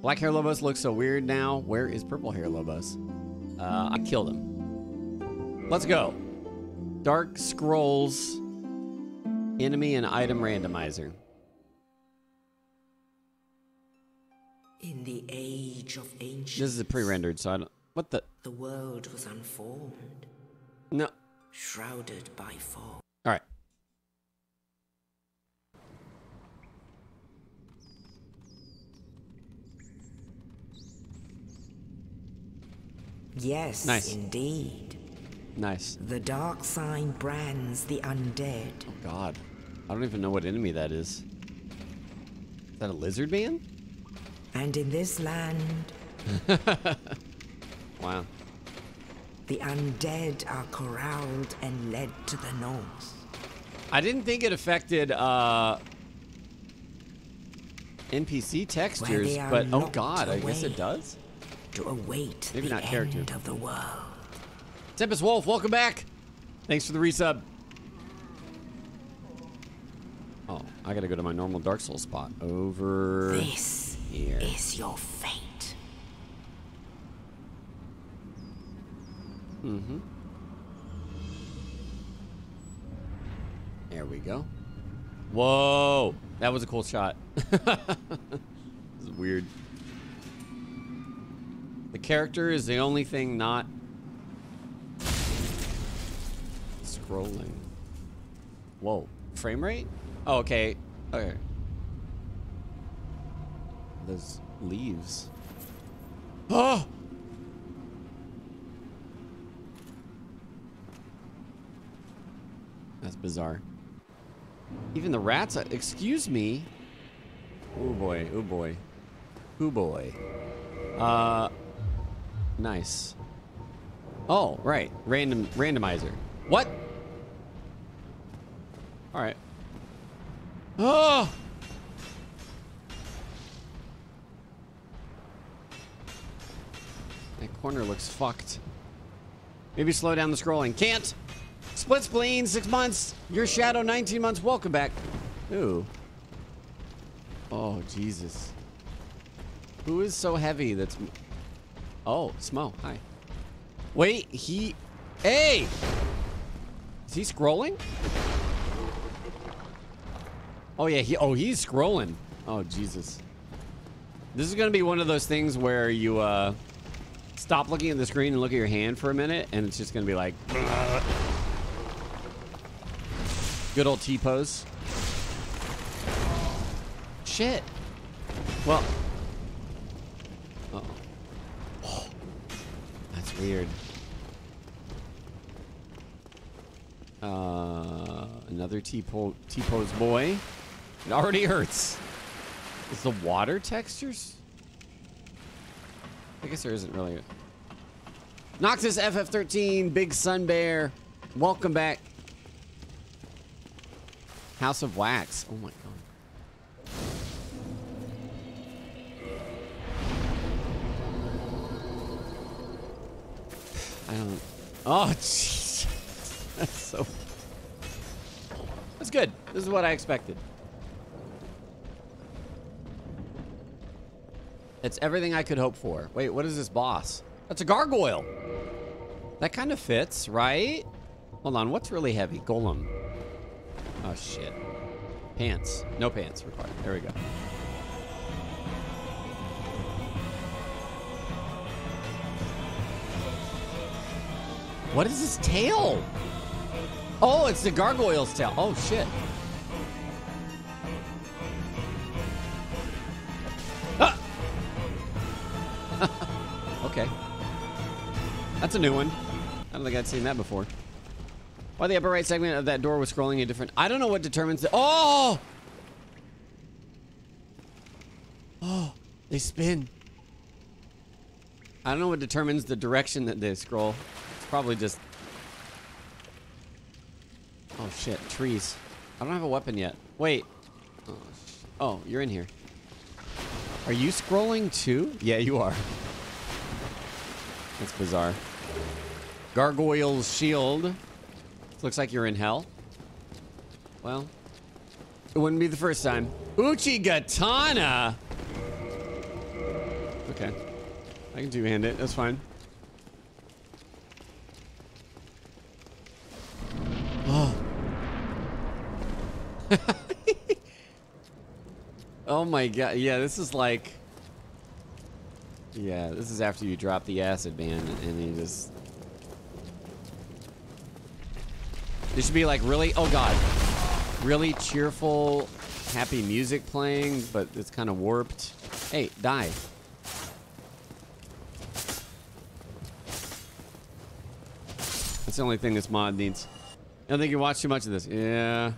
Black hair Lobos looks so weird now. Where is purple hair Lobos? Uh, I killed him. Let's go. Dark Scrolls enemy and item randomizer. In the age of ancient, This is a pre-rendered, so I don't. What the? the world was unformed, No. shrouded by fog. All right. Yes, Nice. indeed. Nice. The dark sign brands the undead. Oh God, I don't even know what enemy that is. Is that a lizard man? And in this land, Wow. the undead are corralled and led to the north. I didn't think it affected uh, NPC textures, but oh God, I guess it does. To await Maybe the not character. end of the world. Tempest Wolf, welcome back. Thanks for the resub. Oh, I gotta go to my normal Dark Souls spot. Over This here. is your fate. Mm-hmm. There we go. Whoa, that was a cool shot. this is weird. The character is the only thing not scrolling. Whoa, frame rate? Oh, okay. Okay. Those leaves. Oh! That's bizarre. Even the rats, uh, excuse me. Oh boy, oh boy. Oh boy. Uh, nice. Oh, right. Random, randomizer. What? All right. Oh! That corner looks fucked. Maybe slow down the scrolling. Can't! Split spleen, six months. Your shadow, 19 months. Welcome back. Ooh. Oh, Jesus. Who is so heavy that's... Oh, Smo. Hi. Wait, he... Hey! Is he scrolling? Oh, yeah. He. Oh, he's scrolling. Oh, Jesus. This is going to be one of those things where you, uh... Stop looking at the screen and look at your hand for a minute, and it's just going to be like... Good old T-pose. Shit. Well. Uh oh. That's weird. Uh, another T-po- T-pose boy. It already hurts. Is the water textures? I guess there isn't really. Noctis FF13, Big Sun Bear. Welcome back. House of Wax. Oh my I don't. Oh, jeez. That's so. That's good. This is what I expected. It's everything I could hope for. Wait, what is this boss? That's a gargoyle. That kind of fits, right? Hold on, what's really heavy? Golem. Oh, shit. Pants. No pants required. There we go. What is his tail? Oh, it's the gargoyle's tail. Oh, shit. Ah! okay. That's a new one. I don't think I'd seen that before. Why the upper right segment of that door was scrolling a different... I don't know what determines the... Oh! Oh, they spin. I don't know what determines the direction that they scroll. Probably just... Oh, shit. Trees. I don't have a weapon yet. Wait. Oh, oh, you're in here. Are you scrolling too? Yeah, you are. That's bizarre. Gargoyle's shield. Looks like you're in hell. Well, it wouldn't be the first time. Uchi Uchigatana! Okay. I can two-hand it. That's fine. oh my god. Yeah, this is like... Yeah, this is after you drop the acid man and you just... This should be like really... Oh god. Really cheerful, happy music playing, but it's kind of warped. Hey, die. That's the only thing this mod needs. I don't think you watch too much of this. Yeah.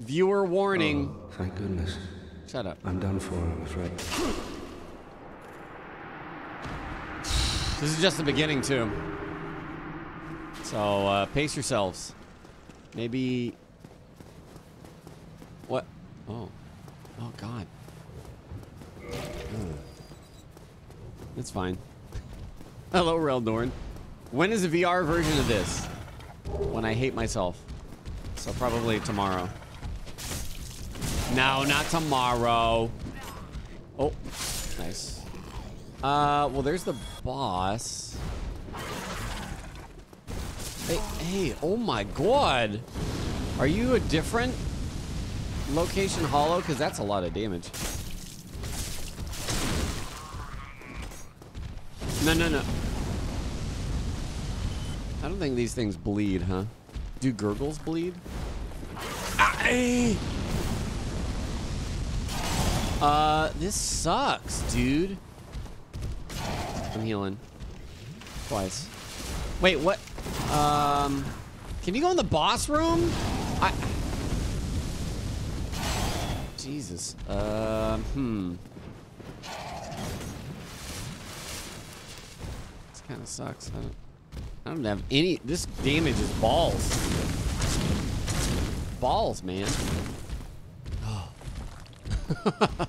Viewer warning. Oh, thank goodness. Shut up. I'm done for, I'm afraid. This is just the beginning, too. So, uh, pace yourselves. Maybe... What? Oh. Oh, God. Ugh. It's fine. Hello, Reldorn. When is a VR version of this? When I hate myself. So probably tomorrow. No, not tomorrow. Oh, nice. Uh, well, there's the boss. Hey, hey, oh my god. Are you a different location hollow? Because that's a lot of damage. No, no, no. I don't think these things bleed, huh? Do gurgles bleed? Ah, uh, this sucks, dude. I'm healing. Twice. Wait, what? Um, can you go in the boss room? I... Jesus. Um, hmm. This kind of sucks. I don't, I don't have any... This damage is balls. Balls, man.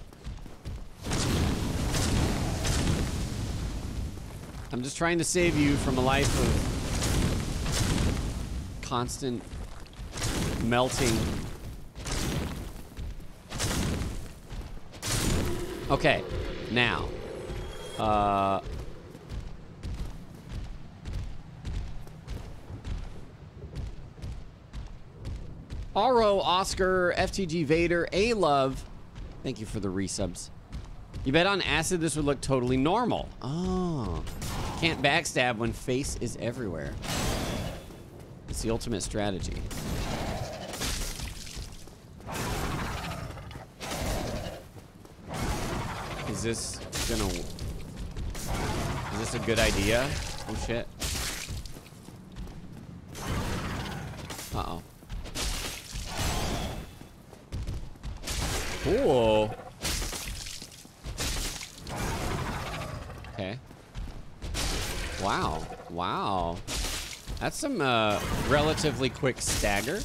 I'm just trying to save you from a life of constant melting. Okay, now. Uh... Aro, Oscar, FTG Vader, A-Love. Thank you for the resubs. You bet on acid this would look totally normal. Oh. Can't backstab when face is everywhere. It's the ultimate strategy. Is this gonna... Is this a good idea? Oh shit. Uh-oh. Cool. Okay. Wow. Wow. That's some uh, relatively quick stagger.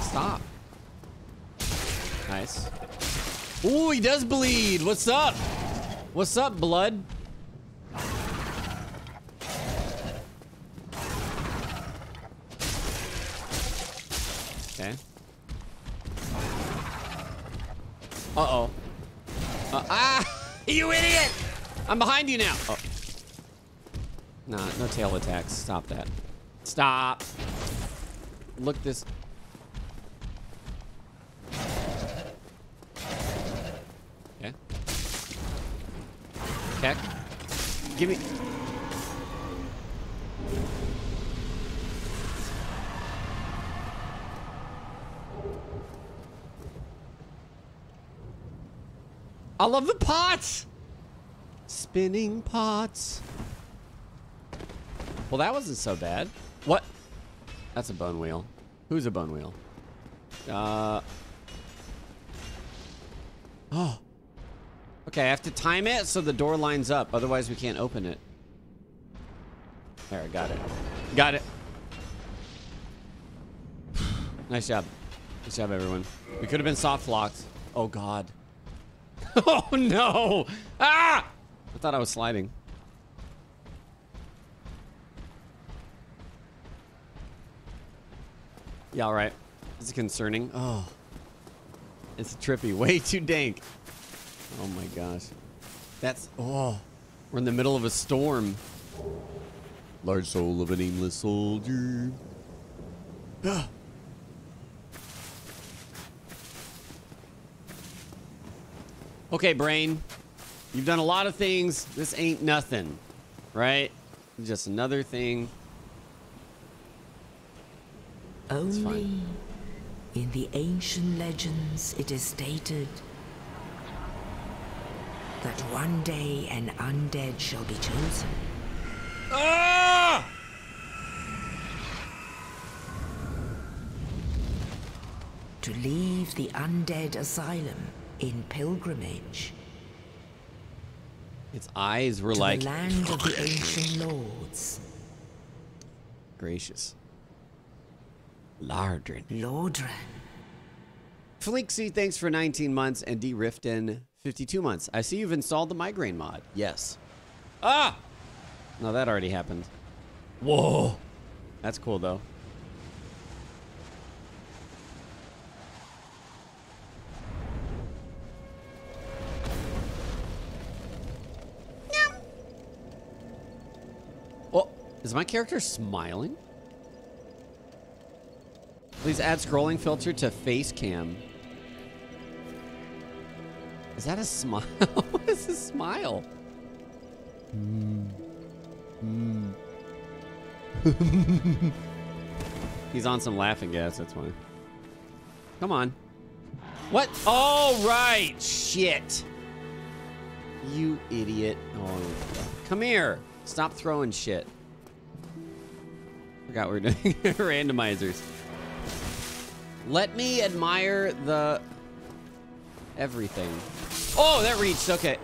Stop. Nice. Ooh, he does bleed. What's up? What's up, blood? Okay. Uh-oh. Uh, ah! You idiot! I'm behind you now. Oh. Nah, no tail attacks. Stop that. Stop. Look this. Okay. Keck. Give me. I love the pots! Spinning pots. Well, that wasn't so bad. What? That's a bone wheel. Who's a bone wheel? Uh. Oh. Okay, I have to time it so the door lines up. Otherwise, we can't open it. There, I got it. Got it. nice job. Nice job, everyone. We could have been soft locked. Oh, God. oh no! Ah! I thought I was sliding. Yeah, all right. This is concerning. Oh. It's trippy. Way too dank. Oh my gosh. That's oh. We're in the middle of a storm. Large soul of an aimless soldier. okay, brain. You've done a lot of things. This ain't nothing. Right? Just another thing. Only in the ancient legends it is stated that one day an undead shall be chosen. Ah! To leave the undead asylum in pilgrimage. Its eyes were to like the land of the ancient lords. gracious. Lardrin. Lordran. Fleeksy, thanks for 19 months, and D Riften, 52 months. I see you've installed the migraine mod. Yes. Ah! No, that already happened. Whoa. That's cool, though. Is my character smiling? Please add scrolling filter to face cam. Is that a smile? what is a smile? He's on some laughing gas, that's why. Come on. What? All right. Shit. You idiot. Oh, come here. Stop throwing shit. Forgot we're doing randomizers. Let me admire the everything. Oh, that reached. Okay.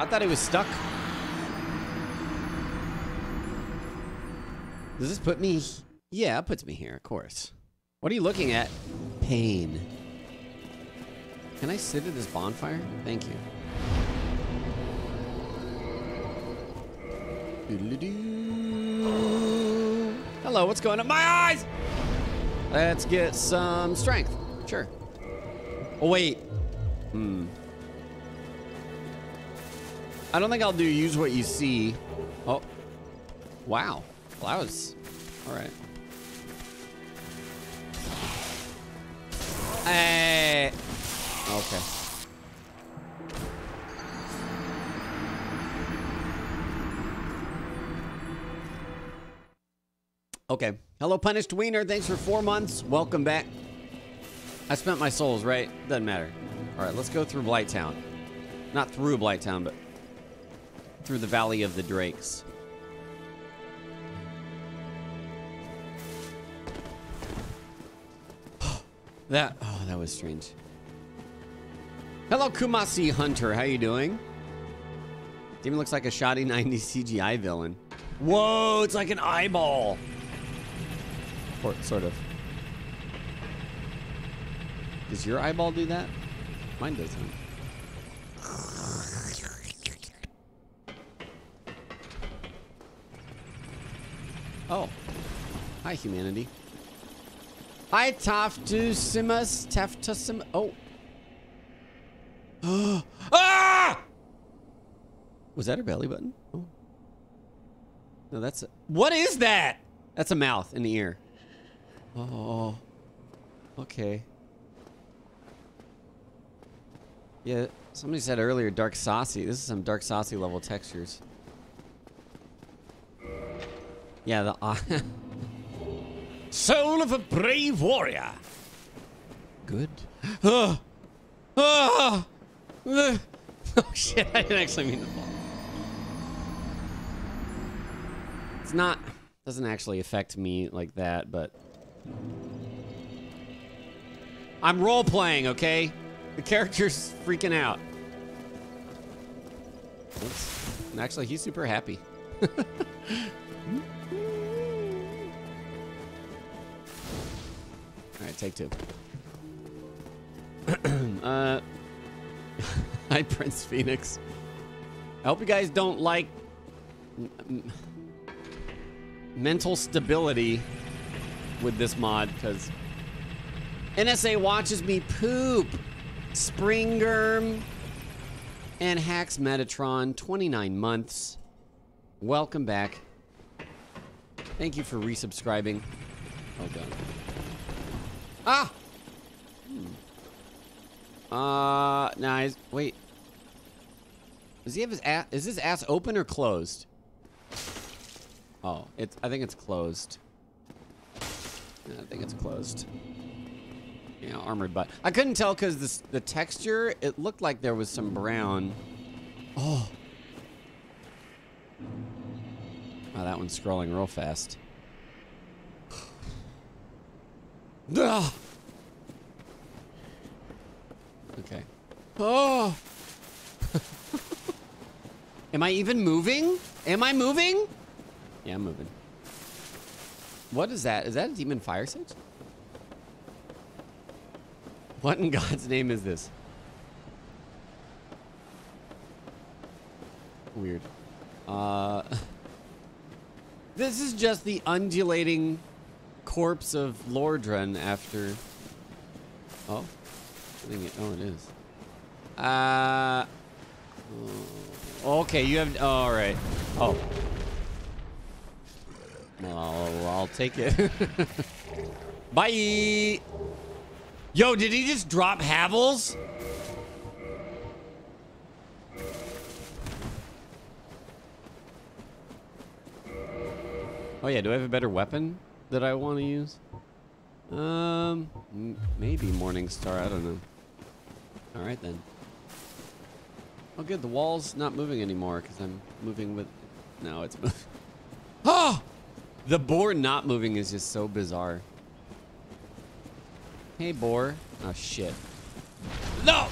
I thought it was stuck. Does this put me? Yeah, it puts me here, of course. What are you looking at? Pain. Can I sit at this bonfire? Thank you. Hello, what's going on? My eyes! Let's get some strength. Sure. Oh, wait. Hmm. I don't think I'll do use what you see. Oh. Wow. Well, that was... All right. Hey. Okay. Okay. Hello, Punished Wiener. Thanks for four months. Welcome back. I spent my souls, right? Doesn't matter. All right, let's go through Blighttown. Not through Blighttown, but through the Valley of the Drakes. that, oh, that was strange. Hello, Kumasi Hunter. How you doing? Demon looks like a shoddy 90s CGI villain. Whoa, it's like an eyeball. Or, sort of. Does your eyeball do that? Mine doesn't. Oh. Hi, humanity. Hi, Taftusimus. Taftusim. Oh. ah! Was that her belly button? Oh. No, that's a, what is that? That's a mouth in the ear. Oh. Okay. Yeah, somebody said earlier dark saucy. This is some dark saucy level textures. Yeah, the soul of a brave warrior. Good. Oh, oh, oh shit! I didn't actually mean to fall. It's not. Doesn't actually affect me like that, but I'm role playing. Okay. The character's freaking out. Oops. Actually, he's super happy. All right, take two. uh, hi, Prince Phoenix. I hope you guys don't like mental stability with this mod, because NSA watches me poop. Springerm and Hacks Metatron, 29 months. Welcome back. Thank you for resubscribing. Oh god. Ah! Hmm. Uh, nice. Wait. Does he have his ass? Is his ass open or closed? Oh, it's. I think it's closed. I think it's closed. Yeah, armored butt. I couldn't tell because the texture, it looked like there was some brown. Oh. Wow, that one's scrolling real fast. Okay. Oh. Am I even moving? Am I moving? Yeah, I'm moving. What is that? Is that a demon fire sage? What in God's name is this? Weird. Uh, this is just the undulating corpse of Lordran after. Oh, it, oh, it is. Uh, okay, you have. Oh, all right. Oh, well, I'll take it. Bye. Yo, did he just drop Havels? Oh yeah, do I have a better weapon that I want to use? Um, maybe Morningstar, I don't know. All right then. Oh good, the wall's not moving anymore because I'm moving with... No, it's moving. Oh! The boar not moving is just so bizarre. Hey, boar. Oh, shit. No!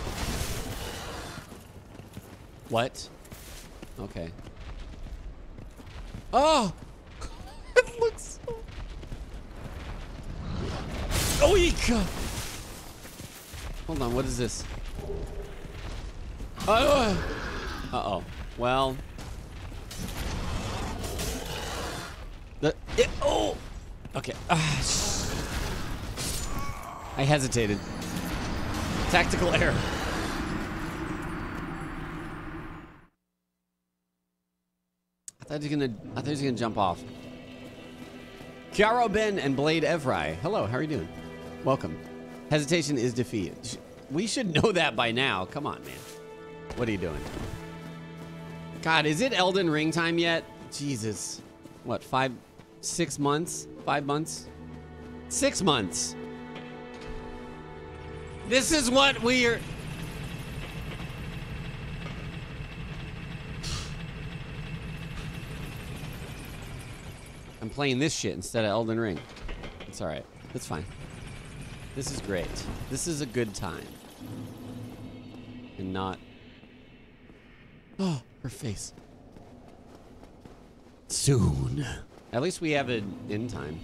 What? Okay. Oh! it looks so... Oika! Hold on, what is this? Uh, uh-oh. Well... The, it, oh! Okay. Uh, I hesitated. Tactical error. I thought he was gonna. I thought he was gonna jump off. Kiaro Ben and Blade Evry. Hello, how are you doing? Welcome. Hesitation is defeat. We should know that by now. Come on, man. What are you doing? God, is it Elden Ring time yet? Jesus. What, five, six months? Five months? Six months. This is what we are. I'm playing this shit instead of Elden Ring. It's alright. It's fine. This is great. This is a good time. And not. Oh, her face. Soon. At least we have it in time.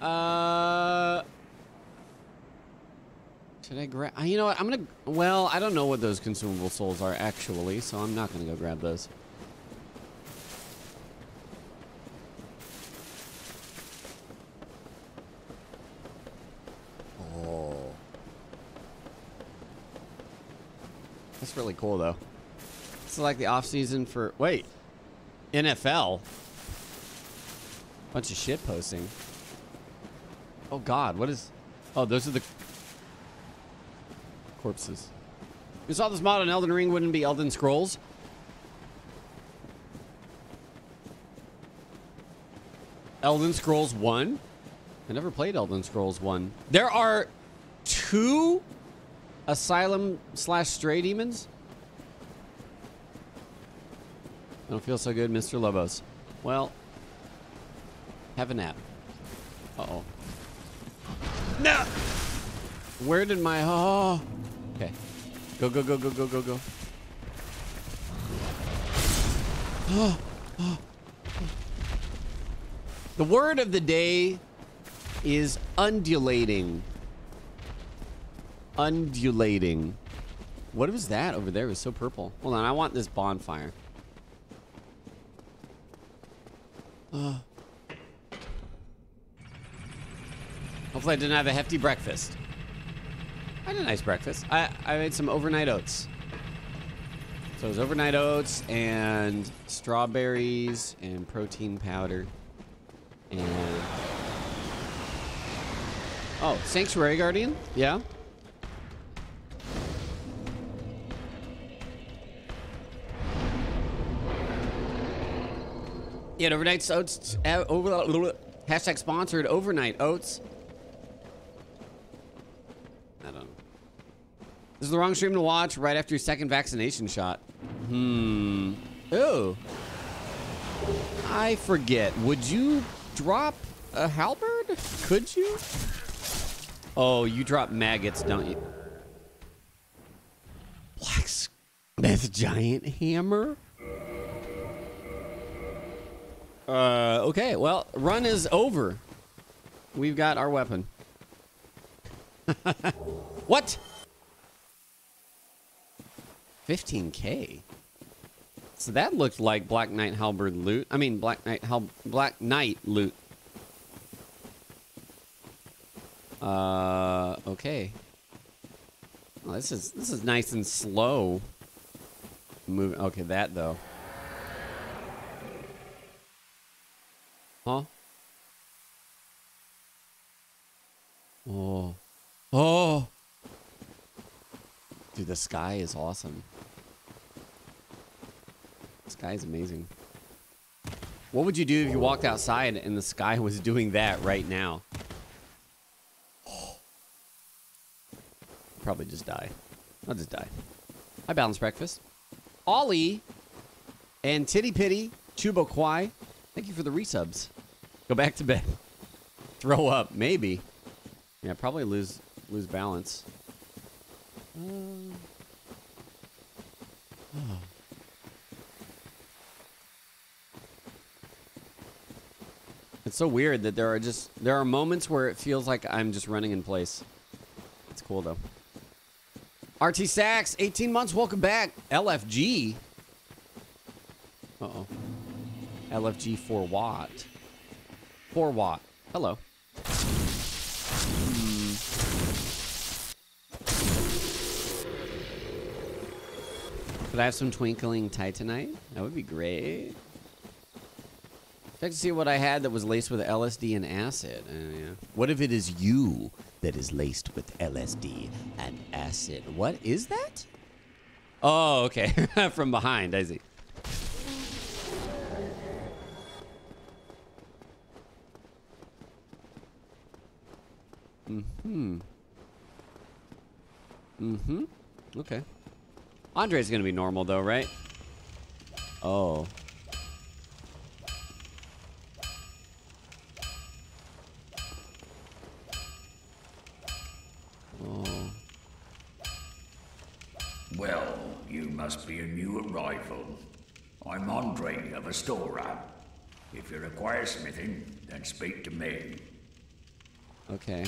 Uh. Should I grab? Uh, you know what? I'm gonna. Well, I don't know what those consumable souls are actually, so I'm not gonna go grab those. Oh. That's really cool, though. It's like the off season for. Wait. NFL. Bunch of shit posting. Oh, God. What is. Oh, those are the corpses. You saw this mod on Elden Ring wouldn't be Elden Scrolls? Elden Scrolls 1? I never played Elden Scrolls 1. There are two Asylum slash Stray Demons? Don't feel so good, Mr. Lobos. Well, have a nap. Uh-oh. No! Where did my... Oh, oh, oh... Okay. Go, go, go, go, go, go, go. the word of the day is undulating. Undulating. What was that over there? It was so purple. Hold on, I want this bonfire. Hopefully I didn't have a hefty breakfast. I had a nice breakfast. I, I made some overnight oats. So it was overnight oats and strawberries and protein powder. And Oh, Sanctuary Guardian? Yeah. Yeah, overnight oats. Uh, over, hashtag sponsored overnight oats. I don't know. This is the wrong stream to watch right after your second vaccination shot. Hmm. Oh. I forget. Would you drop a halberd? Could you? Oh, you drop maggots, don't you? Blacksmith giant hammer? Uh, okay, well, run is over. We've got our weapon. what? 15k. So that looked like Black Knight Halberd loot. I mean, Black Knight Hal Black Knight loot. Uh, okay. Well, this is this is nice and slow. Move. Okay, that though. Huh? Oh. Oh. Dude, the sky is awesome. The sky is amazing. What would you do if you walked outside and the sky was doing that right now? Probably just die. I'll just die. Hi, Balanced Breakfast. Ollie and Titty Pitty Chubo Kwai. Thank you for the resubs. Go back to bed. Throw up, maybe. Yeah, probably lose lose balance. Uh, oh. It's so weird that there are just there are moments where it feels like I'm just running in place. It's cool though. RT Sachs, 18 months, welcome back. LFG. Uh-oh. LFG 4 watt. 4 watt. Hello. Hmm. Could I have some twinkling titanite? That would be great. Check to see what I had that was laced with LSD and acid. Uh, yeah. What if it is you that is laced with LSD and acid? What is that? Oh, okay. From behind, I see. Mm-hmm. Mm-hmm. Okay. Andre's gonna be normal though, right? Oh. Oh. Well, you must be a new arrival. I'm Andre of Astora. If you require smithing, then speak to me. Okay.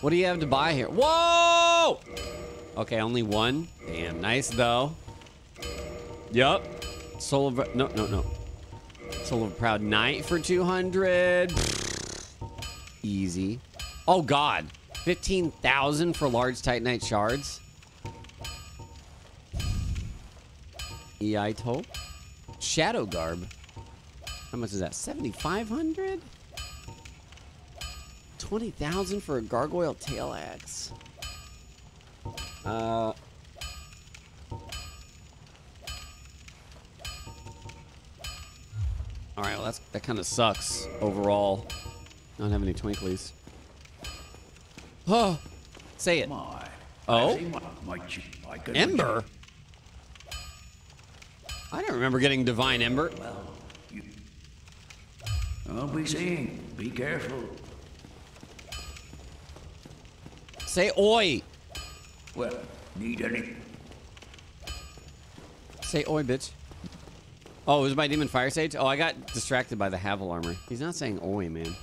What do you have to buy here? Whoa! Okay, only one. Damn, nice though. Yup. Soul of no no no. Soul of Proud Knight for 200. Easy. Oh god. 15,000 for large Titanite shards. EI Tope. Shadow Garb. How much is that? 7,500? 20,000 for a Gargoyle Tail Axe. Uh. All right, well that's that kind of sucks overall. I don't have any twinklies. Oh, say it. My. Oh? I see what might you like it. Ember. I don't remember getting Divine Ember. Well, you. I'll be seeing. Be careful. Say oi. Well, need any? Say oi, bitch. Oh, it was my Demon Fire Sage? Oh, I got distracted by the Havel armor. He's not saying oi, man.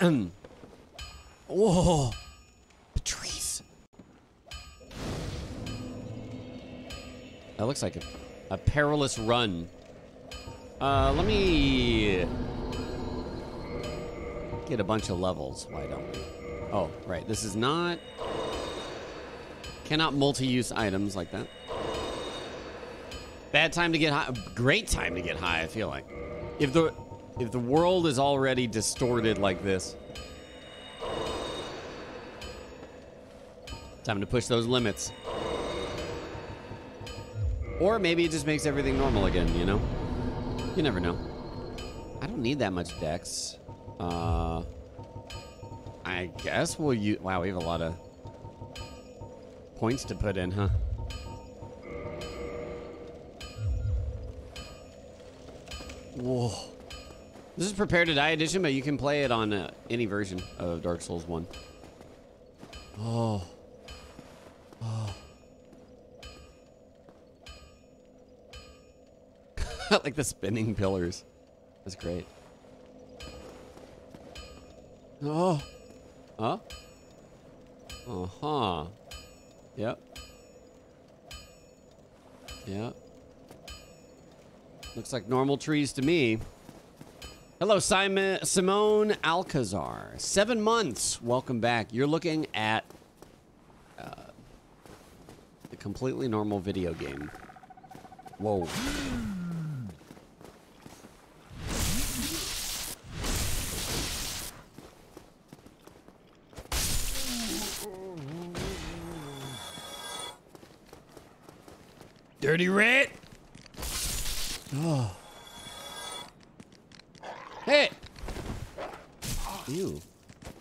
Whoa. Patrice. That looks like a, a perilous run. Uh, let me... get a bunch of levels. Why don't we? Oh, right. This is not. Cannot multi-use items like that. Bad time to get high. Great time to get high. I feel like if the if the world is already distorted like this, time to push those limits. Or maybe it just makes everything normal again. You know, you never know. I don't need that much dex. Uh, I guess we'll use. Wow, we have a lot of points to put in, huh? Whoa. This is Prepare to Die edition, but you can play it on uh, any version of Dark Souls 1. Oh. Oh. Like the spinning pillars. That's great. Oh. Huh? Uh-huh. Yep. Yep. Looks like normal trees to me. Hello, Simon Simone Alcazar. Seven months. Welcome back. You're looking at uh, the completely normal video game. Whoa. Dirty rat. Oh. Hey. Ew.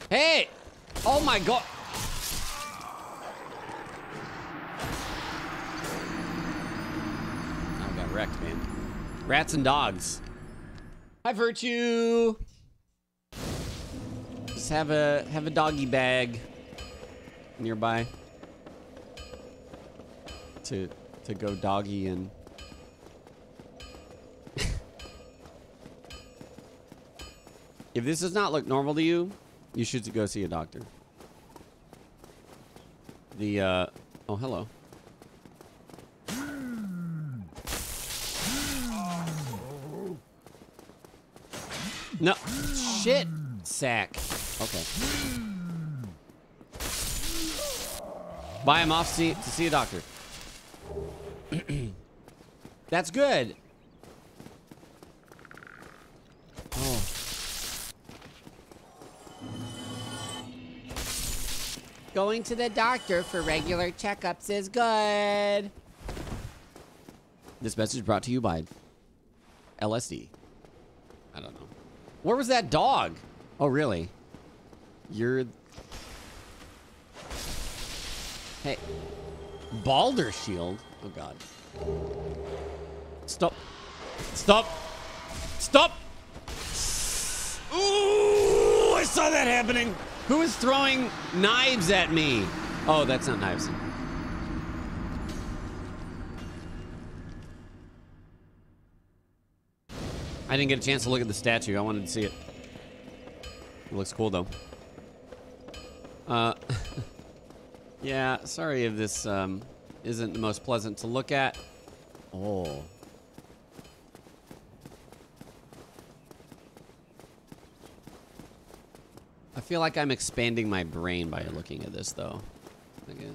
Hey. Oh my god. I got wrecked, man. Rats and dogs. Hi, Virtue. Just have a have a doggy bag nearby to to go doggy and if this does not look normal to you, you should go see a doctor. The uh oh hello. No shit sack. Okay. Buy him off see, to see a doctor. That's good. Oh. Going to the doctor for regular checkups is good. This message brought to you by LSD. I don't know. Where was that dog? Oh, really? You're... Hey. Balder Shield? Oh, God. Stop. Stop. Stop. Ooh, I saw that happening. Who is throwing knives at me? Oh, that's not knives. I didn't get a chance to look at the statue. I wanted to see it. It looks cool, though. Uh, yeah, sorry if this um, isn't the most pleasant to look at. Oh. I feel like I'm expanding my brain by looking at this, though. Okay.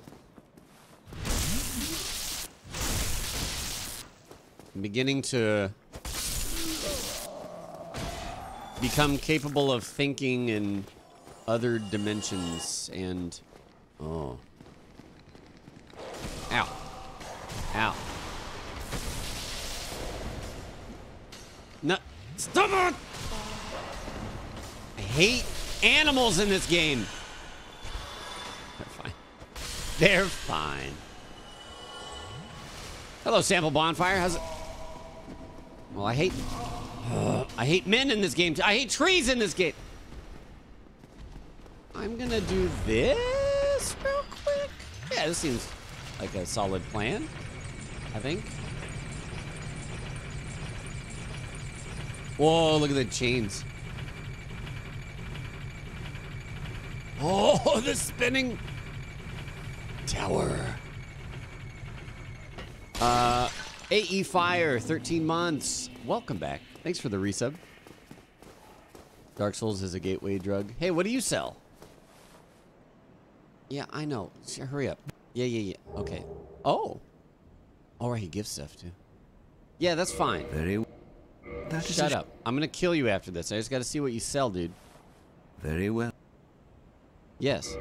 I'm beginning to become capable of thinking in other dimensions and... Oh. Ow. Ow. No. Stop it! I hate animals in this game. They're fine. They're fine. Hello, Sample Bonfire. How's it? Well, I hate... Uh, I hate men in this game. I hate trees in this game. I'm gonna do this real quick. Yeah, this seems like a solid plan. I think. Whoa, look at the chains. Oh, the spinning tower. Uh, AE Fire, 13 months. Welcome back. Thanks for the resub. Dark Souls is a gateway drug. Hey, what do you sell? Yeah, I know. Hurry up. Yeah, yeah, yeah. Okay. Oh. All right, he gives stuff too. Yeah, that's fine. Very that is Shut up. I'm gonna kill you after this. I just gotta see what you sell, dude. Very well. Yes.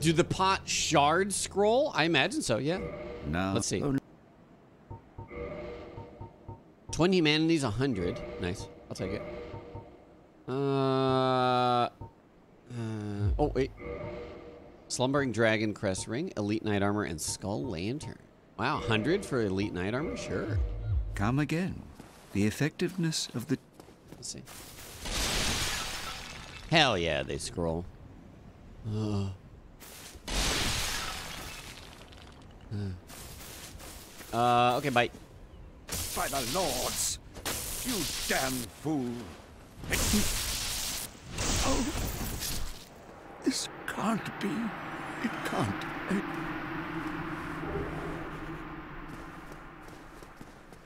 Do the pot shards scroll? I imagine so, yeah. No. Let's see. only 20 humanities, 100. Nice. I'll take it. Uh, uh, oh, wait. Slumbering Dragon Crest Ring, Elite Knight Armor, and Skull Lantern. Wow, 100 for Elite Knight Armor? Sure. come again. The effectiveness of the Let's see. Hell yeah, they scroll. Ugh. Uh, okay, bye. By the lords! You damn fool! Oh, this can't be. It can't. It,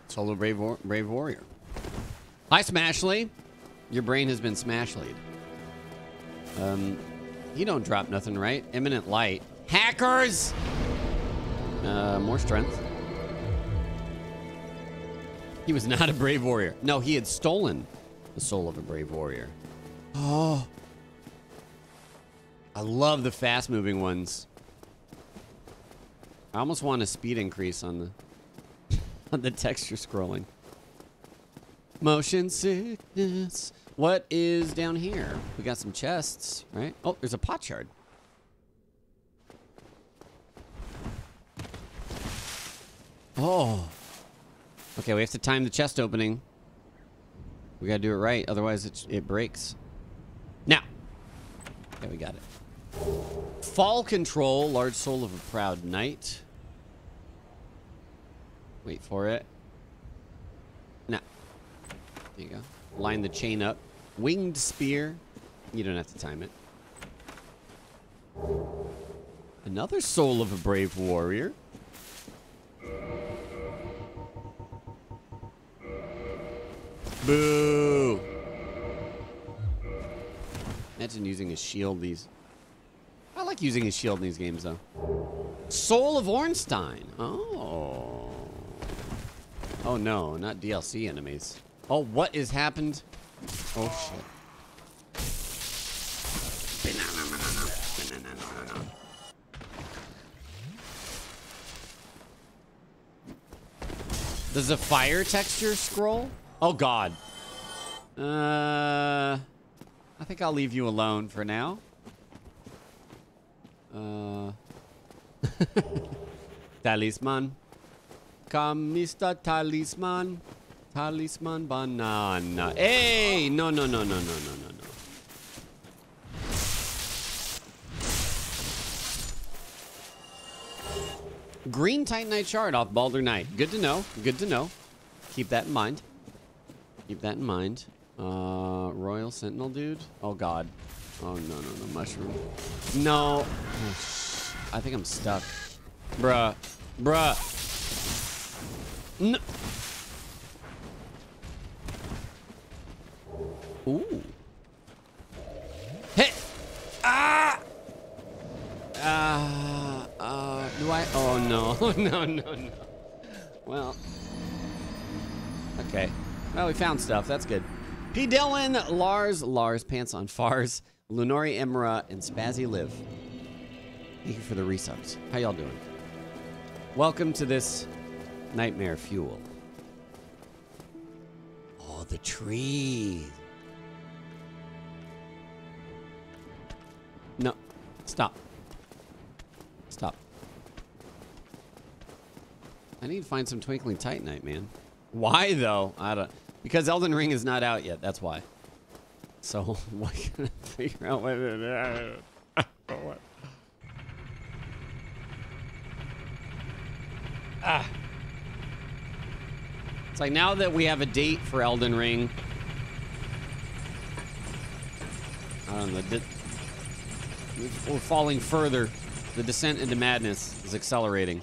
Solo Brave, War- Brave Warrior. Hi, Smashly. Your brain has been smashlied. Um, you don't drop nothing, right? Imminent Light. Hackers! Uh, more strength. He was not a brave warrior. No, he had stolen the soul of a brave warrior. Oh. I love the fast moving ones. I almost want a speed increase on the on the texture scrolling. Motion sickness. What is down here? We got some chests, right? Oh, there's a pot shard. Oh. Okay, we have to time the chest opening. We gotta do it right, otherwise it, it breaks. Now. Okay, we got it. Fall control, large soul of a proud knight. Wait for it. Now. There you go. Line the chain up. Winged spear. You don't have to time it. Another soul of a brave warrior. Boo! Imagine using a shield these. I like using his shield in these games though. Soul of Ornstein. Oh. Oh no, not DLC enemies. Oh, what has happened? Oh shit. Does the fire texture scroll? Oh god. Uh, I think I'll leave you alone for now. Uh, talisman. Come, Mr. Talisman. Talisman banana. Hey! No, no, no, no, no, no, no, no. Green Titanite Shard off Balder Knight. Good to know. Good to know. Keep that in mind. Keep that in mind. Uh, Royal Sentinel dude. Oh God. Oh no no no mushroom. No. Oh, I think I'm stuck. Bruh. Bruh. No. Ooh. Hey. Ah. Uh, uh, do I? Oh no, no, no, no. Well, okay. Well, we found stuff. That's good. P. Dylan, Lars, Lars, Pants on Fars, Lunori Emra, and Spazzy Live. Thank you for the resubs. How y'all doing? Welcome to this nightmare fuel. Oh, the tree. No, stop. Stop. I need to find some Twinkling Titanite, man. Why though? I don't. Because Elden Ring is not out yet. That's why. So can I figure out what it is? What? Ah. It's like now that we have a date for Elden Ring. I don't know. We're falling further. The descent into madness is accelerating.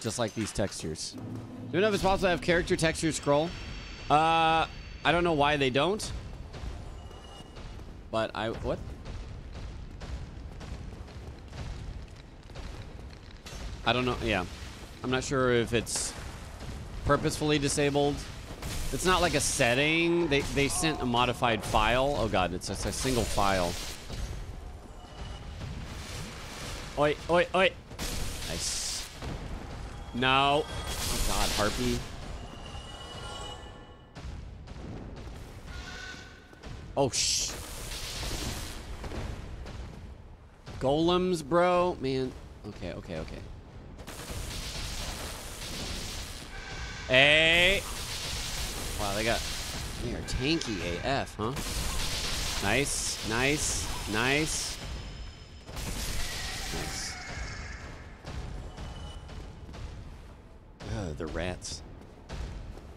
Just like these textures. Do you know if it's possible to have character texture scroll? Uh, I don't know why they don't. But I what? I don't know. Yeah, I'm not sure if it's purposefully disabled. It's not like a setting. They they sent a modified file. Oh god, it's just a single file. Oi, oi, oi. Nice. No. Oh god, harpy. Oh sh. Golems, bro. Man. Okay, okay, okay. Hey. Wow, they got. They are tanky AF, huh? Nice, nice, nice. Nice. Ugh, the rats.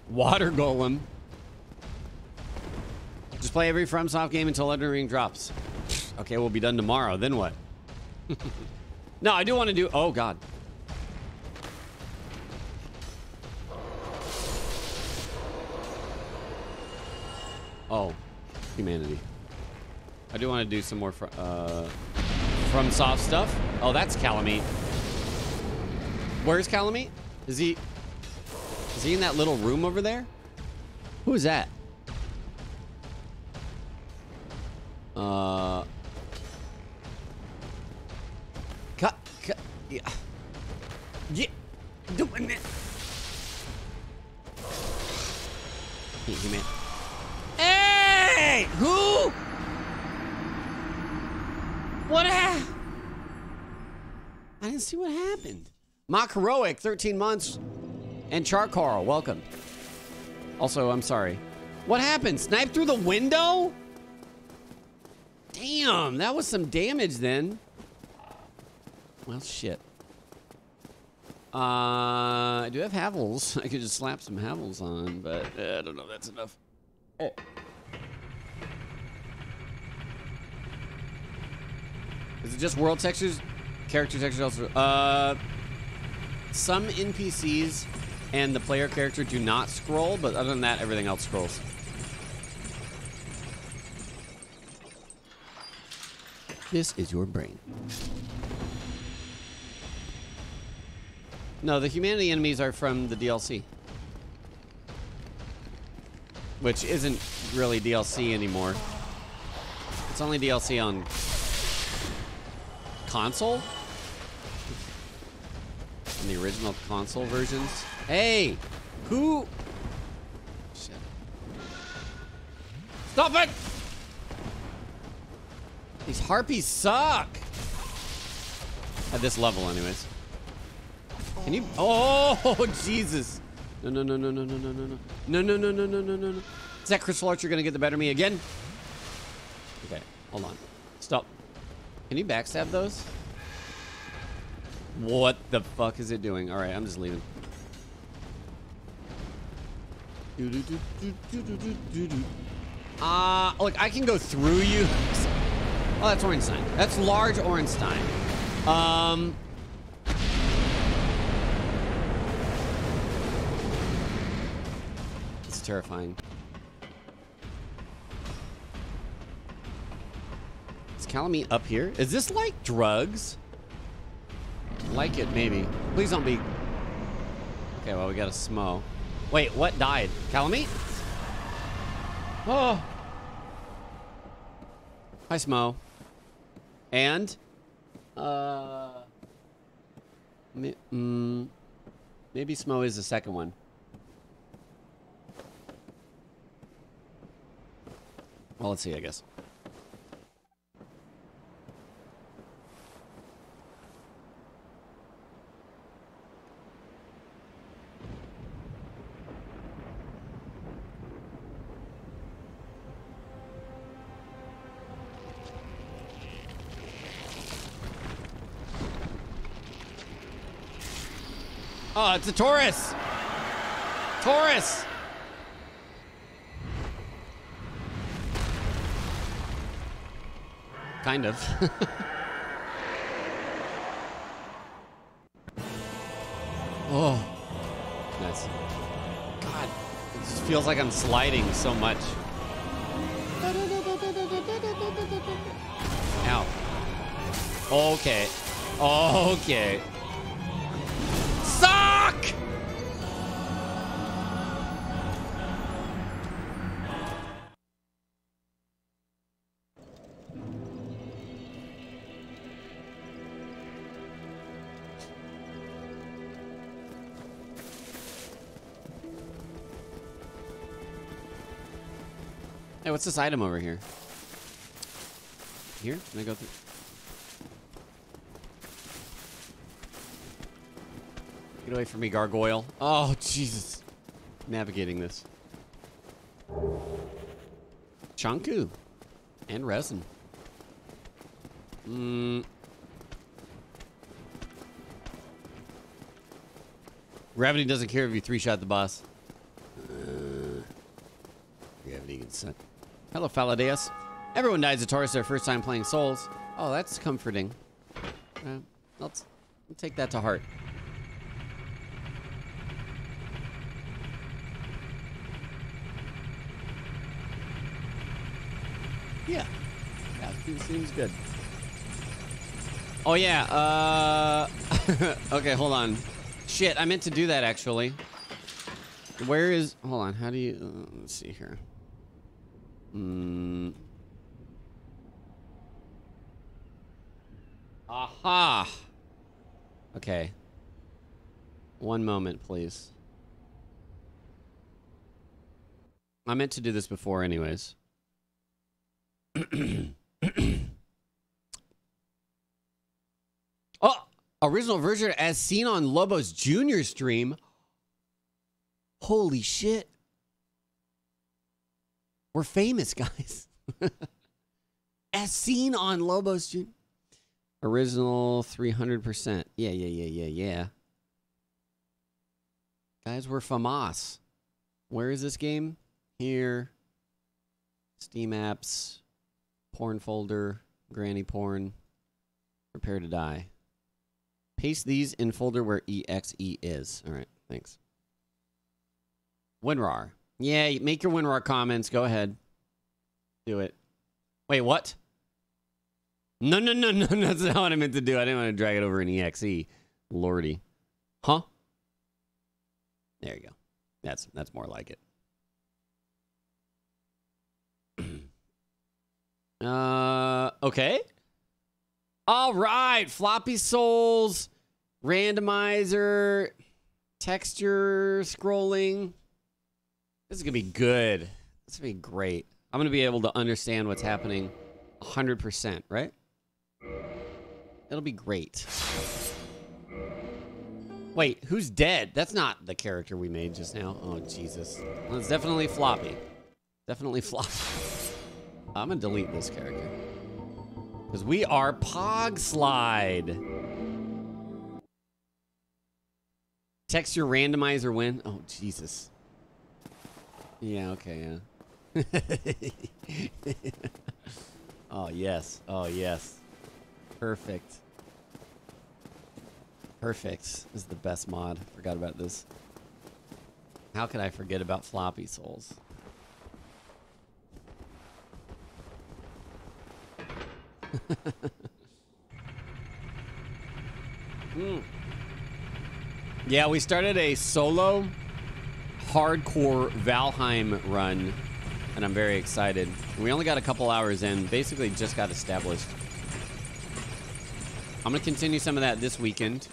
Water Golem. Just play every FromSoft game until Elden Ring drops. Okay, we'll be done tomorrow. Then what? No, I do want to do... Oh, God. Oh, humanity. I do want to do some more fr uh, FromSoft stuff. Oh, that's Kalameet. Where's Kalameet? Is he... Is he in that little room over there? Who is that? Uh... yeah. Yeah, doing it. Hey, man. Hey! Who? What happened? I didn't see what happened. Mock Heroic, 13 months. And Charcarl, welcome. Also, I'm sorry. What happened? Snipe through the window? Damn, that was some damage then. Well, shit. Uh, I do have Havels. I could just slap some Havels on, but uh, I don't know that's enough. Oh. Is it just world textures? Character textures also. Uh, some NPCs and the player character do not scroll, but other than that, everything else scrolls. This is your brain. No, the humanity enemies are from the DLC. Which isn't really DLC anymore. It's only DLC on console? In the original console versions? Hey! Who? Shit. Stop it! These harpies suck! At this level, anyways. Can you? Oh, Jesus! No, no, no, no, no, no, no, no, no, no, no, no, no, no, no, no, no. Is that Crystal Archer gonna get the better of me again? Okay, hold on. Stop. Can you backstab those? What the fuck is it doing? All right, I'm just leaving. Ah, uh, look, I can go through you. Oh, that's Ornstein. That's large Ornstein. Um. It's terrifying. Is Kalameet up here? Is this like drugs? Like it, maybe. Please don't be... Okay, well, we got a Smough. Wait, what died? Kalameet? Oh. Hi, Smough. And? Uh... Mm, maybe Smough is the second one. Well, let's see, I guess. Oh, it's a Taurus. Taurus. Kind of. oh. Nice. God. it just feels like I'm sliding so much. Ow. Okay. Okay. Suck! What's this item over here? Here? Can I go through? Get away from me, gargoyle. Oh, Jesus. Navigating this. Chanku. And resin. Mm. Gravity doesn't care if you three-shot the boss. Uh, gravity gets set. Hello, Faladeus. Everyone dies at Taurus their first time playing Souls. Oh, that's comforting. Uh, let's take that to heart. Yeah. Yeah, seems good. Oh, yeah. Uh... okay, hold on. Shit, I meant to do that, actually. Where is... Hold on, how do you... Uh, let's see here. Hmm... Aha! Okay. One moment, please. I meant to do this before anyways. oh! Original version as seen on Lobos Jr. stream. Holy shit. We're famous, guys. as seen on Lobos Jr. Original 300%. Yeah, yeah, yeah, yeah, yeah. Guys, we're FAMAS. Where is this game? Here. Steam apps. Porn folder. Granny porn. Prepare to die. Paste these in folder where EXE is. All right, thanks. WinRAR. Yeah, make your WinRAR comments. Go ahead. Do it. Wait, what? No, no, no, no, that's not what I meant to do. I didn't want to drag it over in EXE. Lordy. Huh? There you go. That's that's more like it. uh okay. All right, floppy souls, randomizer, texture scrolling. This is to be good. This is to be great. I'm to be able to understand what's happening 100%, right? It'll be great. Wait, who's dead? That's not the character we made just now. Oh, Jesus. Well, it's definitely floppy. Definitely floppy. I'm to delete this character. Because we are Pog Slide. Text your randomizer win. Oh, Jesus. Yeah, okay, yeah. oh, yes. Oh, yes. Perfect. Perfect. This is the best mod. Forgot about this. How could I forget about floppy souls? mm. Yeah, we started a solo hardcore Valheim run, and I'm very excited. We only got a couple hours in, basically just got established. I'm gonna continue some of that this weekend.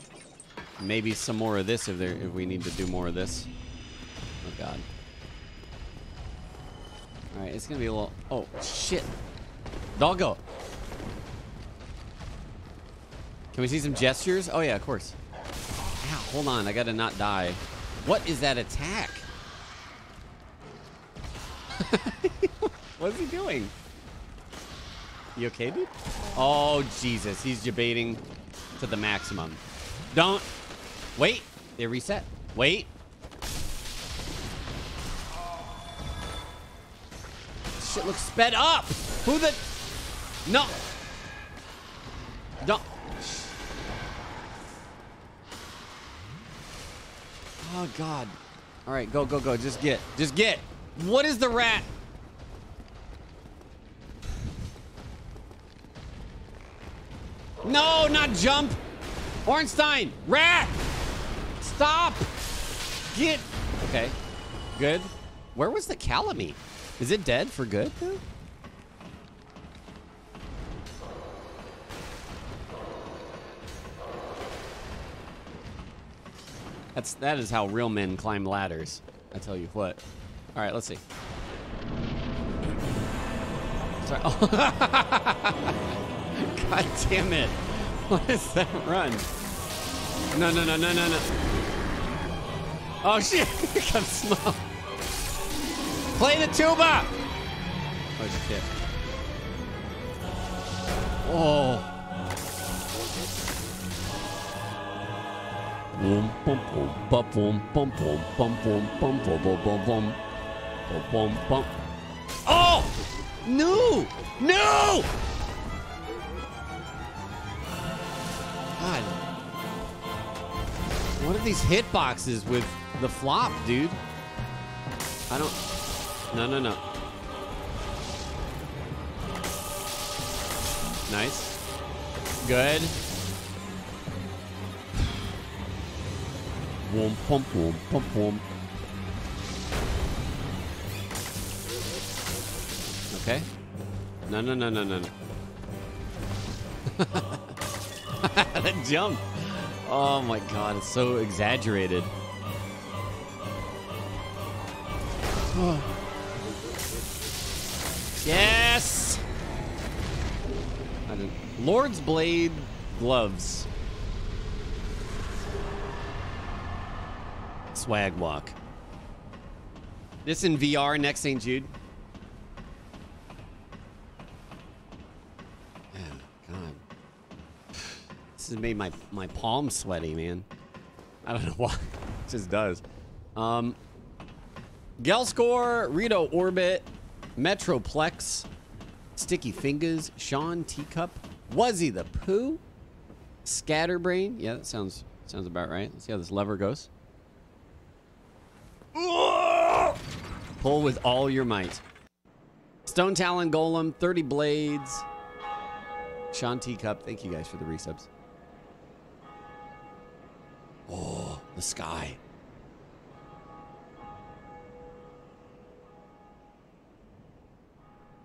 Maybe some more of this if there if we need to do more of this. Oh god. Alright, it's gonna be a little oh shit. Doggo. Can we see some gestures? Oh yeah, of course. Ow, hold on, I gotta not die. What is that attack? What's he doing? You okay, dude? Oh, Jesus. He's debating to the maximum. Don't. Wait. They reset. Wait. Shit looks sped up. Who the... No. Don't. Oh, God. All right, go, go, go. Just get. Just get. What is the rat? No, not jump. Ornstein, rat. Stop. Get. Okay. Good. Where was the Kalameet? Is it dead for good? That's that is how real men climb ladders. I tell you what. All right, let's see. Sorry. Oh. God damn it! What is that run? No, no, no, no, no, no. Oh shit! Here comes smoke. Play the tuba. Oh shit. Oh. Boom, boom, boom, boom, boom, boom, bum, boom, boom, boom, boom, boom, boom, boom. Oh! No! No! God. What are these hitboxes with the flop, dude? I don't. No, no, no. Nice. Good. Wom pom pom pom pom. Okay. No, no, no, no, no, no. that jump. Oh my god, it's so exaggerated. yes! Lord's Blade gloves. Swag walk. This in VR next St. Jude. Yeah, God. This has made my, my palms sweaty, man. I don't know why. it just does. Um, Gelscore, Rito Orbit, Metroplex, Sticky Fingers, Sean Teacup, Wuzzy the Pooh, Scatterbrain. Yeah, that sounds sounds about right. Let's see how this lever goes. Pull with all your might. Stone Talon Golem, 30 Blades. Sean Teacup, thank you guys for the resubs. Oh, the sky.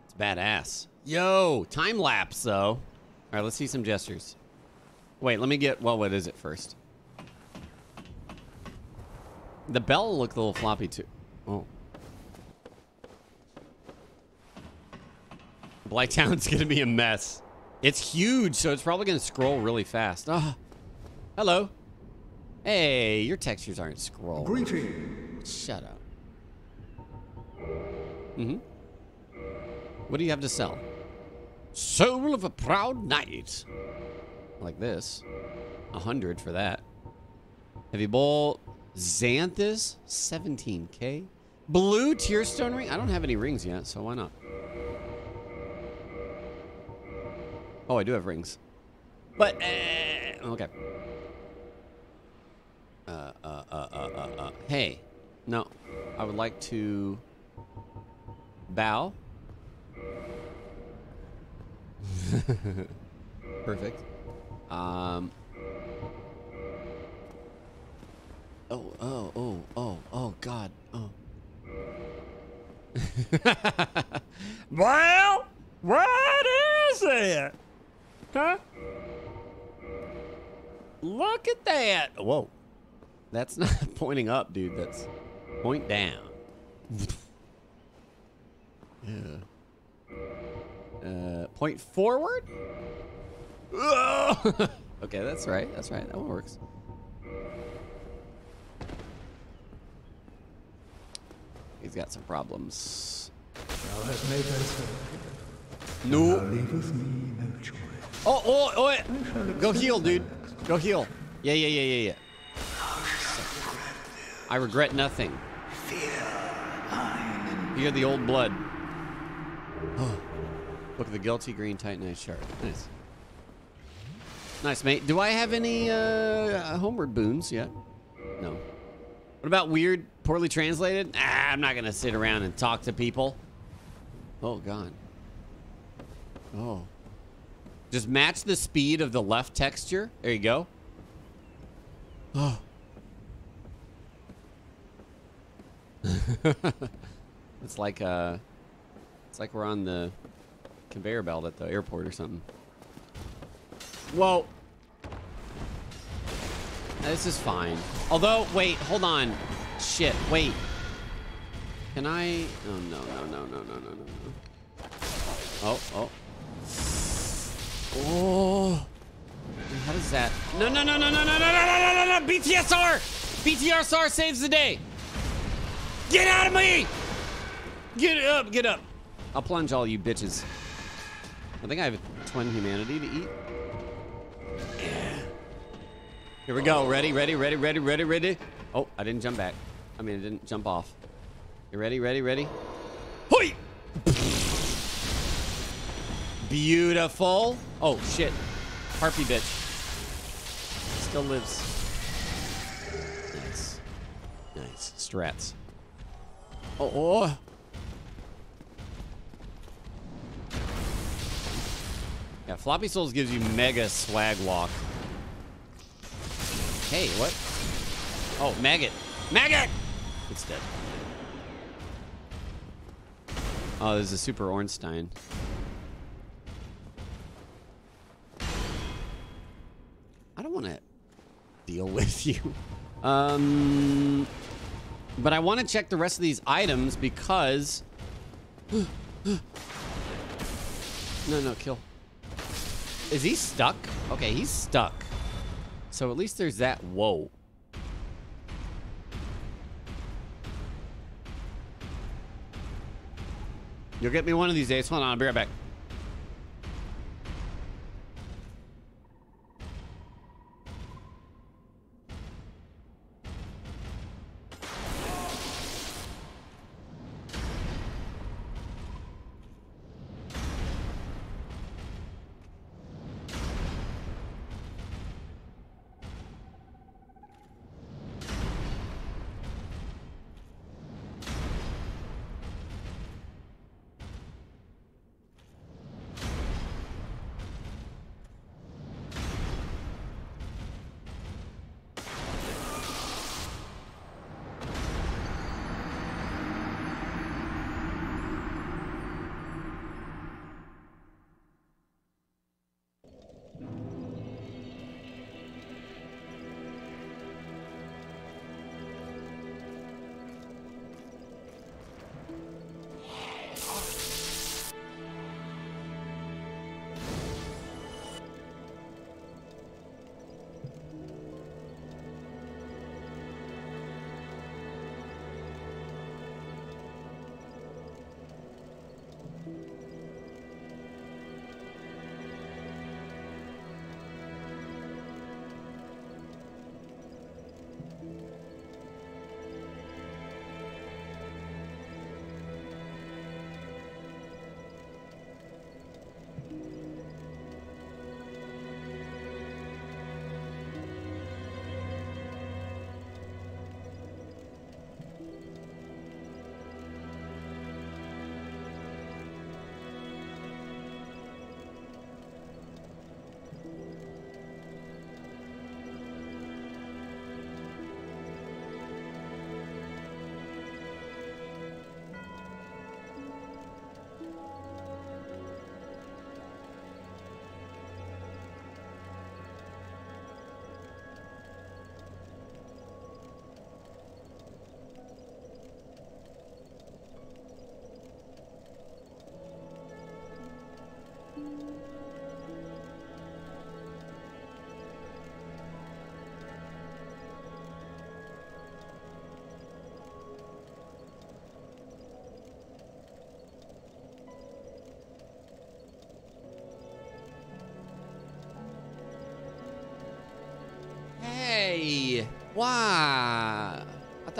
It's badass. Yo, time lapse though. All right, let's see some gestures. Wait, let me get, well, what is it first? The bell looked a little floppy too. Oh. Blighttown's gonna be a mess. It's huge, so it's probably gonna scroll really fast. Ah. Hello. Hey, your textures aren't scrolling. Greetings. Shut up. Mm-hmm. What do you have to sell? Soul of a proud knight. Like this. A hundred for that. Heavy bolt. Xanthous. 17k. Blue tearstone ring. I don't have any rings yet, so why not? Oh, I do have rings. But, uh, okay. Uh, uh, uh, uh, uh, uh. Hey. No. I would like to bow. Perfect. Um. Oh, oh, oh, oh, oh, God. Oh. Well, what is it? Huh? Look at that. Whoa. That's not pointing up, dude. That's point down. yeah. Uh, point forward? okay, that's right. That's right. That one works. He's got some problems. Thou hast made thyself No. Leaveth me no choice. Oh, oh, oh. Go heal, dude. Go heal. Yeah, yeah, yeah, yeah, yeah. I regret nothing. Fear the old blood. Oh. Look at the guilty green titanite shard. Nice. Nice, mate. Do I have any uh, homeward bones yet? No. What about weird, poorly translated? Ah, I'm not gonna sit around and talk to people. Oh god. Oh. Just match the speed of the left texture. There you go. Oh. It's like uh it's like we're on the conveyor belt at the airport or something. Whoa. This is fine. Although, wait, hold on. Shit, wait. Can I? Oh, no, no, no, no, no, no, no, no. Oh, oh. Oh. How does that? No, no, no, no, no, no, no, no, no, no, no, no, BTSR! BTSR saves the day! Get out of me! Get up, get up. I'll plunge all you bitches. I think I have twin humanity to eat. Here we go. Ready, ready, ready, ready, ready, ready. Oh, I didn't jump back. I mean, I didn't jump off. You ready, ready, ready? Hoi! Beautiful. Oh, shit. Harpy bitch. Still lives. Nice. Nice. Strats. Oh, oh. Yeah, Floppy Souls gives you mega swag walk. Hey, what? Oh, maggot. Maggot! It's dead. Oh, there's a Super Ornstein. I don't want to deal with you. Um, but I want to check the rest of these items because... no, no, kill. Is he stuck? Okay, he's stuck. So at least there's that. Whoa. You'll get me one of these days. Hold on, I'll be right back.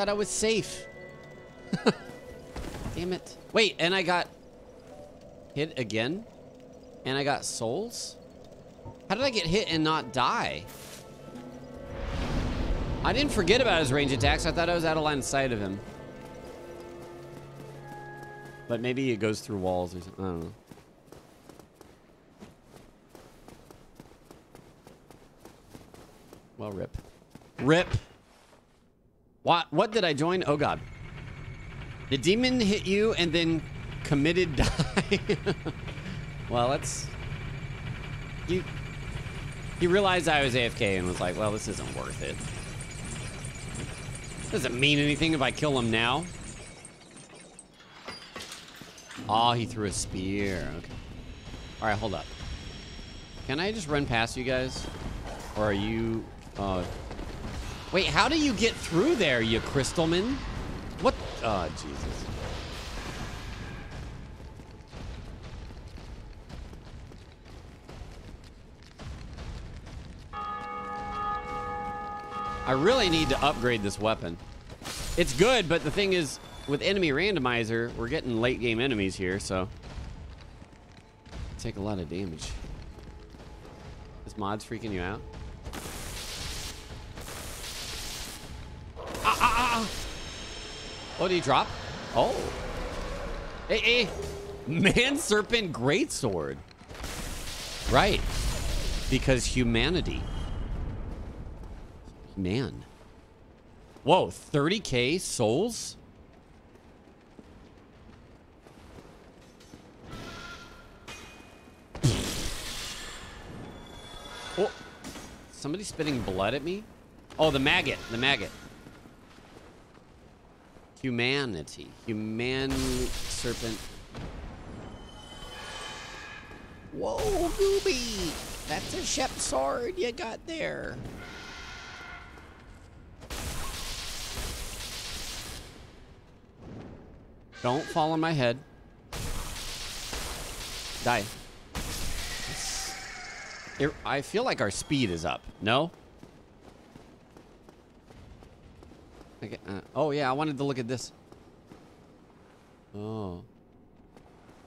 Thought I was safe. Damn it. Wait, and I got hit again? And I got souls? How did I get hit and not die? I didn't forget about his range attacks. I thought I was out of line of sight of him. But maybe it goes through walls or something. I don't know. Well, rip. Rip. What what did I join? Oh god. The demon hit you and then committed die. well, that's you he realized I was AFK and was like, well, this isn't worth it. Doesn't mean anything if I kill him now. Oh, he threw a spear. Okay. All right, hold up. Can I just run past you guys? Or are you... Uh... Wait, how do you get through there, you crystalman? What? Oh, Jesus. I really need to upgrade this weapon. It's good, but the thing is, with enemy randomizer, we're getting late game enemies here, so take a lot of damage. This mod's freaking you out? Oh, did he drop? Oh. Hey, hey. Man Serpent Greatsword. Right. Because humanity. Man. Whoa, 30k souls? oh, somebody spitting blood at me? Oh, the maggot, the maggot. Humanity. Human serpent. Whoa, Gooby! That's a Shep sword you got there. Don't fall on my head. Die. It, I feel like our speed is up. No? Okay, uh, oh, yeah, I wanted to look at this. Oh.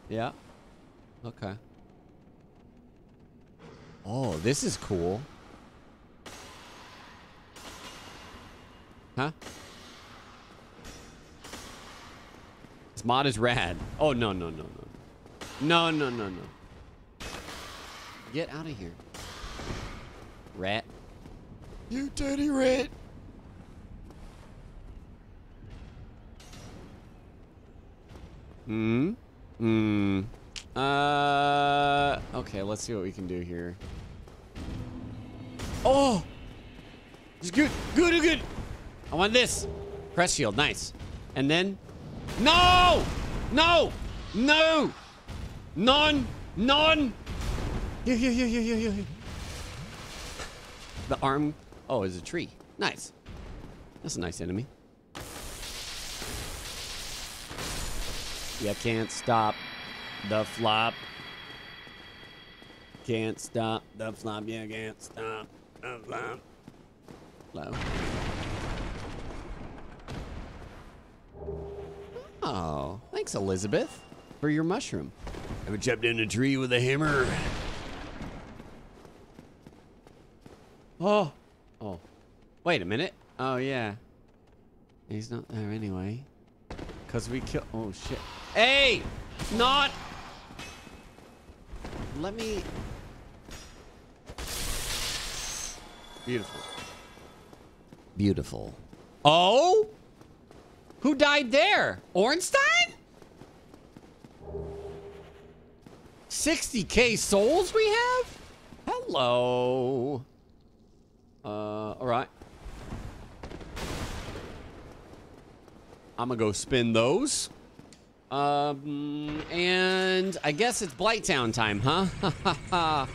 Yeah. Okay. Oh, this is cool. Huh? This mod is rad. Oh, no, no, no, no. No, no, no, no. Get out of here. Rat. You dirty rat. Hmm? Hmm. Uh, okay, let's see what we can do here. Oh! It's good, good, good. I want this. Press shield, nice. And then no! No! No! None! None! Here. The arm. Oh, is a tree. Nice. That's a nice enemy. You can't stop the flop. Can't stop the flop. You can't stop the flop. Low. Oh, thanks, Elizabeth, for your mushroom. Ever jumped in a tree with a hammer? Oh, oh, wait a minute. Oh yeah, he's not there anyway. Cause we kill. Oh shit. Hey, not. Let me. Beautiful. Beautiful. Oh. Who died there? Ornstein? 60k souls we have? Hello. Uh, all right. I'm gonna go spin those. Um, and I guess it's Blighttown time, huh?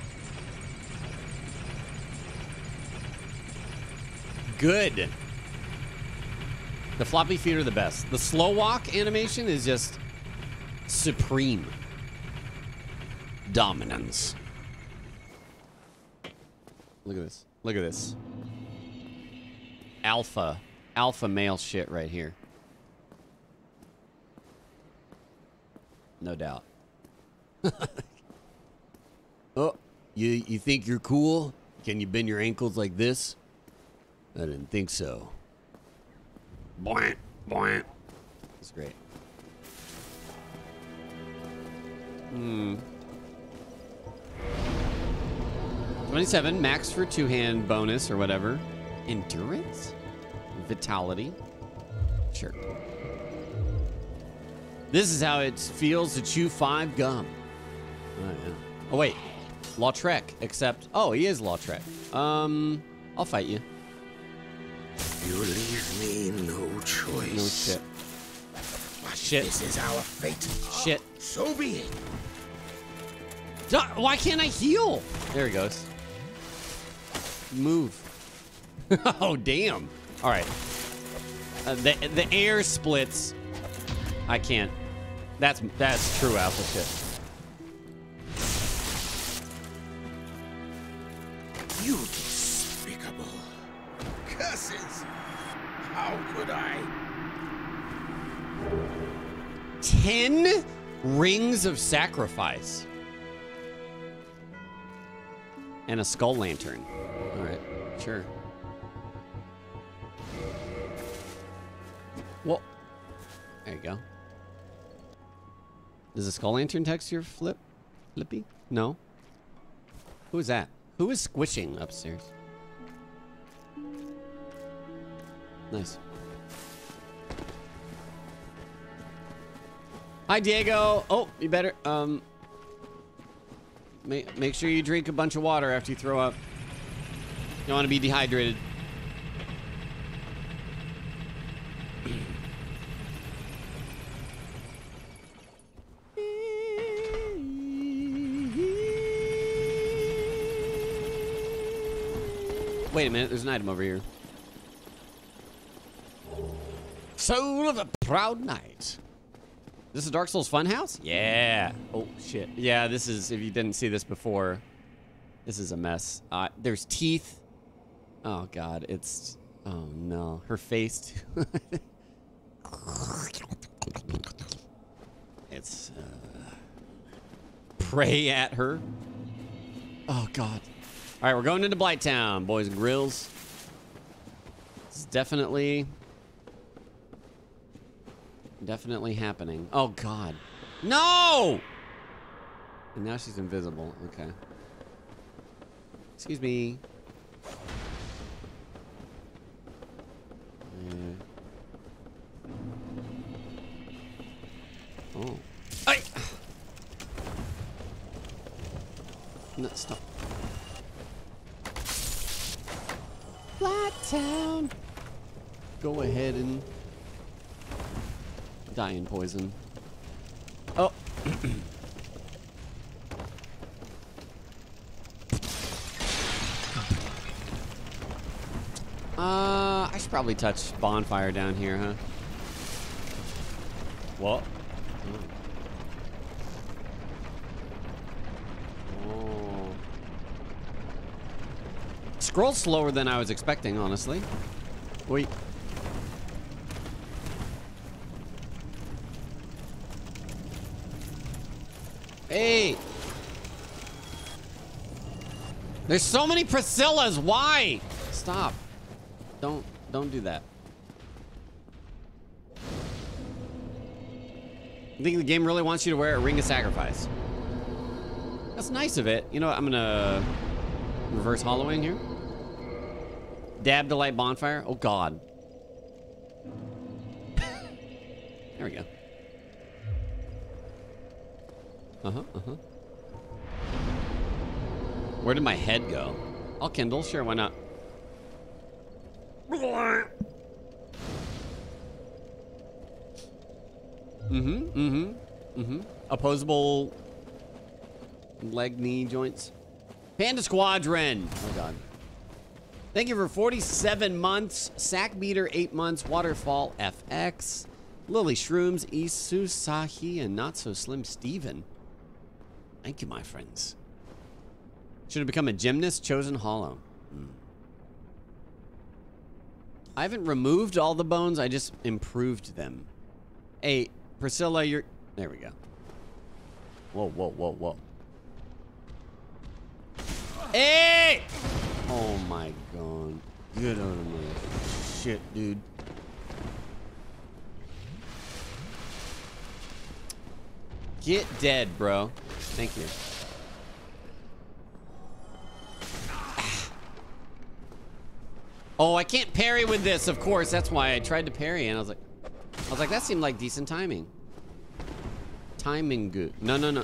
Good. The floppy feet are the best. The slow walk animation is just supreme. Dominance. Look at this. Look at this. Alpha. Alpha male shit right here. No doubt. oh, you you think you're cool? Can you bend your ankles like this? I didn't think so. Boing, boing. That's great. Hmm. 27, max for two hand bonus or whatever. Endurance? Vitality? Sure. This is how it feels to chew five gum. Oh, yeah. oh wait. Lautrec, except. Oh, he is Lautrec. Um, I'll fight you. You leave me no choice. No shit. But Shit. This is our fate. Shit. So be it. Why can't I heal? There he goes. Move. oh, damn. All right. Uh, the, the air splits. I can't. That's that's true alpha shit. You despicable. Curses. How could I? Ten rings of sacrifice. And a skull lantern. All right, sure. Well, there you go. Does the skull lantern text your flip? Flippy? No. Who is that? Who is squishing upstairs? Nice. Hi, Diego. Oh, you better um make make sure you drink a bunch of water after you throw up. You don't want to be dehydrated. Wait a minute, there's an item over here. Soul of a Proud Knight. This is Dark Souls Funhouse? Yeah. Oh, shit. Yeah, this is, if you didn't see this before, this is a mess. Uh, there's teeth. Oh, God. It's, oh, no. Her face. it's, uh, pray at her. Oh, God. All right, we're going into Blighttown, boys and grills. It's definitely Definitely happening. Oh, God. No! And now she's invisible. Okay. Excuse me. Uh, Oh. Ay! No, stop. Flat Town. Go ahead and die in poison. Oh. uh, I should probably touch bonfire down here, huh? What? Scroll slower than I was expecting, honestly. Wait. Hey! There's so many Priscillas. Why? Stop. Don't don't do that. I think the game really wants you to wear a ring of sacrifice. That's nice of it. You know what? I'm gonna reverse hollowing here. Dab to light bonfire. Oh God. there we go. Uh-huh, uh-huh. Where did my head go? I'll kindle, sure, why not? Mm-hmm, mm-hmm, mm-hmm. Opposable leg knee joints. Panda Squadron. Oh god. Thank you for 47 months. Sack Beater, 8 months. Waterfall FX. Lily Shrooms, Isu Sahi, and Not So Slim Steven. Thank you, my friends. Should have become a gymnast, chosen hollow. Hmm. I haven't removed all the bones, I just improved them. Hey, Priscilla, you're... There we go. Whoa, whoa, whoa, whoa. Hey! Oh my god. Get out of my shit, dude. Get dead, bro. Thank you. Ah. Oh, I can't parry with this, of course. That's why I tried to parry, and I was like, I was like, that seemed like decent timing. Timing good. No, no, no.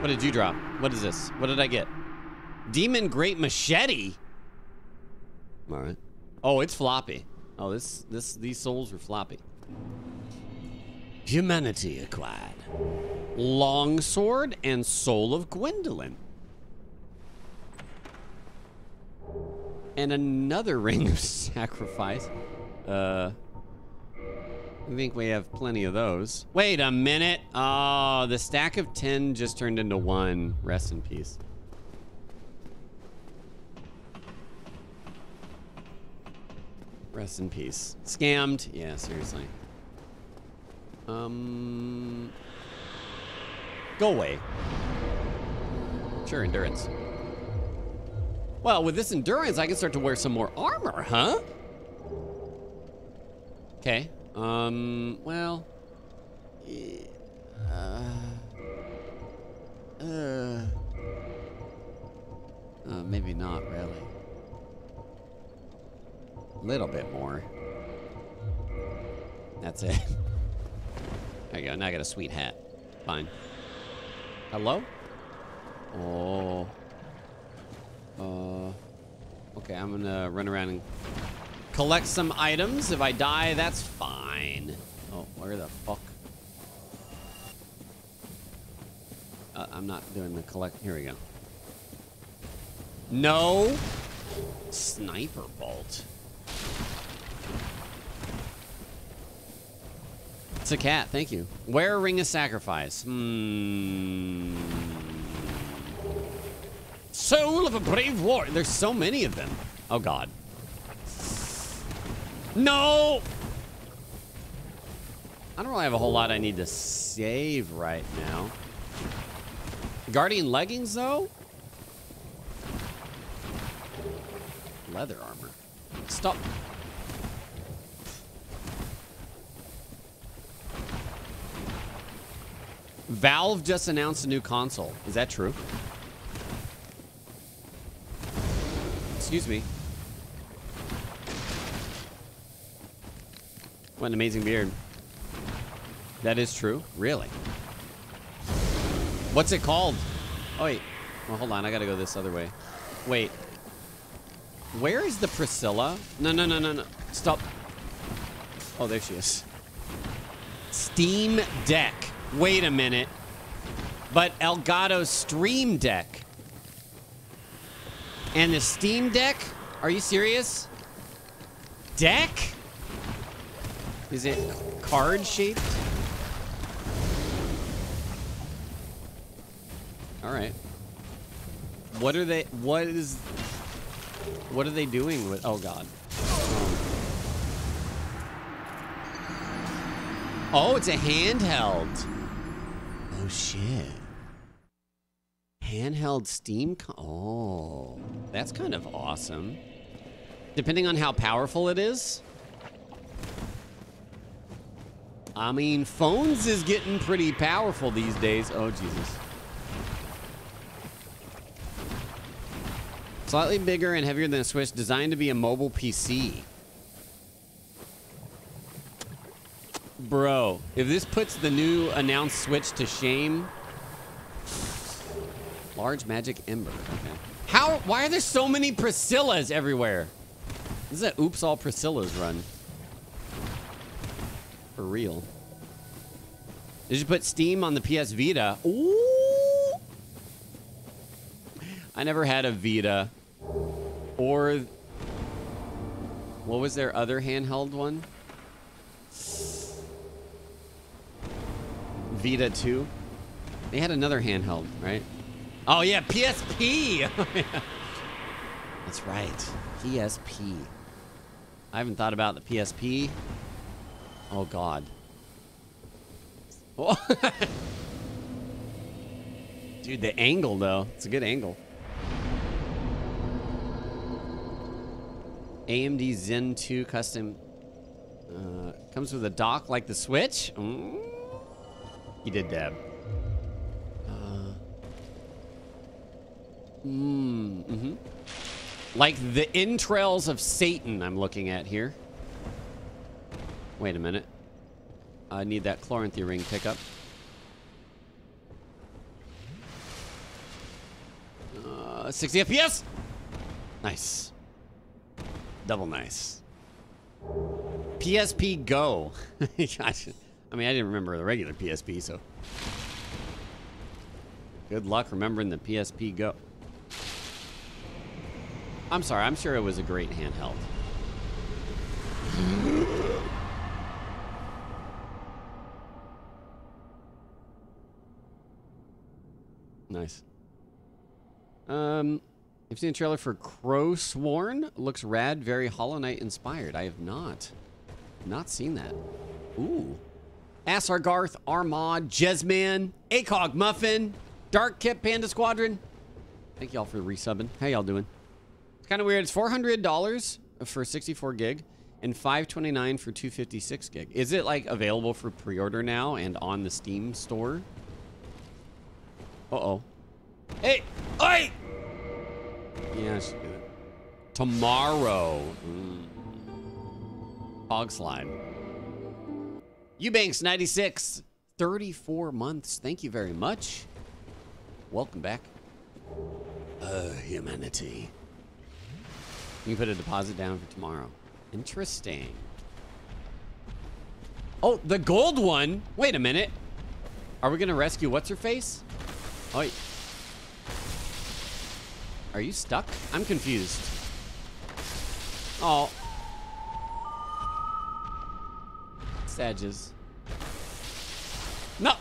What did you drop? What is this? What did I get? Demon Great Machete. All right. Oh, it's floppy. Oh, this this these souls are floppy. Humanity acquired. Longsword and Soul of Gwyndolin. And another ring of sacrifice. Uh I think we have plenty of those. Wait a minute. Oh, the stack of 10 just turned into one. Rest in peace. Rest in peace. Scammed? Yeah, seriously. Um. Go away. Sure, endurance. Well, with this endurance, I can start to wear some more armor, huh? Okay. Um, well. Uh. Uh. Uh, maybe not really. A little bit more. That's it. There you go. Now I got a sweet hat. Fine. Hello? Oh. Uh. Okay, I'm gonna run around and collect some items. If I die, that's fine. Oh, where the fuck? Uh, I'm not doing the collect. Here we go. No. Sniper bolt. It's a cat. Thank you. Wear a ring of sacrifice. Hmm. Soul of a brave warrior. There's so many of them. Oh God. No. I don't really have a whole lot I need to save right now. Guardian leggings though. Leather armor. Stop. Valve just announced a new console. Is that true? Excuse me. What an amazing beard. That is true? Really? What's it called? Oh, wait. Well, hold on. I gotta go this other way. Wait. Where is the Priscilla? No, no, no, no, no. Stop. Oh, there she is. Steam Deck. Wait a minute. But Elgato Stream Deck. And the Steam Deck? Are you serious? Deck? Is it card shaped? All right. What are they? What is? What are they doing with? Oh God. Um. Oh, it's a handheld. Oh shit. Handheld Steam. Oh, that's kind of awesome. Depending on how powerful it is. I mean, phones is getting pretty powerful these days. Oh, Jesus. Slightly bigger and heavier than a Switch, designed to be a mobile PC. Bro, if this puts the new announced Switch to shame. Large magic ember. Okay. How? Why are there so many Priscillas everywhere? This is an oops all Priscillas run. For real. Did you put Steam on the PS Vita? Ooh. I never had a Vita. Or what was their other handheld one? Vita 2. They had another handheld, right? Oh yeah, PSP. That's right. PSP. I haven't thought about the PSP. Oh God. Oh. Dude, the angle though. It's a good angle. AMD Zen 2 custom uh, comes with a dock like the Switch. Mm. He did dab. Uh, mm, mm-hmm. Like the entrails of Satan I'm looking at here. Wait a minute. I need that Chloranthy ring pickup. Uh, 60 FPS. Nice. Double nice. PSP Go. Gosh. I mean, I didn't remember the regular PSP, so. Good luck remembering the PSP Go. I'm sorry, I'm sure it was a great handheld. Nice. Um, you've seen a trailer for Crowsworn. Looks rad, very Hollow Knight inspired. I have not. Not seen that. Ooh. Asargarth, Armad, Jesman, ACOG Muffin, Dark Kip Panda Squadron. Thank y'all for resubbing. How y'all doing? It's kind of weird. It's $400 for 64 gig and 529 for 256 gig. Is it like available for pre-order now and on the Steam store? Uh-oh. Hey! Oi! Yeah, I should do it. Tomorrow. Mm. Hog slide. Eubanks 96. 34 months. Thank you very much. Welcome back. Uh, humanity. You can put a deposit down for tomorrow. Interesting. Oh, the gold one. Wait a minute. Are we going to rescue what's her face? Oh. Are you stuck? I'm confused. Oh. Sages. No.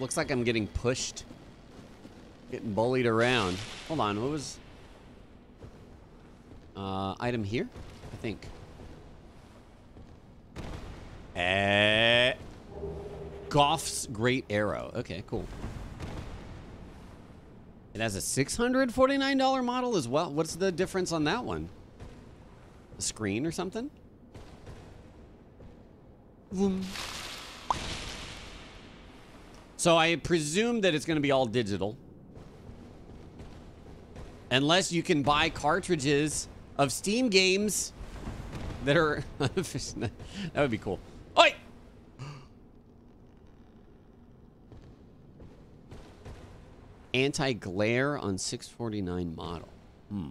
Looks like I'm getting pushed. Getting bullied around. Hold on, what was... Uh, item here? I think. Eh... Gough's Great Arrow. Okay, cool. It has a $649 model as well. What's the difference on that one? A screen or something? Vroom. So I presume that it's going to be all digital. Unless you can buy cartridges of Steam games that are... that would be cool. Oi! Anti-glare on 649 model. Hmm.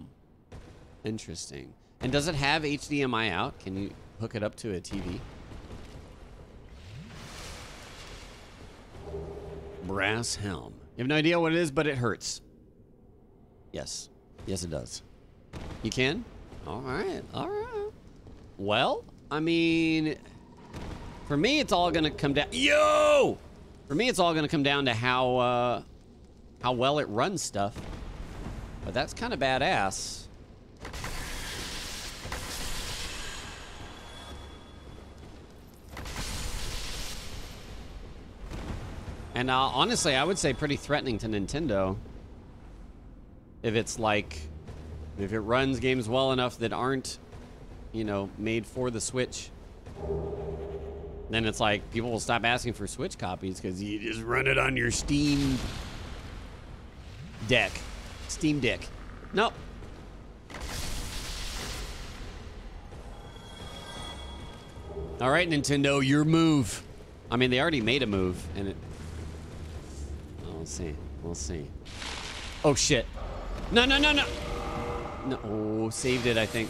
Interesting. And does it have HDMI out? Can you hook it up to a TV? Brass helm. You have no idea what it is, but it hurts. Yes. Yes, it does. You can? All right. All right. Well, I mean, for me, it's all to come down. Yo! For me, it's all to come down to how, uh, how well it runs stuff. But that's kind of badass. And uh, honestly, I would say pretty threatening to Nintendo. If it's like, if it runs games well enough that aren't, you know, made for the Switch, then it's like people will stop asking for Switch copies because you just run it on your Steam deck. Steam Deck. Nope. All right, Nintendo, your move. I mean, they already made a move, and it. We'll see. We'll see. Oh shit! No, no, no, no. No. Oh, saved it. I think.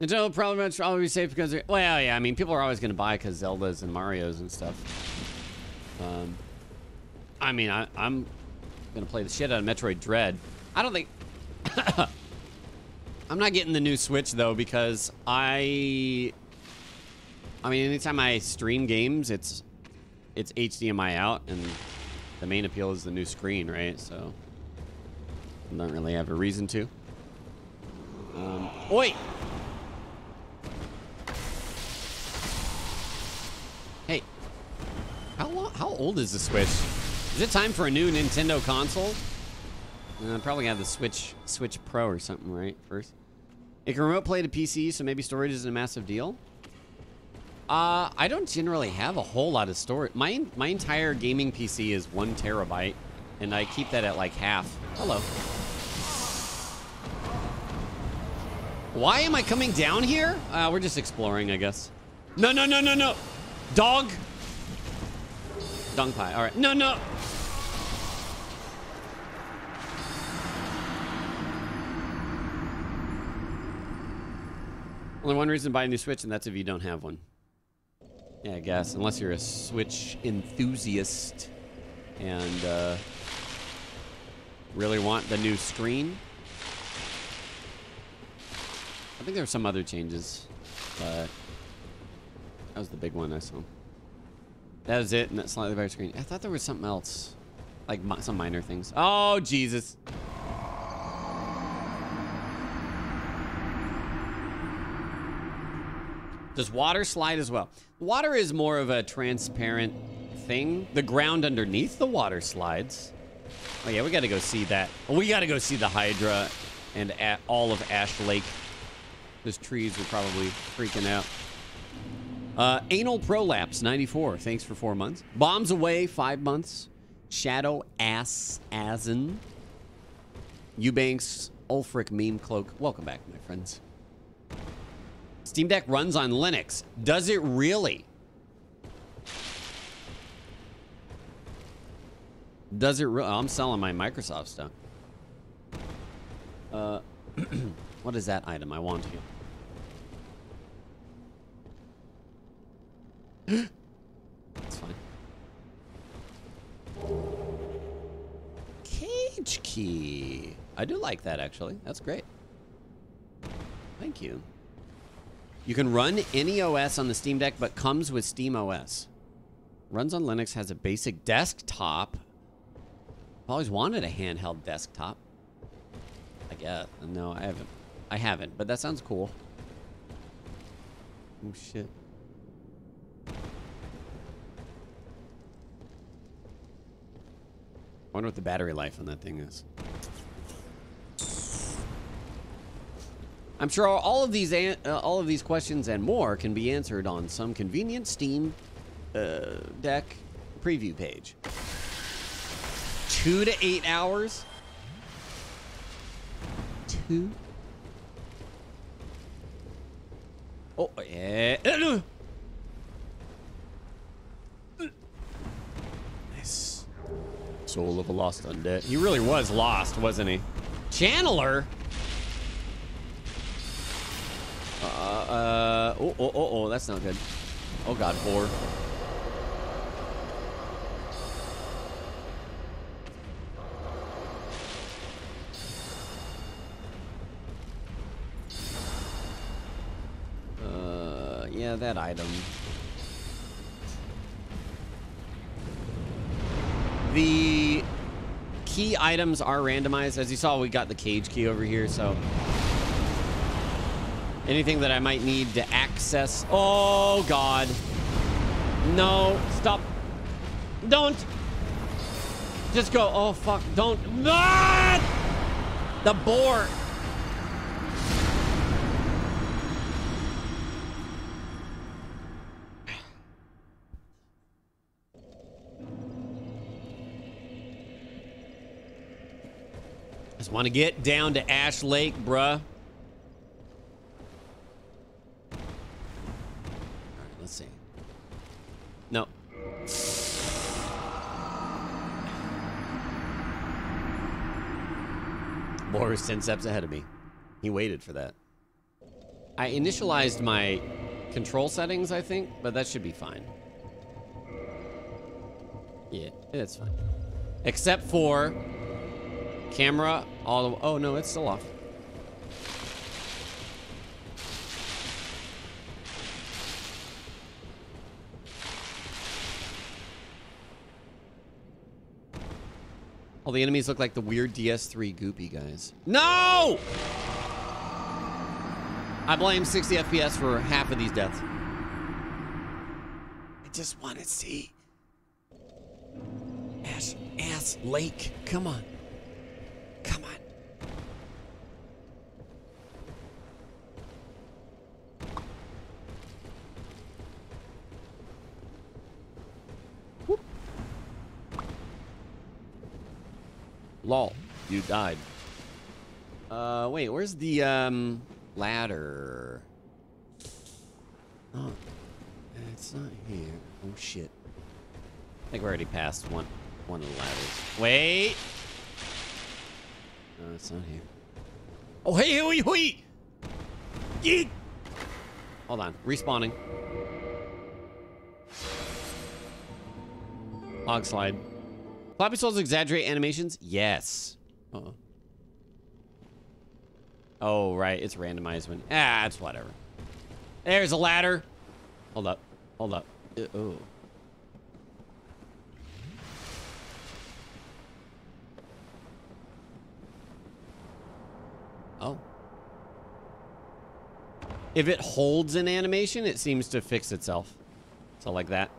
Nintendo probably much always be safe because well, yeah. I mean, people are always going to buy because Zeldas and Mario's and stuff. Um, I mean, I, I'm gonna play the shit out of Metroid Dread. I don't think. I'm not getting the new Switch though because I I mean anytime I stream games it's it's HDMI out and the main appeal is the new screen, right? So I don't really have a reason to. Um, oi! Hey, how long, how old is the Switch? Is it time for a new Nintendo console? Uh, probably have the Switch Switch Pro or something, right? First, it can remote play to PC, so maybe storage isn't a massive deal. Uh, I don't generally have a whole lot of storage. My my entire gaming PC is one terabyte, and I keep that at like half. Hello. Why am I coming down here? Uh, we're just exploring, I guess. No, no, no, no, no. Dog. Dung pie. All right. No, no. Only one reason to buy a new Switch, and that's if you don't have one. Yeah, I guess. Unless you're a Switch enthusiast and uh, really want the new screen. I think there were some other changes, but that was the big one I saw. That was it, and that slightly better screen. I thought there was something else, like some minor things. Oh Jesus! Does water slide as well? Water is more of a transparent thing. The ground underneath the water slides. Oh yeah, we got to go see that. We got to go see the Hydra and all of Ash Lake. Those trees are probably freaking out. Uh, Anal Prolapse 94. Thanks for four months. Bombs Away five months. Shadow Ass Asin. Eubanks Ulfric Meme Cloak. Welcome back, my friends. Steam Deck runs on Linux. Does it really? Does it really? I'm selling my Microsoft stuff. Uh, what is that item? I want you. That's fine. Cage key. I do like that, actually. That's great. Thank you. You can run any OS on the Steam Deck, but comes with Steam OS. Runs on Linux, has a basic desktop. I've always wanted a handheld desktop. I guess. No, I haven't. I haven't, but that sounds cool. Oh, shit. I wonder what the battery life on that thing is. I'm sure all of these uh, all of these questions and more can be answered on some convenient Steam uh, Deck preview page. Two to eight hours. Two. Oh yeah. Nice. Soul of a lost undead. He really was lost, wasn't he? Channeler. Uh, uh, oh, oh, oh, oh, that's not good. Oh god, four. Uh, yeah, that item. The key items are randomized. As you saw, we got the cage key over here, so Anything that I might need to access. Oh, God. No. Stop. Don't. Just go. Oh, fuck. Don't. Ah! The boar. Just want to get down to Ash Lake, bruh. Boris 10 steps ahead of me. He waited for that. I initialized my control settings, I think, but that should be fine. Yeah, it's fine. Except for camera all the Oh no, it's still off. All the enemies look like the weird DS3 goopy guys. No! I blame 60 FPS for half of these deaths. I just want to see Ash Ass Lake. Come on. Come on. Lol, you died. Uh, wait, where's the, um, ladder? Oh, it's not here. Oh, shit. I think we already passed one, one of the ladders. Wait! No, it's not here. Oh, hey, hoi, hoi! Yeet! Hold on, respawning. Hog slide. Floppy souls exaggerate animations? Yes. Uh -oh. oh, right. It's randomized when. Ah, it's whatever. There's a ladder. Hold up. Hold up. Uh, oh. Oh. If it holds an animation, it seems to fix itself. So like that.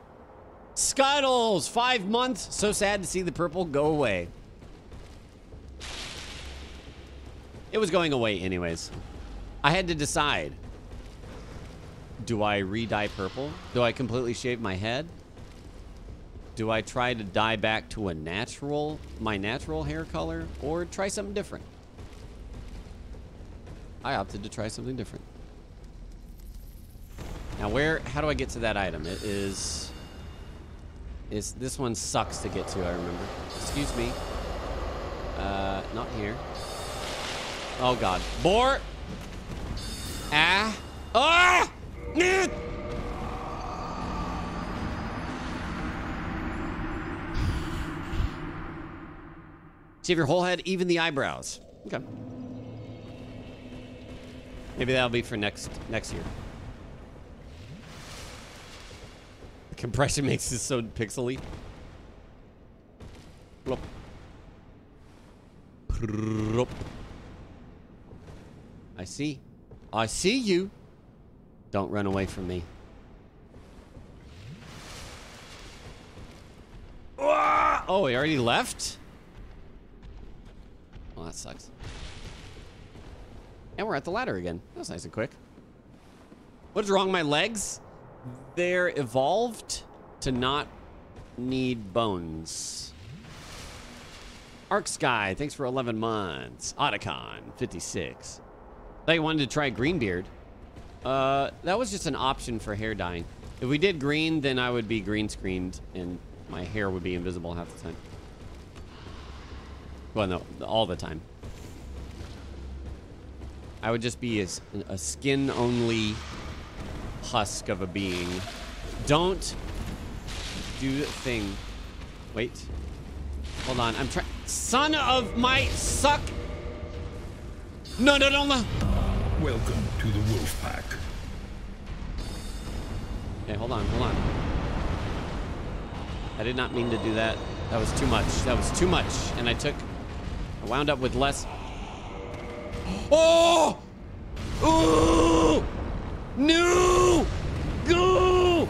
Scuttles! Five months. So sad to see the purple go away. It was going away anyways. I had to decide. Do I re-dye purple? Do I completely shave my head? Do I try to dye back to a natural, my natural hair color? Or try something different? I opted to try something different. Now where, how do I get to that item? It is... Is this one sucks to get to, I remember. Excuse me. Uh, not here. Oh god. Boar! Ah! Ah! Nyeh! Shave your whole head, even the eyebrows. Okay. Maybe that'll be for next next year. The compression makes this so pixely. I see. I see you. Don't run away from me. Ah! Oh, he already left? Well, that sucks. And we're at the ladder again. That was nice and quick. What's wrong with my legs? They're evolved to not need bones. Arc Sky, thanks for 11 months. Otacon, 56. They wanted to try Greenbeard. Uh, that was just an option for hair dyeing. If we did green, then I would be green screened and my hair would be invisible half the time. Well, no, all the time. I would just be a, a skin-only husk of a being. Don't do the thing. Wait. Hold on. I'm trying. Son of my suck. No, no, no, no. Welcome to the Wolf Pack. Okay, hold on, hold on. I did not mean to do that. That was too much. That was too much. And I took... I wound up with less... Oh! Ooh! No! Go!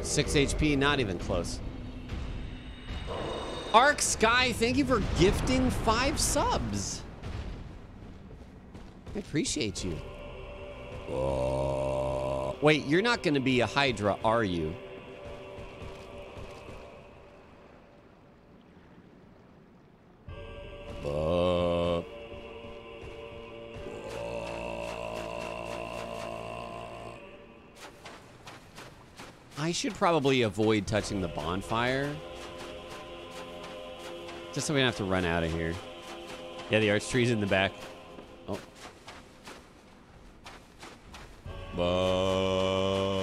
Six HP, not even close. Arc Sky, thank you for gifting five subs. I appreciate you. Oh. Wait, you're not going to be a Hydra, are you? Uh, uh. I should probably avoid touching the bonfire. Just so we don't have to run out of here. Yeah, the arch tree's in the back. Oh. Bug.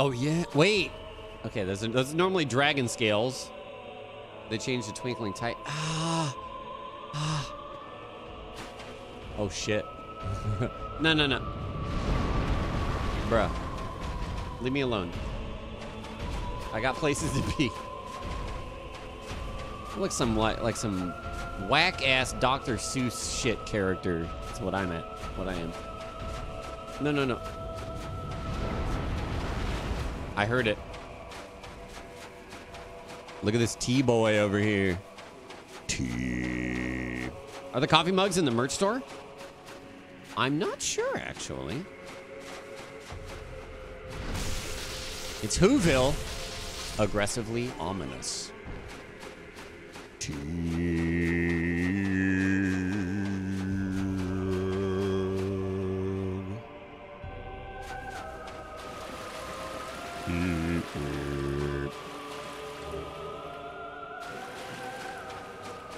Oh, yeah. Wait. Okay, those are, those are normally dragon scales. They changed to twinkling titanite. Ah. Oh shit. no, no, no. Bruh. Leave me alone. I got places to be. Look some like like some whack ass Dr. Seuss shit character. That's what I'm at. What I am. No, no, no. I heard it. Look at this T boy over here. T. Are the coffee mugs in the merch store? I'm not sure, actually. It's Whoville. Aggressively ominous. T.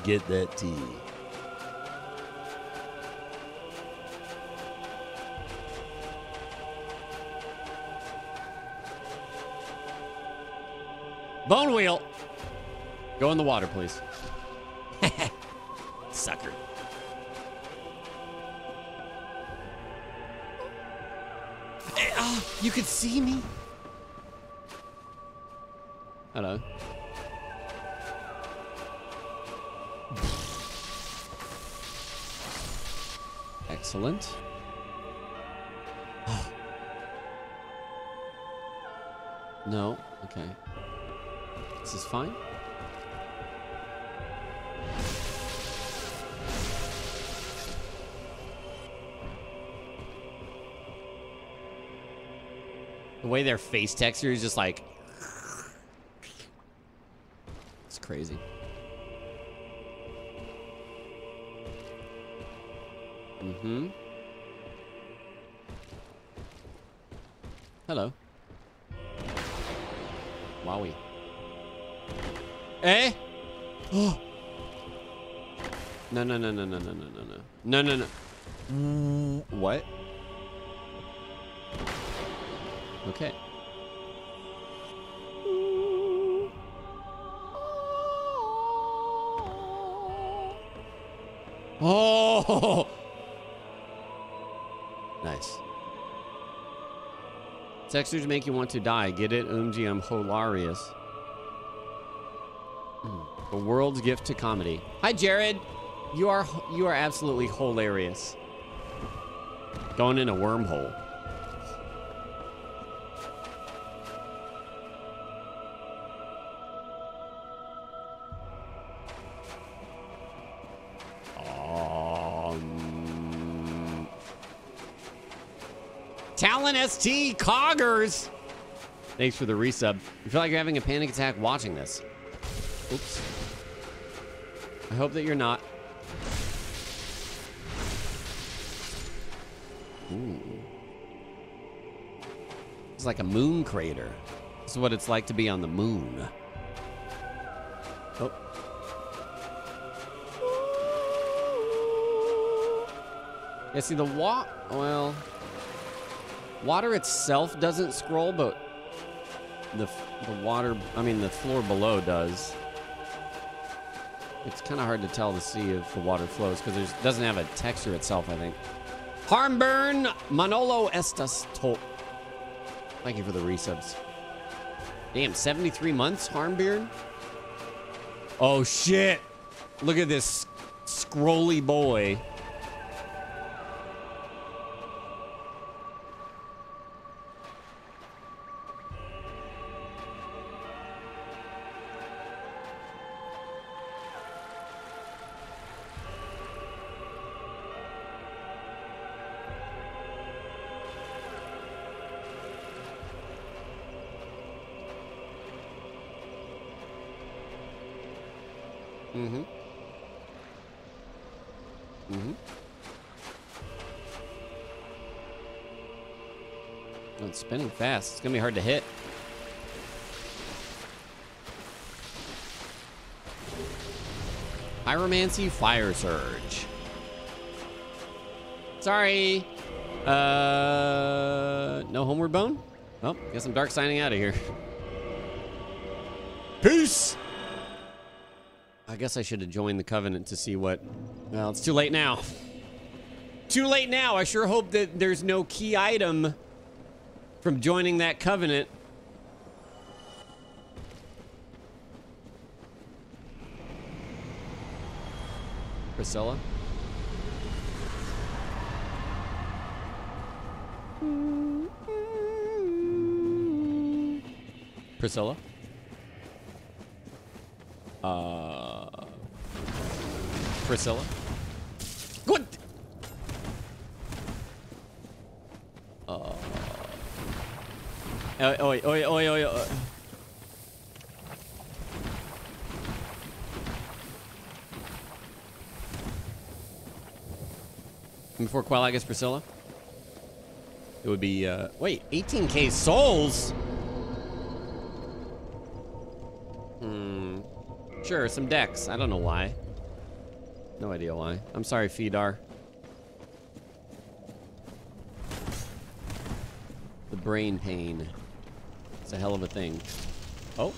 Get that tea. Bone wheel. Go in the water, please. Sucker. Oh, you could see me. Hello. Excellent. no. Okay. This is fine. The way their face texture is just like. It's crazy. Mm hmm. Hello. Wowie. Eh? Oh. No, no, no, no, no, no, no, no, no. No, no, no. Mm, what? Okay. Oh! Nice. Textures make you want to die. Get it? Umji, I'm hilarious. The world's gift to comedy. Hi, Jared. You are you are absolutely hilarious. Going in a wormhole. ST Coggers. Thanks for the resub. You feel like you're having a panic attack watching this. Oops. I hope that you're not. Ooh. It's like a moon crater. This is what it's like to be on the moon. Oh. Yeah, see the wa- well, water itself doesn't scroll, but the the water, I mean the floor below does. It's kind of hard to tell to see if the water flows because it doesn't have a texture itself, I think. Harmburn Manolo Estas Top. Thank you for the resubs. Damn, 73 months, Harmbeard? Oh, shit. Look at this scrolly boy. Fast. It's gonna be hard to hit. Pyromancy Fire Surge. Sorry. Uh, no homeward bone? Oh, guess I'm dark signing out of here. Peace! I guess I should have joined the Covenant to see what... Well, it's too late now. Too late now. I sure hope that there's no key item from joining that covenant. Priscilla? Priscilla? Uh. Priscilla? Oi, oi, oi, oi, oi. Before Quelaag's Priscilla? It would be, uh, wait, 18k souls? Hmm. Sure, some decks. I don't know why. No idea why. I'm sorry, Fedar. The brain pain. A hell of a thing. Oh.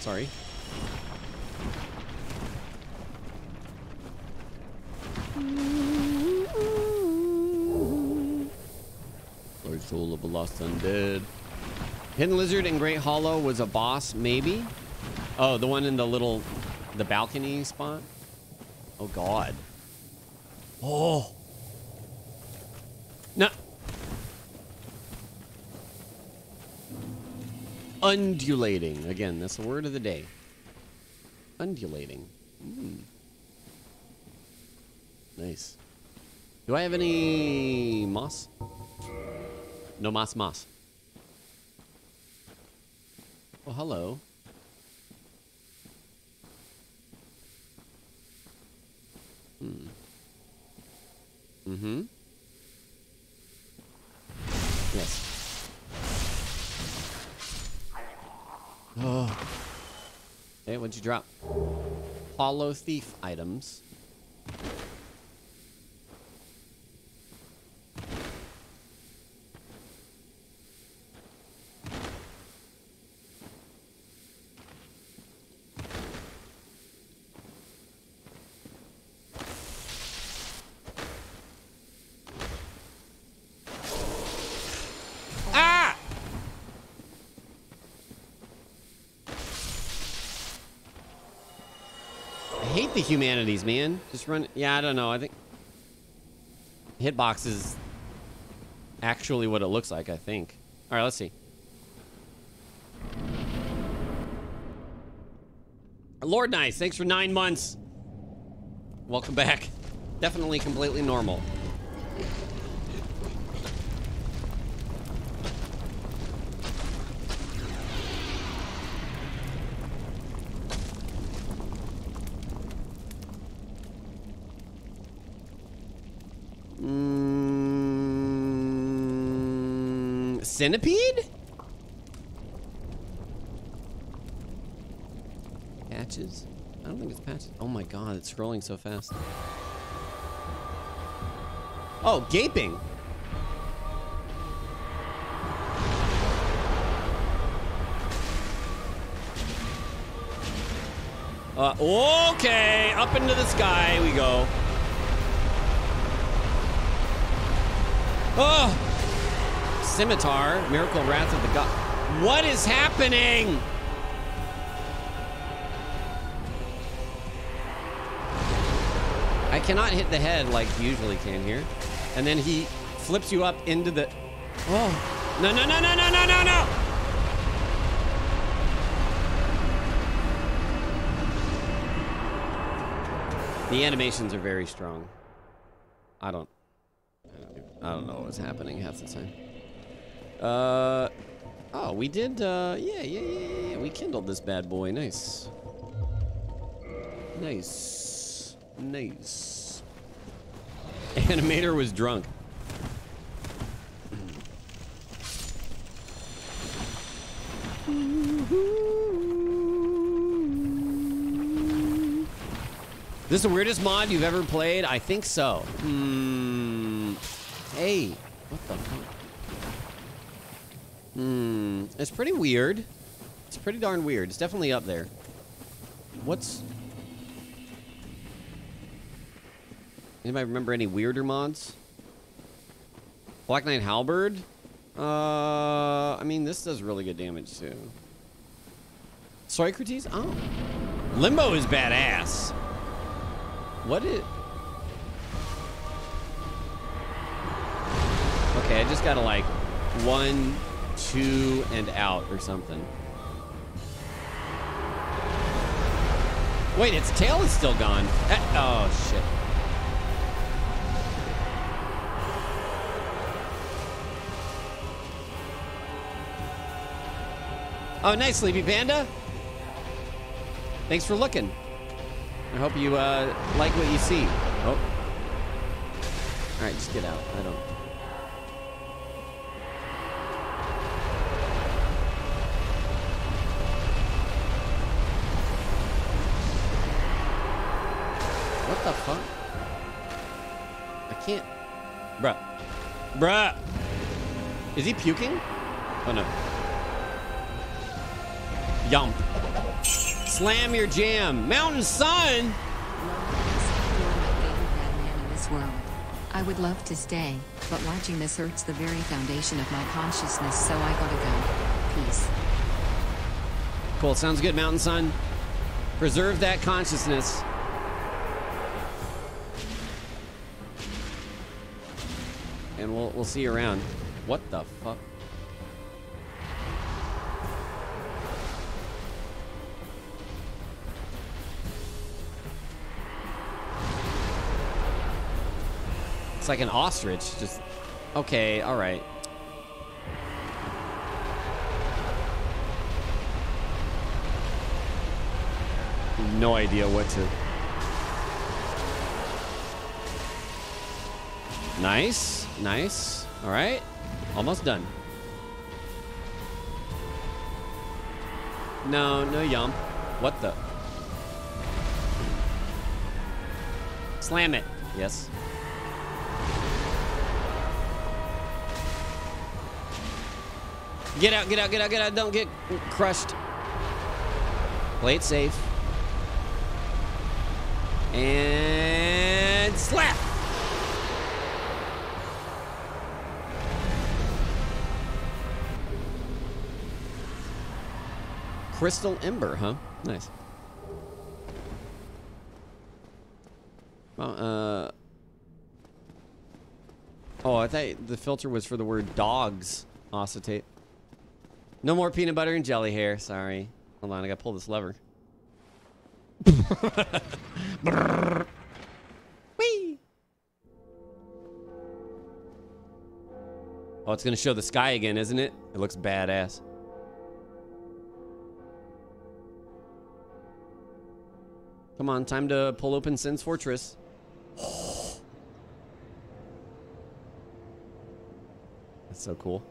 Sorry. Lord Soul of the Lost Undead. Hidden Lizard in Great Hollow was a boss, maybe? Oh, the one in the little, the balcony spot? Oh, God. Oh. No. Undulating. Again, that's the word of the day. Undulating. Mm. Nice. Do I have any moss? No moss moss. Oh, hello. Hmm. Mm-hmm. Yes. Oh. Hey, what'd you drop? Hollow thief items. Ah! I hate the humanities, man. Just run. Yeah, I don't know. I think hitbox is actually what it looks like. I think. All right, let's see. Lord Nice, thanks for nine months. Welcome back. Definitely completely normal. Centipede? Patches? I don't think it's patches. Oh my god, it's scrolling so fast. Oh, gaping. Uh, okay, up into the sky we go. Oh! Scimitar, Miracle Wrath of the God. What is happening? I cannot hit the head like usually can here. And then he flips you up into the. Oh. No, no, no, no, no, no, no, no! The animations are very strong. I don't. I don't know what's happening half the time. Uh, oh, we did. Uh, yeah, yeah, yeah, yeah. We kindled this bad boy. Nice. Nice. Nice. Animator was drunk. This is the weirdest mod you've ever played? I think so. Hmm. Hey, what the fuck? Hmm. It's pretty weird. It's pretty darn weird. It's definitely up there. What's... Anybody remember any weirder mods? Black Knight Halberd? Uh, I mean, this does really good damage too. Socrates? Oh. Limbo is badass. What is... Okay, I just gotta like one, two, and out or something. Wait, its tail is still gone. Eh, oh, shit. Oh, nice, Sleepy Panda. Thanks for looking. I hope you uh, like what you see. Oh. All right, just get out. I don't. Bruh. Is he puking? Oh no. Yump. Slam your jam. Mountain Sun! You're my favorite Batman in this world. I would love to stay, but watching this hurts the very foundation of my consciousness, so I gotta go. Peace. Cool. Sounds good, Mountain Sun. Preserve that consciousness. We'll see you around. What the fuck? It's like an ostrich. Just okay. All right. No idea what to. Nice, nice. All right, almost done. No, no yump. What the? Slam it. Yes. Get out, get out, get out, get out. Don't get crushed. Play it safe. And slap. Crystal Ember, huh? Nice. Well, uh. Oh, I thought the filter was for the word dogs. Acetate. No more peanut butter and jelly hair. Sorry. Hold on, I gotta pull this lever. Whee! Oh, it's gonna show the sky again, isn't it? It looks badass. Come on, time to pull open Sen's Fortress. That's so cool.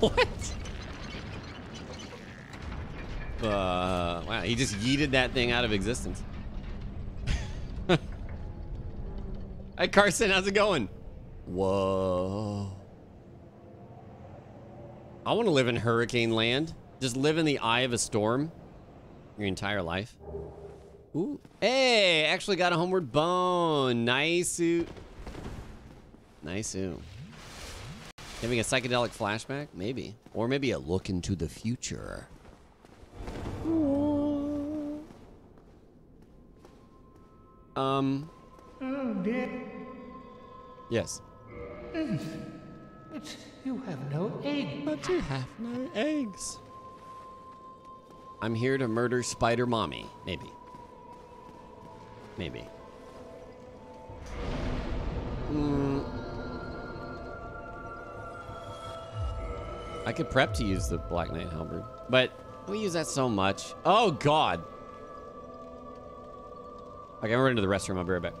what? Uh, wow, he just yeeted that thing out of existence. Hi, Carson, how's it going? Whoa. I want to live in hurricane land. Just live in the eye of a storm your entire life. Ooh. Hey, actually got a homeward bone. Nice. Nice. Having a psychedelic flashback? Maybe. Or maybe a look into the future. Um. Oh, dear. Yes. But you have no egg. But you have no eggs. I'm here to murder Spider Mommy. Maybe. Maybe. Hmm. I could prep to use the Black Knight Halberd, but we use that so much. Oh, God. Okay, I'm running to the restroom. I'll be right back.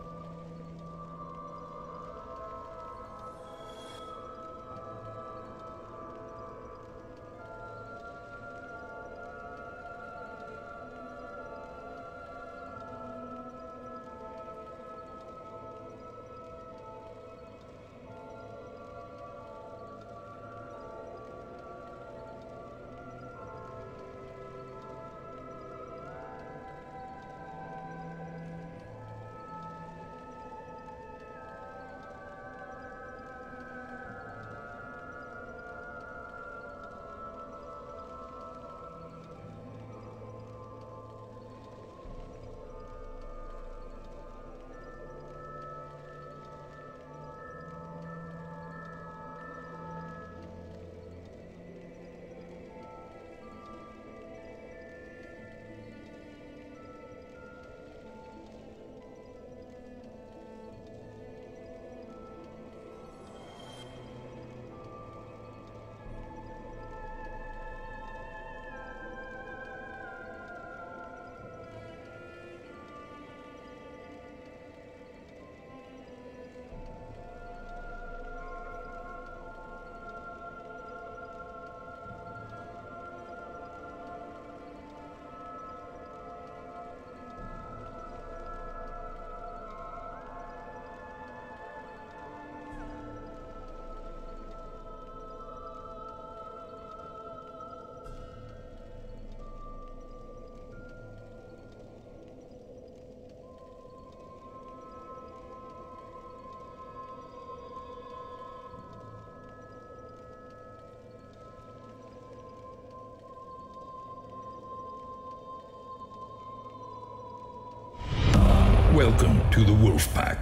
Pack.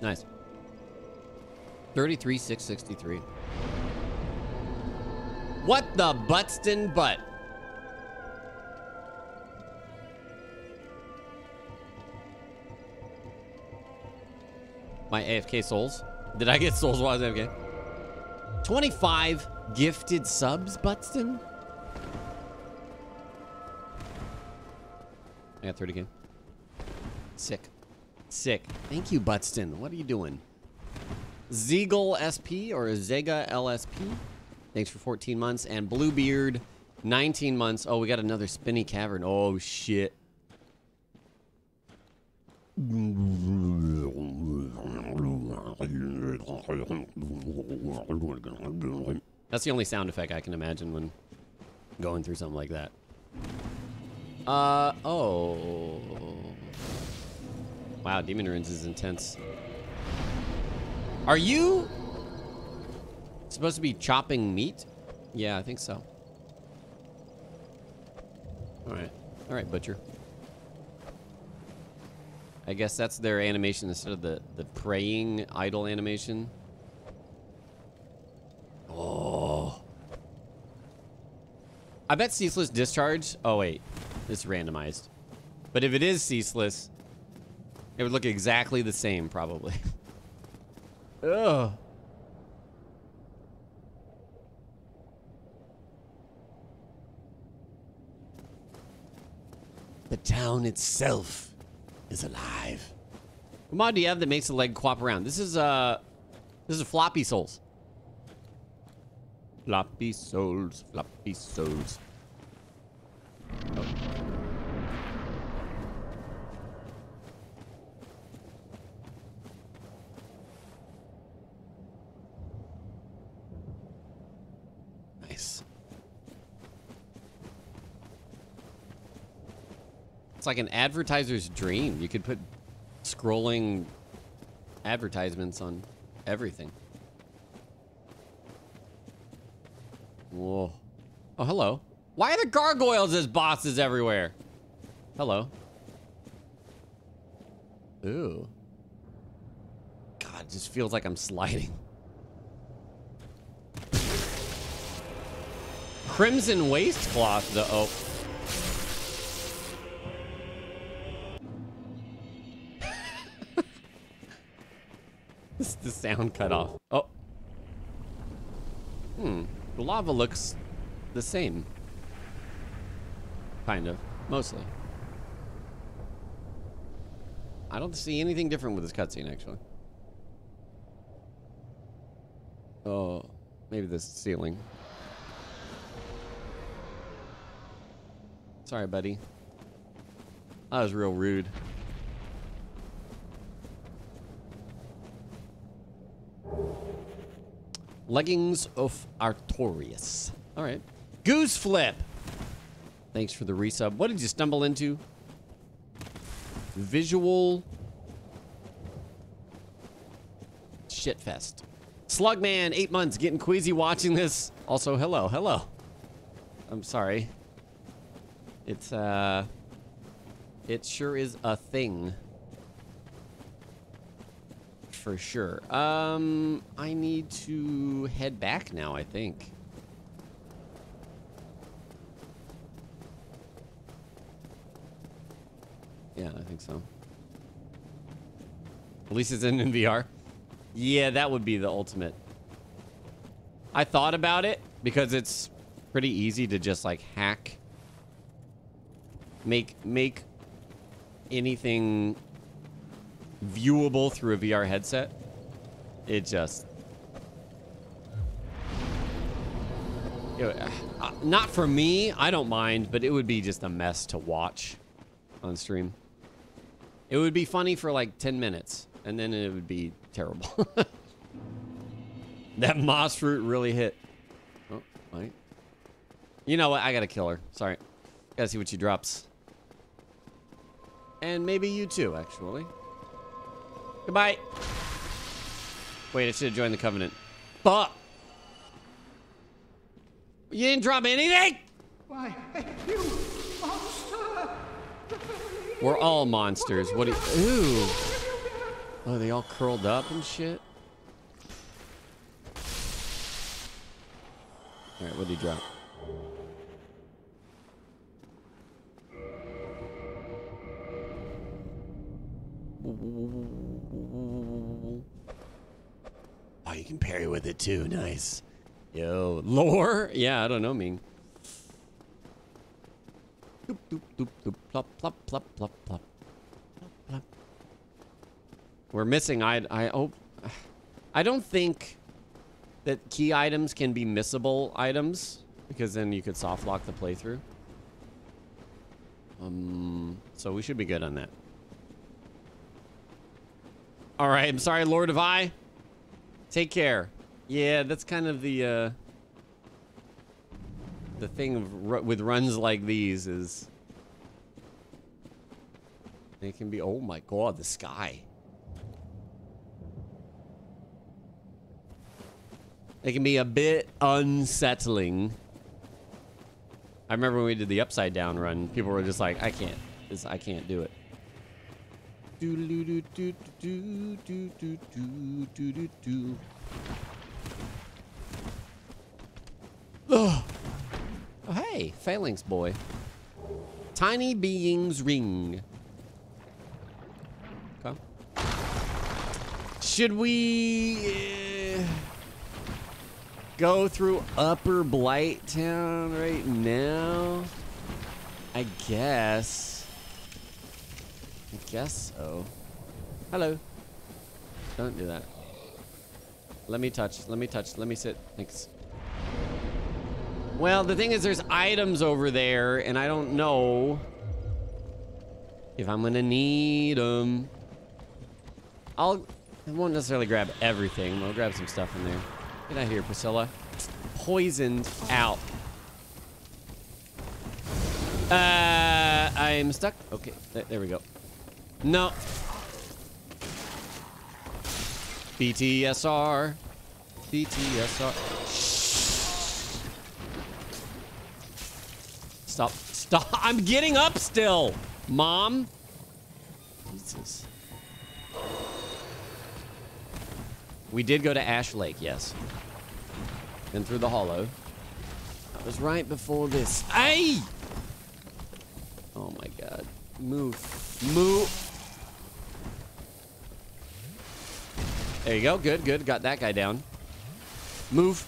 Nice. 33 663. What the Butston butt? My AFK souls. Did I get souls while I was AFK? 25 gifted subs, Butston? I got 30 again. Sick. Sick. Thank you, Butston. What are you doing? Zeagle SP or Zega LSP. Thanks for 14 months. And Bluebeard, 19 months. Oh, we got another spinny cavern. Oh, shit. That's the only sound effect I can imagine when going through something like that. Uh, oh. Wow, Demon Ruins is intense. Are you supposed to be chopping meat? Yeah, I think so. All right. All right, Butcher. I guess that's their animation instead of the, the praying idol animation. Oh. I bet Ceaseless Discharge... Oh, wait. It's randomized. But if it is Ceaseless, it would look exactly the same, probably. Ugh. The town itself is alive. What mod do you have that makes the leg quap around? This is, uh... This is floppy souls. Floppy souls, floppy souls. Oh. Nice. It's like an advertiser's dream. You could put scrolling advertisements on everything. Whoa. Oh, hello. Why are the gargoyles as bosses everywhere? Hello. Ooh. God, it just feels like I'm sliding. Crimson waistcloth, though. Oh. Sound cut off. Oh. Hmm. The lava looks the same. Kind of. Mostly. I don't see anything different with this cutscene, actually. Oh, maybe this ceiling. Sorry, buddy. That was real rude. Leggings of Artorias. All right. Goose Flip. Thanks for the resub. What did you stumble into? Visual shitfest. Slugman, eight months, getting queasy watching this. Also, hello, hello. I'm sorry. It's uh, It sure is a thing. For sure. Um, I need to head back now, I think. Yeah, I think so. At least it's in, in VR. Yeah, that would be the ultimate. I thought about it because it's pretty easy to just like hack make make anything viewable through a VR headset. It just know, uh, not for me, I don't mind, but it would be just a mess to watch on stream. It would be funny for like 10 minutes, and then it would be terrible. that moss fruit really hit. Oh, wait. You know what? I gotta kill her. Sorry. Gotta see what she drops. And maybe you too, actually. Goodbye. Wait, I should have joined the Covenant. Fuck! You didn't drop anything? Why, you monster! We're all monsters. What do you... Ooh. Oh, they all curled up and shit? Alright, what did he drop? Oh, you can parry with it too. Nice. Yo, lore? Yeah, I don't know, Ming. Doop, doop, doop, doop, plop, plop, plop, plop, plop. Plop, plop. We're missing. I. I oh, I don't think that key items can be missable items because then you could soft lock the playthrough. Um. So we should be good on that. All right. I'm sorry, Lord of I. Take care. Yeah, that's kind of the uh, the thing of with runs like these is they can be. Oh my god, the sky. They can be a bit unsettling. I remember when we did the upside down run, people were just like, "I can't, I can't do it." Do do do do do do do do do do. Oh. hey, Phalanx boy. Tiny beings ring. Okay. Should we go through Upper Blighttown right now? I guess. I guess so. Hello. Don't do that. Let me touch. Let me touch. Let me sit. Thanks. Well, the thing is, there's items over there, and I don't know if I'm gonna need them. I'll. I won't necessarily grab everything. I'll grab some stuff in there. Get out of here, Priscilla. Poisoned out. Uh, I'm stuck. Okay, th there we go. No. BTSR. BTSR. Stop. Stop. I'm getting up still. Mom. Jesus. We did go to Ash Lake, yes. Then through the hollow. That was right before this. Hey! Oh my god. Move. Move. There you go. Good, good. Got that guy down. Move.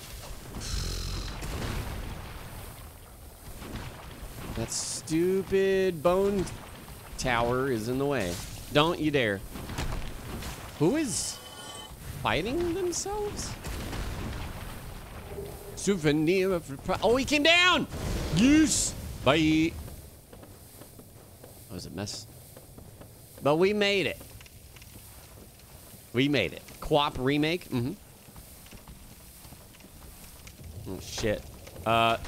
That stupid bone tower is in the way. Don't you dare. Who is fighting themselves? Souvenir of... Oh, he came down! Yes! Bye! That was a mess. But we made it. We made it. Co-op remake? Mm-hmm. Oh, shit. Uh...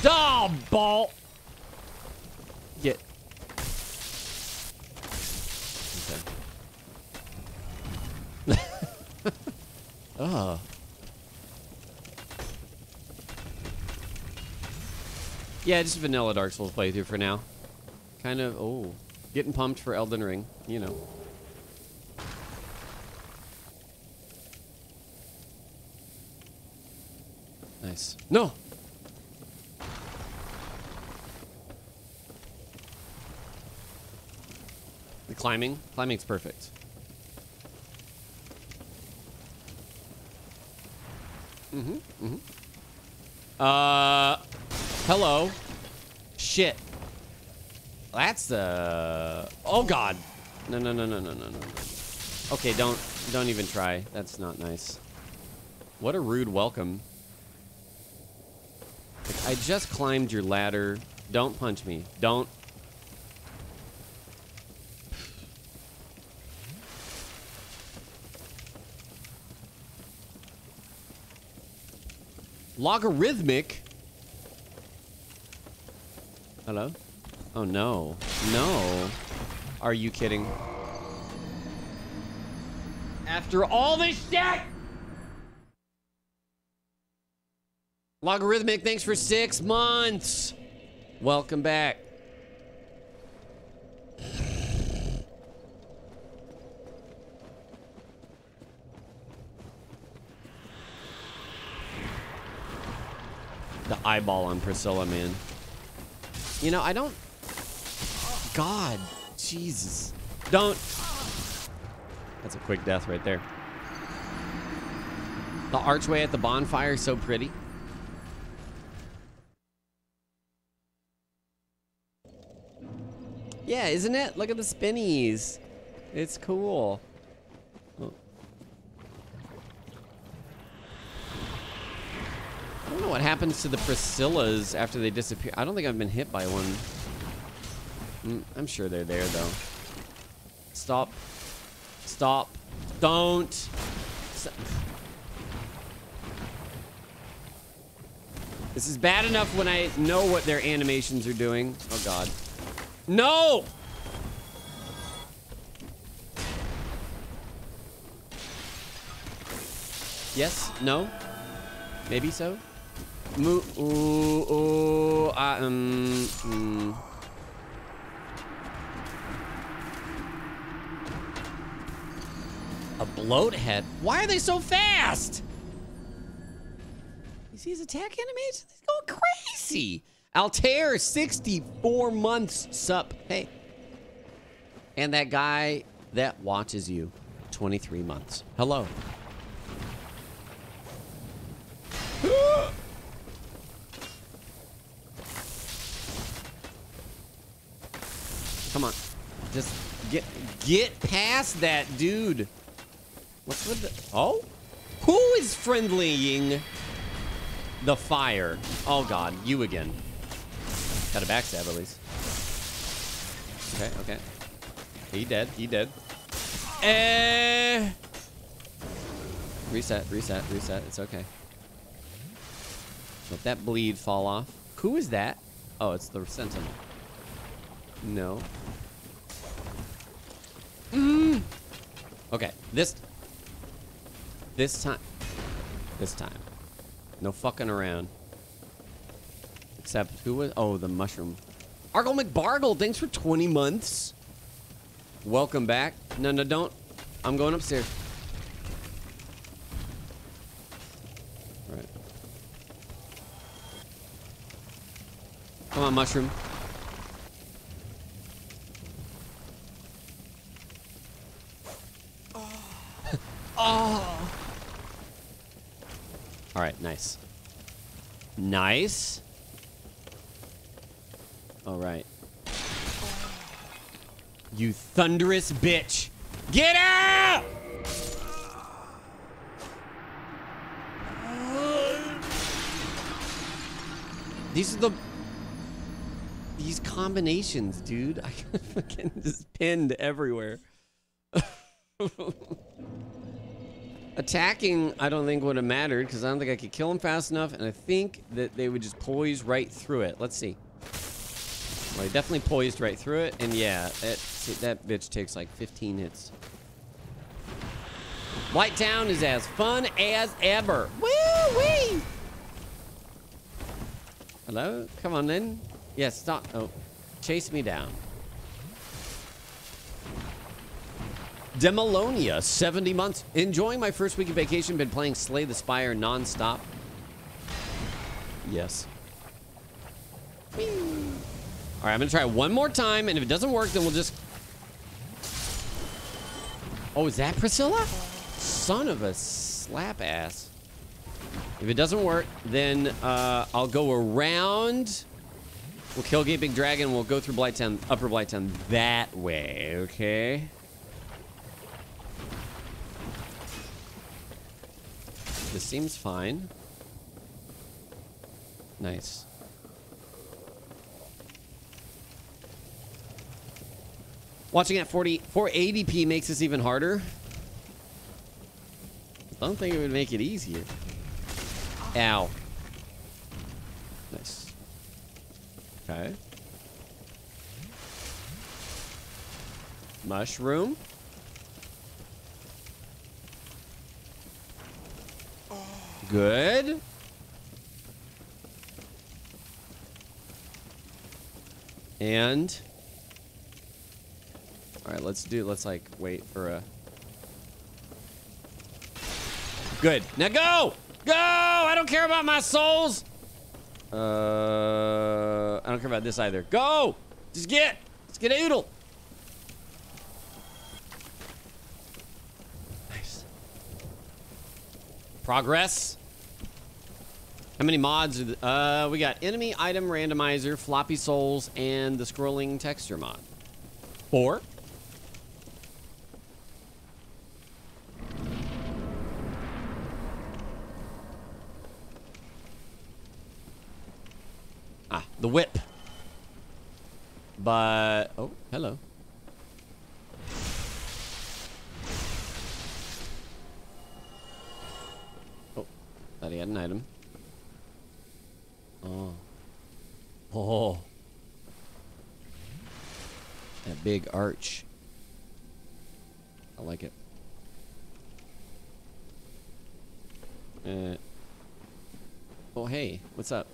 Dog ball! Get... Okay. oh. Yeah, just vanilla Dark Souls playthrough for now. Kind of, oh, getting pumped for Elden Ring, you know. Nice. No! The climbing? Climbing's perfect. Mm-hmm, mm-hmm. Uh, hello. Shit. That's the. Oh God. No, no, no, no, no, no, no. no. Okay, don't, don't even try. That's not nice. What a rude welcome. Like, I just climbed your ladder. Don't punch me. Don't. Logarithmic? Hello? Oh no. No. Are you kidding? After all this shit! Logarithmic, thanks for six months. Welcome back. The eyeball on Priscilla, man. You know, I don't... God. Jesus. Don't... That's a quick death right there. The archway at the bonfire is so pretty. Yeah, isn't it? Look at the spinnies. It's cool. I don't know what happens to the Priscillas after they disappear. I don't think I've been hit by one. Mm, I'm sure they're there, though. Stop. Stop. Don't. Stop. This is bad enough when I know what their animations are doing. Oh, God. No! Yes? No? Maybe so? Moo, ooh, ooh, uh, um, mm. A bloathead? Why are they so fast? You see his attack animation? He's going crazy. Altair, 64 months, sup. Hey. And that guy that watches you, 23 months. Hello. Come on. Just get get past that dude. What's with the Oh? Who is friendlying the fire? Oh god, you again. Got a backstab at least. Okay, okay. He dead, he dead. Eh Reset, reset, reset. It's okay. Let that bleed fall off. Who is that? Oh, it's the sentinel. No. Mm. Okay, this this time this time. No fucking around. Except who was oh the mushroom. Argle McBargle, thanks for 20 months. Welcome back. No, no, don't. I'm going upstairs. All right. Come on, mushroom. oh. All right, nice. Nice. All right. You thunderous bitch. Get out! These are the these combinations, dude. I fucking just pinned everywhere. Attacking, I don't think would have mattered because I don't think I could kill him fast enough, and I think that they would just poise right through it. Let's see. Well, definitely poised right through it, and yeah, that, that bitch takes like 15 hits. White Town is as fun as ever. Woo-wee! Hello? Come on, then. Yeah, stop. Oh, chase me down. Demolonia, 70 months. Enjoying my first week of vacation. Been playing Slay the Spire nonstop. Yes. Whee! All right, I'm gonna try it one more time, and if it doesn't work, then we'll just. Oh, is that Priscilla? Son of a slap ass. If it doesn't work, then uh, I'll go around. We'll kill Gaping Dragon. We'll go through Blighttown, Upper Blighttown that way. Okay. This seems fine. Nice. Watching at 40, 480p makes this even harder. I don't think it would make it easier. Ow. Nice. Okay. Mushroom. Good. And all right, let's do. Let's like wait for a. Good. Now go, go. I don't care about my souls. Uh, I don't care about this either. Go. Just get. Let's get a oodle. Nice. Progress. How many mods? Uh, we got enemy item randomizer, floppy souls, and the scrolling texture mod. Four. Ah, the whip. But oh, hello. Oh, thought he had an item. Oh. Oh. That big arch. I like it. Uh. Oh, hey. What's up?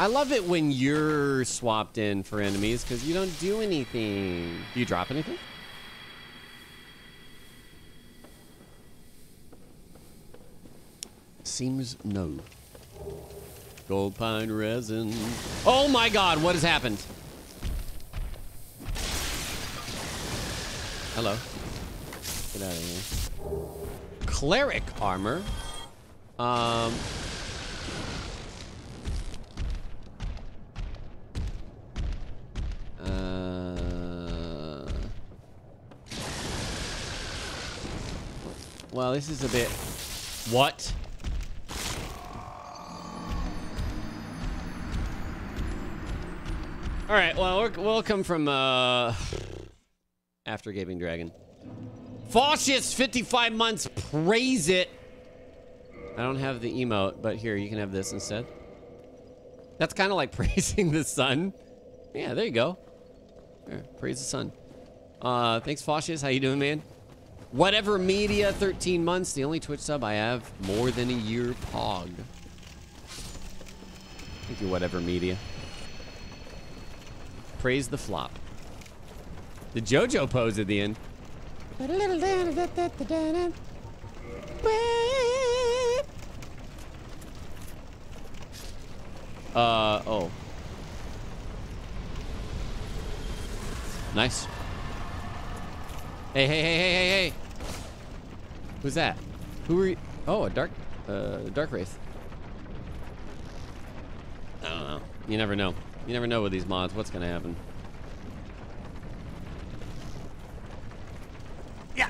I love it when you're swapped in for enemies because you don't do anything. Do you drop anything? Seems no. Gold pine resin. Oh my god, what has happened? Hello. Get out of here. Cleric armor. Um. Uh. Well, this is a bit. What? All right. Well, we'll come from uh, after Gaping Dragon. Fascist, 55 months. Praise it. I don't have the emote, but here you can have this instead. That's kind of like praising the sun. Yeah, there you go. There, praise the sun. Uh, thanks, Fascist. How you doing, man? Whatever media, 13 months. The only Twitch sub I have more than a year. Pog. Thank you, whatever media. Praise the flop. The JoJo pose at the end. Uh, oh. Nice. Hey, hey, hey, hey, hey, hey. Who's that? Who are you? Oh, a dark, uh, dark wraith. I don't know. You never know. You never know with these mods what's gonna happen. Yeah.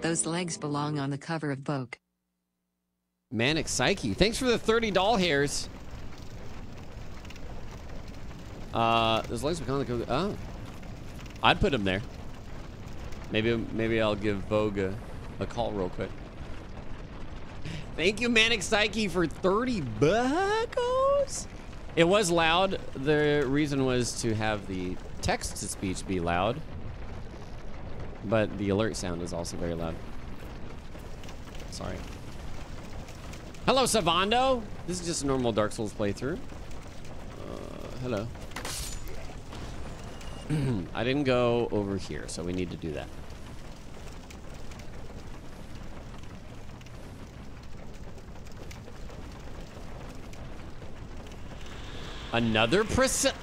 Those legs belong on the cover of Vogue. Manic Psyche. Thanks for the 30 doll hairs. Uh, those legs become the Oh. I'd put him there. Maybe maybe I'll give Vogue a, a call real quick. Thank you, Manic Psyche, for 30 buckos. It was loud. The reason was to have the text to speech be loud. But the alert sound is also very loud. Sorry. Hello, Savando. This is just a normal Dark Souls playthrough. Uh, hello. I didn't go over here, so we need to do that. Another Priscilla.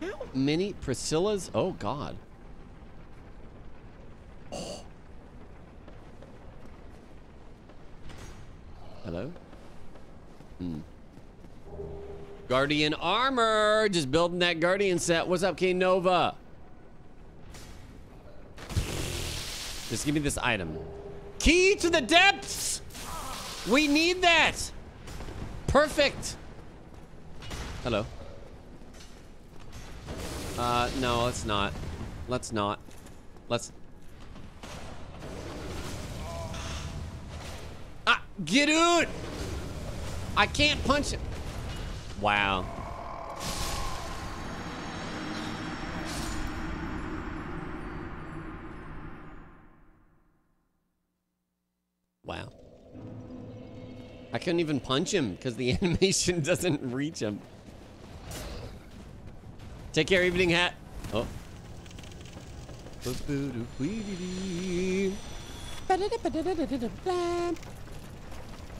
How many Priscillas? Oh, God. Hello? Hmm. Guardian armor. Just building that Guardian set. What's up, King Nova? Just give me this item. Key to the depths. We need that. Perfect. Hello. Uh, no, let's not. Let's not. Let's. Ah, get out! I can't punch it. Wow. Wow. I couldn't even punch him because the animation doesn't reach him. Take care, evening hat. Oh.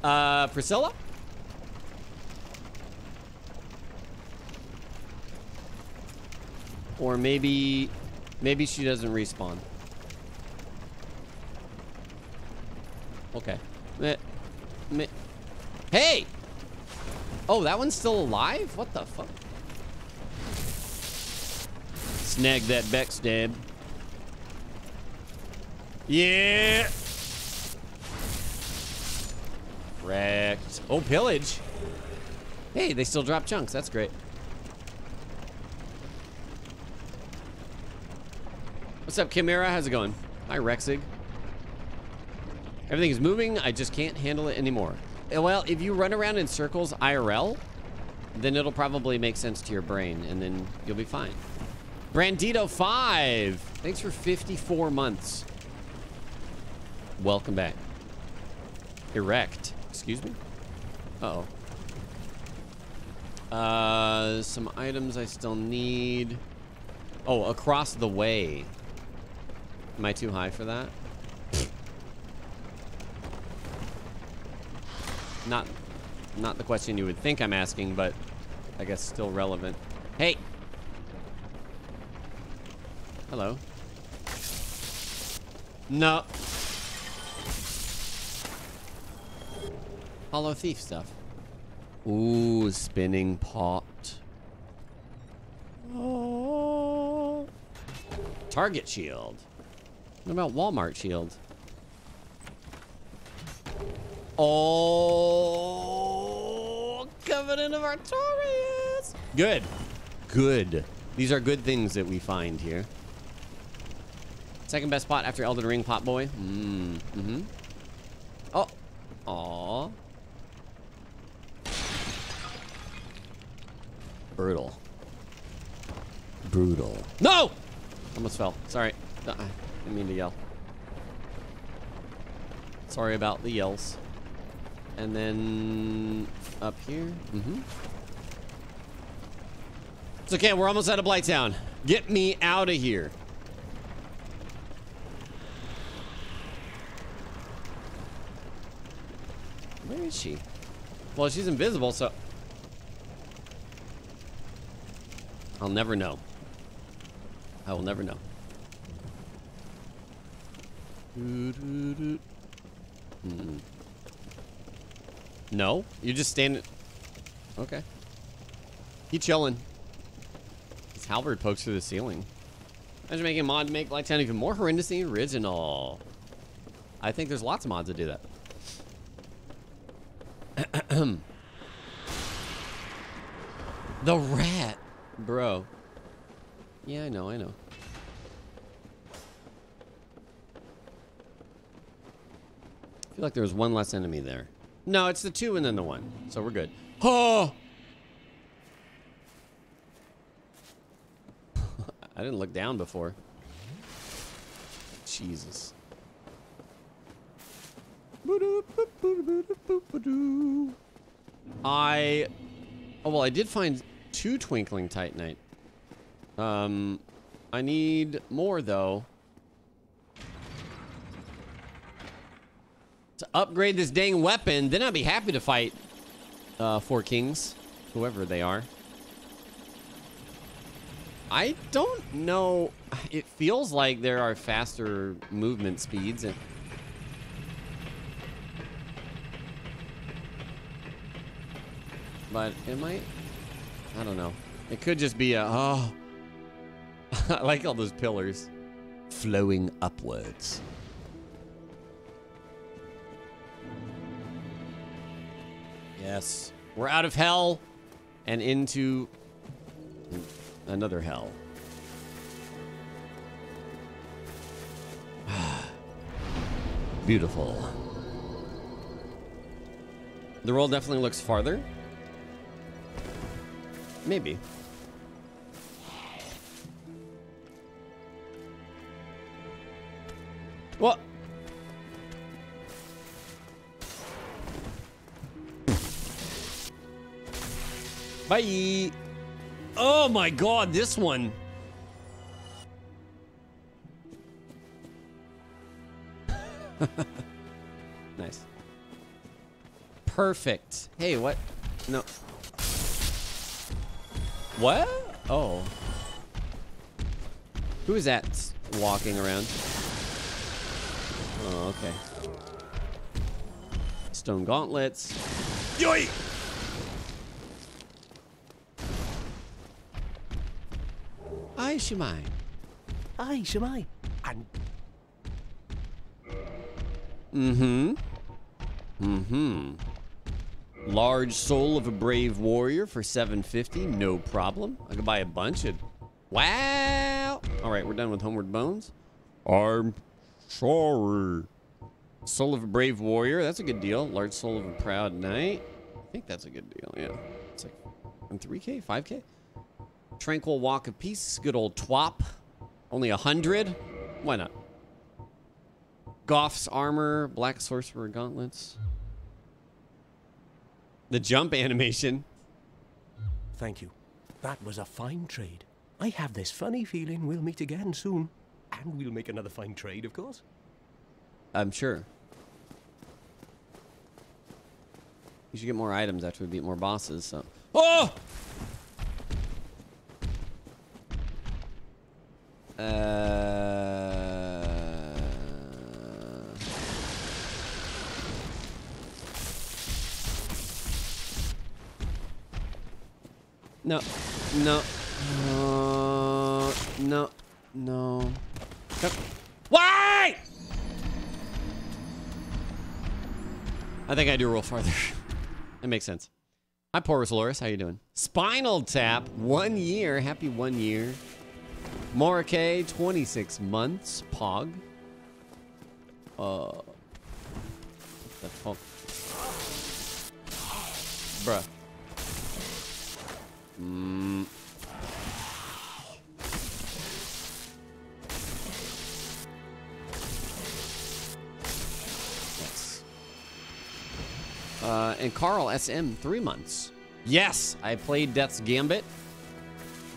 Uh, Priscilla? Or maybe, maybe she doesn't respawn. Okay. Hey! Oh, that one's still alive? What the fuck? Snag that backstab. Yeah! Wrecked. Oh, pillage. Hey, they still drop chunks. That's great. What's up, Chimera? How's it going? Hi, Rexig. Everything is moving. I just can't handle it anymore. Uh, Well, if you run around in circles IRL, then it'll probably make sense to your brain, and then you'll be fine. Brandito 5. Thanks for 54 months. Welcome back. Erect. Excuse me? Uh-oh. Uh, some items I still need. Oh, across the way. Am I too high for that? Not, not the question you would think I'm asking, but I guess still relevant. Hey! Hello. No. Hollow thief stuff. Ooh, spinning pot. Oh. Target shield. What about Walmart shield? Oh, Covenant of Artorias. Good. Good. These are good things that we find here. Second best spot after Elden Ring, Pot Boy. Mm, mm-hmm. Oh. Aw. Brutal. Brutal. No! Almost fell. Sorry. Uh, I mean to yell. Sorry about the yells. And then up here. Mm-hmm. It's okay. We're almost out of Blighttown. Get me out of here. Where is she? Well, she's invisible, so... I'll never know. I will never know. No? You're just stand... Okay. Keep chilling. This halberd pokes through the ceiling. Imagine making a mod to make Blighttown even more horrendous than the original. I think there's lots of mods that do that. the rat. Bro. Yeah, I know, I know. Feel like there was one less enemy there. No, it's the two and then the one. So we're good. Oh! I didn't look down before. Jesus. I... Oh, well, I did find two Twinkling Titanite. Um, I need more, though. To upgrade this dang weapon, then I'd be happy to fight uh, Four Kings, whoever they are. I don't know. It feels like there are faster movement speeds. And but it might. I don't know. It could just be a. Oh. I like all those pillars flowing upwards. Yes. We're out of hell and into another hell. Beautiful. The roll definitely looks farther. Maybe. What? Bye. Oh my god, this one. nice. Perfect. Hey, what? No. What? Oh. Who is that walking around? Oh, okay. Stone gauntlets. Yoy! Ai Shimai. Aye, Shemai. And Mm-hmm. Mm-hmm. Large soul of a brave warrior for 750, no problem. I could buy a bunch of Wow. All right, we're done with Homeward Bones. I'm sorry. Soul of a brave warrior, that's a good deal. Large soul of a proud knight. I think that's a good deal, yeah. It's like on 3K, 5K. Tranquil walk of peace, good old twop. Only a hundred. Why not? Gough's armor, black sorcerer gauntlets. The jump animation. thank you. That was a fine trade. I have this funny feeling we'll meet again soon. And we'll make another fine trade, of course. I'm sure. You should get more items after we beat more bosses, so. Oh! Uh. No. No. Uh, no. No. Why? I think I do roll farther. that makes sense. Hi, Porus Loris. How you doing? Spinal Tap, one year. Happy one year. Morike, 26 months. Pog. Uh. The fuck? Bruh. Mm. Yes. Uh, and Carl SM, three months. Yes, I played Death's Gambit.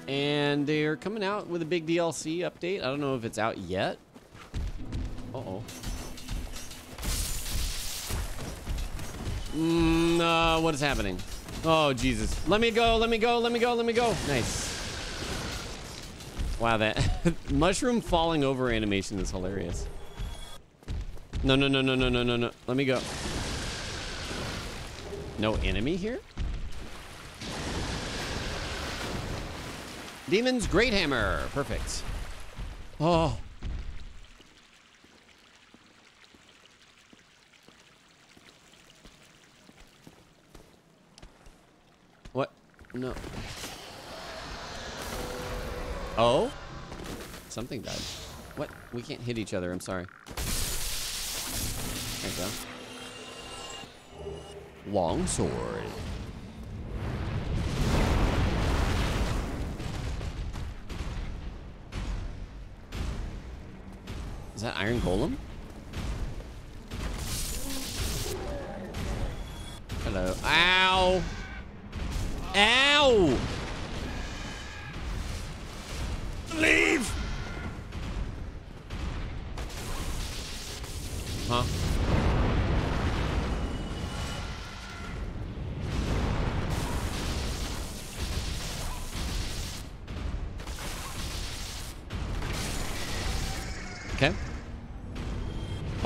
And they're coming out with a big DLC update. I don't know if it's out yet. Uh-oh. Mm, uh, what is happening? Oh, Jesus. Let me go, let me go, let me go, let me go. Nice. Wow, that mushroom falling over animation is hilarious. No, no, no, no, no, no, no, no. Let me go. No enemy here? Demon's Great Hammer. Perfect. Oh. What? No. Oh? Something died. What? We can't hit each other. I'm sorry. There you go. Long sword. Is that Iron Golem? Hello. Ow! Ow! Leave! Huh?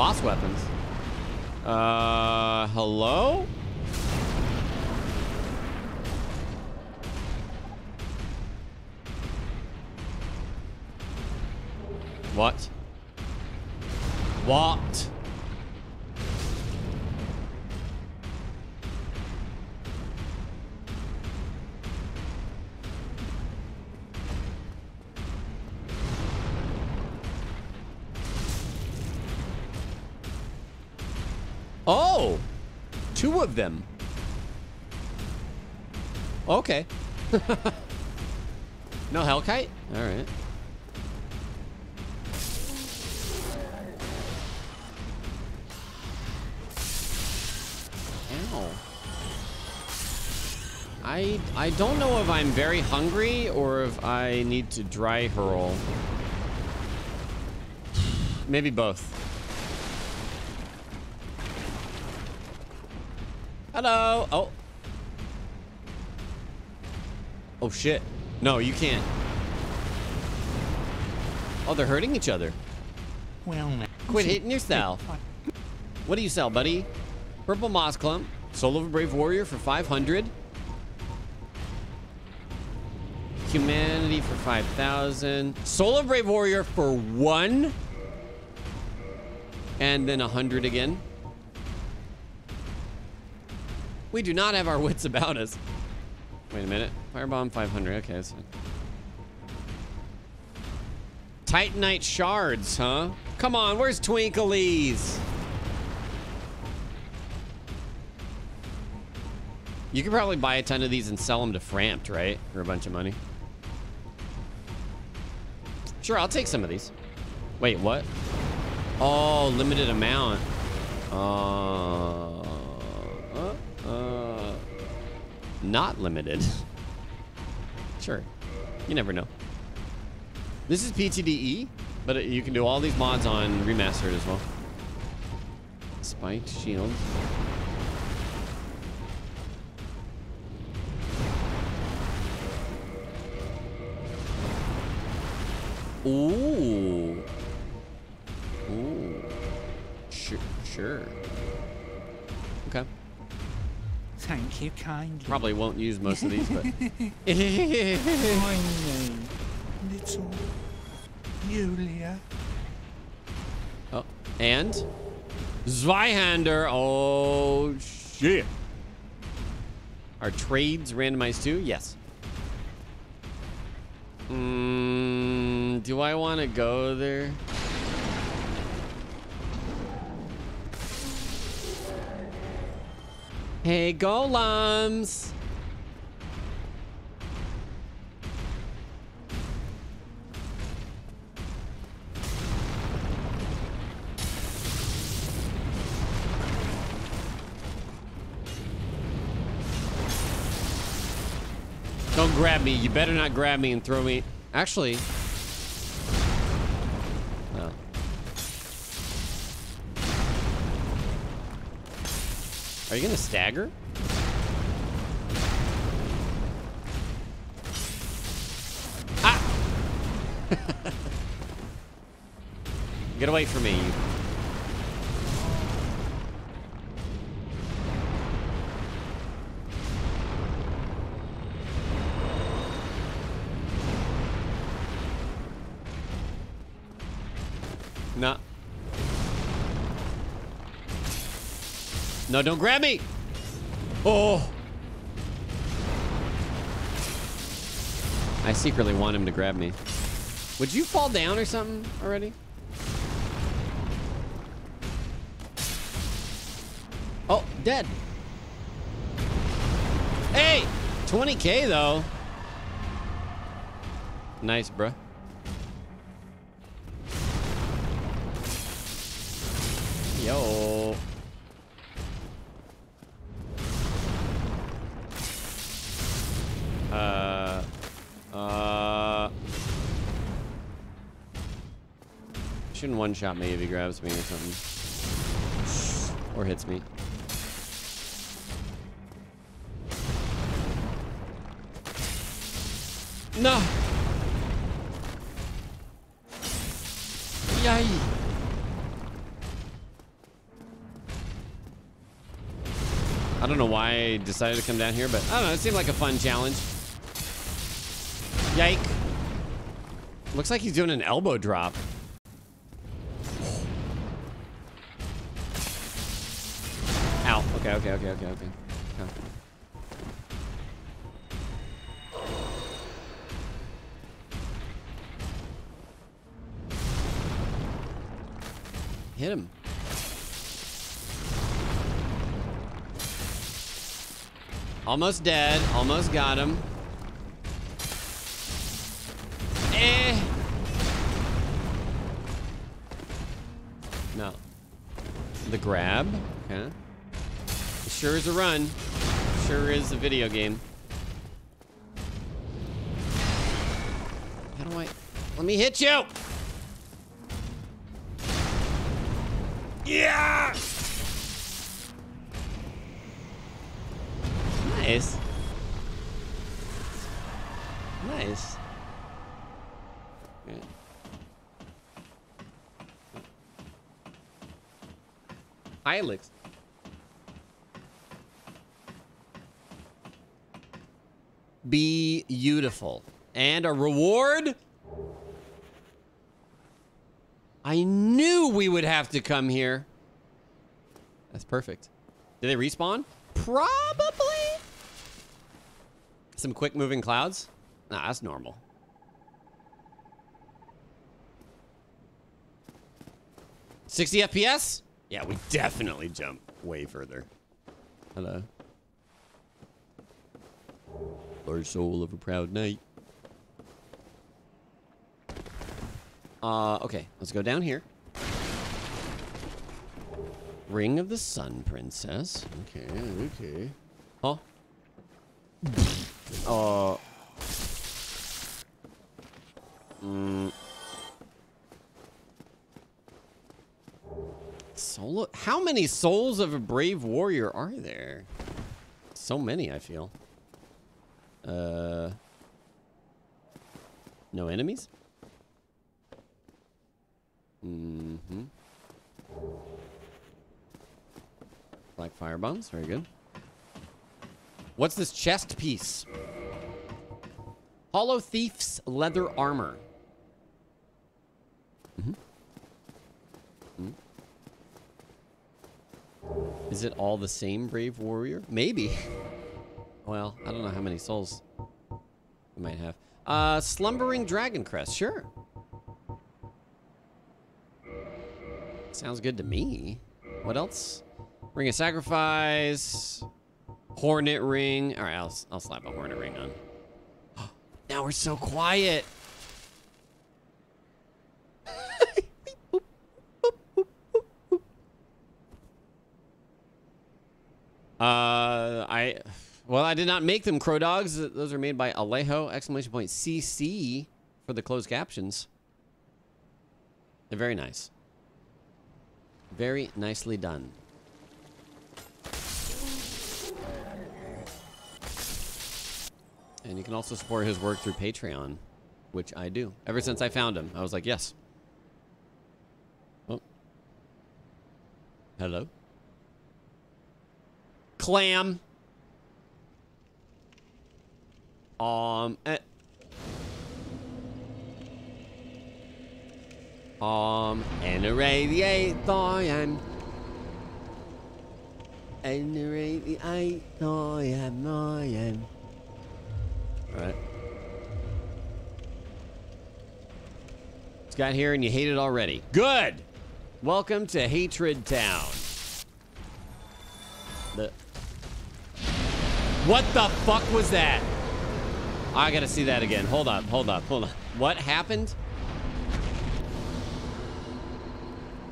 Boss weapons. Uh, hello? What? What? Okay. no Hellkite? Alright. Ow. I I don't know if I'm very hungry or if I need to dry hurl. Maybe both. Hello. Oh. Oh shit. No, you can't. Oh, they're hurting each other. Well, now. Quit hitting yourself. What do you sell, buddy? Purple Moss Clump. Soul of a Brave Warrior for 500. Humanity for 5,000. Soul of a Brave Warrior for one. And then 100 again. We do not have our wits about us. Wait a minute. Firebomb 500. Okay, fine. Titanite shards, huh? Come on, where's Twinklies? You could probably buy a ton of these and sell them to Frampt, right? For a bunch of money. Sure, I'll take some of these. Wait, what? Oh, limited amount. Uh, uh, uh, not limited. sure. You never know. This is PTDE, but you can do all these mods on Remastered as well. Spiked shield. Ooh. Thank you kindly. Probably won't use most of these, but. Finally, little Julia. oh, and Zweihander. Oh shit. Are trades randomized too? Yes. Mm, do I want to go there? Hey, golems. Don't grab me. You better not grab me and throw me. Actually. Are you gonna stagger? Ah! Get away from me. you- No, don't grab me. Oh. I secretly want him to grab me. Would you fall down or something already? Oh, dead. Hey, 20k though. Nice, bruh. Shouldn't one shot me if he grabs me or something. Or hits me. No. Yay. I don't know why I decided to come down here, but I don't know. It seemed like a fun challenge. Yike. Looks like he's doing an elbow drop. Okay, okay, okay, okay. Hit him. Almost dead. Almost got him. Eh. No. The grab. Okay. Sure is a run. Sure is a video game. How do I... Let me hit you! Yeah! Nice. Nice. Hi, Beautiful. And a reward? I knew we would have to come here. That's perfect. Did they respawn? Probably. Some quick moving clouds? Nah, that's normal. Sixty FPS? Yeah, we definitely jump way further. Hello. Large soul of a proud knight. Uh, okay, let's go down here. Ring of the Sun Princess. Okay, okay. Huh? Uh. Mm. Soul. How many souls of a brave warrior are there? So many, I feel. Uh. No enemies? Mm-hmm. Black fire bombs, very good. What's this chest piece? Hollow Thief's leather armor. Mm hmm Is it all the same brave warrior? Maybe. Well, I don't know how many souls we might have. Uh, slumbering dragon crest, sure. Sounds good to me. What else? Ring of sacrifice. Hornet ring. All right, I'll, I'll slap a hornet ring on. now we're so quiet. uh, I, well, I did not make them crow dogs. Those are made by Alejo exclamation point CC for the closed captions. They're very nice. Very nicely done. And you can also support his work through Patreon, which I do. Ever since I found him, I was like, yes. Oh. Hello? Clam. Um. Eh. Um. And irradiate I am. And irradiate I am. I am. Alright. Just got here and you hate it already. Good! Welcome to Hatred Town. The... What the fuck was that? I gotta see that again. Hold up, hold up, hold on. What happened?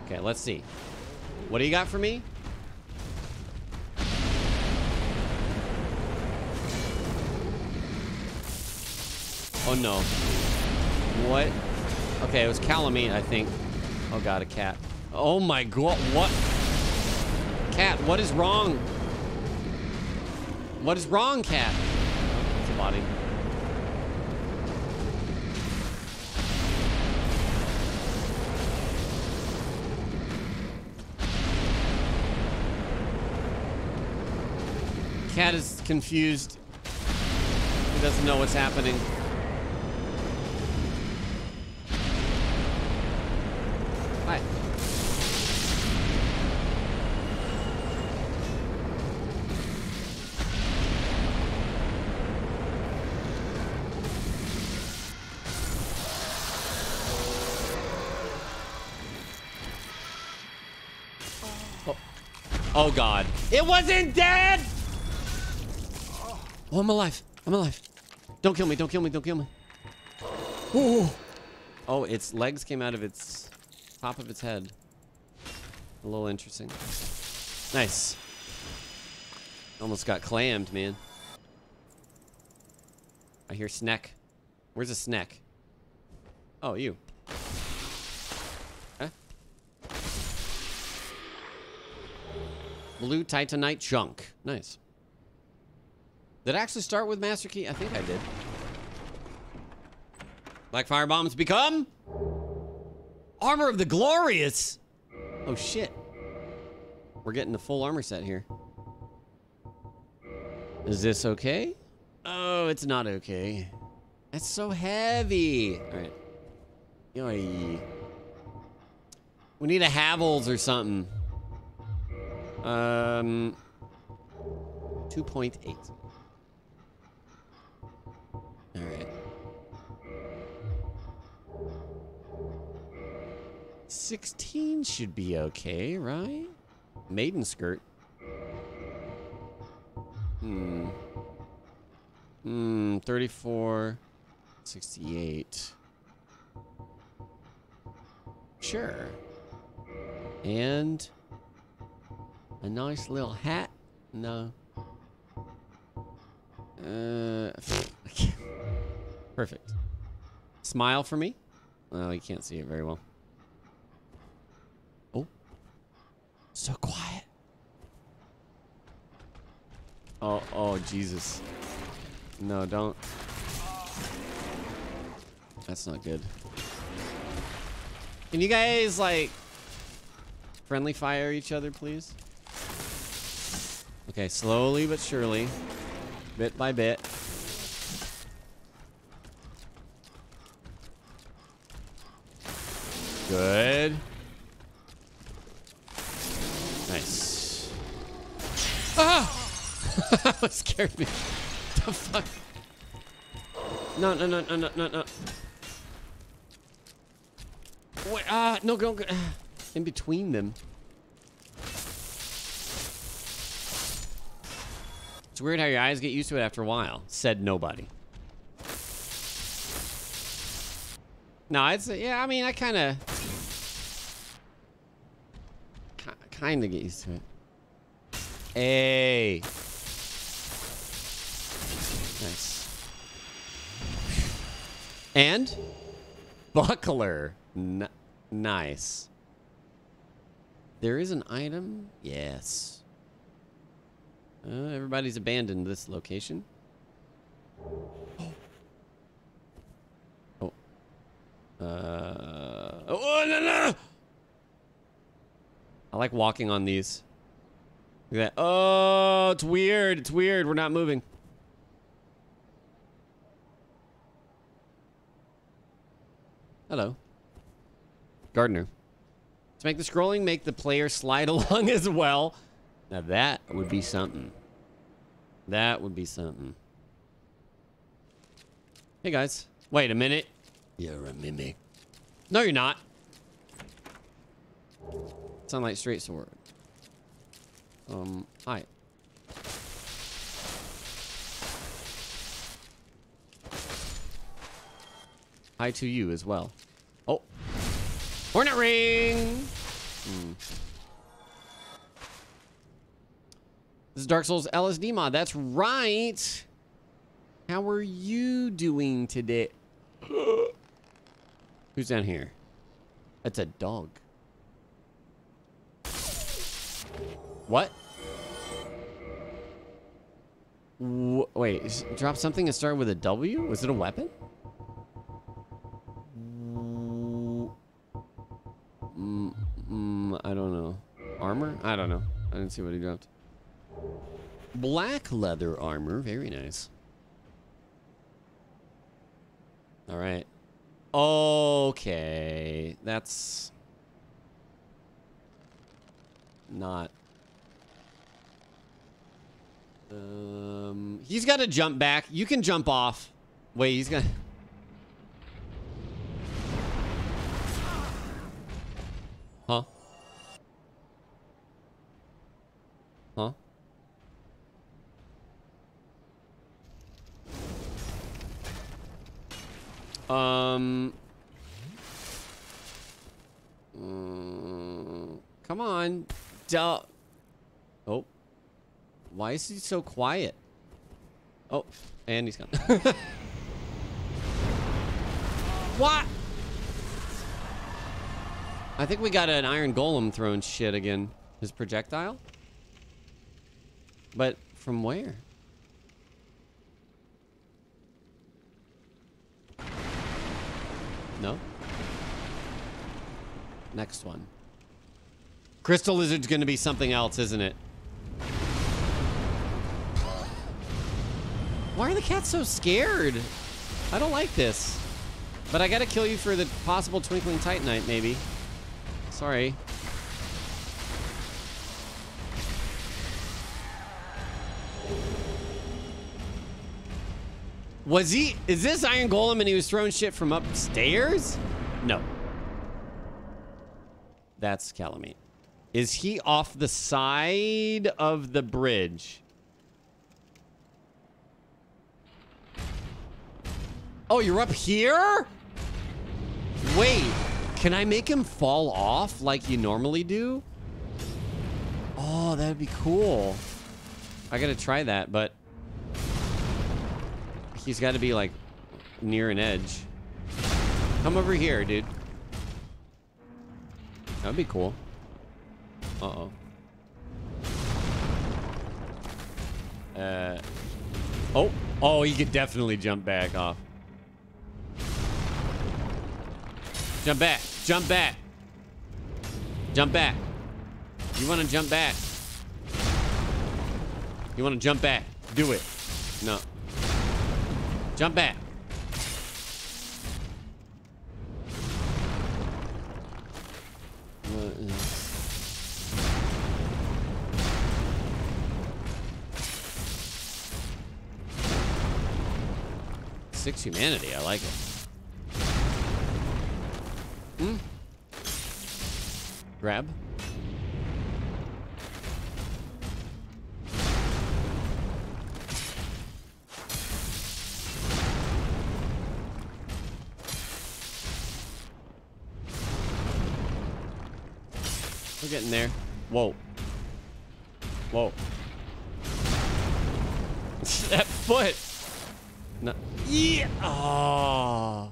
Okay, let's see. What do you got for me? Oh no. What? Okay, it was Kalameet, I think. Oh god, a cat. Oh my god, what? Cat, what is wrong? What is wrong, cat? It's a body. Cat is confused. He doesn't know what's happening. Hi. Oh. oh God. It wasn't dead! Oh, I'm alive. I'm alive. Don't kill me. Don't kill me. Don't kill me. Ooh. Oh, its legs came out of its top of its head. A little interesting. Nice. Almost got clammed, man. I hear snack. Where's a snack? Oh, you. Huh? Blue Titanite chunk. Nice. Did I actually start with Master Key? I think I did. Black Fire Bombs become Armor of the Glorious. Oh shit. We're getting the full armor set here. Is this okay? Oh, it's not okay. That's so heavy. All right. Yoy. We need a Havels or something. Um, 2.8. All right. 16 should be okay, right? Maiden skirt. Hmm. Hmm, 34, 68. Sure. And a nice little hat? No. Uh, perfect. Smile for me? Oh, you can't see it very well. Oh. So quiet. Oh, oh, Jesus. No, don't. That's not good. Can you guys, like, friendly fire each other, please? Okay, slowly but surely. Bit by bit. Good. Nice. Ah! that scared me. the fuck? No, no, no, no, no, no, no. Wait, ah, no, go, go. In between them. It's weird how your eyes get used to it after a while. Said nobody. No, I'd yeah, I mean, I kind of... Kind of get used to it. Hey. Nice. And? Buckler. N nice. There is an item? Yes. Uh, everybody's abandoned this location. Oh. Uh. Oh, no, no! I like walking on these. Look at that. Oh, it's weird. It's weird. We're not moving. Hello. Gardener. To make the scrolling make the player slide along as well. Now that would be something. That would be something. Hey guys. Wait a minute. You're a mimic. No, you're not. Sunlight straight sword. Um, hi. Hi to you as well. Oh. Hornet ring! Hmm. This is Dark Souls LSD mod. That's right. How are you doing today? Who's down here? That's a dog. What? W wait, drop something and start with a W? Was it a weapon? Mm, mm, I don't know. Armor? I don't know. I didn't see what he dropped. Black leather armor. Very nice. All right. Okay. That's not. Um, he's got to jump back. You can jump off. Wait, he's gonna. Huh? Um. mm, come on. Duh. Oh. Why is he so quiet? Oh, and he's gone. what? I think we got an iron golem throwing shit again. His projectile? But from where? No? Next one. Crystal Lizard's gonna be something else, isn't it? Why are the cats so scared? I don't like this. But I gotta kill you for the possible Twinkling Titanite, maybe. Sorry. Was he... Is this Iron Golem and he was throwing shit from upstairs? No. That's Kalameet. Is he off the side of the bridge? Oh, you're up here? Wait, can I make him fall off like you normally do? Oh, that'd be cool. I gotta try that, but he's got to be like near an edge. Come over here, dude. That'd be cool. Uh-oh. Uh. Oh. Oh, he could definitely jump back off. Jump back. Jump back. Jump back. You want to jump back? You want to jump back? Do it. No. Jump back. What is- Six humanity, I like it. Hmm? Grab. Getting there. Whoa. Whoa. that foot. No. Yeah. Oh.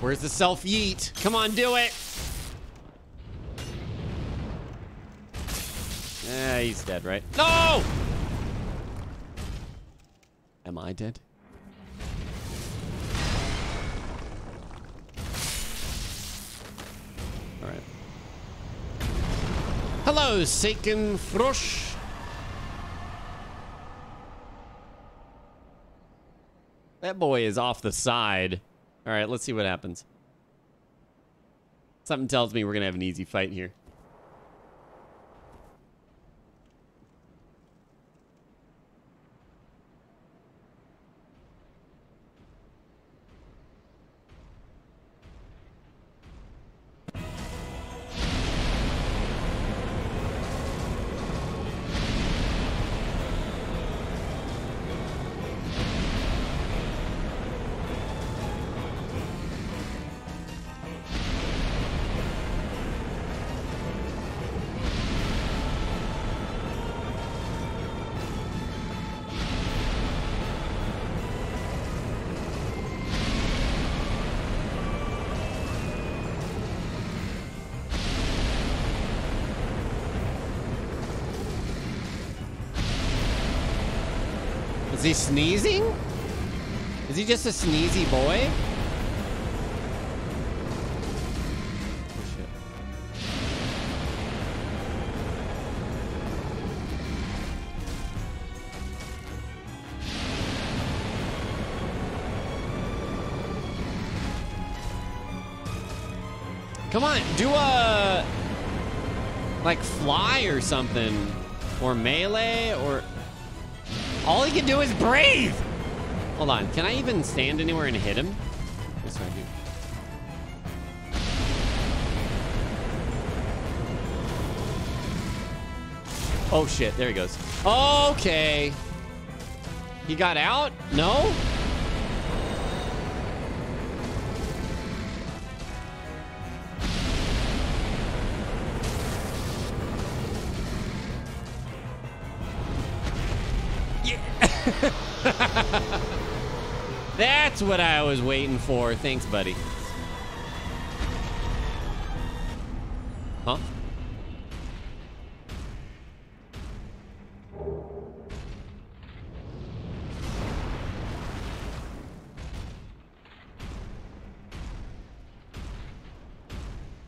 Where's the self yeet? Come on, do it. Eh, he's dead, right? No! Am I dead? All right. Hello, Seiken Frosh. That boy is off the side. All right, let's see what happens. Something tells me we're going to have an easy fight here. Sneezing? Is he just a sneezy boy? Come on, do a like fly or something, or melee, or all he can do is breathe. Hold on, can I even stand anywhere and hit him? Yes, I do. Oh shit, there he goes. Okay. He got out? No? That's what I was waiting for. Thanks, buddy. Huh?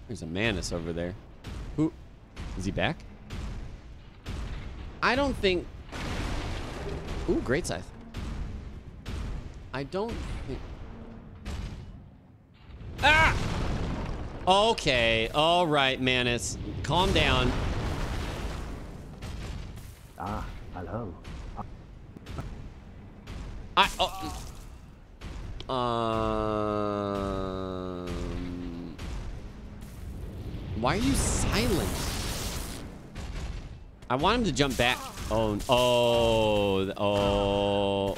There's a Manus over there. Who? Is he back? I don't think... Ooh, great scythe. I don't think... Ah! Okay, all right, Manus. Calm down. Ah, hello. I... Oh, um... Why are you silent? I want him to jump back. Oh, oh, oh.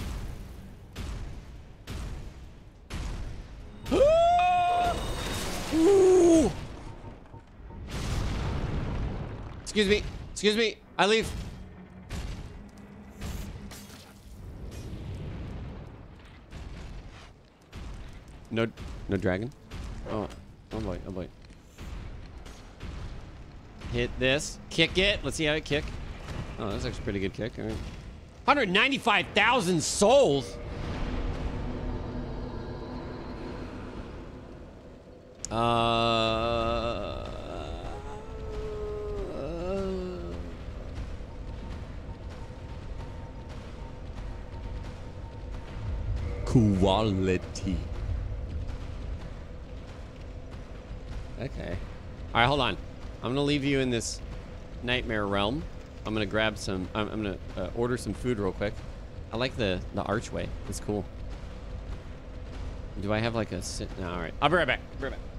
Ooh. Excuse me. Excuse me. I leave. No, no dragon. Oh, oh boy, oh boy. Hit this. Kick it. Let's see how it kick. Oh, that's actually a pretty good kick. All right. 195,000 souls. Uh, quality. Okay. All right, hold on. I'm gonna leave you in this nightmare realm. I'm gonna grab some. I'm, I'm gonna uh, order some food real quick. I like the the archway. It's cool. Do I have like a sit? No, all right. I'll be right back. Be right back.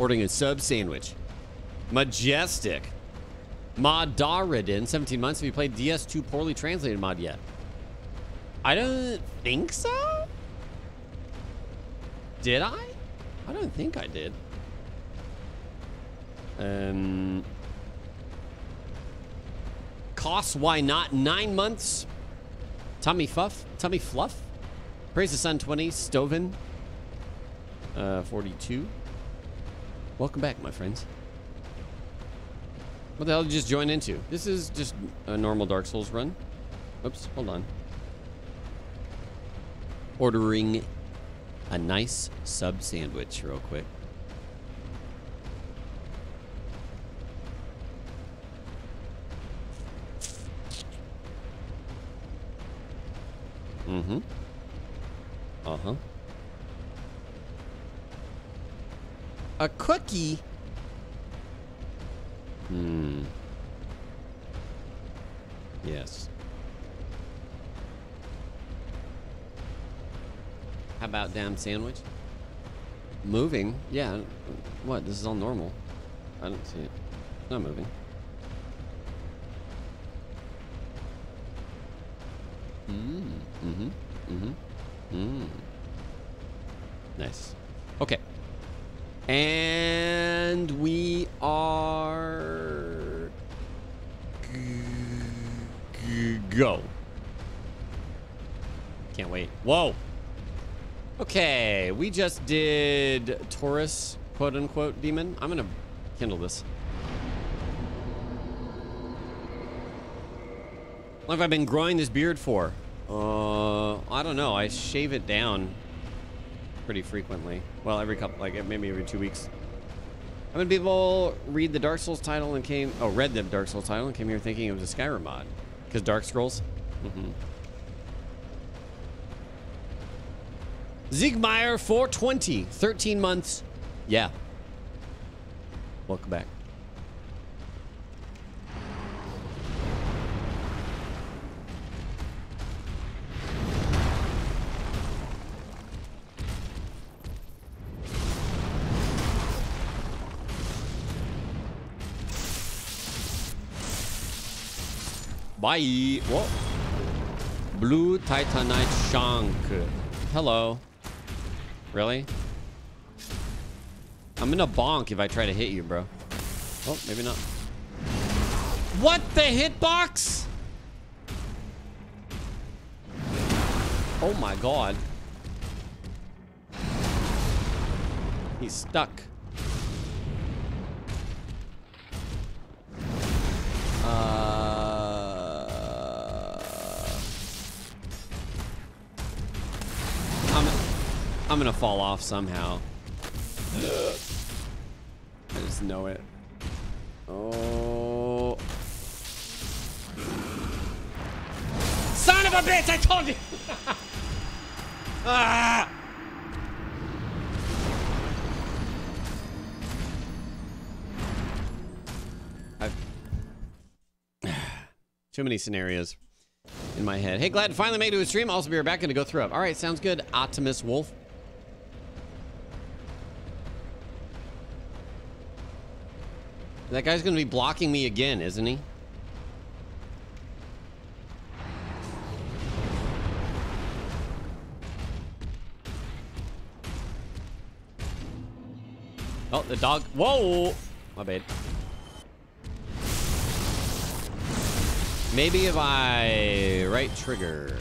Ordering a sub sandwich. Majestic. Madaridin, 17 months. Have you played DS2 poorly translated mod yet? I don't think so. Did I? I don't think I did. Um, costs why not nine months. Tummy Fuff, Tummy Fluff. Praise the Sun 20, Stoven. Uh, 42. Welcome back, my friends. What the hell did you just join into? This is just a normal Dark Souls run. Oops, hold on. Ordering a nice sub sandwich real quick. Sandwich? Moving? Yeah. What? This is all normal. I don't see it. Not moving. Just did Taurus, quote unquote, demon. I'm gonna kindle this. Long have I been growing this beard for? Uh, I don't know. I shave it down pretty frequently. Well, every couple, like maybe every two weeks. How many people read the Dark Souls title and came, oh, read the Dark Souls title and came here thinking it was a Skyrim mod? Because Dark Scrolls? Mm-hmm. Ziegmeyer 420, 13 months. Yeah. Welcome back. Bye. Whoa. Blue Titanite Shank. Hello. Really? I'm gonna bonk if I try to hit you, bro. Oh, maybe not. What the hitbox? Oh my god. He's stuck. Gonna fall off somehow. I just know it. Oh. Son of a bitch, I told you! ah! Too many scenarios in my head. Hey, glad to finally made it to a stream. Also be right back and to go through it. All right, sounds good. Optimus Wolf. That guy's going to be blocking me again, isn't he? Oh, the dog. Whoa! My bad. Maybe if I right trigger.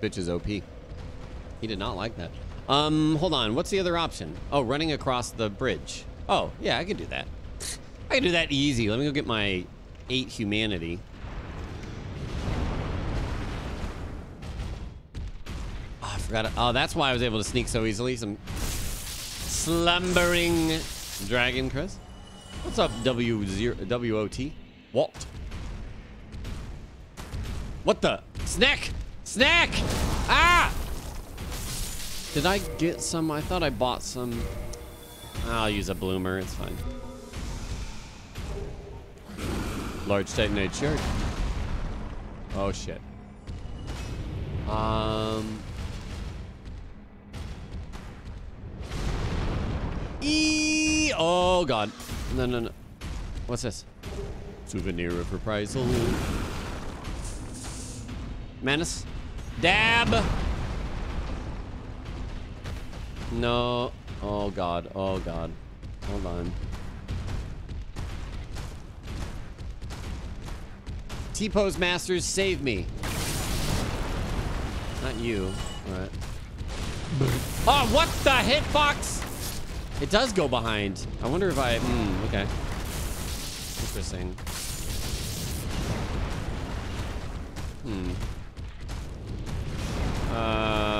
Bitch is OP. He did not like that. Um, hold on. What's the other option? Oh, running across the bridge. Oh, yeah, I can do that. I can do that easy. Let me go get my eight humanity. Oh, I forgot. Oh, that's why I was able to sneak so easily. Some slumbering dragon, Chris. What's up, W zero W O T? What? What the snack? Snack! Ah! Did I get some? I thought I bought some. I'll use a bloomer. It's fine. Large Titanite shard. Oh shit. Um. E. Oh god. No no no. What's this? Souvenir of reprisal. Menace. Dab. No. Oh god. Oh god. Hold on. T-pose masters, save me. Not you. Alright. Oh, what the hitbox? It does go behind. I wonder if I. Hmm, okay. Interesting. Hmm. Uh.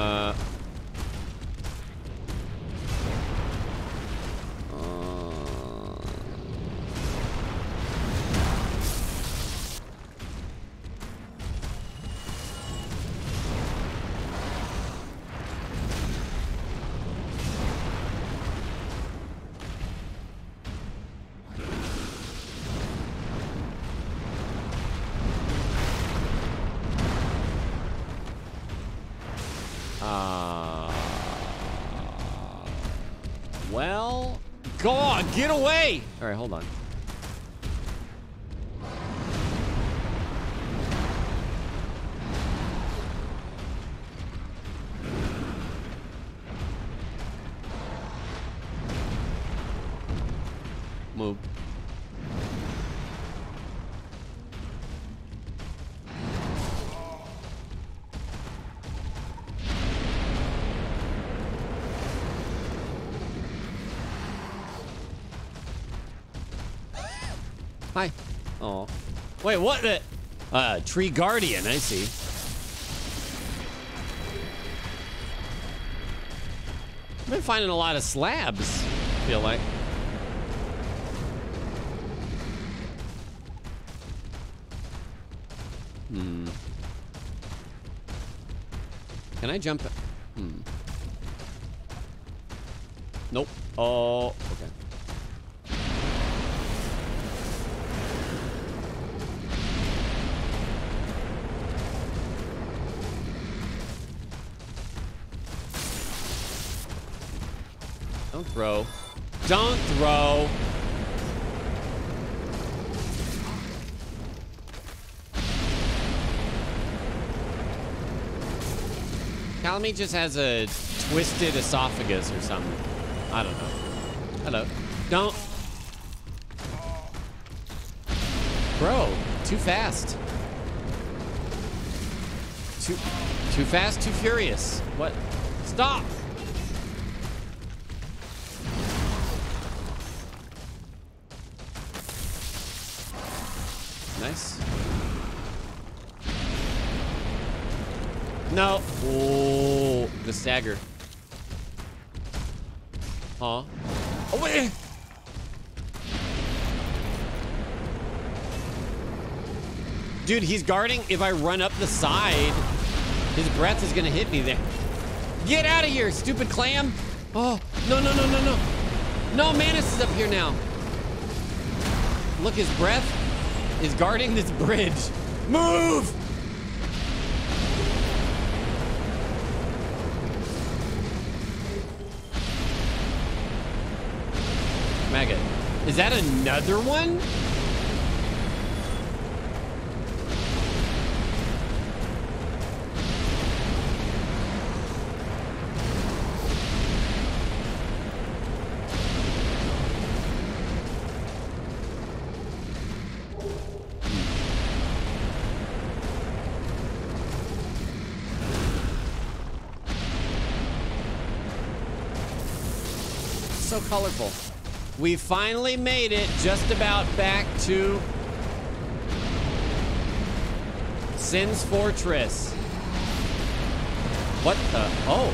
Away. All right, hold on. Wait, what the? Uh, tree guardian, I see. I've been finding a lot of slabs, feel like. Hmm. Can I jump? Hmm. Nope. Oh, Don't throw. Kalameet just has a twisted esophagus or something. I don't know. Hello. Don't. Bro, too fast. Too, too fast, too furious. What? Stop. Oh, stagger. Huh? Oh, wait. Dude, he's guarding. If I run up the side, his breath is gonna hit me there. Get out of here, stupid clam. Oh, no, no, no, no, no. No, Manus is up here now. Look, his breath is guarding this bridge. Move! That another one? So colorful. We finally made it just about back to Sen's Fortress. What the? Oh,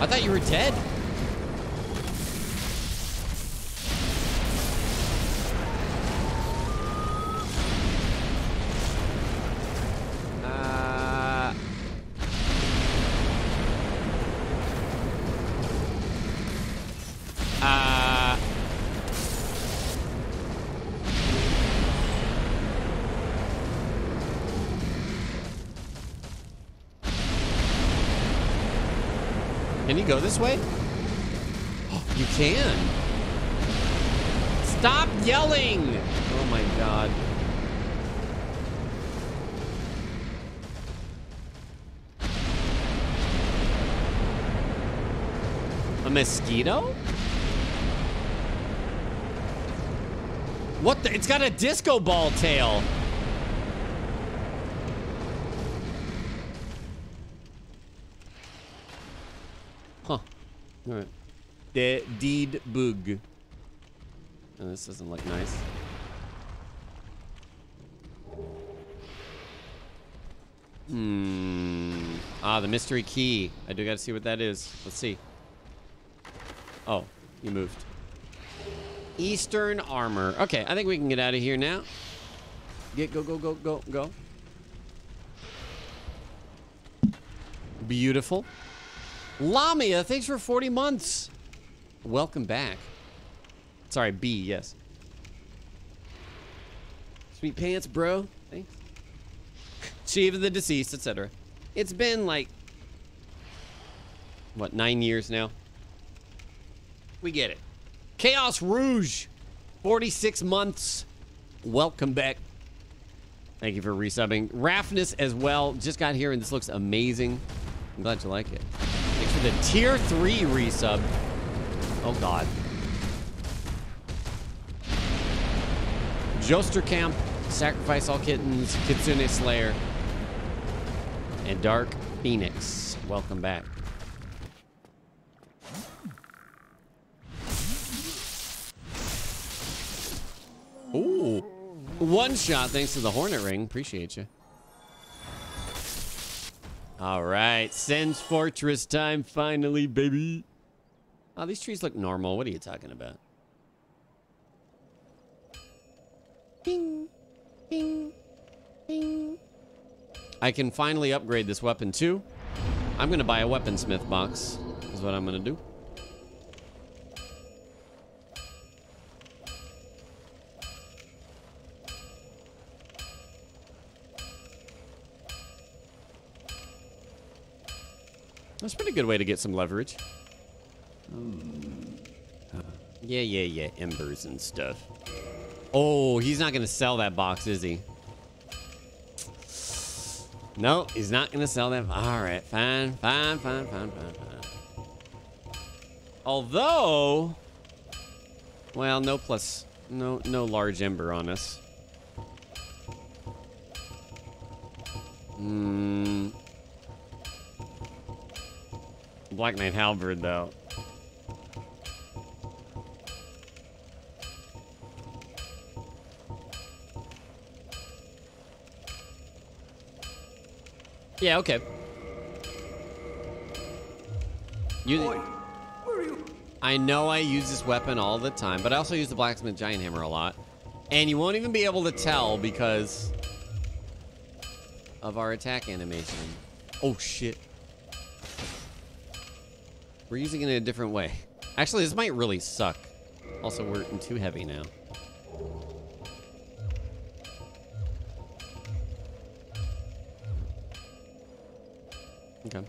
I thought you were dead. You go this way? Oh, you can. Stop yelling! Oh my god. A mosquito? What the? It's got a disco ball tail. Huh. All right. De deed bug. Oh, this doesn't look nice. Hmm. Ah, the mystery key. I do gotta see what that is. Let's see. Oh, you moved. Eastern armor. Okay, I think we can get out of here now. Get go go go go go. Beautiful. Lamia, thanks for 40 months. Welcome back. Sorry, B, yes. Sweet pants, bro. Thanks. Chief of the deceased, etc. It's been like, what, nine years now? We get it. Chaos Rouge, 46 months. Welcome back. Thank you for resubbing. Raffness as well. Just got here and this looks amazing. I'm glad you like it. Thanks for the tier 3 resub. Oh, God. Joester Camp, Sacrifice All Kittens, Kitsune Slayer, and Dark Phoenix. Welcome back. Ooh. One shot thanks to the Hornet Ring. Appreciate you. All right. Sen's Fortress time finally, baby. Oh, these trees look normal. What are you talking about? Bing. Bing. Bing. I can finally upgrade this weapon too. I'm going to buy a weaponsmith box. Is what I'm going to do. That's a pretty good way to get some leverage. Uh, yeah, yeah, yeah. Embers and stuff. Oh, he's not going to sell that box, is he? No, he's not going to sell that. All right, fine, fine, fine, fine, fine, fine. Although, well, no plus, no, no large ember on us. Hmm. Black Knight Halberd, though. Yeah, okay. You, I know I use this weapon all the time, but I also use the Blacksmith Giant Hammer a lot. And you won't even be able to tell because of our attack animation. Oh, shit. We're using it in a different way. Actually, this might really suck. Also, we're in too heavy now. Okay.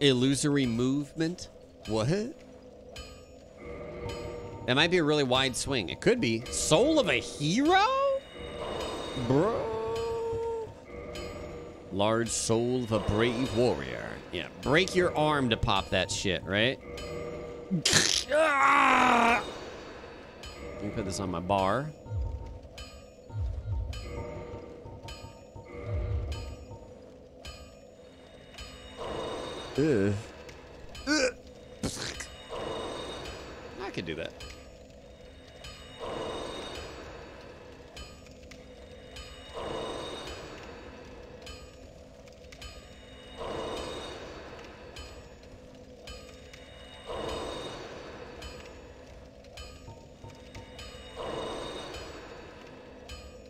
Illusory movement? What? That might be a really wide swing. It could be. Soul of a hero? Bro. Large soul of a brave warrior. Yeah, break your arm to pop that shit, right? Ah! Let me put this on my bar. I can do that.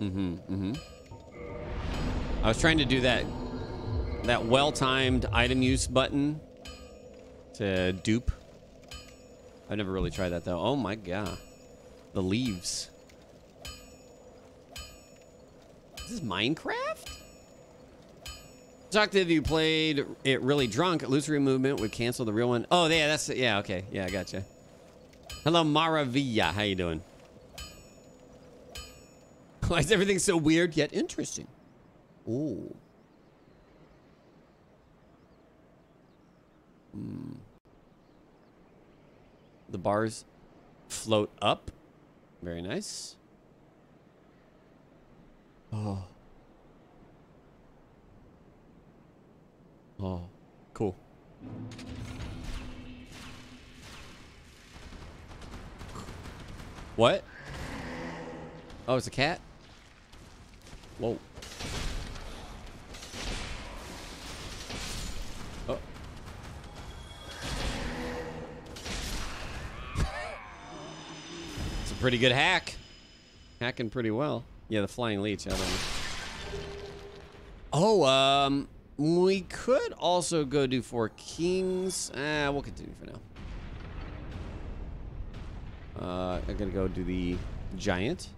Mm-hmm, mm-hmm. I was trying to do that that well-timed item use button to dupe. I've never really tried that though. Oh my god. The leaves. Is this Minecraft? Talk to if you played it really drunk. Illusory movement would cancel the real one. Oh, yeah, that's yeah. Okay, yeah, I gotcha. Hello, Maravilla. How you doing? Why is everything so weird yet interesting? Ooh. Hmm. The bars float up. Very nice. Oh. Oh, cool. What? Oh, it's a cat? Whoa. A pretty good hack. Hacking pretty well. Yeah, the flying leech. I don't know. Oh, um, we could also go do four kings. Ah, we'll continue for now. Uh, I'm gonna go do the giant.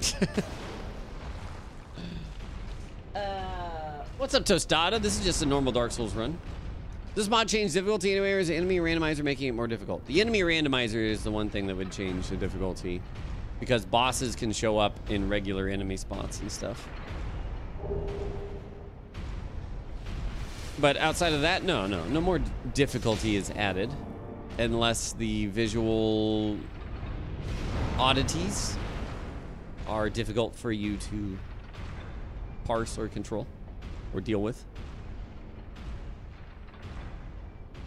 uh, what's up, Tostada? This is just a normal Dark Souls run. Does mod change difficulty anywhere? Is the enemy randomizer making it more difficult? The enemy randomizer is the one thing that would change the difficulty. Because bosses can show up in regular enemy spots and stuff. But outside of that, no, no. No more difficulty is added. Unless the visual oddities are difficult for you to parse or control or deal with.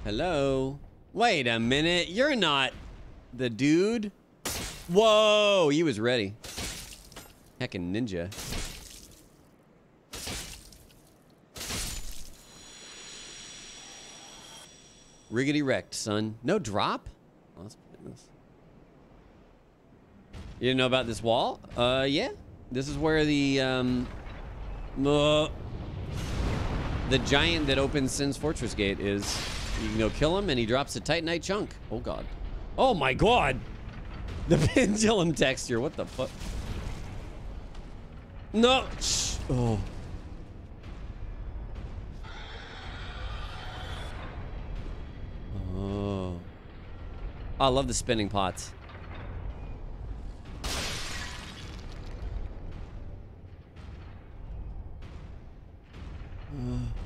Hello? Wait a minute. You're not the dude. Whoa, he was ready. Heckin' ninja. Riggedy wrecked, son. No drop? You didn't know about this wall? Uh, yeah. This is where the, um... Uh, the giant that opens Sen's Fortress Gate is. You can go kill him, and he drops a Titanite chunk. Oh, God. Oh, my God! The pendulum texture. What the fuck? No! Oh. Oh. I love the spinning pots. Uh.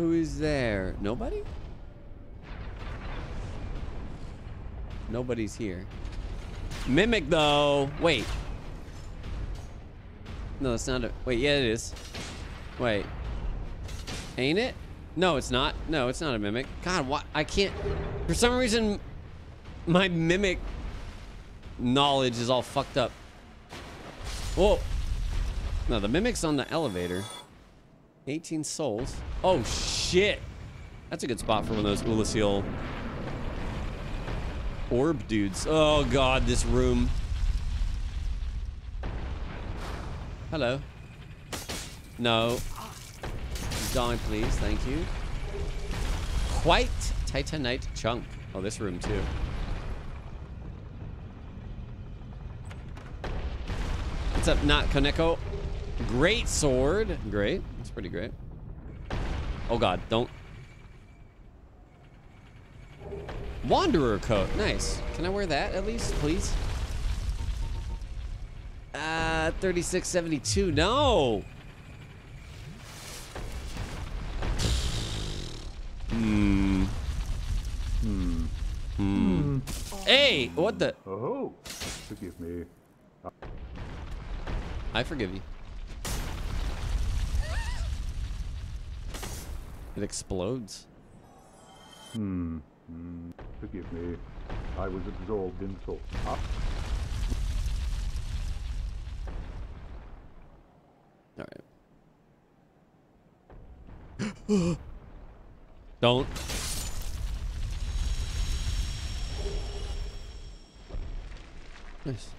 Who is there? Nobody? Nobody's here. Mimic though. Wait. No, it's not a. Wait, yeah, it is. Wait. Ain't it? No, it's not. No, it's not a mimic. God, what? I can't. For some reason, my mimic knowledge is all fucked up. Whoa. No, the mimic's on the elevator. 18 souls. Oh, shit. That's a good spot for one of those Oolacile orb dudes. Oh, God, this room. Hello. No. Die, please. Thank you. White Titanite chunk. Oh, this room, too. What's up, Not Koneko? Great sword. Great. Pretty great. Oh, God. Don't. Wanderer coat. Nice. Can I wear that at least, please? Uh, 3672. No. Hmm. Hmm. Hmm. Hey, what the? Oh, forgive me. I forgive you. It explodes. Hmm. Hmm. Forgive me. I was absorbed in thought. Ah. All right. Don't. Nice.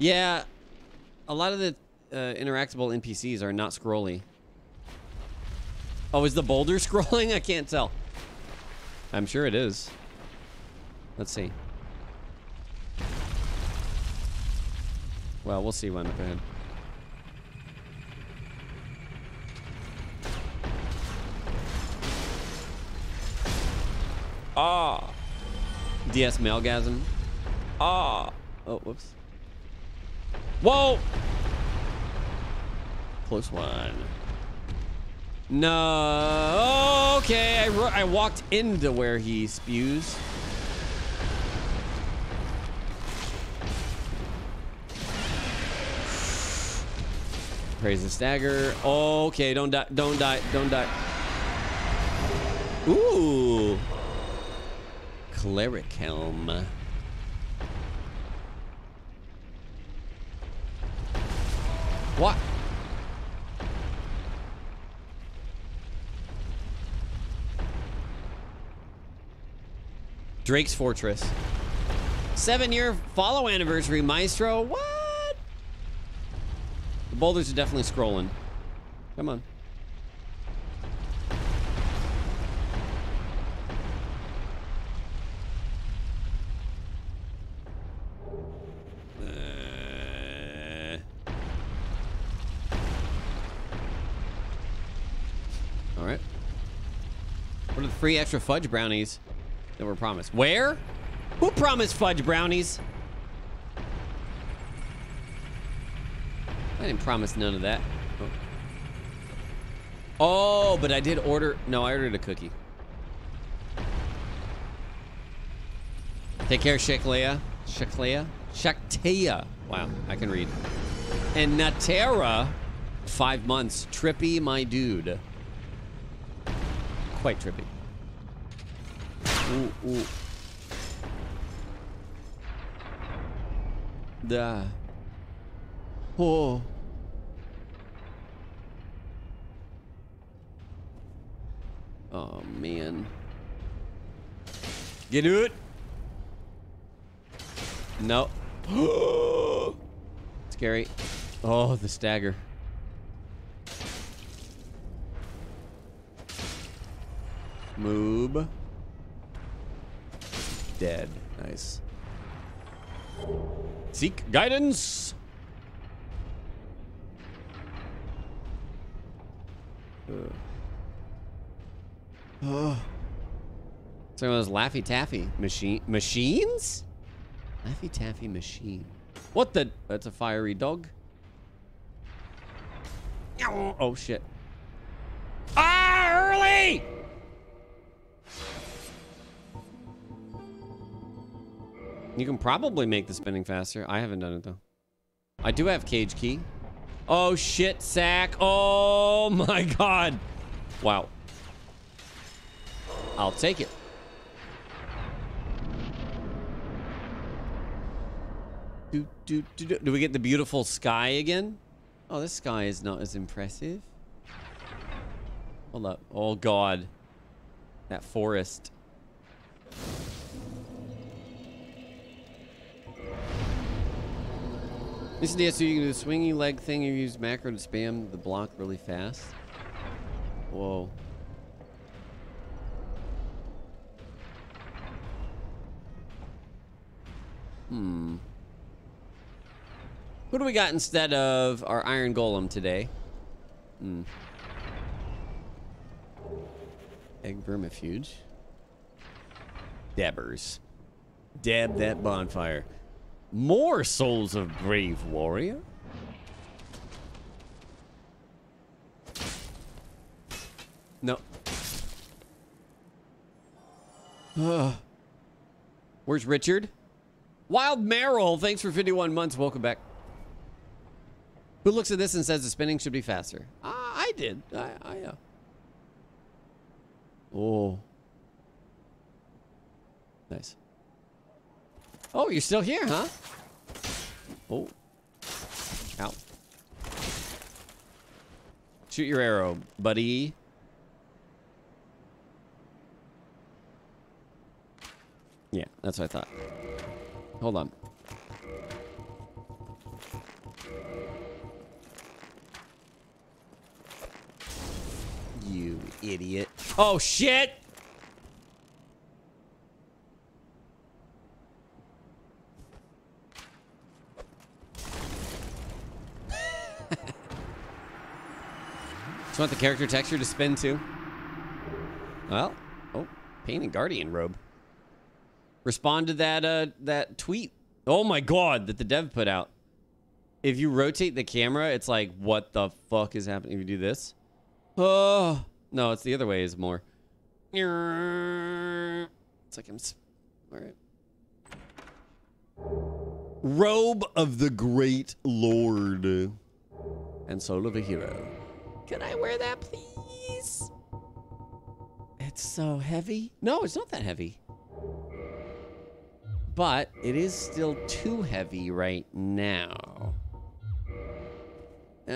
Yeah, a lot of the uh, interactable NPCs are not scrolly. Oh, is the boulder scrolling? I can't tell. I'm sure it is. Let's see. Well, we'll see when up ahead. Ah. DS Mailgasm. Ah. Oh, whoops. Whoa! Close one. No. Okay, I, I walked into where he spews. Praise the stagger. Okay, don't die. Don't die. Don't die. Ooh. Cleric helm. What? Drake's Fortress. Seven year follow anniversary, Maestro. What? The boulders are definitely scrolling. Come on. Uh, All right. What are the free extra fudge brownies that were promised? Where? Who promised fudge brownies? I didn't promise none of that. Oh. Oh, but I did order. No, I ordered a cookie. Take care, Sheklea. Sheklea? Shaktea. Wow, I can read. And Natera, five months. Trippy, my dude. Quite trippy. Ooh, ooh. Da. Oh. Oh, man. Get it? No. Scary. Oh, the stagger. Moob. Dead. Nice. Seek guidance. Ugh. Oh. So those Laffy Taffy machine machines? Laffy Taffy machine. What the? That's a fiery dog. Oh shit. Ah, early! You can probably make the spinning faster. I haven't done it though. I do have cage key. Oh shit, sack. Oh my god. Wow. I'll take it. Do, do, do, do. do we get the beautiful sky again? Oh, this sky is not as impressive. Hold up. Oh god. That forest. Mr. DS, so you can do the swingy leg thing you use macro to spam the block really fast? Whoa. Hmm. What do we got instead of our iron golem today? Hmm. Egg vermifuge. Dabbers. Dab that bonfire. More souls of brave warrior. No. Ugh. Where's Richard? Wild Merrill, thanks for 51 months. Welcome back. Who looks at this and says the spinning should be faster? Uh, I did. I, I uh... Oh. Nice. Oh, you're still here, huh? Oh. Ow. Shoot your arrow, buddy. Yeah, that's what I thought. Hold on. You idiot. Oh, shit! Just want the character texture to spin too. Well, oh, painted guardian robe. Respond to that uh that tweet. Oh my god, that the dev put out. If you rotate the camera, it's like, what the fuck is happening if you do this? Oh no, it's the other way is more. It's like I'm all right. Robe of the Great Lord and Soul of a Hero. Can I wear that, please? It's so heavy. No, it's not that heavy. But it is still too heavy right now. Uh,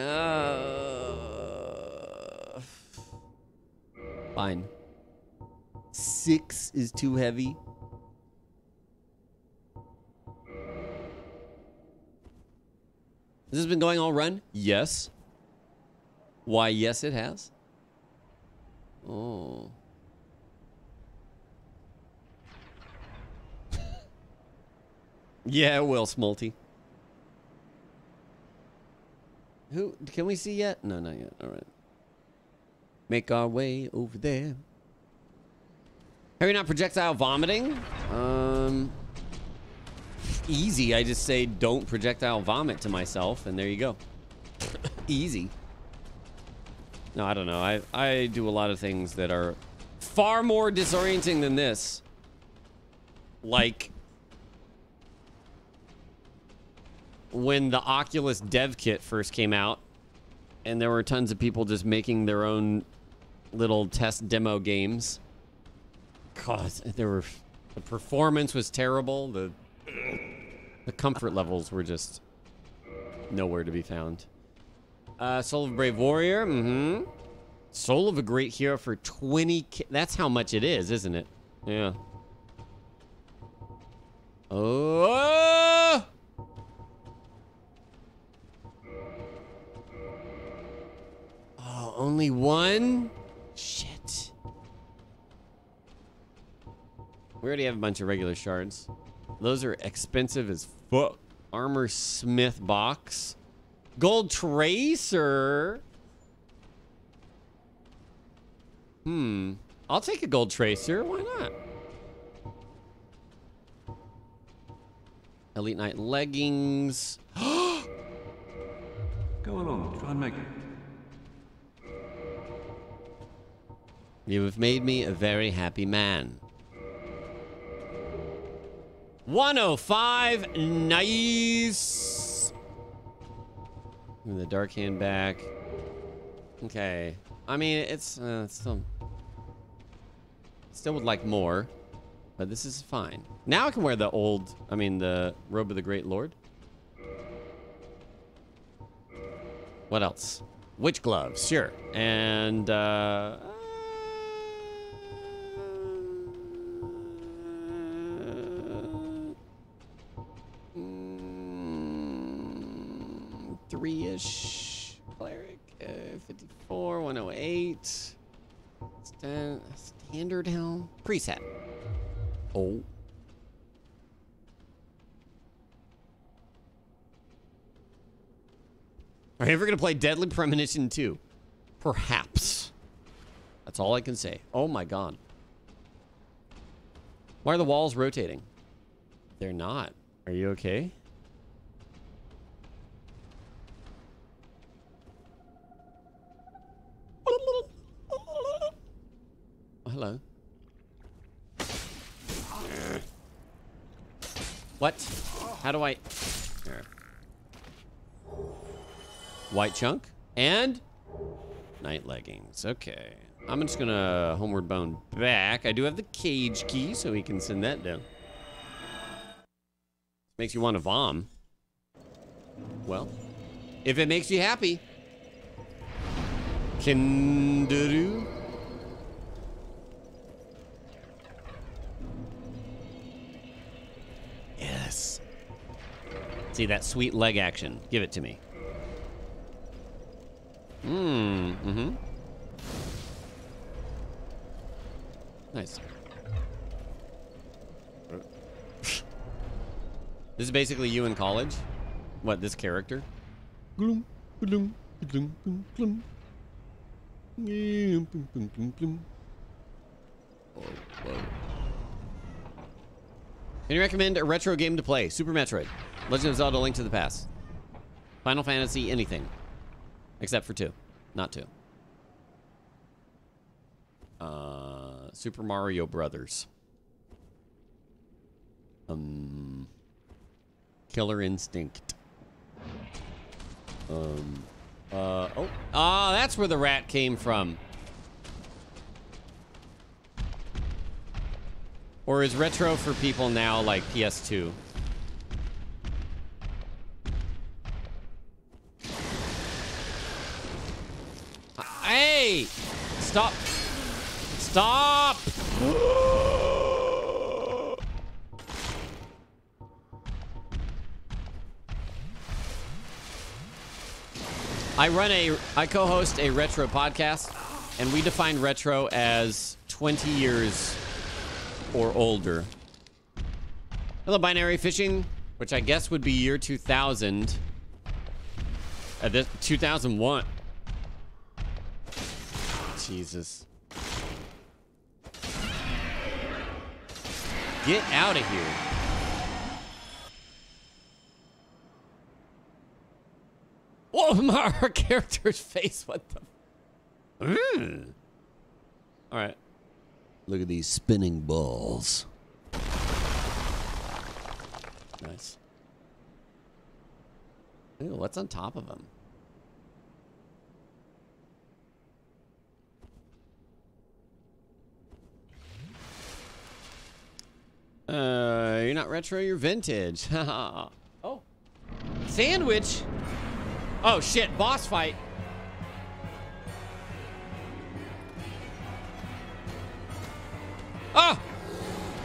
fine. Six is too heavy. This has been going all run? Yes. Why, yes, it has. Oh. yeah, it will, Smolty. Who can we see yet? No, not yet. All right. Make our way over there. Are you not projectile vomiting? Um, easy. I just say don't projectile vomit to myself, and there you go. easy. No, I don't know. I I do a lot of things that are far more disorienting than this. Like when the Oculus dev kit first came out and there were tons of people just making their own little test demo games. God, there were the performance was terrible. The the comfort levels were just nowhere to be found. Uh, Soul of a Brave Warrior. Mm-hmm. Soul of a Great Hero for 20. That's how much it is, isn't it? Yeah. Oh! Oh, only one? Shit. We already have a bunch of regular shards. Those are expensive as fuck. Armor Smith box. Gold Tracer. Hmm. I'll take a Gold Tracer. Why not? Elite Knight leggings. Go along, try and make it. You have made me a very happy man. 105. Nice. Me the dark hand back. Okay. I mean, it's, uh, it's still... Still would like more. But this is fine. Now I can wear the old... I mean, the Robe of the Great Lord. What else? Witch gloves, sure. And, uh... Three-ish. Cleric. Uh, 54, 108. Stand, standard helm. Preset. Oh. Are you ever going to play Deadly Premonition 2? Perhaps. That's all I can say. Oh my god. Why are the walls rotating? They're not. Are you okay? Hello. What? How do I... There. White chunk and night leggings. Okay. I'm just gonna homeward bone back. I do have the cage key, so we can send that down. Makes you want to vom. Well, if it makes you happy. Can See that sweet leg action. Give it to me. Hmm. Mm-hmm. Nice. this is basically you in college. What? This character? Gloom, gloom, gloom, gloom, gloom. Can you recommend a retro game to play? Super Metroid, Legend of Zelda: Link to the Past, Final Fantasy, anything, except for two, not two. Uh, Super Mario Brothers. Um, Killer Instinct. Um, uh, oh, ah, that's where the rat came from. Or is retro for people now like PS2? Hey! Stop! Stop! I run a, I co-host a retro podcast, and we define retro as 20 years or older. Hello, binary fishing, which I guess would be year 2000. Uh, this 2001. Jesus. Get out of here. Oh, my character's face. What the? Mm. All right. Look at these spinning balls. Nice. Ooh, what's on top of them? Uh, you're not retro, you're vintage. oh. Sandwich? Oh, shit. Boss fight. Oh!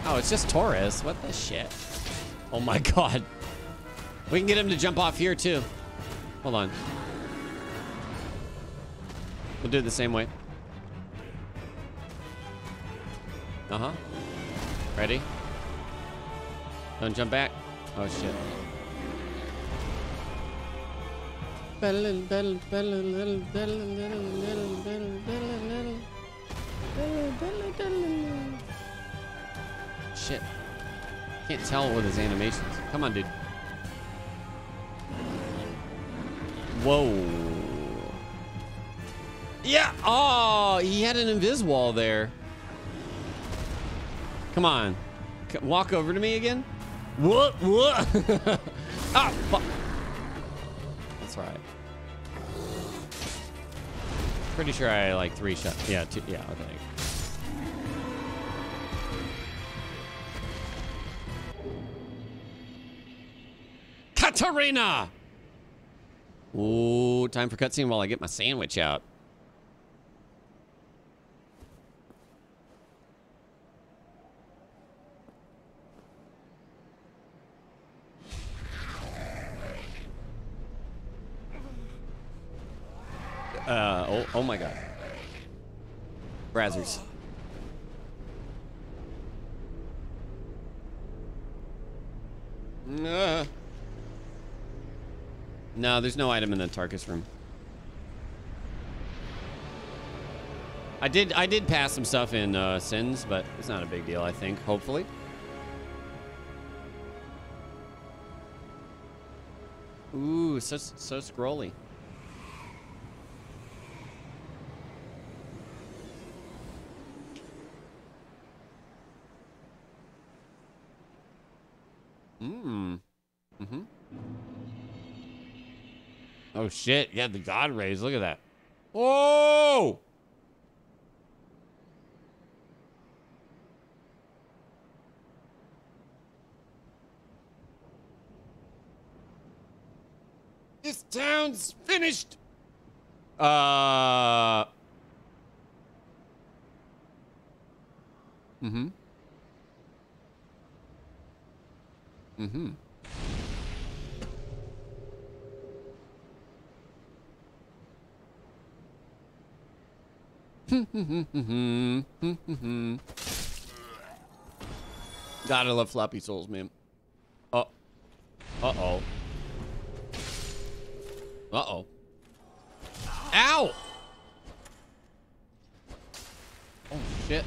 Oh, it's just Taurus. What the shit? Oh my god. We can get him to jump off here too. Hold on. We'll do it the same way. Uh-huh. Ready? Don't jump back. Oh shit. Shit. Can't tell with his animations. Come on, dude. Whoa. Yeah. Oh, he had an invis wall there. Come on. Walk over to me again. What? What? ah, fuck. That's right. Pretty sure I like three shot. Yeah, two. Yeah, I Catarina! Ooh, time for cutscene while I get my sandwich out. Uh, oh, oh my god. Brazzers. Uh. No, there's no item in the Tarkus room. I did I did pass some stuff in uh, Sen's, but it's not a big deal, I think, hopefully. Ooh, so, so scrolly. Mmm. Mm-hmm. Oh shit! Yeah, the God rays. Look at that. Whoa! This town's finished. Uh. Mm-hmm. Mm-hmm. I love floppy souls, man. Oh. Uh-oh. Uh-oh. Ow! Oh, shit.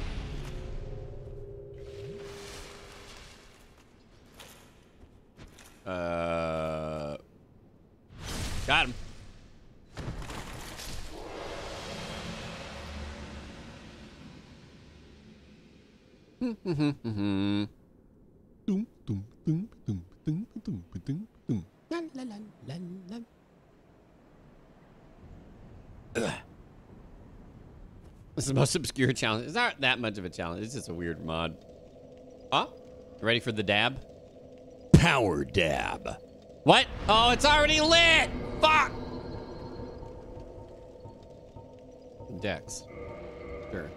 Uh, got him. Is the most obscure challenge. It's not that much of a challenge. It's just a weird mod. Ah, huh? Ready for the dab? Power dab. What? Oh, it's already lit! Fuck! Dex. Sure.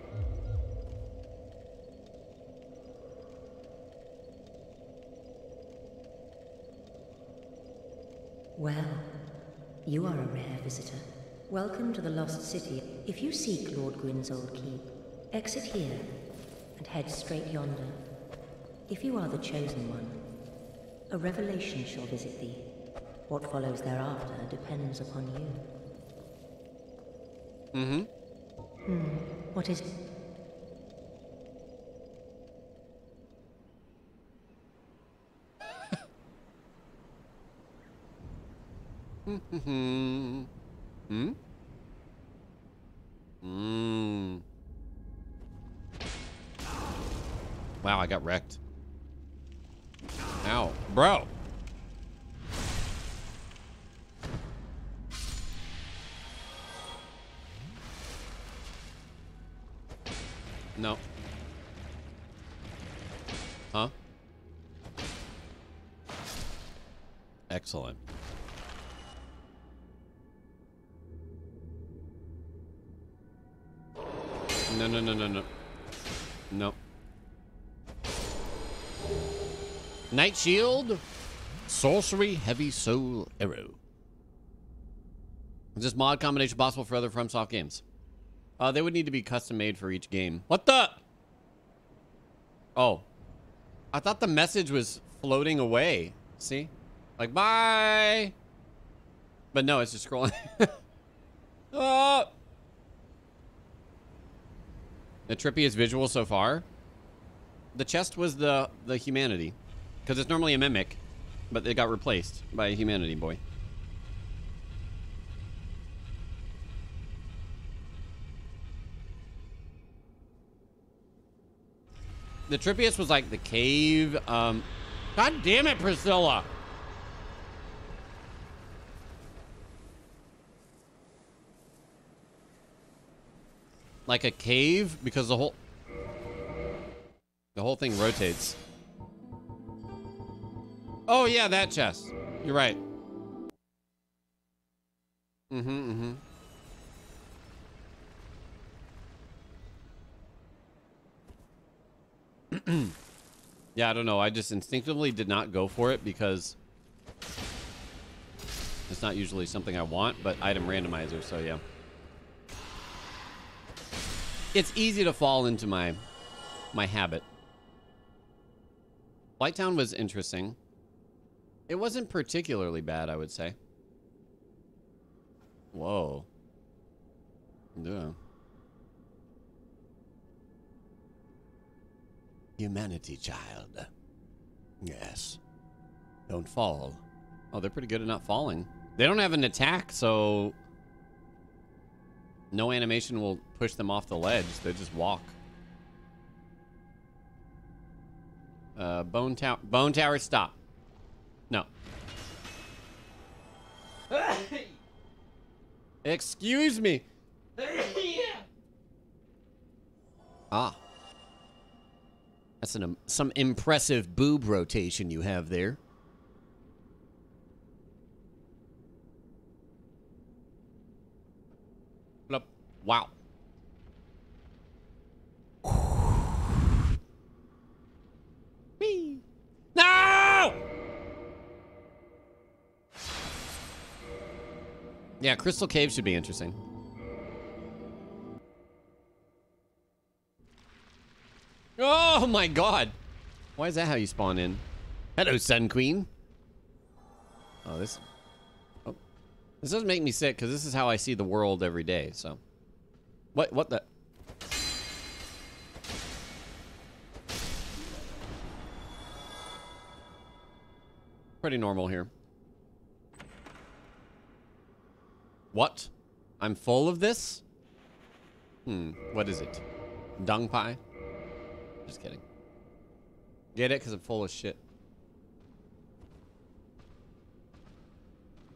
Well, you are a rare visitor. Welcome to the Lost City. If you seek Lord Gwyn's old keep, exit here and head straight yonder. If you are the chosen one, a revelation shall visit thee. What follows thereafter depends upon you. Mm-hmm. Hmm. What is... Hmm. Hmm? Mm. Wow, I got wrecked. Ow. Bro. No. Huh? Excellent. No, no, no, no, no. No. Knight Shield. Sorcery Heavy Soul Arrow. Is this mod combination possible for other FromSoft games? Uh, they would need to be custom made for each game. What the? Oh. I thought the message was floating away. See? Like, bye. But no, it's just scrolling. oh. The trippiest visual so far. The chest was the the humanity, because it's normally a mimic, but it got replaced by a humanity boy. The trippiest was like the cave. Um, God damn it, Priscilla! Like a cave because the whole the whole thing rotates. Oh yeah, that chest. You're right. Mm-hmm, mm-hmm. yeah, I don't know. I just instinctively did not go for it because it's not usually something I want, but item randomizer, so yeah it's easy to fall into my my habit. Blighttown was interesting. It wasn't particularly bad, I would say. Whoa. Yeah. Humanity, child. Yes. Don't fall. Oh, they're pretty good at not falling. They don't have an attack, so no animation will push them off the ledge. They just walk. Uh, bone tower. Bone tower. Stop. No. Excuse me. ah. That's an um, some impressive boob rotation you have there. Wow. Whee. No! Yeah, Crystal Cave should be interesting. Oh my god. Why is that how you spawn in? Hello, Sun Queen. Oh, this... Oh. This doesn't make me sick, because this is how I see the world every day, so... Wait, what the? Pretty normal here. What? I'm full of this? Hmm, what is it? Dung pie? Just kidding. Get it? Because I'm full of shit.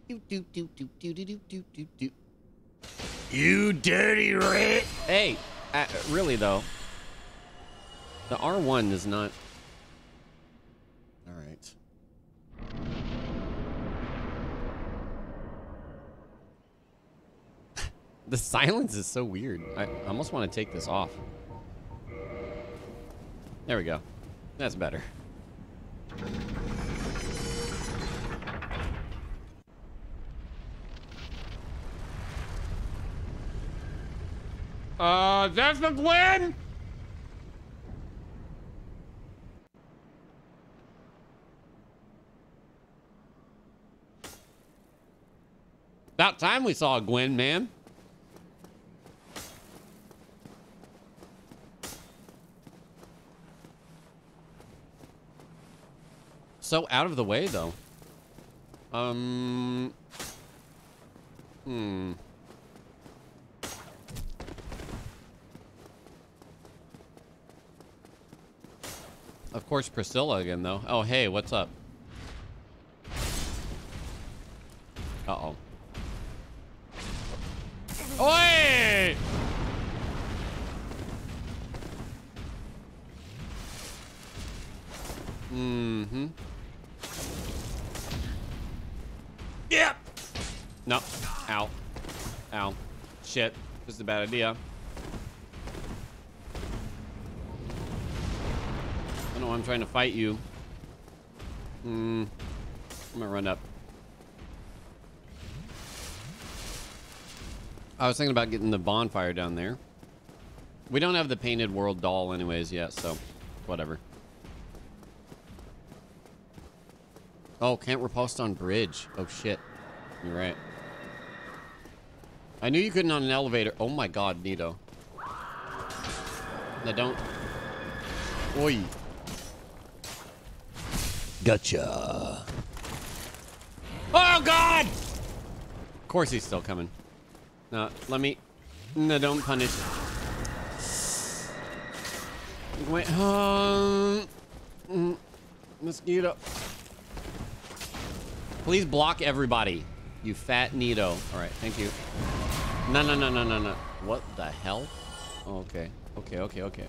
Do do do do do do do do do. You dirty rat! Hey, uh, really though, the R1 is not. All right. the silence is so weird. I almost want to take this off. There we go. That's better. Uh, that's the plan? About time we saw a Gwyn, man. So out of the way, though. Um. Hmm. Of course, Priscilla again, though. Oh, hey, what's up? Uh-oh. Oi! Mm-hmm. Yep. No. Ow. Ow. Shit. This is a bad idea. Know I'm trying to fight you. Hmm. I'm gonna run up. I was thinking about getting the bonfire down there. We don't have the painted world doll anyways yet, so whatever. Oh, can't riposte on bridge. Oh shit. You're right. I knew you couldn't on an elevator. Oh my god, Nito. No, don't. Oi. Gotcha. Oh god! Of course he's still coming. No, let me. No, don't punish. Wait. Um. mm, Mosquito. Please block everybody. You fat Nito. All right, thank you. No, no, no, no, no, no. What the hell? Okay. Okay, okay, okay.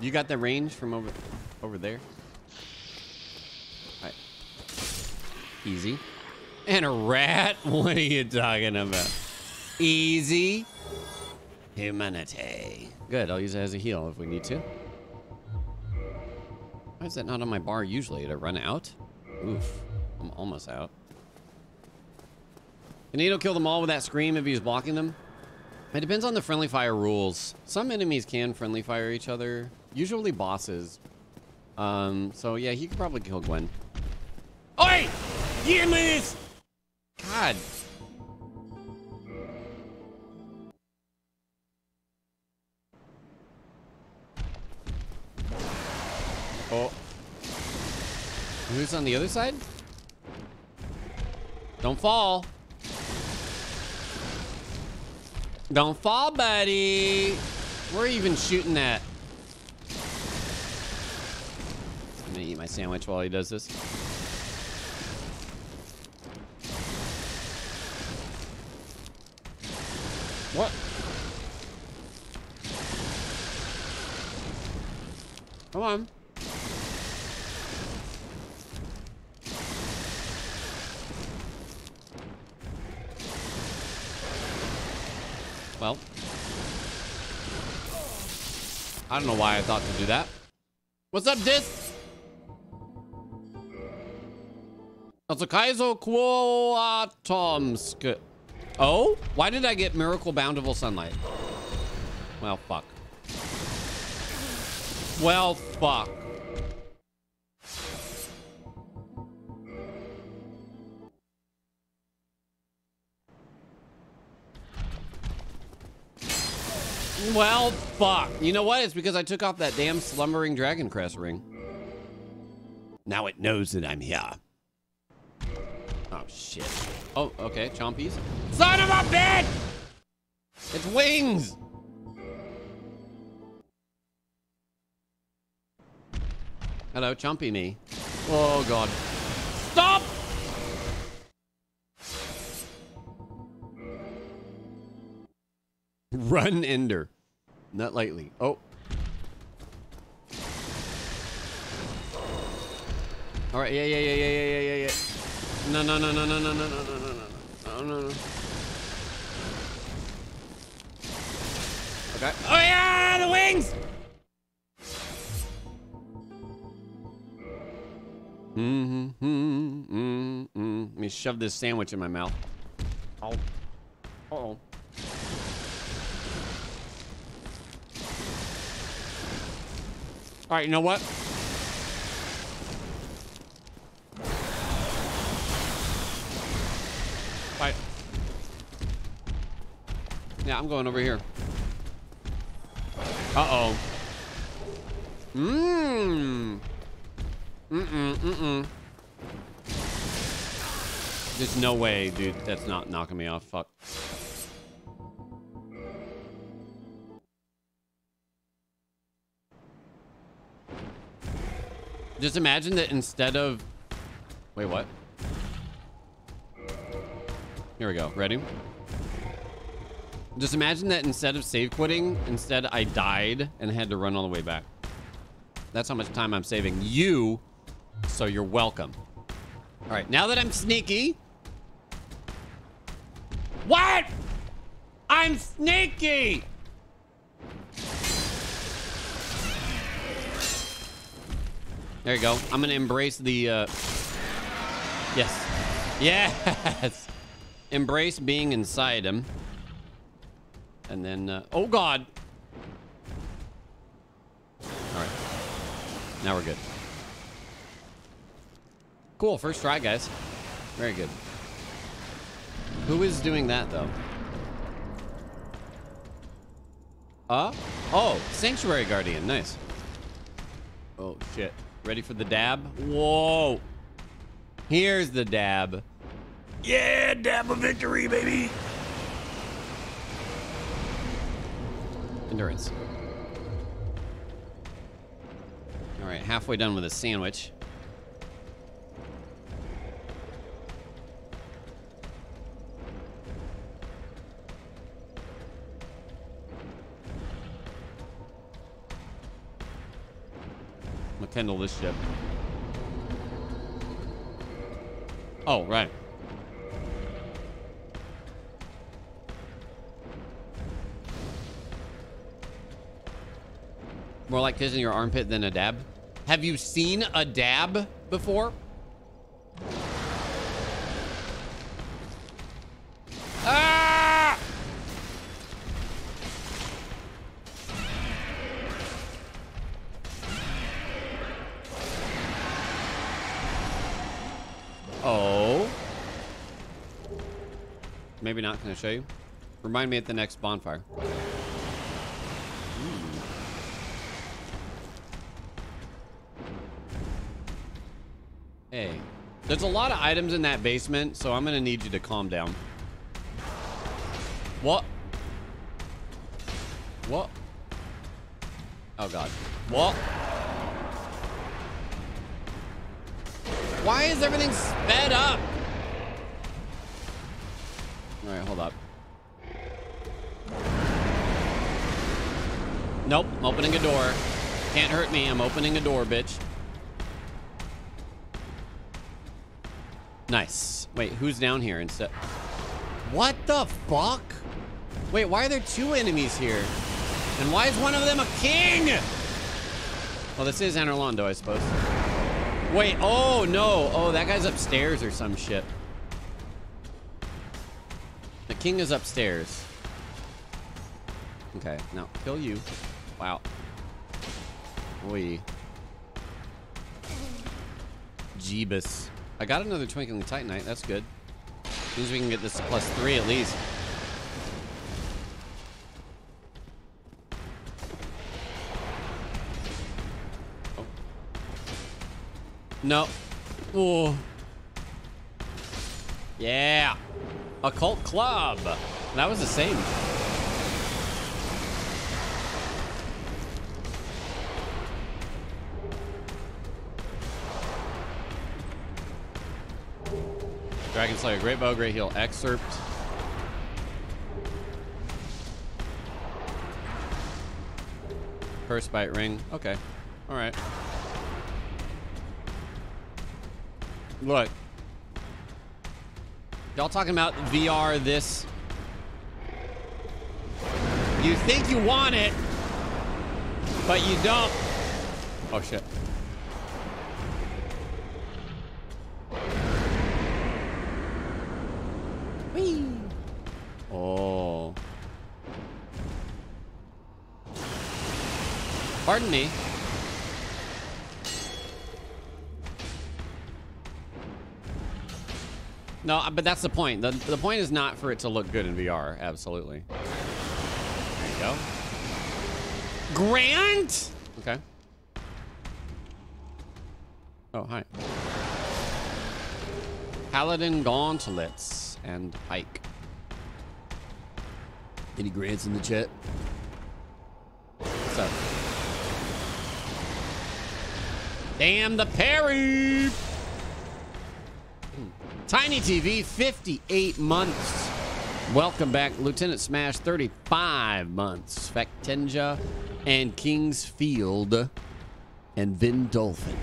You got the range from over over there? Easy. And a rat? What are you talking about? Easy. Humanity. Good, I'll use it as a heal if we need to. Why is that not on my bar usually? It run out? Oof. I'm almost out. Can Nito kill them all with that scream if he's blocking them? It depends on the friendly fire rules. Some enemies can friendly fire each other. Usually bosses. Um, so yeah, he could probably kill Gwyn. Oi! Miss! God. Oh. Who's on the other side? Don't fall. Don't fall, buddy. We're even shooting at? I'm gonna eat my sandwich while he does this. What? Come on. Well. I don't know why I thought to do that. What's up, Dis? Kaizo Kuatomsk. Oh? Why did I get Miracle Bountiful Sunlight? Well, fuck. Well, fuck. Well, fuck. You know what? It's because I took off that damn slumbering dragon crest ring. Now it knows that I'm here. Oh, shit. Oh, okay. Chompies. Son of a bitch! It's wings! Hello, Chompy me. Oh, God. Stop! Run, Ender. Not lightly. Oh. All right. Yeah, yeah, yeah, yeah, yeah, yeah, yeah. No, no, no, no, no, no, no, no, no, no, no, no, no, no. Okay. Oh yeah, the wings. Mm-hmm. Mm-hmm. Mm-hmm. Let me shove this sandwich in my mouth. Oh. Uh oh. All right, you know what? Right. Yeah, I'm going over here. Uh-oh. Mmm. Mm-mm, mm-mm. There's no way, dude. That's not knocking me off. Fuck. Just imagine that instead of... Wait, what? Here we go. Ready? Just imagine that instead of save quitting, instead I died and had to run all the way back. That's how much time I'm saving you, so you're welcome. All right, now that I'm sneaky... What? I'm sneaky! There you go. I'm gonna embrace the, uh... Yes. Yes! Embrace being inside him. And then, uh... Oh, God! Alright. Now we're good. Cool, first try, guys. Very good. Who is doing that, though? Uh? Oh, Sanctuary Guardian. Nice. Oh, shit. Ready for the dab? Whoa. Here's the dab. Yeah, dab of victory, baby. Endurance. All right, halfway done with a sandwich. Kindle this ship. Oh, right. More like kissing your armpit than a dab. Have you seen a dab before? Ah! Oh. Maybe not. Can I show you? Remind me at the next bonfire. There's a lot of items in that basement, so I'm gonna need you to calm down. What? What? Oh god. What? Why is everything sped up? Alright, hold up. Nope, I'm opening a door. Can't hurt me, I'm opening a door, bitch. Nice. Wait, who's down here instead? What the fuck? Wait, why are there two enemies here? And why is one of them a king? Well, this is Anor Londo, I suppose. Wait, oh no. Oh, that guy's upstairs or some shit. The king is upstairs. Okay, now kill you. Wow. Oi. Jeebus. I got another Twinkling Titanite. That's good. Means we can get this to plus three at least. Oh. No. Ooh. Yeah. Occult Club. That was the same. Dragon Slayer, Great Bow, Great Heal, Excerpt. Curse Bite Ring. Okay. Alright. Look. Y'all talking about VR this. You think you want it, but you don't. Oh shit. Pardon me. No, uh, but that's the point. The, the point is not for it to look good in VR. Absolutely. There you go. Grant? Okay. Oh, hi. Paladin Gauntlets and Pike. Any grants in the chat? What's up? Damn the parry! Tiny TV, 58 months. Welcome back, Lieutenant Smash, 35 months. Factenja and Kingsfield and Vin Dolphin.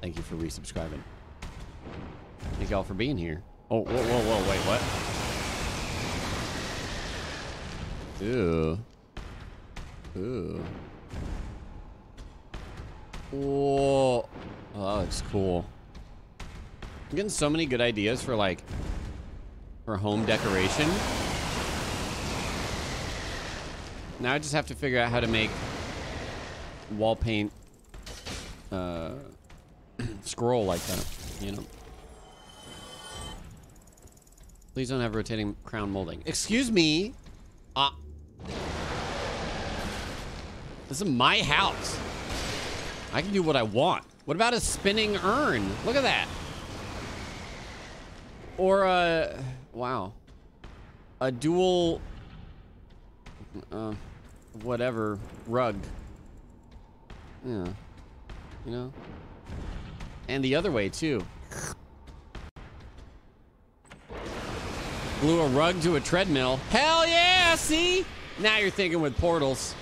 Thank you for resubscribing. Thank y'all for being here. Oh, whoa, whoa, whoa, wait, what? Ew. Ooh. Whoa. Oh, that looks cool. I'm getting so many good ideas for like for home decoration. Now I just have to figure out how to make wall paint uh, scroll like that, you know. Please don't have rotating crown molding. Excuse me. Uh, this is my house. I can do what I want. What about a spinning urn? Look at that. Or a, wow, a dual, uh, whatever, rug. Yeah, you know? And the other way, too. Glue a rug to a treadmill. Hell yeah, see? Now you're thinking with portals.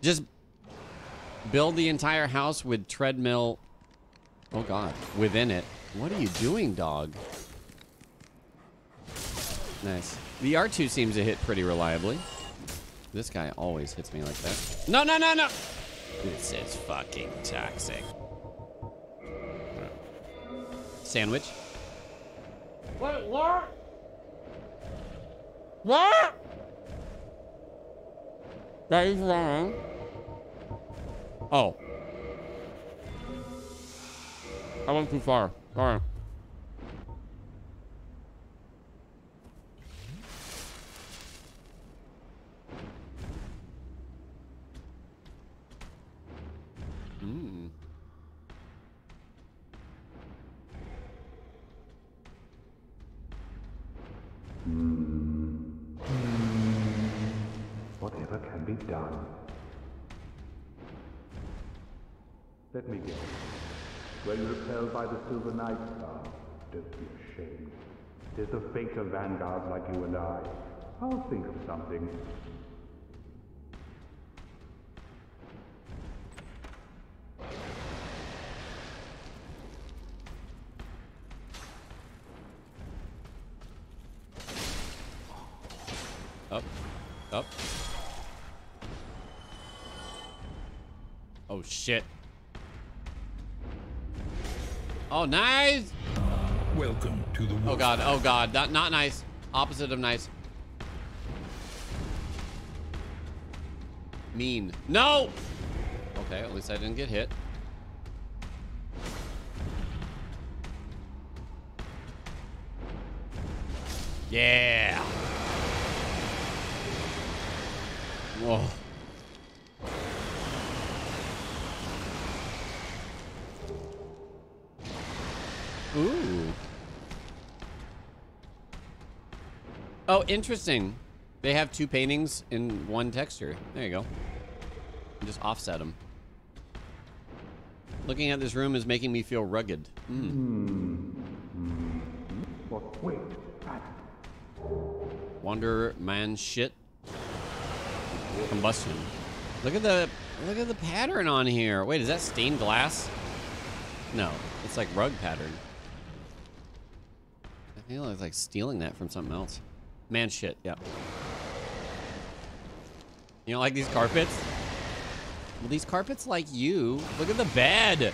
Just build the entire house with treadmill. Oh, God. Within it. What are you doing, dog? Nice. The R2 seems to hit pretty reliably. This guy always hits me like that. No, no, no, no! This is fucking toxic. Sandwich. Wait, what? What? That is wrong. Oh. I went too far. Sorry. Mm. Whatever can be done. Let me guess. Were you repelled by the Silver Knight Star? Don't be ashamed. There's a faker vanguard like you and I. I'll think of something. Up. Up. Oh, shit. Oh, nice. Welcome to the Oh, God. Oh, God. Not, not nice. Opposite of nice. Mean. No! Okay, at least I didn't get hit. Yeah. Whoa. Oh, interesting. They have two paintings in one texture. There you go. Just offset them. Looking at this room is making me feel rugged. Mm. Wonder Man shit. Combustion. Look at the look at the pattern on here. Wait, is that stained glass? No, it's like rug pattern. I feel like stealing that from something else. Man shit, yeah. You don't like these carpets? Well, these carpets like you. Look at the bed.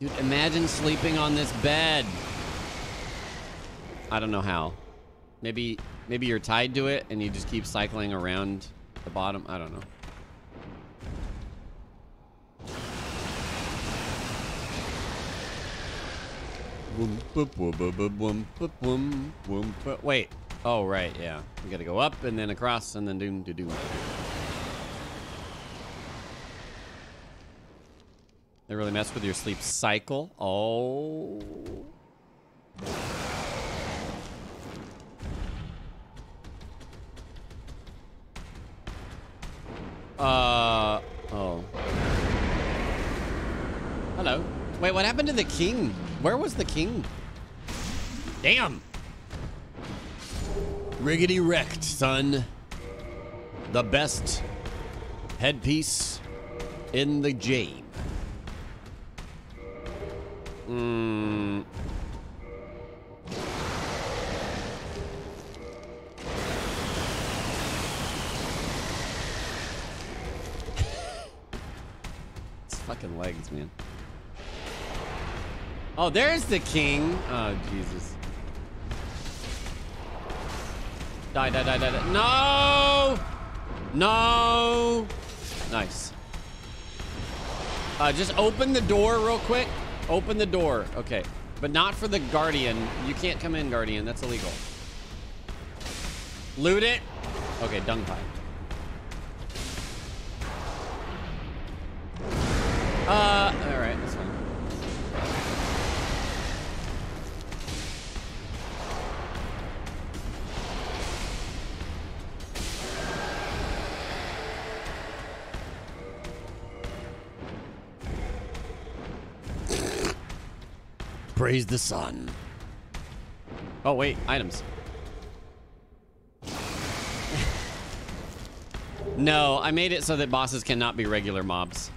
Dude, imagine sleeping on this bed. I don't know how. Maybe maybe you're tied to it and you just keep cycling around the bottom. I don't know. Boom, boop, boop, boop, boop, boom, boop, boom, boom, boop. Wait. Oh, right, yeah. We gotta go up and then across and then doom, do, doom. They really mess with your sleep cycle. Oh. Uh, oh. Hello. Wait, what happened to the king? Where was the king? Damn. Riggedy wrecked, son. The best headpiece in the game. Hmm. It's fucking legs, man. Oh, there's the king. Oh, Jesus. Die, die, die, die, die. No! No! Nice. Uh, just open the door real quick. Open the door. Okay. But not for the guardian. You can't come in, guardian. That's illegal. Loot it. Okay, dung pie. Uh, alright, that's Praise the sun. Oh, wait, items. no, I made it so that bosses cannot be regular mobs.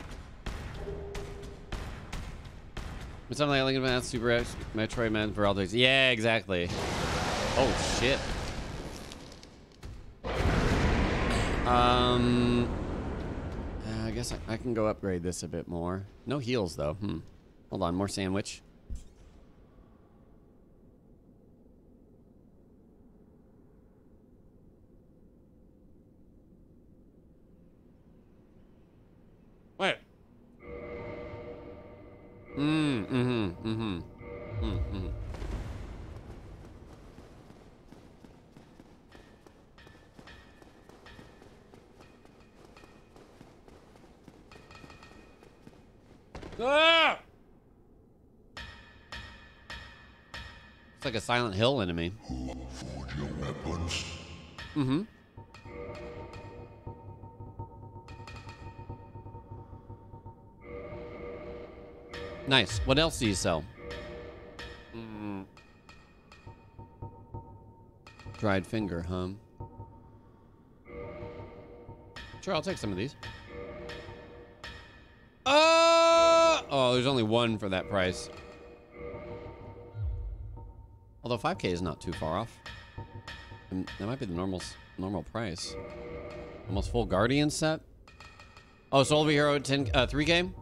Something like Man, Super Metroid Man, for all days. Yeah, exactly. Oh, shit. Um, uh, I guess I, I can go upgrade this a bit more. No heals, though. Hmm. Hold on, more sandwich. Silent Hill enemy. Your weapons. Mm-hmm. Nice. What else do you sell? Mm. Dried finger, huh? Sure, I'll take some of these. Uh, oh, there's only one for that price. Although 5k is not too far off. And that might be the normal normal price. Almost full Guardian set. Oh, Soul of a Hero 10 uh, 3 game?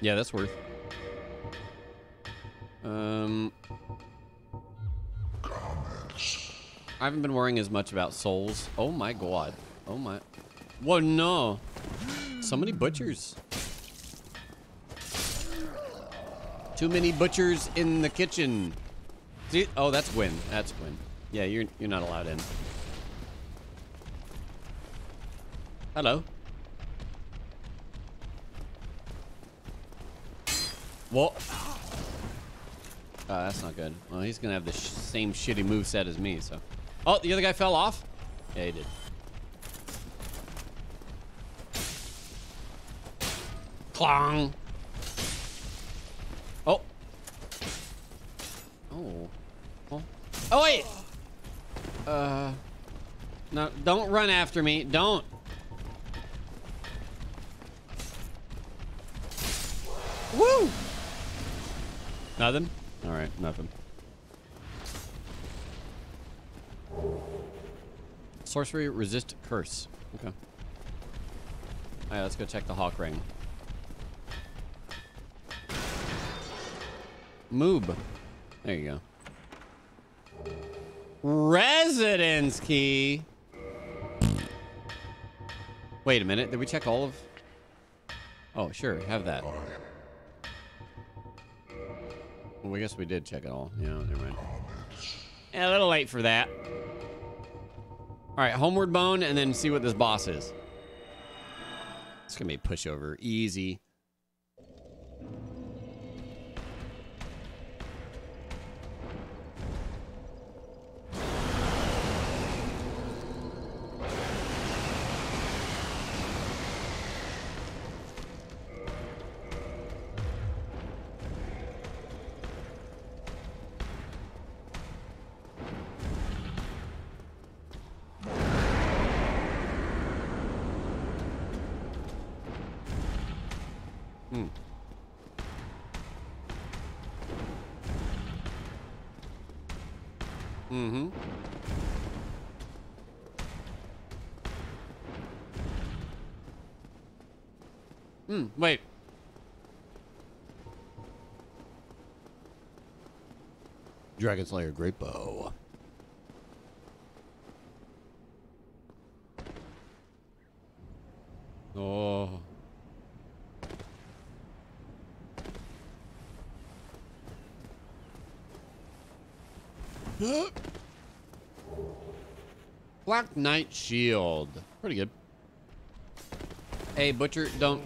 Yeah, that's worth. Um, I haven't been worrying as much about souls. Oh my god. Oh my. Whoa, no. So many butchers. Too many butchers in the kitchen. See? Oh, that's Gwen. That's Gwen. Yeah, you're you're not allowed in. Hello. What? oh, that's not good. Well, he's gonna have the same shitty move set as me, so. Oh, the other guy fell off? Yeah, he did. Clong. Oh. Oh. Oh. Oh, wait. Uh. No, don't run after me. Don't. Woo! Nothing? Alright, nothing. Sorcery resist curse. Okay. Alright, let's go check the Hawk Ring. Moob. There you go. Residence key. Wait a minute. Did we check all of? Oh, sure. Have that. Well, I guess we did check it all. Yeah, never mind. Yeah, a little late for that. All right, homeward bone, and then see what this boss is. It's gonna be a pushover, easy. Dragon Slayer Great Bow. Oh. Black Knight Shield. Pretty good. Hey, Butcher, don't...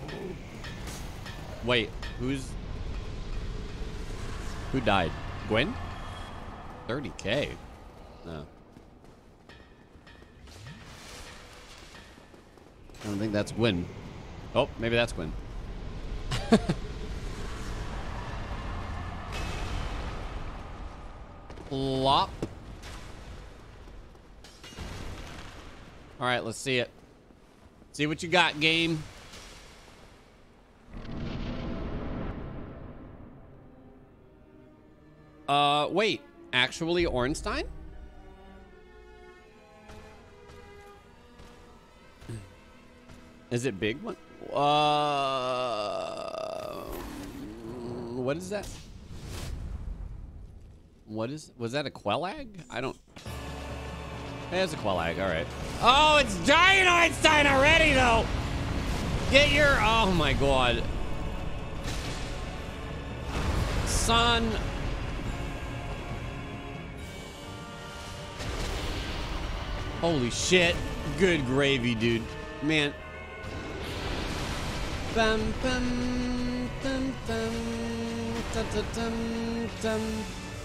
Wait, who's... Who died? Gwen? 30k. No. I don't think that's Gwen. Oh, maybe that's Gwen. Plop. All right, let's see it. See what you got, game. Actually, Ornstein? Is it big one? Uh, what is that? What is, was that a Quelaag? I don't, it's a Quelaag, all right. Oh, it's Giant Ornstein already, though. Get your, oh my God. Son. Holy shit. Good gravy, dude. Man. Bum, bum, dum, dum, dum, dum, dum, dum.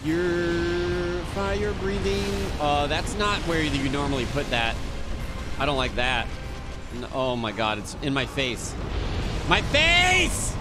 Your fire breathing. Uh, that's not where you normally put that. I don't like that. No, oh my god, it's in my face. My face!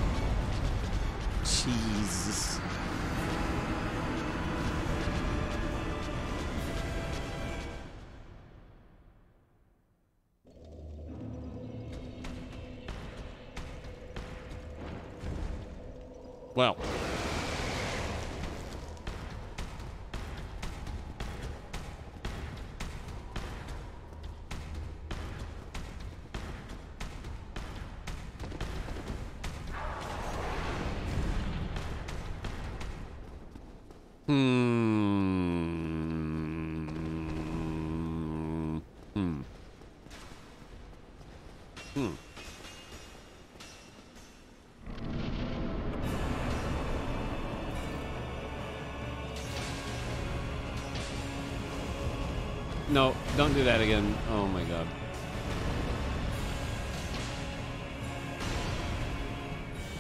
Don't do that again. Oh my god.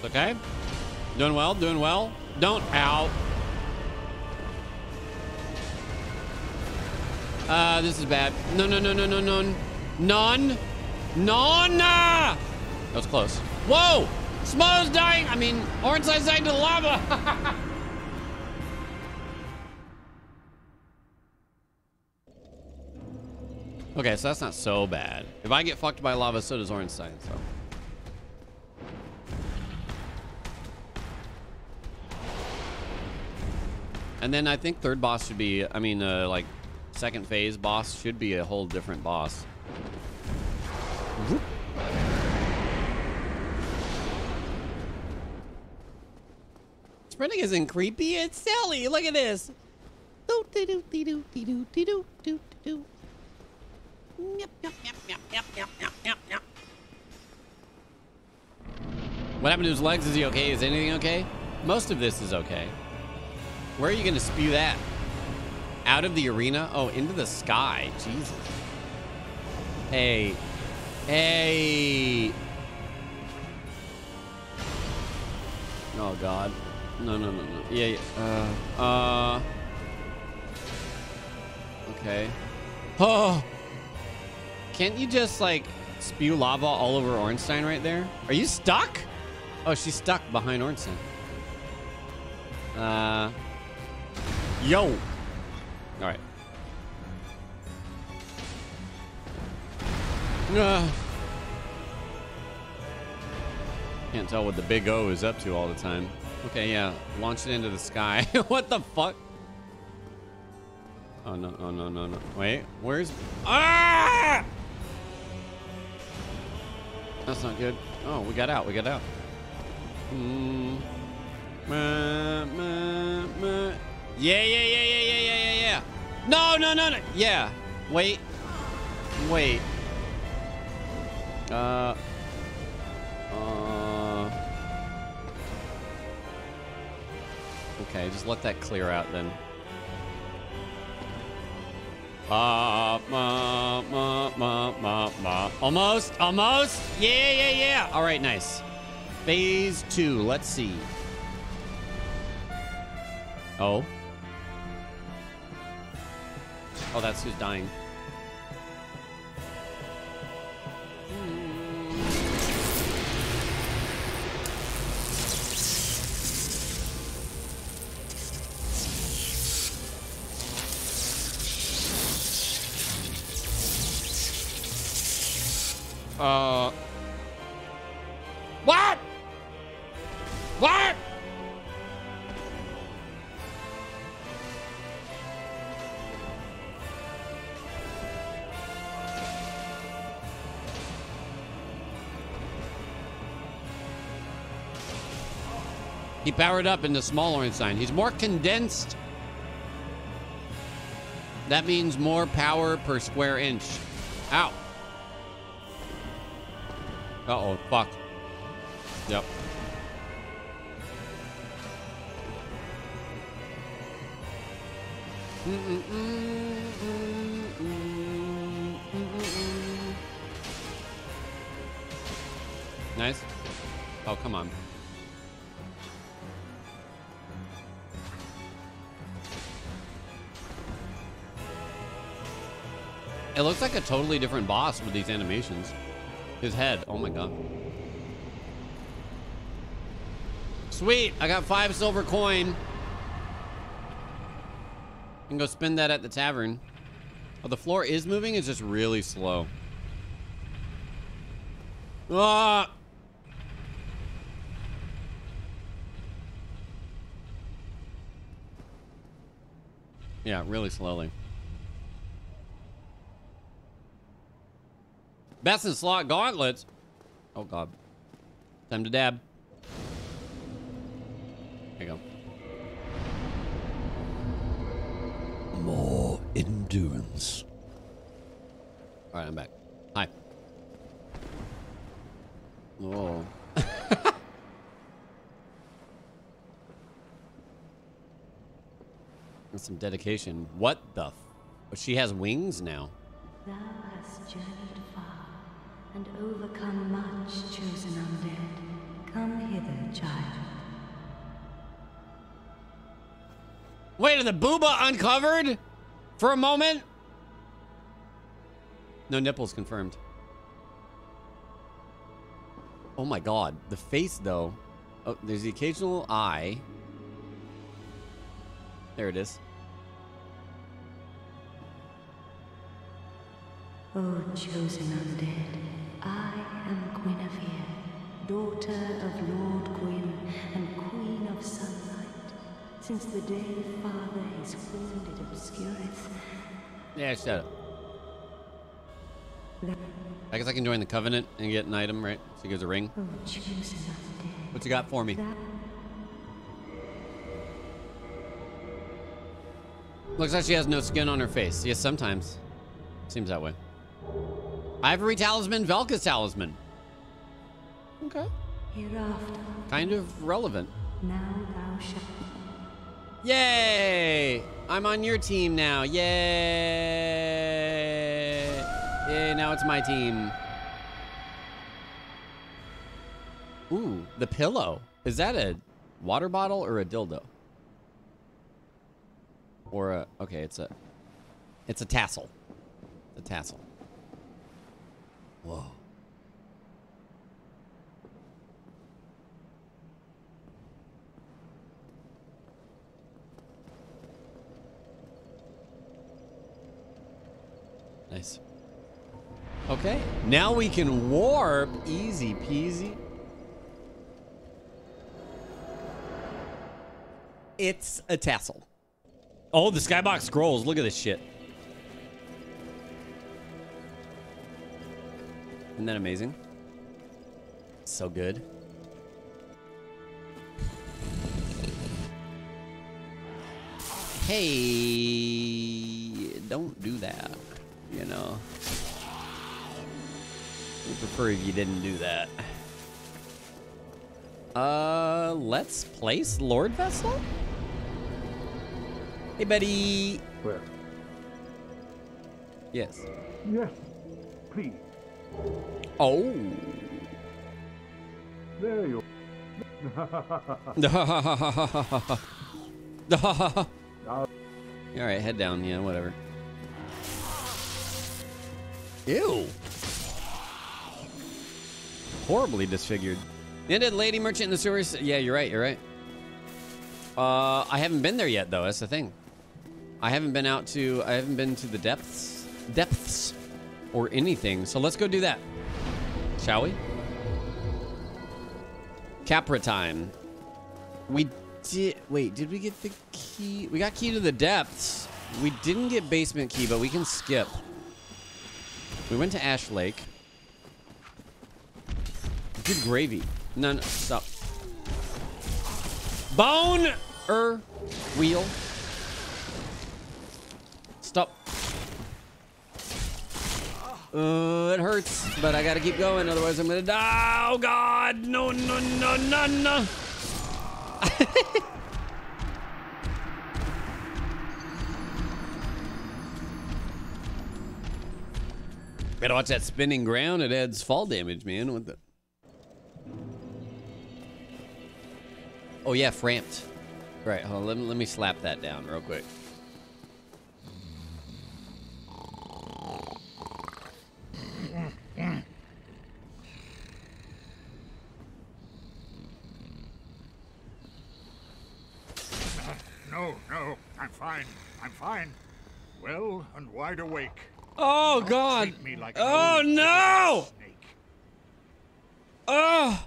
Okay? Doing well, doing well. Don't, ow. Uh, this is bad. No, no, no, no, no, no. None. None. That was close. Whoa! Smough's dying. I mean, Ornstein's dying to the lava. okay, so that's not so bad. If I get fucked by lava, so does Ornstein, so. And then I think third boss should be, I mean, uh, like, second phase boss should be a whole different boss. Whoop. Sprinting isn't creepy, it's silly. Look at this. Doo doo doo doo doo doo doo doo doo What happened to his legs? Is he okay? Is anything okay? Most of this is okay. Where are you going to spew that? Out of the arena? Oh, into the sky. Jesus. Hey. Hey. Oh, God. No, no, no, no. Yeah, yeah. Uh, uh. Okay. Oh. Can't you just, like, spew lava all over Ornstein right there? Are you stuck? Oh, she's stuck behind Ornstein. Uh. Yo. All right. Uh, can't tell what the big O is up to all the time. Okay, yeah. Launch it into the sky. what the fuck? Oh, no, oh, no, no, no. Wait, where's... Ah! That's not good. Oh, we got out. We got out. Yeah, yeah, yeah, yeah, yeah, yeah, yeah, yeah. No, no, no, no. Yeah. Wait. Wait. Uh. Uh. Okay, just let that clear out then. Uh, ma, ma, ma, ma, ma. Almost, almost. Yeah, yeah, yeah. All right, nice. Phase two. Let's see. Oh. Oh, that's who's dying. Uh. Powered up into smaller Ornstein. He's more condensed. That means more power per square inch. Ow. Uh-oh, fuck. Yep. Nice. Oh, come on. It looks like a totally different boss with these animations. His head. Oh my god. Sweet. I got five silver coin. can go spend that at the tavern. Oh, the floor is moving. It's just really slow. Ah! Yeah, really slowly. Best in slot gauntlets. Oh god. Time to dab. There you go. More endurance. All right, I'm back. Hi. Oh. That's some dedication. What the? F she has wings now. Thou hast journeyed far and overcome much, chosen undead. Come hither, child. Wait, are the booba uncovered for a moment? No nipples confirmed. Oh my god. The face, though. Oh, there's the occasional eye. There it is. O chosen undead, I am Gwynevere, daughter of Lord Gwyn and Queen of Sunlight. Since the day Father his wounded obscureth, Yeah, shut up. I guess I can join the Covenant and get an item, right? So he gives a ring. Oh, o chosen What you got for me? that Looks like she has no skin on her face. Yes, sometimes. Seems that way. Ivory talisman, Velka's talisman. Okay. hereafter, Kind of relevant. now thou shalt. Yay! I'm on your team now. Yay! Yay, now it's my team. Ooh, the pillow. Is that a water bottle or a dildo? Or a okay, it's a it's a tassel. The tassel. Whoa. Nice. Okay, now we can warp. Easy peasy. It's a tassel. Oh, the skybox scrolls. Look at this shit. Isn't that amazing? So good. Hey, don't do that. You know. We'd prefer if you didn't do that. Uh, let's place Lordvessel? Hey, buddy. Where? Yes. Yes, please. Oh. There you All right, head down. Yeah, whatever. Ew. Horribly disfigured. The undead lady merchant in the sewers. Yeah, you're right. You're right. Uh, I haven't been there yet, though. That's the thing. I haven't been out to. I haven't been to the depths, depths, or anything. So let's go do that, shall we? Capra time. We did. Wait, did we get the key? We got key to the depths. We didn't get basement key, but we can skip. We went to Ash Lake. Good gravy. None. Stop. Bone er wheel. Uh, it hurts, but I gotta keep going, otherwise I'm gonna die. Oh God! No, no, no, no, no. Better watch that spinning ground. It adds fall damage, man. What the? Oh yeah, Frampt. Right. Hold on. Let me, let me slap that down real quick. No, no, I'm fine. I'm fine. Well and wide awake. Oh Don't God! treat me like Oh no! snake. Oh!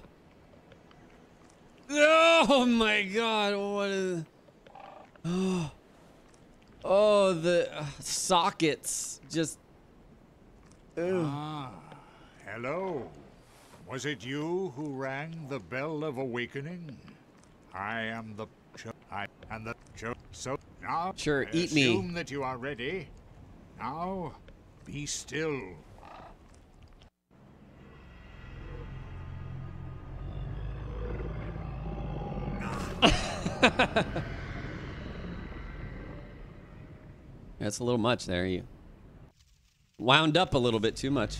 Oh my God! What is? Oh, oh the uh, sockets just. Ugh. Ah, hello. Was it you who rang the bell of awakening? I am the I and the so now. Sure, I eat me. Assume that you are ready. Now, be still. That's a little much there. You wound up a little bit too much.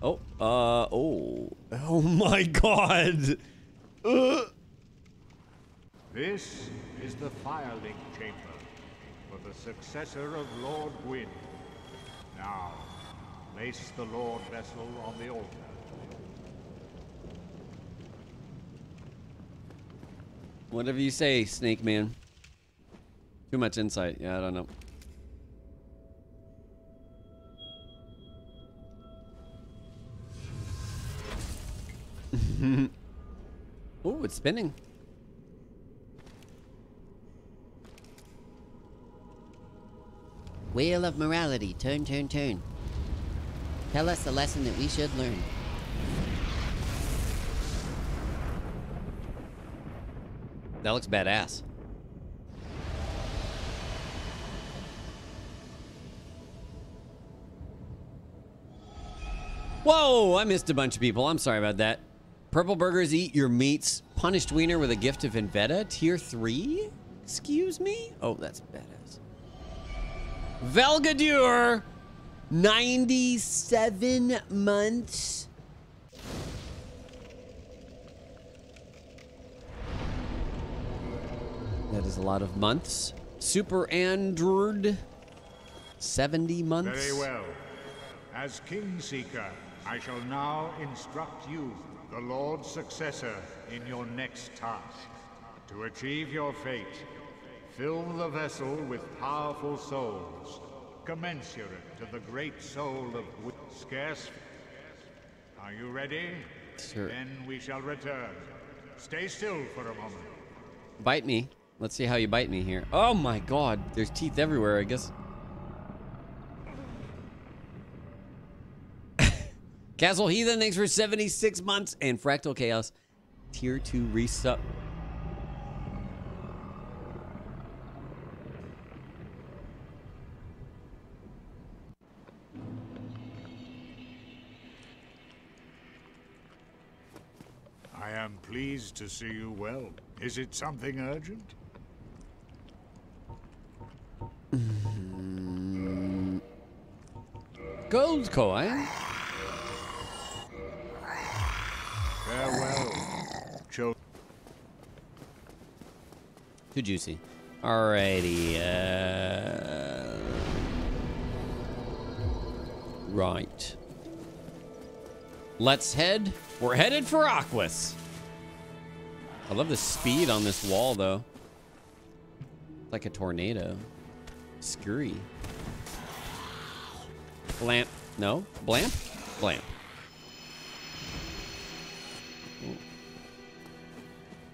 Oh, uh, oh. Oh my god. Uh. This is the Firelink Chamber for the successor of Lord Gwyn. Now, place the Lord vessel on the altar. Whatever you say, Snake Man. Too much insight. Yeah, I don't know. oh, it's spinning. Wheel of morality. Turn, turn, turn. Tell us the lesson that we should learn. That looks badass. Whoa, I missed a bunch of people. I'm sorry about that. Purple burgers eat your meats. Punished wiener with a gift of Invetta. Tier 3? Excuse me? Oh, that's badass. Velgadur! 97 months. That is a lot of months. Super Android, 70 months. Very well. As Kingseeker, I shall now instruct you, the Lord's successor, in your next task. To achieve your fate, fill the vessel with powerful souls, commensurate to the great soul of Scarce. Are you ready? Sure. Then we shall return. Stay still for a moment. Bite me. Let's see how you bite me here. Oh my god, there's teeth everywhere, I guess. Castle Heathen, thanks for 76 months. And Fractal Chaos, tier 2 resub. I am pleased to see you well. Is it something urgent? Gold coin. Farewell, children. Too juicy. Alrighty. Uh... Right. Let's head. We're headed for Aquas. I love the speed on this wall, though. Like a tornado. Scurry. Blamp. No? Blamp? Blamp.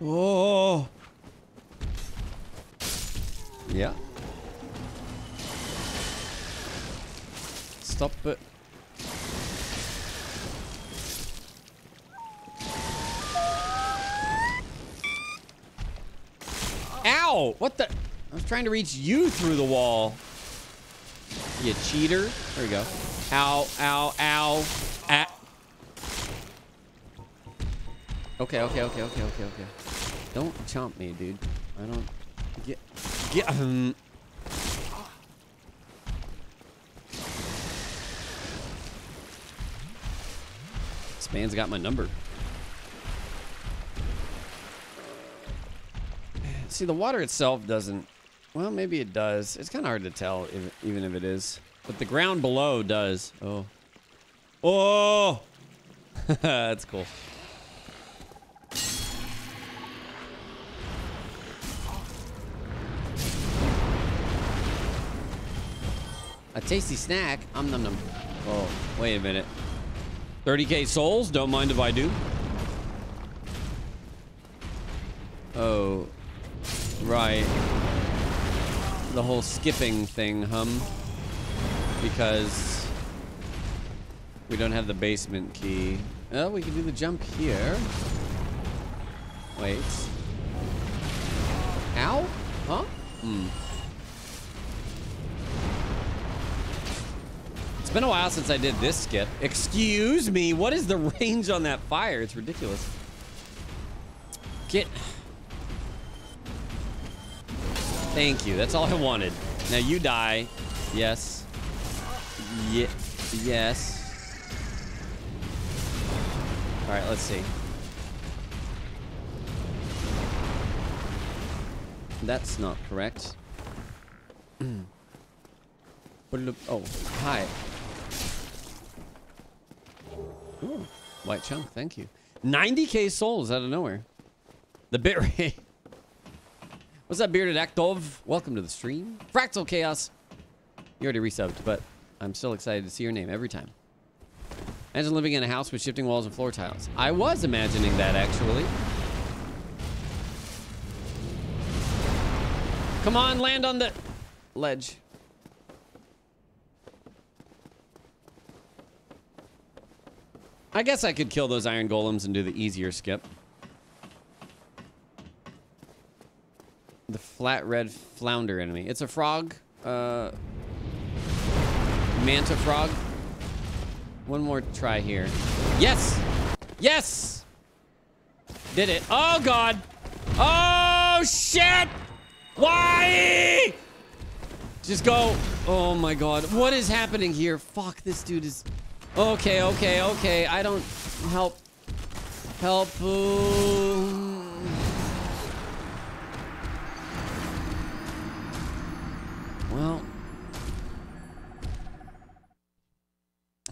Oh. Yeah. Stop it. Ow! What the? I was trying to reach you through the wall. You cheater. There we go. Ow, ow, ow. Ah. Okay, okay, okay, okay, okay, okay. Don't chomp me, dude. I don't get get um, This man's got my number. See, the water itself doesn't. Well, maybe it does. It's kind of hard to tell, if, even if it is. But the ground below does. Oh. Oh! That's cool. A tasty snack. Um num num. Oh, wait a minute. 30k souls? Don't mind if I do. Oh. Right. The whole skipping thing, hum. Because we don't have the basement key. Oh, we can do the jump here. Wait. Ow? Huh? Hmm. Been a while since I did this skip. Excuse me, what is the range on that fire? It's ridiculous. Get... Thank you, that's all I wanted. Now you die. Yes. Ye yes. Alright, let's see. That's not correct. oh, hi. Ooh, white chunk, thank you. 90k souls out of nowhere. The bit. What's up, Bearded Actov? Welcome to the stream. Fractal Chaos. You already resubbed, but I'm still excited to see your name every time. Imagine living in a house with shifting walls and floor tiles. I was imagining that, actually. Come on, land on the ledge. I guess I could kill those iron golems and do the easier skip. The flat red flounder enemy. It's a frog. Uh, manta frog. One more try here. Yes! Yes! Did it. Oh, God. Oh, shit! Why? Just go. Oh, my God. What is happening here? Fuck, this dude is... Okay, okay, okay. I don't... Help. Help. Ooh. Well...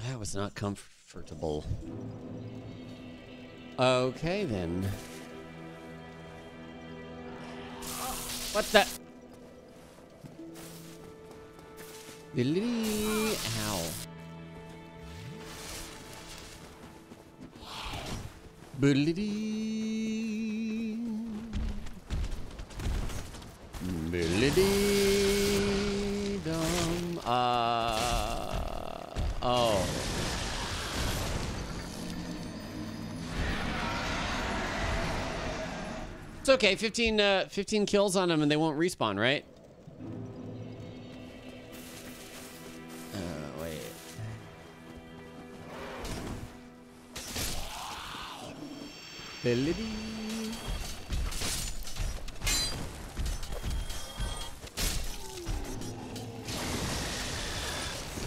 That was not comfortable. Okay, then. What the? Ow. Billy. Billy. Dum. Uh. Oh. It's okay. 15, uh, 15 kills on them and they won't respawn, right? Billy.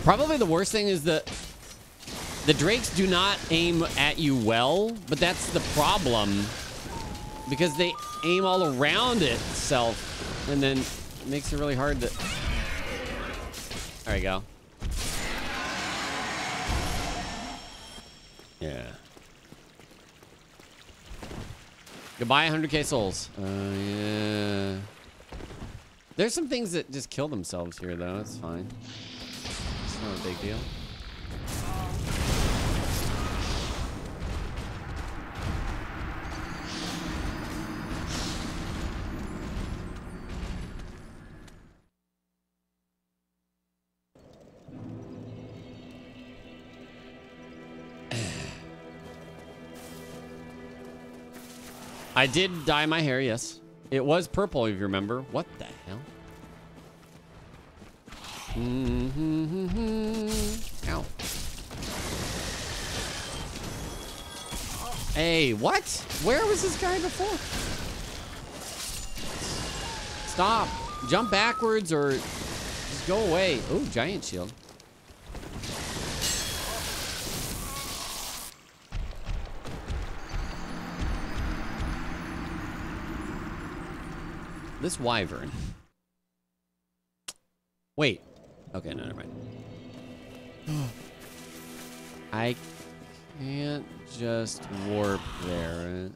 Probably the worst thing is that the drakes do not aim at you well, but that's the problem. Because they aim all around itself and then it makes it really hard to there you go. Yeah goodbye 100k souls. Uh yeah. There's some things that just kill themselves here though. It's fine. It's not a big deal I did dye my hair, yes. It was purple, if you remember. What the hell? Ow. Hey, what? Where was this guy before? Stop. Jump backwards or just go away. Oh, giant shield. This wyvern. Wait. Okay, no, never mind. I can't just warp there.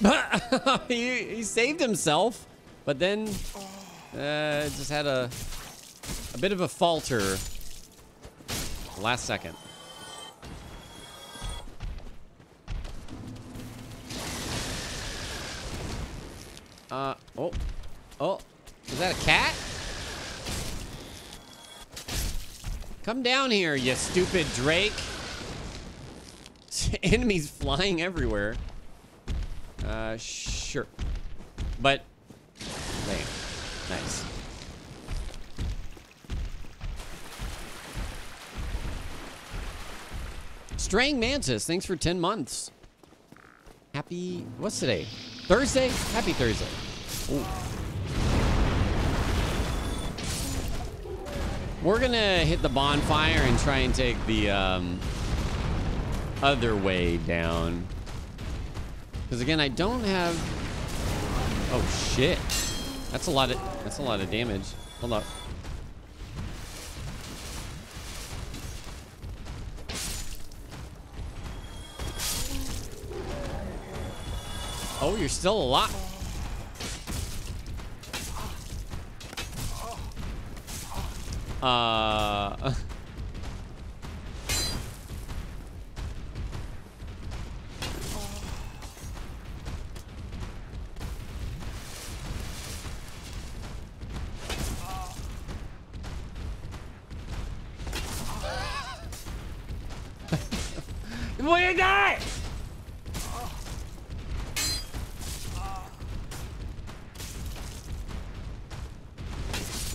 he, he saved himself, but then uh, just had a a bit of a falter last second. Uh, oh. Oh. Is that a cat? Come down here, you stupid Drake. Enemies flying everywhere. Uh, sure. But, bam. Nice. Straying Mantis, thanks for 10 months. Happy, what's today? Thursday? Happy Thursday. Ooh. We're gonna hit the bonfire and try and take the, um, other way down. Because again, I don't have... Oh, shit. That's a lot of... That's a lot of damage. Hold up. Oh, you're still alive. Uh... What you got?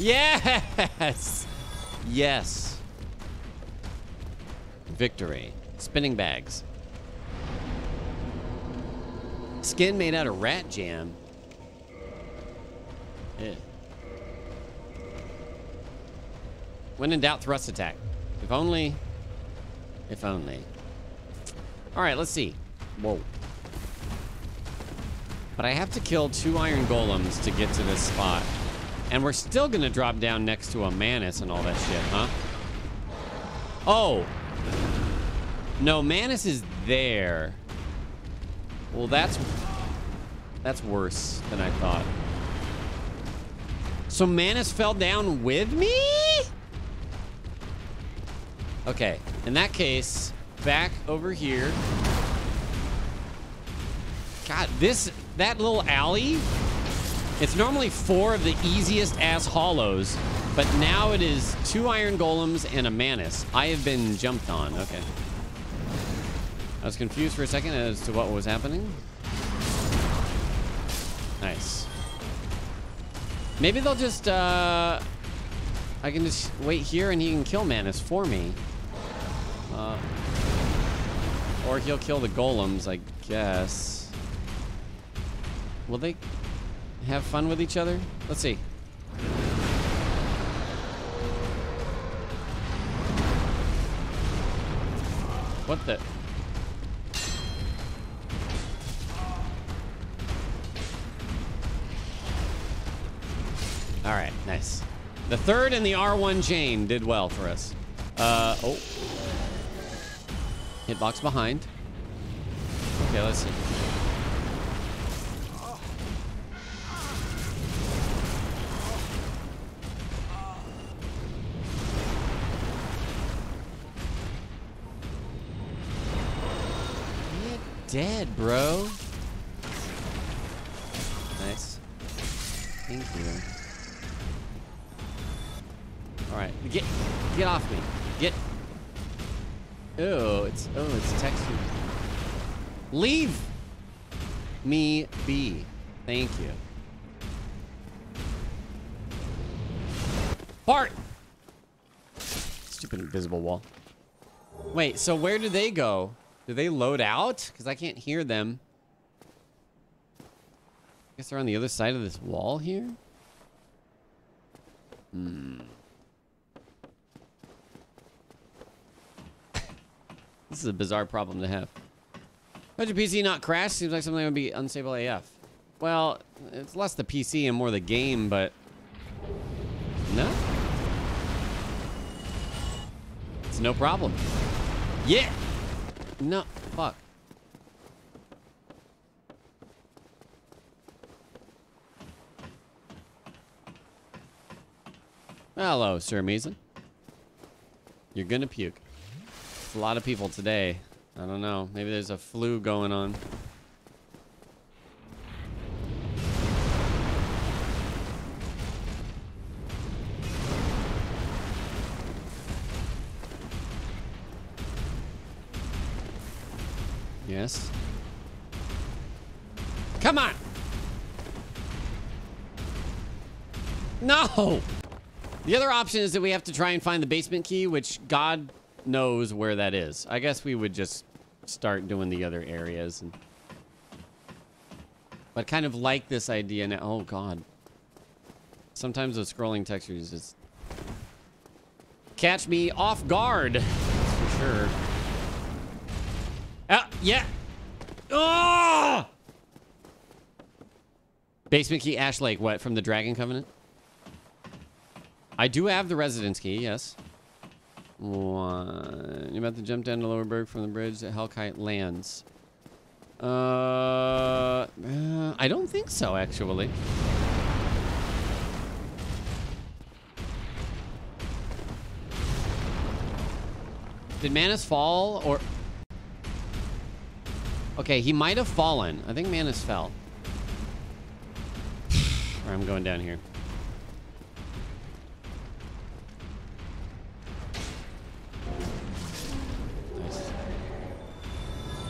Yes! Yes. Victory. Spinning bags. Skin made out of rat jam. Yeah. When in doubt, thrust attack. If only. If only. Alright, let's see. Whoa. But I have to kill two iron golems to get to this spot. And we're still gonna drop down next to a Manus and all that shit, huh? Oh. No, Manus is there. Well, that's... That's worse than I thought. So Manus fell down with me? Okay, in that case, back over here. God, this, that little alley, it's normally four of the easiest ass hollows, but now it is two iron golems and a manus. I have been jumped on, okay. I was confused for a second as to what was happening. Nice. Maybe they'll just, uh, I can just wait here and he can kill Manus for me. Uh, or he'll kill the golems, I guess. Will they have fun with each other? Let's see. What the? All right, nice. The third and the R1 chain did well for us. Uh, oh. Hitbox behind. Okay, let's see. Dead, bro. Nice. Thank you. All right, get get off me. Get. Oh, it's oh, it's texting. Leave me be. Thank you. Bart. Stupid invisible wall. Wait, so where do they go? Do they load out? Because I can't hear them. I guess they're on the other side of this wall here. Hmm. This is a bizarre problem to have. How'd your PC not crash? Seems like something would be unstable AF. Well, it's less the PC and more the game, but... No? It's no problem. Yeah! No, fuck. Hello, Sir Mason. You're gonna puke. It's a lot of people today. I don't know. Maybe there's a flu going on. Yes. Come on! No! The other option is that we have to try and find the basement key, which God knows where that is. I guess we would just start doing the other areas. And... But kind of like this idea now. Oh, God. Sometimes the scrolling textures just catch me off guard. That's for sure. Ah, yeah. Oh! Basement key, Ash Lake. What, from the Dragon Covenant? I do have the residence key, yes. You're about to jump down to Lower Burg from the bridge at Hellkite lands. Uh, uh, I don't think so, actually. Did Manus fall or... Okay, he might have fallen. I think Manus fell. Or I'm going down here. Nice.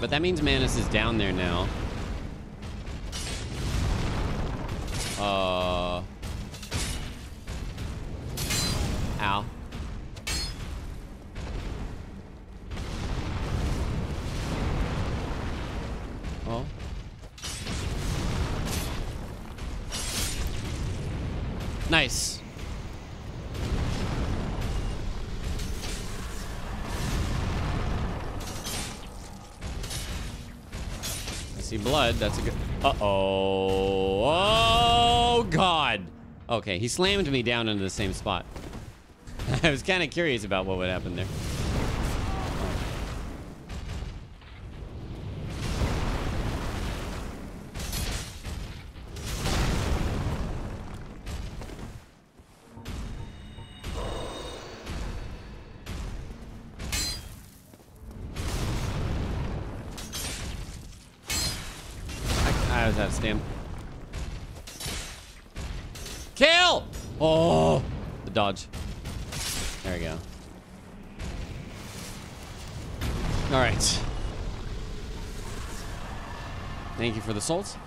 But that means Manus is down there now. Uh... That's a good... Uh-oh. Oh, God. Okay, he slammed me down into the same spot. I was kind of curious about what would happen there. Thank you for the souls.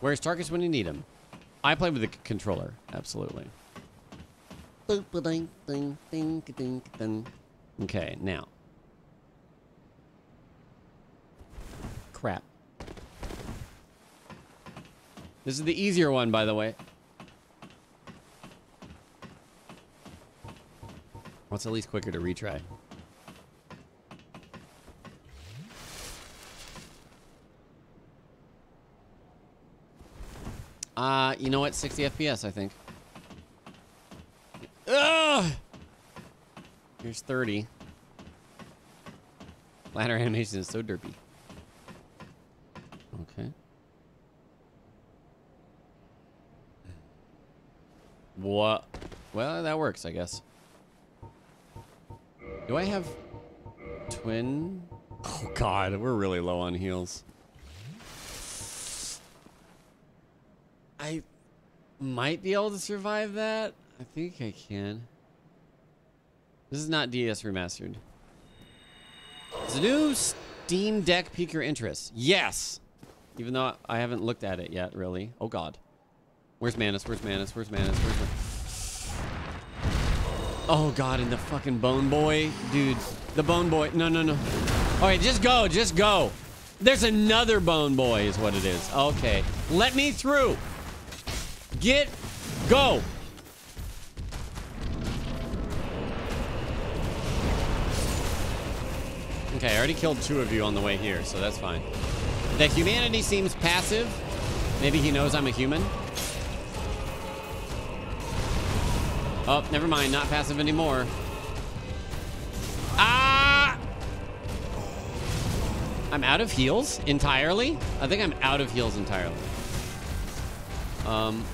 Where's Tarkus when you need him? I play with the controller, absolutely. Okay, now. Crap. This is the easier one, by the way. What's at least quicker to retry? Uh, you know what? 60 FPS, I think. Ugh! Here's 30. Ladder animation is so derpy. Okay. What? Well, that works, I guess. Do I have twin? Oh god, we're really low on heals. I might be able to survive that. I think I can. This is not DS remastered. Is the new Steam Deck pique your interest? Yes. Even though I haven't looked at it yet, really. Oh god. Where's Manus? Where's Manus? Where's Manus? Where's Manus? Oh god, and the fucking Bone Boy, dude. The Bone Boy. No, no, no. All right, just go, just go. There's another Bone Boy, is what it is. Okay, let me through. Get, go. Okay, I already killed two of you on the way here, so that's fine. The humanity seems passive. Maybe he knows I'm a human. Oh, never mind. Not passive anymore. Ah! I'm out of heals entirely? I think I'm out of heals entirely. Um.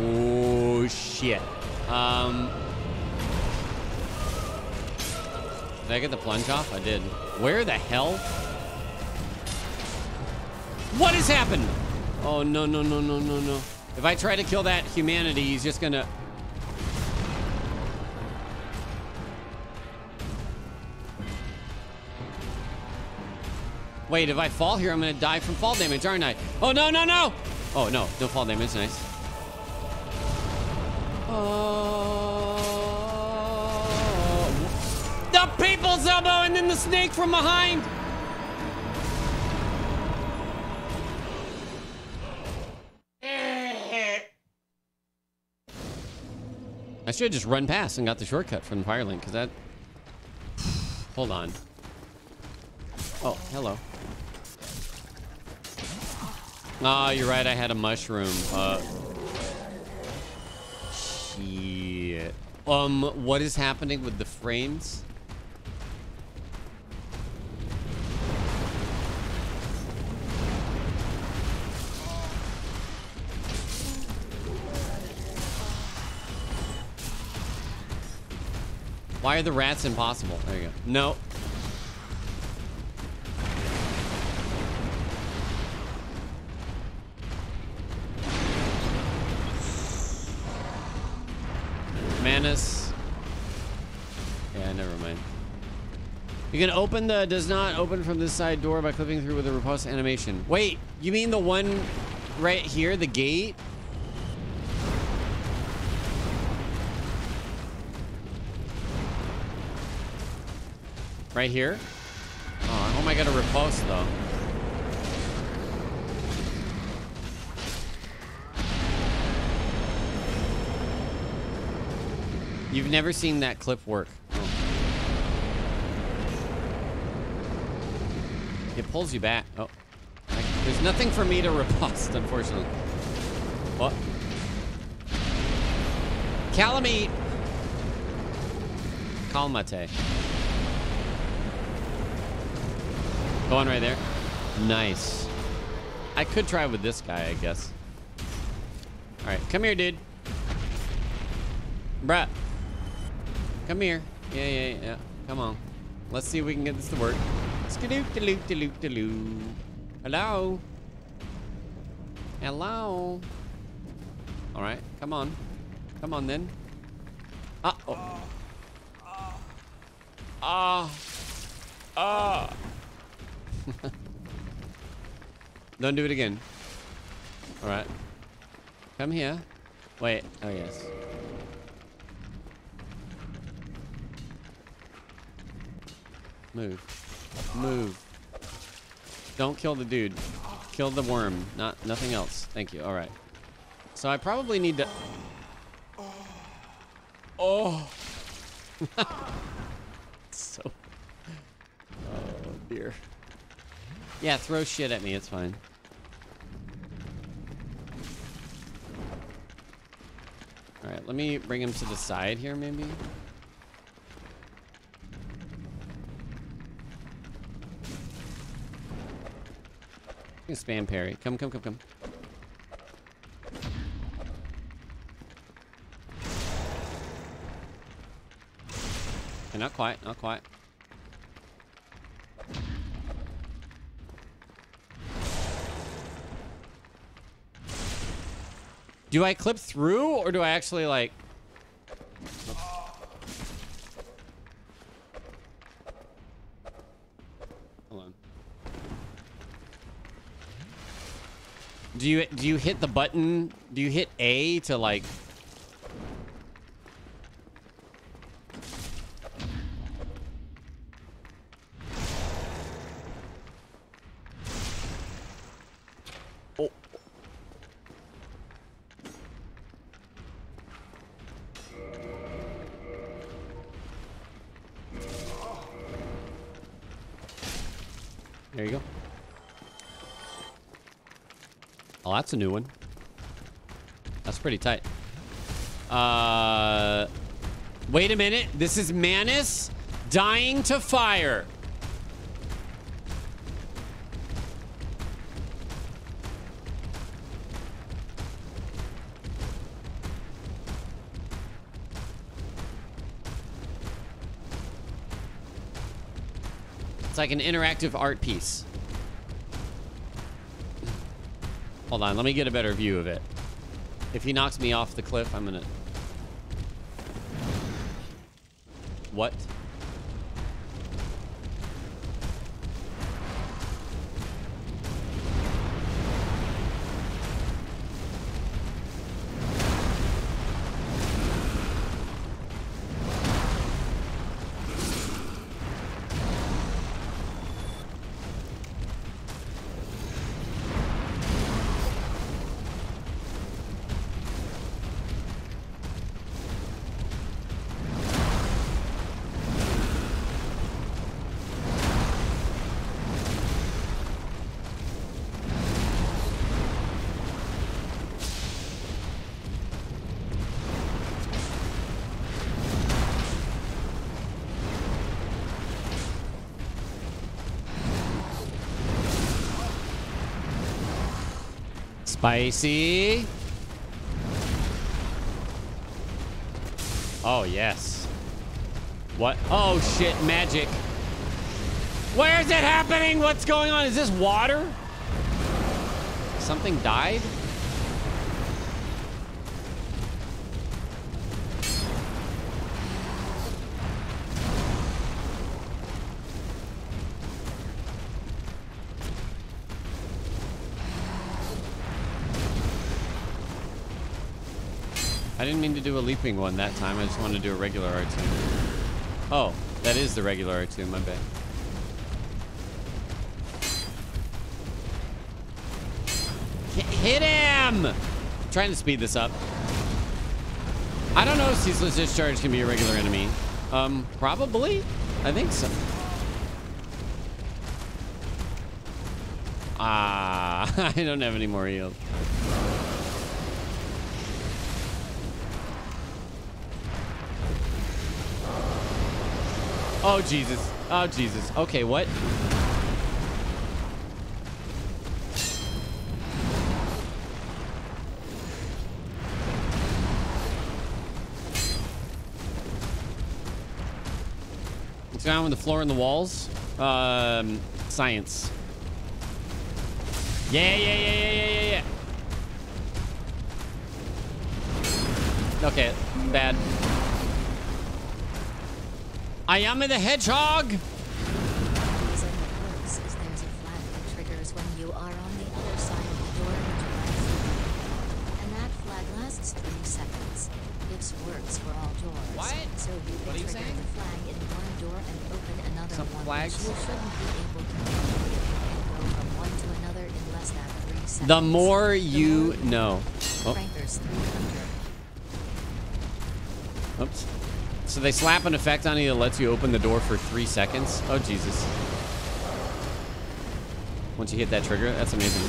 Oh, shit. Um. Did I get the plunge off? I did. Where the hell? What has happened? Oh, no, no, no, no, no, no. If I try to kill that humanity, he's just gonna... Wait, if I fall here, I'm gonna die from fall damage, aren't I? Oh, no, no, no! Oh, no, no fall damage, nice. Oh. The people's elbow and then the snake from behind! I should have just run past and got the shortcut from the Firelink, because that... Hold on. Oh, hello. Ah, you're right, I had a mushroom. Uh... Um, what is happening with the frames? Why are the rats impossible? There you go. No. Manus. Yeah, never mind. You can open the does not open from this side door by clipping through with a repulse animation. Wait, you mean the one right here, the gate? Right here? Oh, I hope I got a repulse though. You've never seen that clip work. Oh. It pulls you back. Oh. I, there's nothing for me to riposte, unfortunately. What? Kalameet! Calmate. Go on right there. Nice. I could try with this guy, I guess. Alright, come here, dude. Bruh. Come here. Yeah, yeah, yeah. Come on. Let's see if we can get this to work. Skadoo, daloo, daloo, daloo. Hello? Hello? Alright, come on. Come on then. Ah, oh. Ah. Ah. Don't do it again. Alright. Come here. Wait. Oh, yes. Move. Move. Don't kill the dude. Kill the worm. Not nothing else. Thank you. Alright. So I probably need to... Oh! so... Oh, dear. Yeah, throw shit at me. It's fine. Alright, let me bring him to the side here, maybe. Spam parry. Come, come, come, come. Okay, not quite, not quite. Do I clip through or do I actually like on. Do you do you hit the button? Do you hit A to like Oh, that's a new one. That's pretty tight. Uh, wait a minute. This is Manus dying to fire. It's like an interactive art piece. Hold on, let me get a better view of it. If he knocks me off the cliff, I'm gonna... What? Spicy. Oh, yes. What? Oh, shit, magic. Where is it happening? What's going on? Is this water? Something died? Didn't mean to do a leaping one that time. I just wanted to do a regular R2. Oh, that is the regular R2, my bad. Hit him! I'm trying to speed this up. I don't know if Ceaseless Discharge can be a regular enemy. Um, probably? I think so. Ah, I don't have any more heals. Oh, Jesus. Oh, Jesus. Okay, what? What's going on with the floor and the walls? Um, science. Yeah, yeah, yeah, yeah, yeah, yeah, yeah. Okay, bad. I am the hedgehog. reason works is there's a flag that triggers when you are on the other side of the door into my field. And that flag lasts three seconds. This works for all doors. What? So you can What are you saying? the flag in one door and open another Some one, flags? you shouldn't be able to do. You can go from one to another in less than three seconds. The more you know. Oh, Crankers 300. oops. So they slap an effect on you that lets you open the door for three seconds. Oh, Jesus. Once you hit that trigger, that's amazing.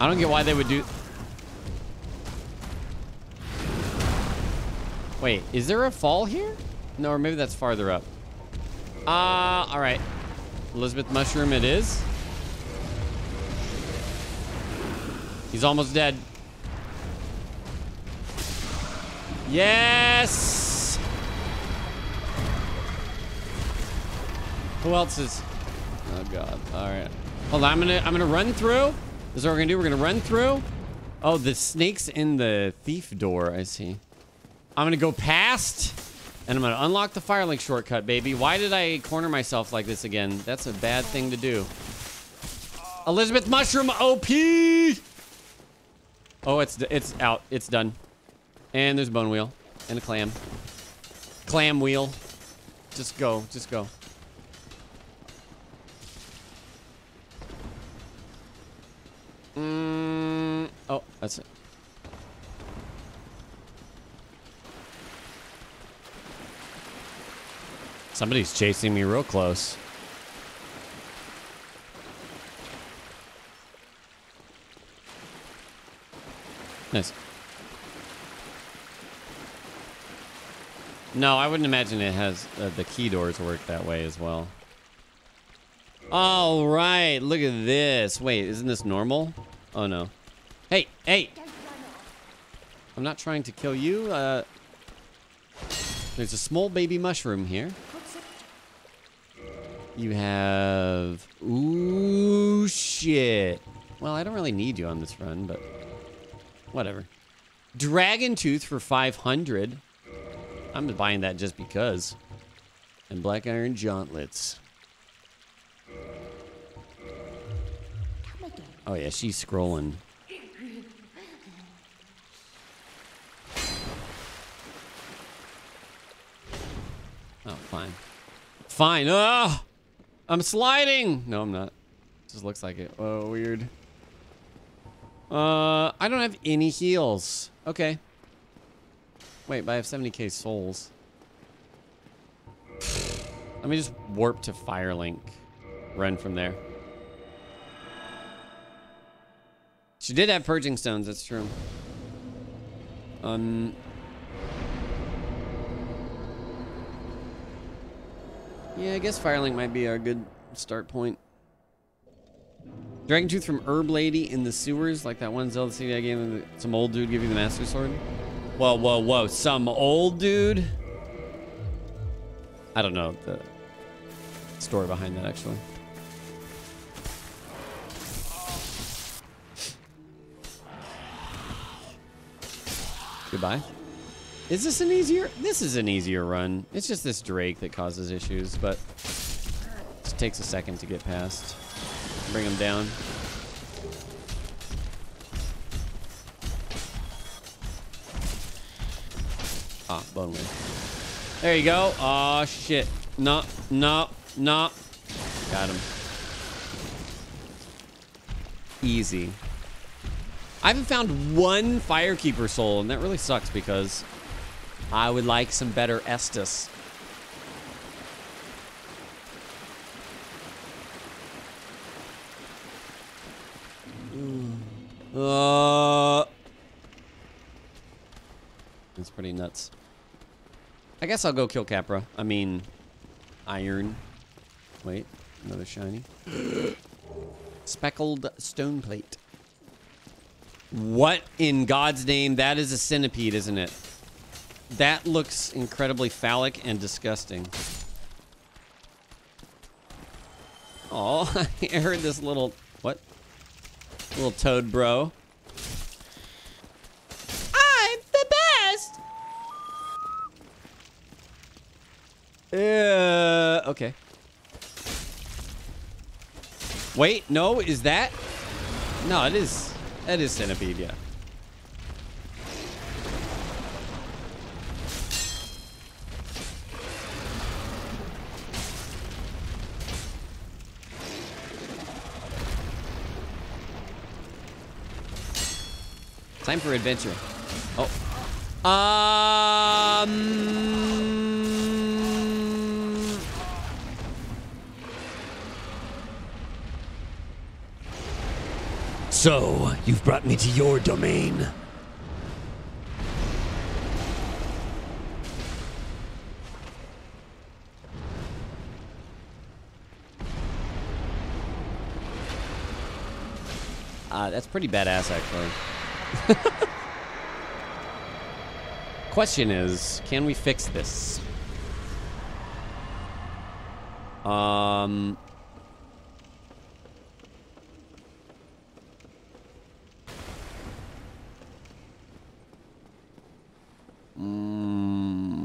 I don't get why they would do... Wait, is there a fall here? No, or maybe that's farther up. Uh, all right. Elizabeth Mushroom it is. He's almost dead. Yes! Who else is... Oh, God. All right. Hold on. I'm to I'm gonna run through. This is what we're to do. We're to run through. Oh, the snake's in the thief door. I see. I'm to go past, and I'm to unlock the Firelink shortcut, baby. Why did I corner myself like this again? That's a bad thing to do. Elizabeth Mushroom OP! Oh, it's it's out. It's done. And there's a bone wheel and a clam. Clam wheel. Just go. Just go. Mm, oh, that's it. Somebody's chasing me real close. Nice. No, I wouldn't imagine it has uh, the key doors work that way as well. All right, look at this. Wait, isn't this normal? Oh no. Hey, hey. I'm not trying to kill you. Uh, there's a small baby mushroom here. You have. Ooh, shit. Well, I don't really need you on this run, but whatever. Dragon Tooth for 500. I'm buying that just because. And Black Iron gauntlets. Oh, yeah, she's scrolling. Oh, fine. Fine. Oh, I'm sliding. No, I'm not. Just looks like it. Oh, weird. Uh, I don't have any heals. Okay. Wait, but I have 70k souls. Let me just warp to Firelink. Run from there. She did have purging stones, that's true. Um Yeah, I guess Firelink might be our good start point. Dragon Tooth from Herb Lady in the sewers, like that one Zelda CD I gave. Some old dude give you the Master Sword. Whoa, whoa, whoa! Some old dude. I don't know the story behind that actually. Goodbye. Is this an easier? This is an easier run. It's just this Drake that causes issues, but it takes a second to get past. Bring him down. Ah, bone. There you go. Oh shit. No, no, no. Got him. Easy. I haven't found one Firekeeper soul, and that really sucks because I would like some better Estus. Uh, it's pretty nuts. I guess I'll go kill Capra. I mean, iron. Wait, another shiny. Speckled stone plate. What in God's name? That is a centipede, isn't it? That looks incredibly phallic and disgusting. Oh, I heard this little what? Little toad bro. I'm the best. Uh, okay. Wait, no, is that? No, it is. That is centipede, yeah. Time for adventure. Oh. Um. So, you've brought me to your domain. Uh, that's pretty badass, actually. Question is, can we fix this? Um. Mm,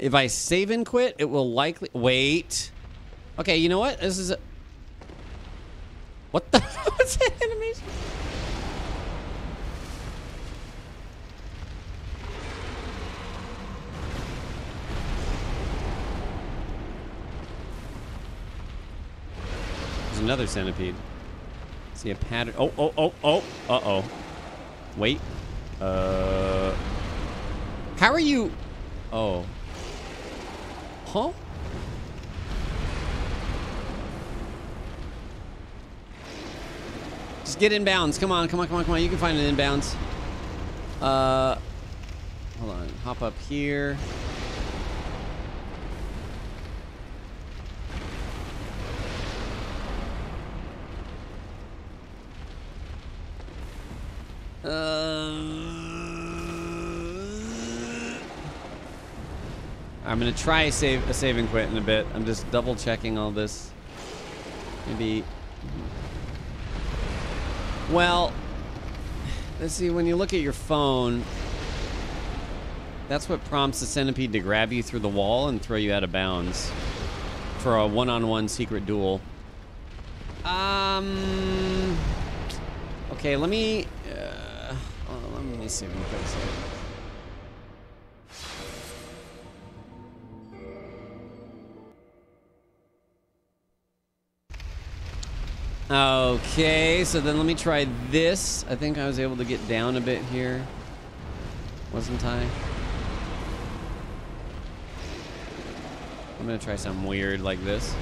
if I save and quit, it will likely wait. Okay, you know what? This is a what the? What's that animation? There's another centipede. See a pattern. Oh, oh, oh, oh. Uh oh. Wait. Uh. How are you? Oh. Huh? Just get inbounds. Come on, come on, come on, come on. You can find an inbounds. Uh, hold on. Hop up here. Uh, I'm gonna try save a save and quit in a bit. I'm just double checking all this. Maybe. Well, let's see. When you look at your phone, that's what prompts the centipede to grab you through the wall and throw you out of bounds for a one-on-one secret duel. Um. Okay, let me. Uh, let me see if I Okay, so then let me try this. I think I was able to get down a bit here. Wasn't I? I'm gonna try something weird like this.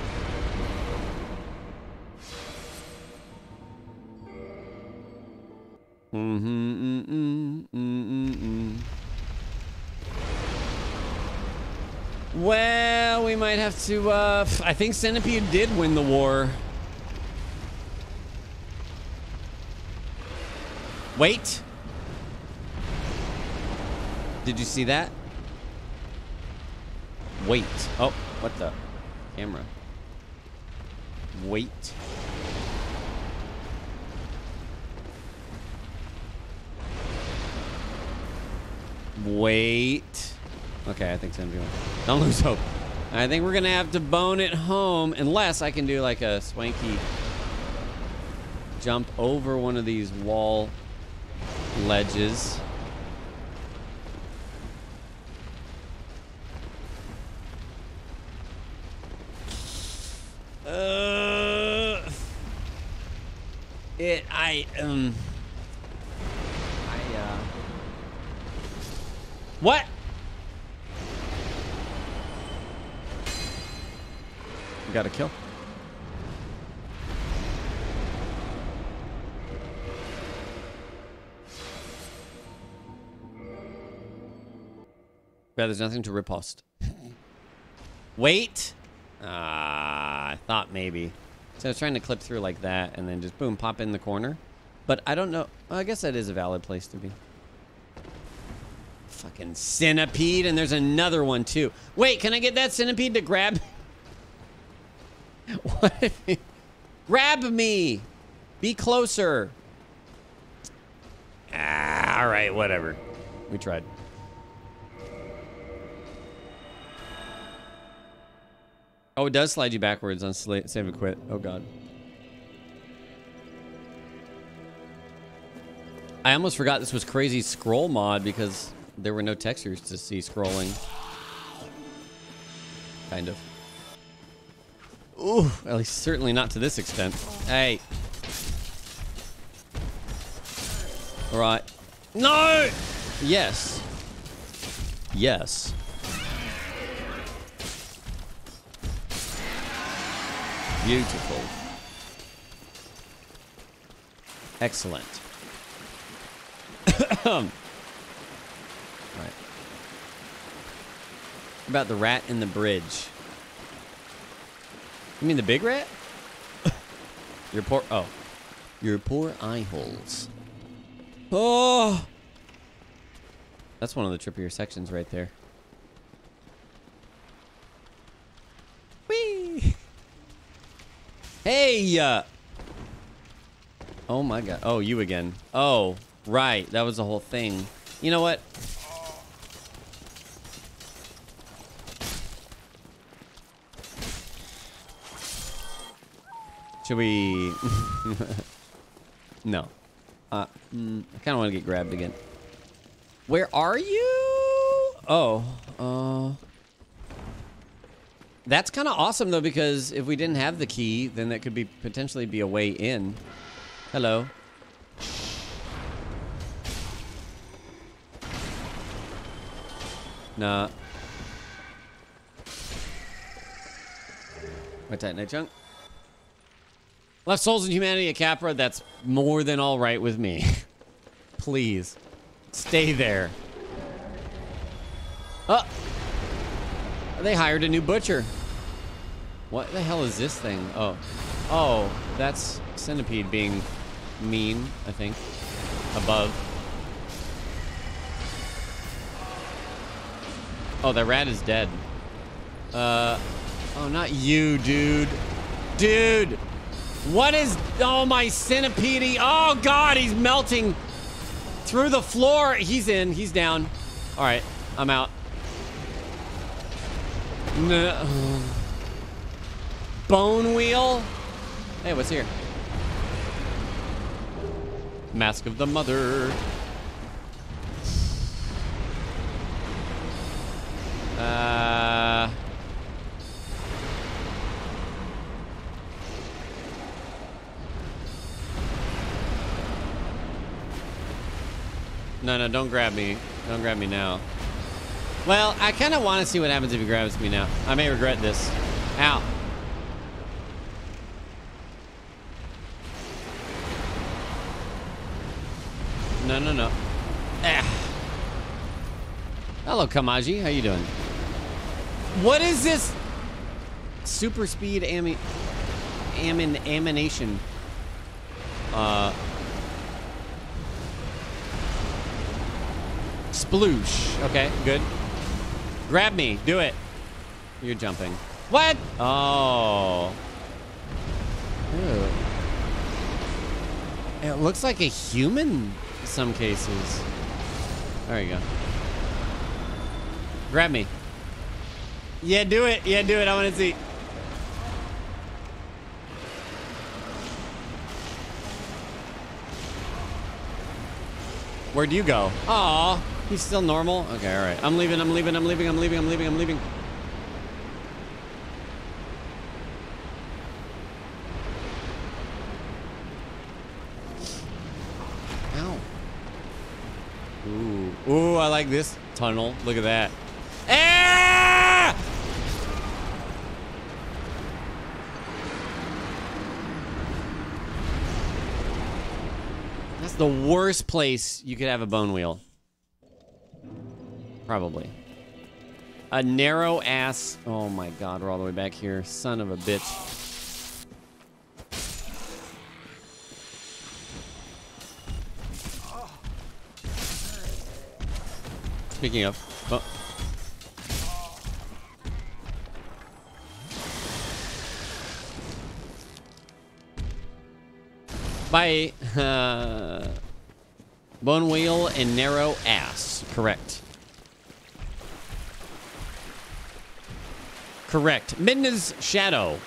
Mm-hmm, mm. Well, we we might have to, uh, I think Centipede did win the war. Wait. Did you see that? Wait. Oh, what the? Camera. Wait. Wait. Okay, I think Centipede won. Don't lose hope. I think we're gonna have to bone it home unless I can do like a swanky jump over one of these wall ledges. Uh, it, I, um, I, uh, what? Got a kill. Yeah, there's nothing to riposte. Wait. Ah, I thought maybe. So I was trying to clip through like that and then just boom, pop in the corner. But I don't know. Well, I guess that is a valid place to be. Fucking centipede, and there's another one too. Wait, can I get that centipede to grab? what? grab me. Be closer. Ah, all right, whatever. We tried. Oh, it does slide you backwards on save and quit. Oh god. I almost forgot this was crazy scroll mod because there were no textures to see scrolling. Kind of. Ooh, at least certainly not to this extent. Hey. All right. No! Yes. Yes. Beautiful. Excellent. Right. About the rat in the bridge. You mean the big rat? Your poor oh. Your poor eye holes. Oh. That's one of the trippier sections right there. Whee! Hey! Uh, oh my god. Oh, you again. Oh, right. That was the whole thing. You know what? Should we... no. Uh, mm, I kind of want to get grabbed again. Where are you? Oh, uh... That's kind of awesome though, because if we didn't have the key, then that could be potentially be a way in. Hello. Nah. My Titanite chunk. Left souls and humanity at Capra. That's more than all right with me. Please, stay there. Oh, they hired a new butcher. What the hell is this thing? Oh, oh, that's centipede being mean. I think above. Oh, that rat is dead. Uh, oh, not you, dude. Dude, what is, oh, my centipede. Oh, God, he's melting through the floor. He's in, he's down. All right, I'm out. No. Bone wheel? Hey, what's here? Mask of the Mother. Uh. No, no, don't grab me. Don't grab me now. Well, I kind of want to see what happens if he grabs me now. I may regret this. Ow. No, no, no. Ah. Hello, Kamaji. How you doing? What is this? super speed ammi ammin ammunition. Uh, sploosh. Okay, good. Grab me. Do it. You're jumping. What? Oh. Ew. It looks like a human in some cases. There you go. Grab me. Yeah, do it. Yeah, do it. I want to see. Where'd you go? Aw, he's still normal? Okay, all right. I'm leaving, I'm leaving, I'm leaving, I'm leaving, I'm leaving, I'm leaving. Ow. Ooh, ooh, I like this tunnel. Look at that. Ah! That's the worst place you could have a bone wheel. Probably. A narrow ass. Oh my god, we're all the way back here. Son of a bitch. Speaking of. Oh. By uh, bone wheel and narrow ass. Correct. Correct. Midna's Shadow.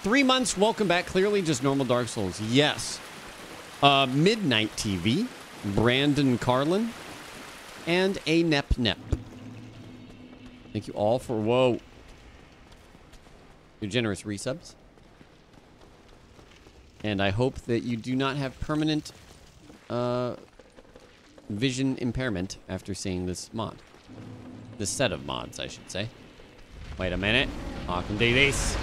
Three months. Welcome back. Clearly just normal Dark Souls. Yes. Uh, Midnight TV. Brandon Carlin. And a Nep Nep. Thank you all for whoa. Your generous resubs. And I hope that you do not have permanent uh, vision impairment after seeing this mod. This set of mods, I should say. Wait a minute. I can do this.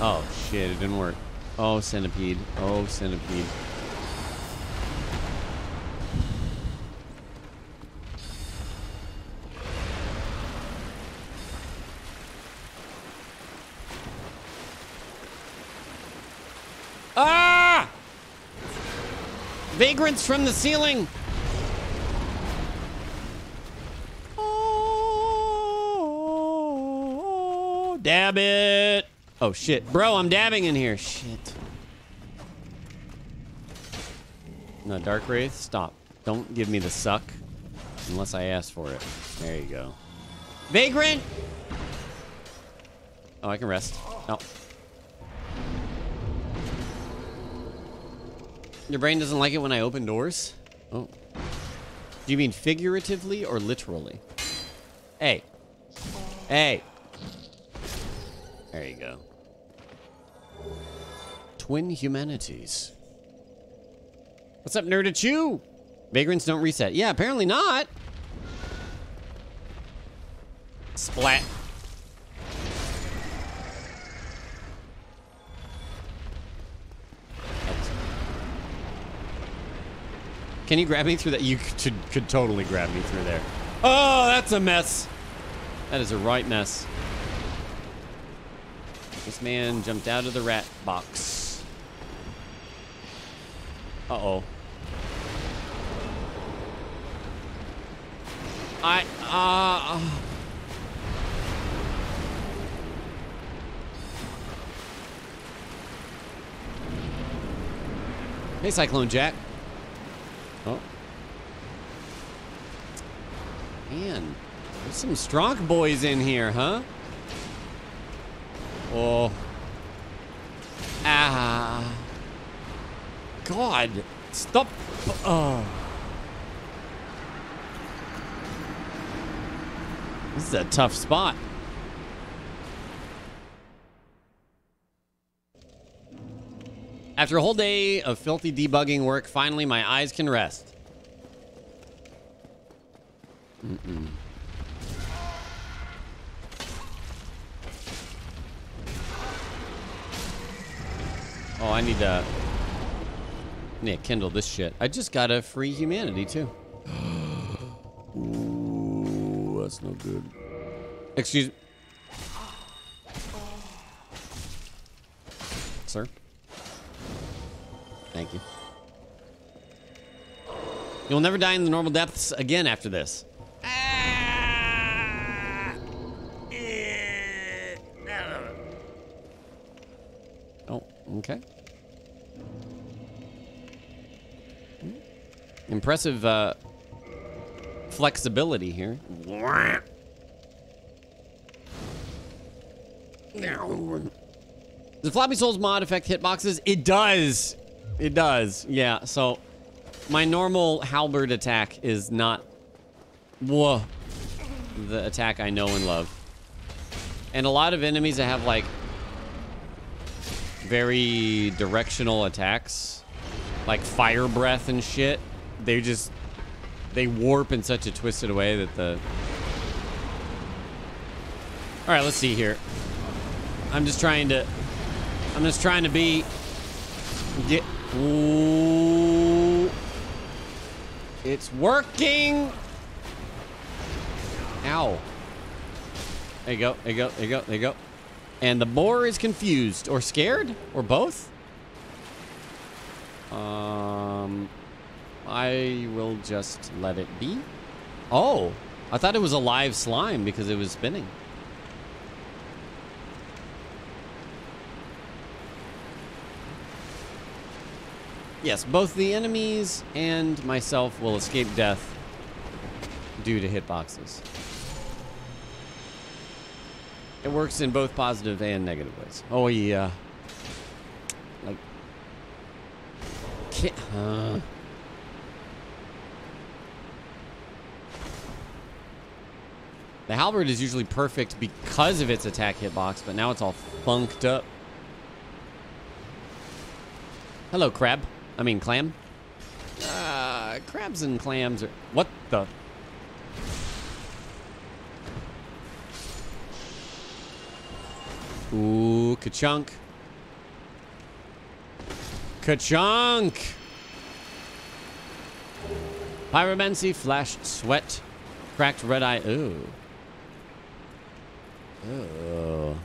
Oh, shit, it didn't work. Oh, centipede. Oh, centipede. Ah! Vagrants from the ceiling. Dab it. Oh, shit. Bro, I'm dabbing in here. Shit. No, Dark Wraith, stop. Don't give me the suck unless I ask for it. There you go. Vagrant! Oh, I can rest. Oh. Your brain doesn't like it when I open doors? Oh. Do you mean figuratively or literally? Hey. Hey. There you go. Twin humanities. What's up, nerd at you? Vagrants don't reset. Yeah, apparently not. Splat. Can you grab me through that? You could, could totally grab me through there. Oh, that's a mess. That is a right mess. This man jumped out of the rat box. Uh-oh. I, uh... Hey, Cyclone Jack. Oh. Man, there's some strong boys in here, huh? Oh. Ah. God. Stop. Oh. This is a tough spot. After a whole day of filthy debugging work, finally my eyes can rest. Mm-mm. Oh, I need to... I need to kindle this shit. I just got a free humanity, too. Ooh, that's no good. Excuse... me. sir. Thank you. You'll never die in the normal depths again after this. Oh, okay. Impressive uh, flexibility here. Does Floppy Souls mod affect hitboxes? It does. It does. Yeah, so my normal halberd attack is not whoa, the attack I know and love. And a lot of enemies that have like very directional attacks, like fire breath and shit, they just they warp in such a twisted way that the All right, let's see here. I'm just trying to I'm just trying to be get Ooh. It's working. Ow. There you go. There you go. There you go. There you go. And the boar is confused or scared or both. Um, I will just let it be. Oh, I thought it was a live slime because it was spinning. Yes, both the enemies and myself will escape death due to hitboxes. It works in both positive and negative ways. Oh, yeah. Like... Can't, uh, the halberd is usually perfect because of its attack hitbox, but now it's all funked up. Hello, crab. I mean, clam. Uh, crabs and clams are... What the... Ooh, ka-chunk. Ka-chunk! Pyromancy, flash, sweat, cracked red eye. Ooh. Oh.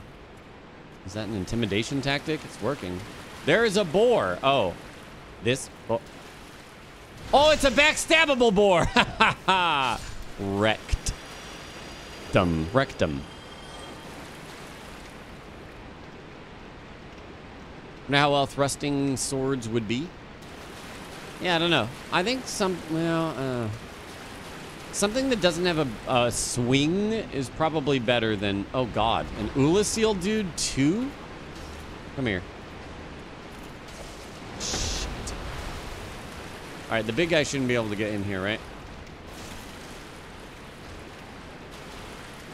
Is that an intimidation tactic? It's working. There is a boar. Oh. This. Oh, oh it's a backstabbable boar. Ha ha ha. Wrecked. Rectum. Rectum. Know how well thrusting swords would be? Yeah, I don't know. I think some, well, uh, something that doesn't have a, a swing is probably better than, oh god, an Oolacile dude too? Come here. Shit. All right, the big guy shouldn't be able to get in here, right?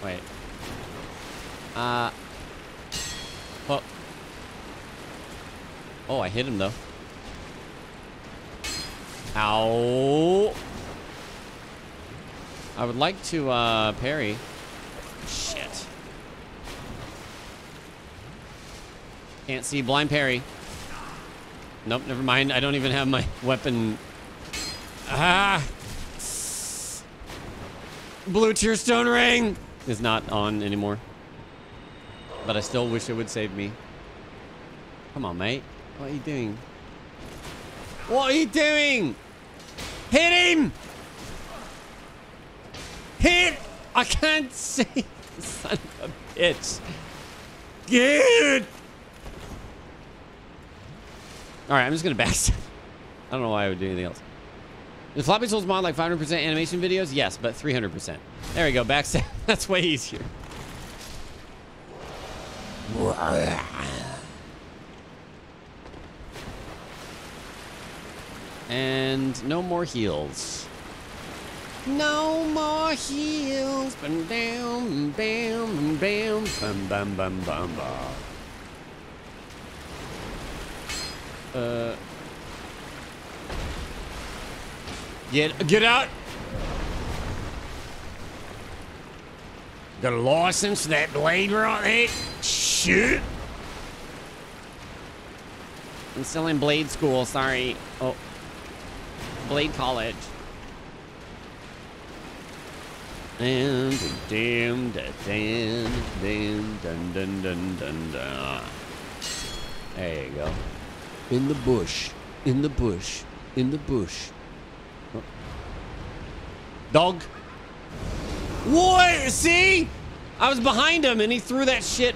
Wait. Uh. Oh, I hit him though. Ow. I would like to uh, parry. Shit. Can't see blind parry. Nope, never mind. I don't even have my weapon. Ah! Blue Tearstone Ring is not on anymore. But I still wish it would save me. Come on, mate. What are you doing? What are you doing? Hit him! Hit! I can't see. Son of a bitch. Good. All right, I'm just gonna backstab. I don't know why I would do anything else. Does Floppy Souls mod like 500% animation videos? Yes, but 300%. There we go, backstab. That's way easier. And no more heals. No more heals. Bam, bam, bam, bam, bam, bam, bam, bam, bam. Uh. Get get out. The license for that blade right there. Shit. I'm still in blade school. Sorry. Blade College. And dim da dun dun dun dun dun dun. There you go. In the bush. In the bush. In the bush. Oh. Dog. What? See? I was behind him and he threw that shit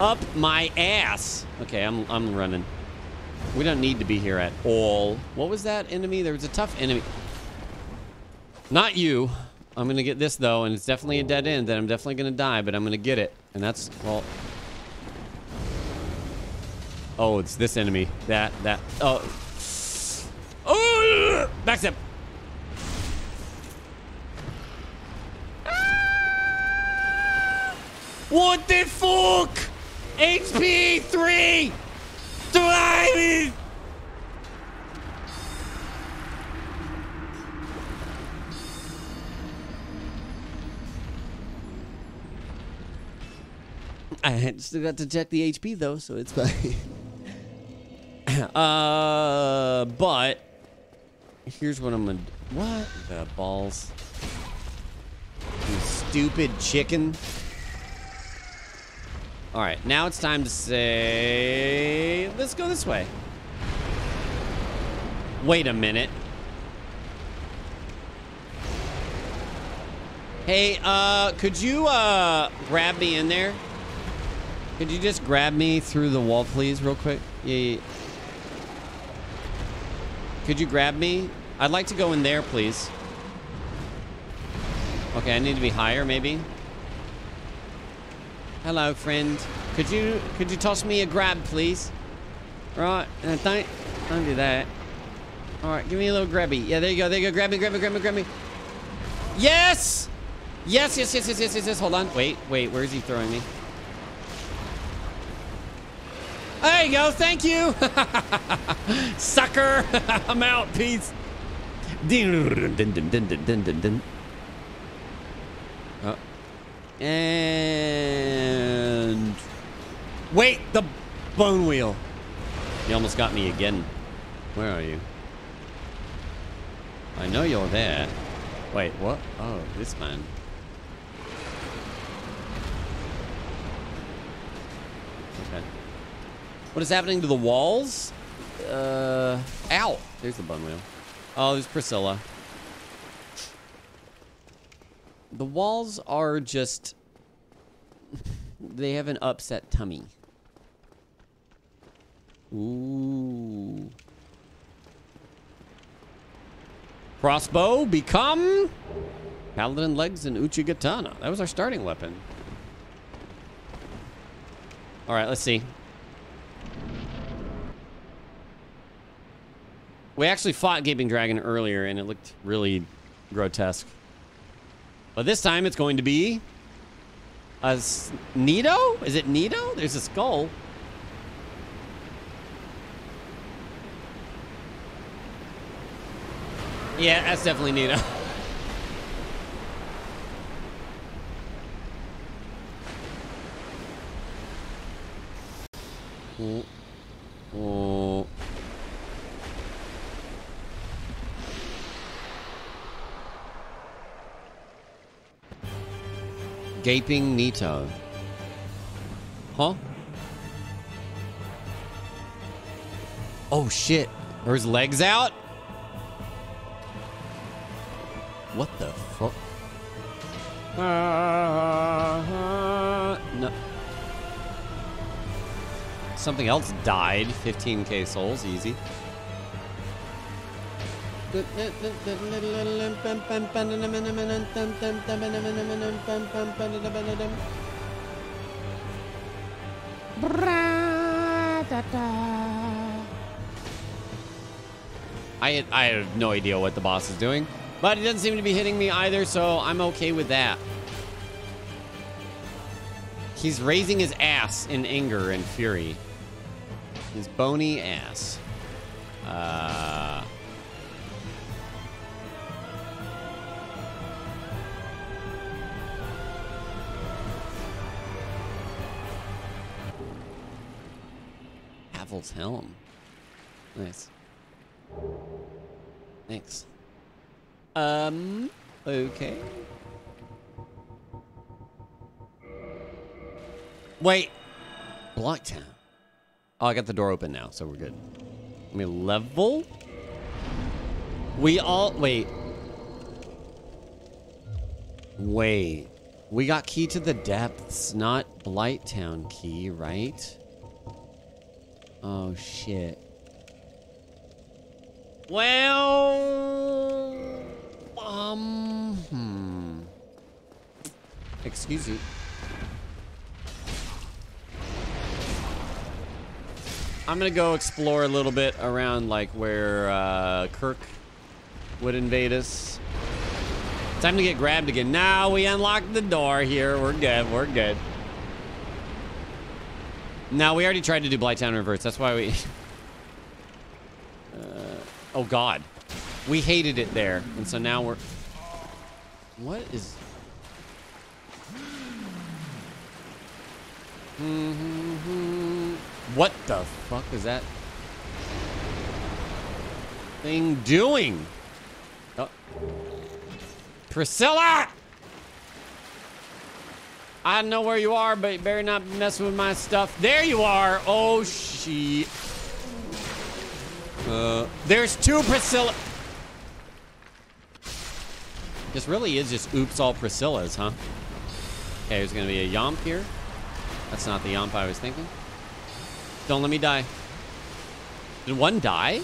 up my ass. Okay, I'm I'm running. We don't need to be here at all. What was that enemy? There was a tough enemy. Not you. I'm gonna get this though, and it's definitely a dead end. That I'm definitely gonna die, but I'm gonna get it, and that's well. Oh, it's this enemy. That that. Oh. Oh! Backstep. Ah! What the fuck? HP 3! Drive I still got to check the HP though, so it's fine. uh, but here's what I'm gonna. What the balls? You stupid chicken. All right, now it's time to say, let's go this way. Wait a minute. Hey, uh, could you, uh, grab me in there? Could you just grab me through the wall, please, real quick? Yeah, yeah. Could you grab me? I'd like to go in there, please. Okay, I need to be higher, maybe. Hello, friend. Could you could you toss me a grab, please? Right, uh, don't don't do that. All right, give me a little grabby. Yeah, there you go. There you go. Grab me, grab me, grab me, grab me. Yes, yes, yes, yes, yes, yes, yes. yes. Hold on. Wait, wait. Where is he throwing me? There you go. Thank you, sucker. I'm out. Peace. And wait, the bone wheel. You almost got me again. Where are you? I know you're there. Wait, what? Oh, this man. Okay. What is happening to the walls? Uh, ow! There's the bone wheel. Oh, there's Priscilla. The walls are just... they have an upset tummy. Ooh. Crossbow become... Paladin legs and Uchigatana. That was our starting weapon. Alright, let's see. We actually fought Gaping Dragon earlier and it looked really grotesque. But this time it's going to be a Nito? Is it Nito? There's a skull. Yeah, that's definitely Nito. Oh. Gaping Nito. Huh? Oh shit. Are his legs out? What the fuck? no. Something else died. 15k souls, easy. I I have no idea what the boss is doing, but he doesn't seem to be hitting me either, so I'm okay with that. He's raising his ass in anger and fury. His bony ass. Uh. Havel's helm. Nice. Thanks. Um, okay. Wait. Blighttown. Oh, I got the door open now, so we're good. Let me level. We all wait. Wait. We got key to the depths, not Blighttown key, right? Oh shit. Well, um, hmm. Excuse me. I'm gonna go explore a little bit around like where uh, Kirk would invade us. Time to get grabbed again. Now we unlock the door here. We're good. We're good. No, we already tried to do Blighttown reverse. That's why we. Uh, oh God, we hated it there, and so now we're. What is? What the fuck is that thing doing? Oh. Priscilla! I know where you are, but you better not be messing with my stuff. There you are. Oh, shit. Uh, there's two Priscilla. This really is just oops all Priscillas, huh? Okay, there's gonna be a Yomp here. That's not the Yomp I was thinking. Don't let me die. Did one die?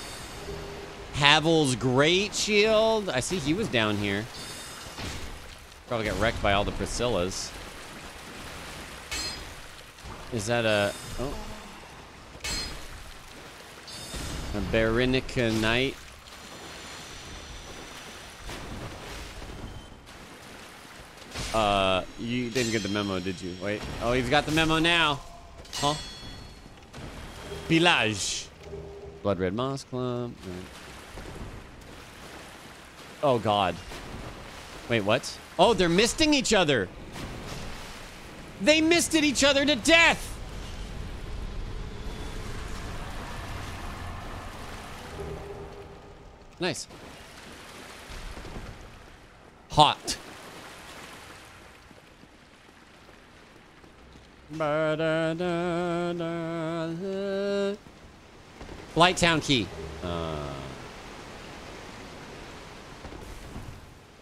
Havel's Great Shield. I see he was down here. Probably got wrecked by all the Priscillas. Is that a... Oh. A Berenike Knight. Uh, you didn't get the memo, did you? Wait. Oh, he's got the memo now. Huh? Village. Blood Red Moss Clump. Oh, God. Wait, what? Oh, they're misting each other. They misted each other to death. Nice. Hot. Blighttown key. Uh,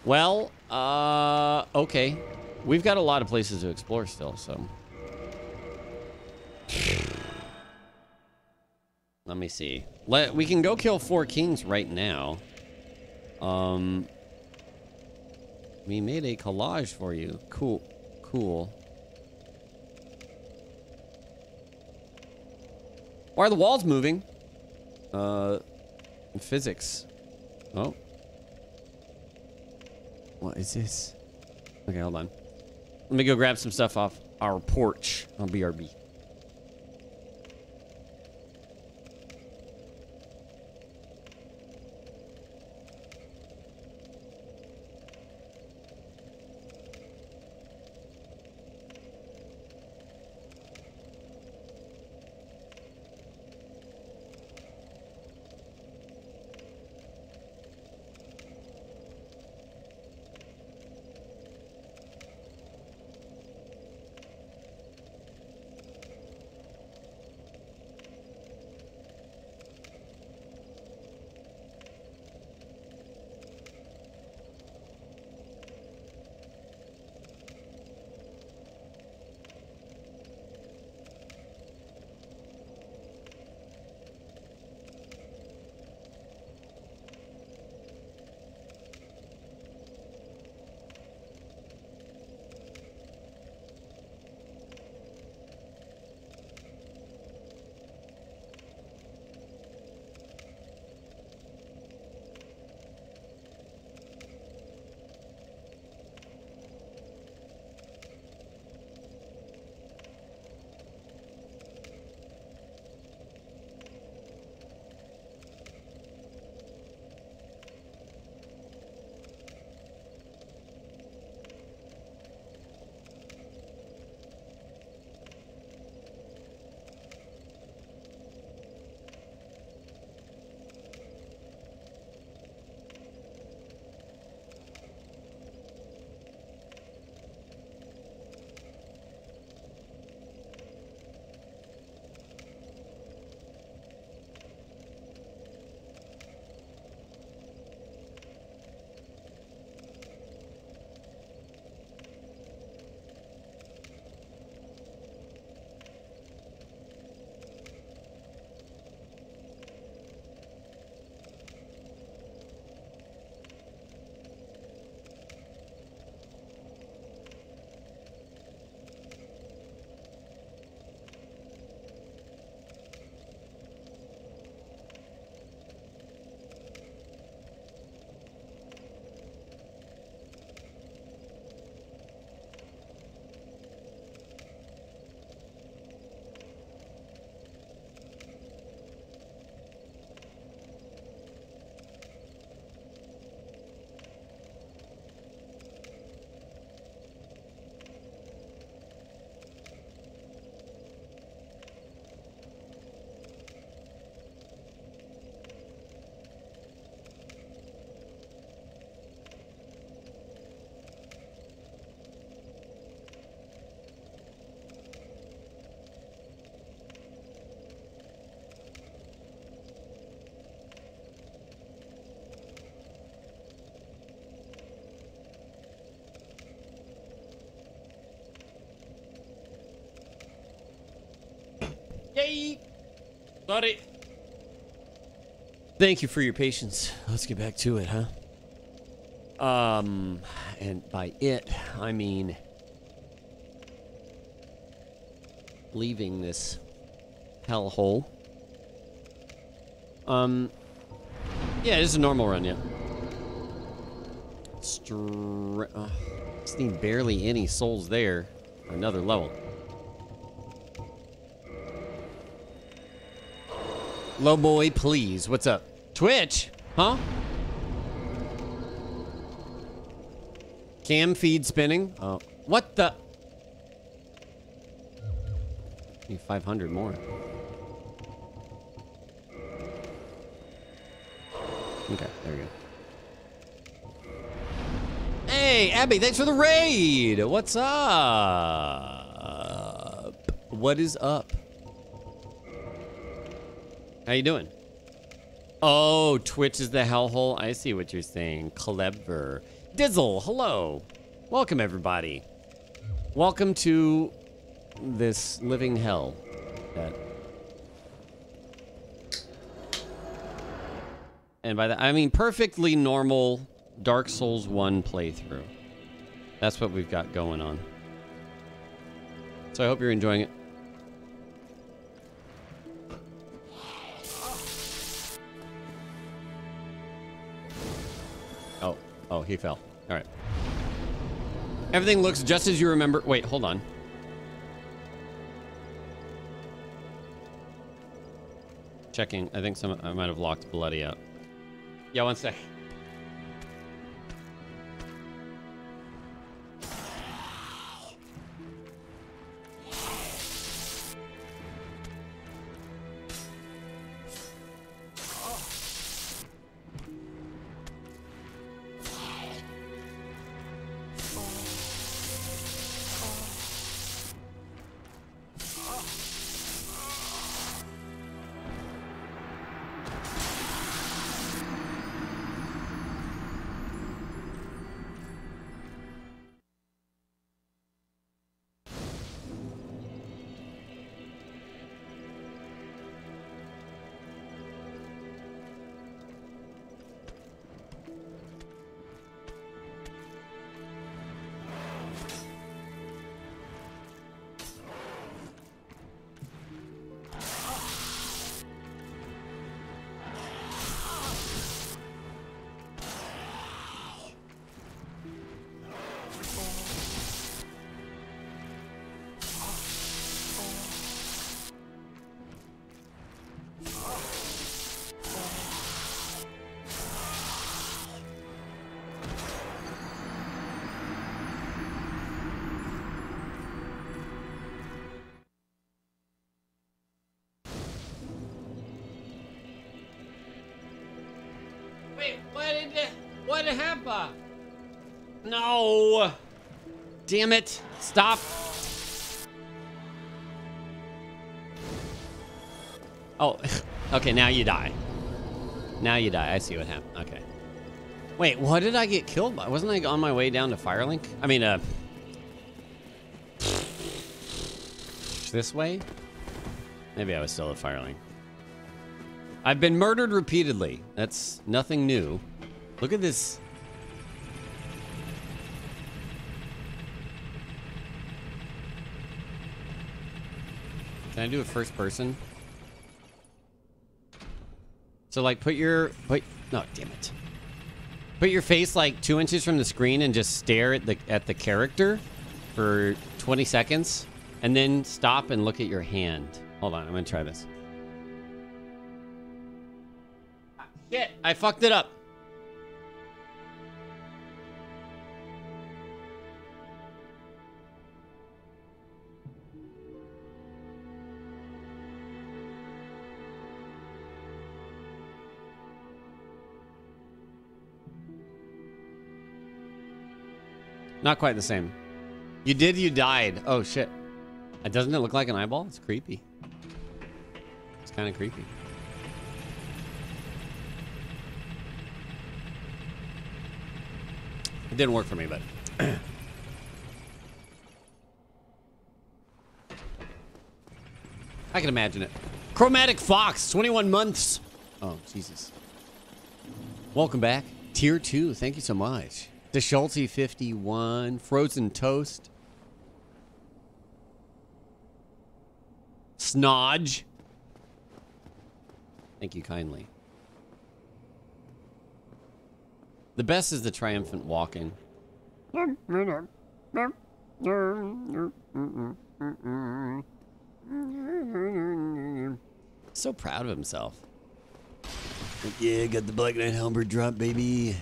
well, uh, okay. We've got a lot of places to explore still, so. Let me see. Let we can go kill four kings right now. Um, we made a collage for you. Cool, cool. Why are the walls moving? Uh, physics. Oh. What is this? Okay, hold on. Let me go grab some stuff off our porch on BRB. Yay! Sorry. Thank you for your patience. Let's get back to it, huh? Um, and by it, I mean leaving this hellhole. Um, yeah, it's a normal run, yeah. Stra uh, need barely any souls there. Another level. Low boy, please. What's up? Twitch? Huh? Cam feed spinning. Oh, what the? Need 500 more. Okay, there we go. Hey, Abby, thanks for the raid. What's up? What is up? You doing? Oh, Twitch is the hellhole. I see what you're saying. Clever. Dizzle, hello. Welcome, everybody. Welcome to this living hell. That. And by that, I mean perfectly normal Dark Souls 1 playthrough. That's what we've got going on. So I hope you're enjoying it. He fell. All right. Everything looks just as you remember. Wait, hold on. Checking. I think some I might have locked Bloody up. Yeah, one sec. No. Damn it. Stop. Oh, okay, now you die. Now you die. I see what happened. Okay. Wait, what did I get killed by? Wasn't I on my way down to Firelink? I mean, uh... This way? Maybe I was still at Firelink. I've been murdered repeatedly. That's nothing new. Look at this. Can I do a first person? So like put your put no damn it. Put your face like two inches from the screen and just stare at the at the character for 20 seconds and then stop and look at your hand. Hold on, I'm gonna try this. Shit, I fucked it up. Not quite the same. You did, you died. Oh shit. Uh, Doesn't it look like an eyeball? It's creepy. It's kind of creepy. It didn't work for me, but. I can imagine it. Chromatic Fox, 21 months. Oh, Jesus. Welcome back. Tier 2, thank you so much. DeSchulte 51, Frozen Toast. Snodge. Thank you kindly. The best is the triumphant walking. So proud of himself. Yeah, got the Black Knight Halberd drop, baby.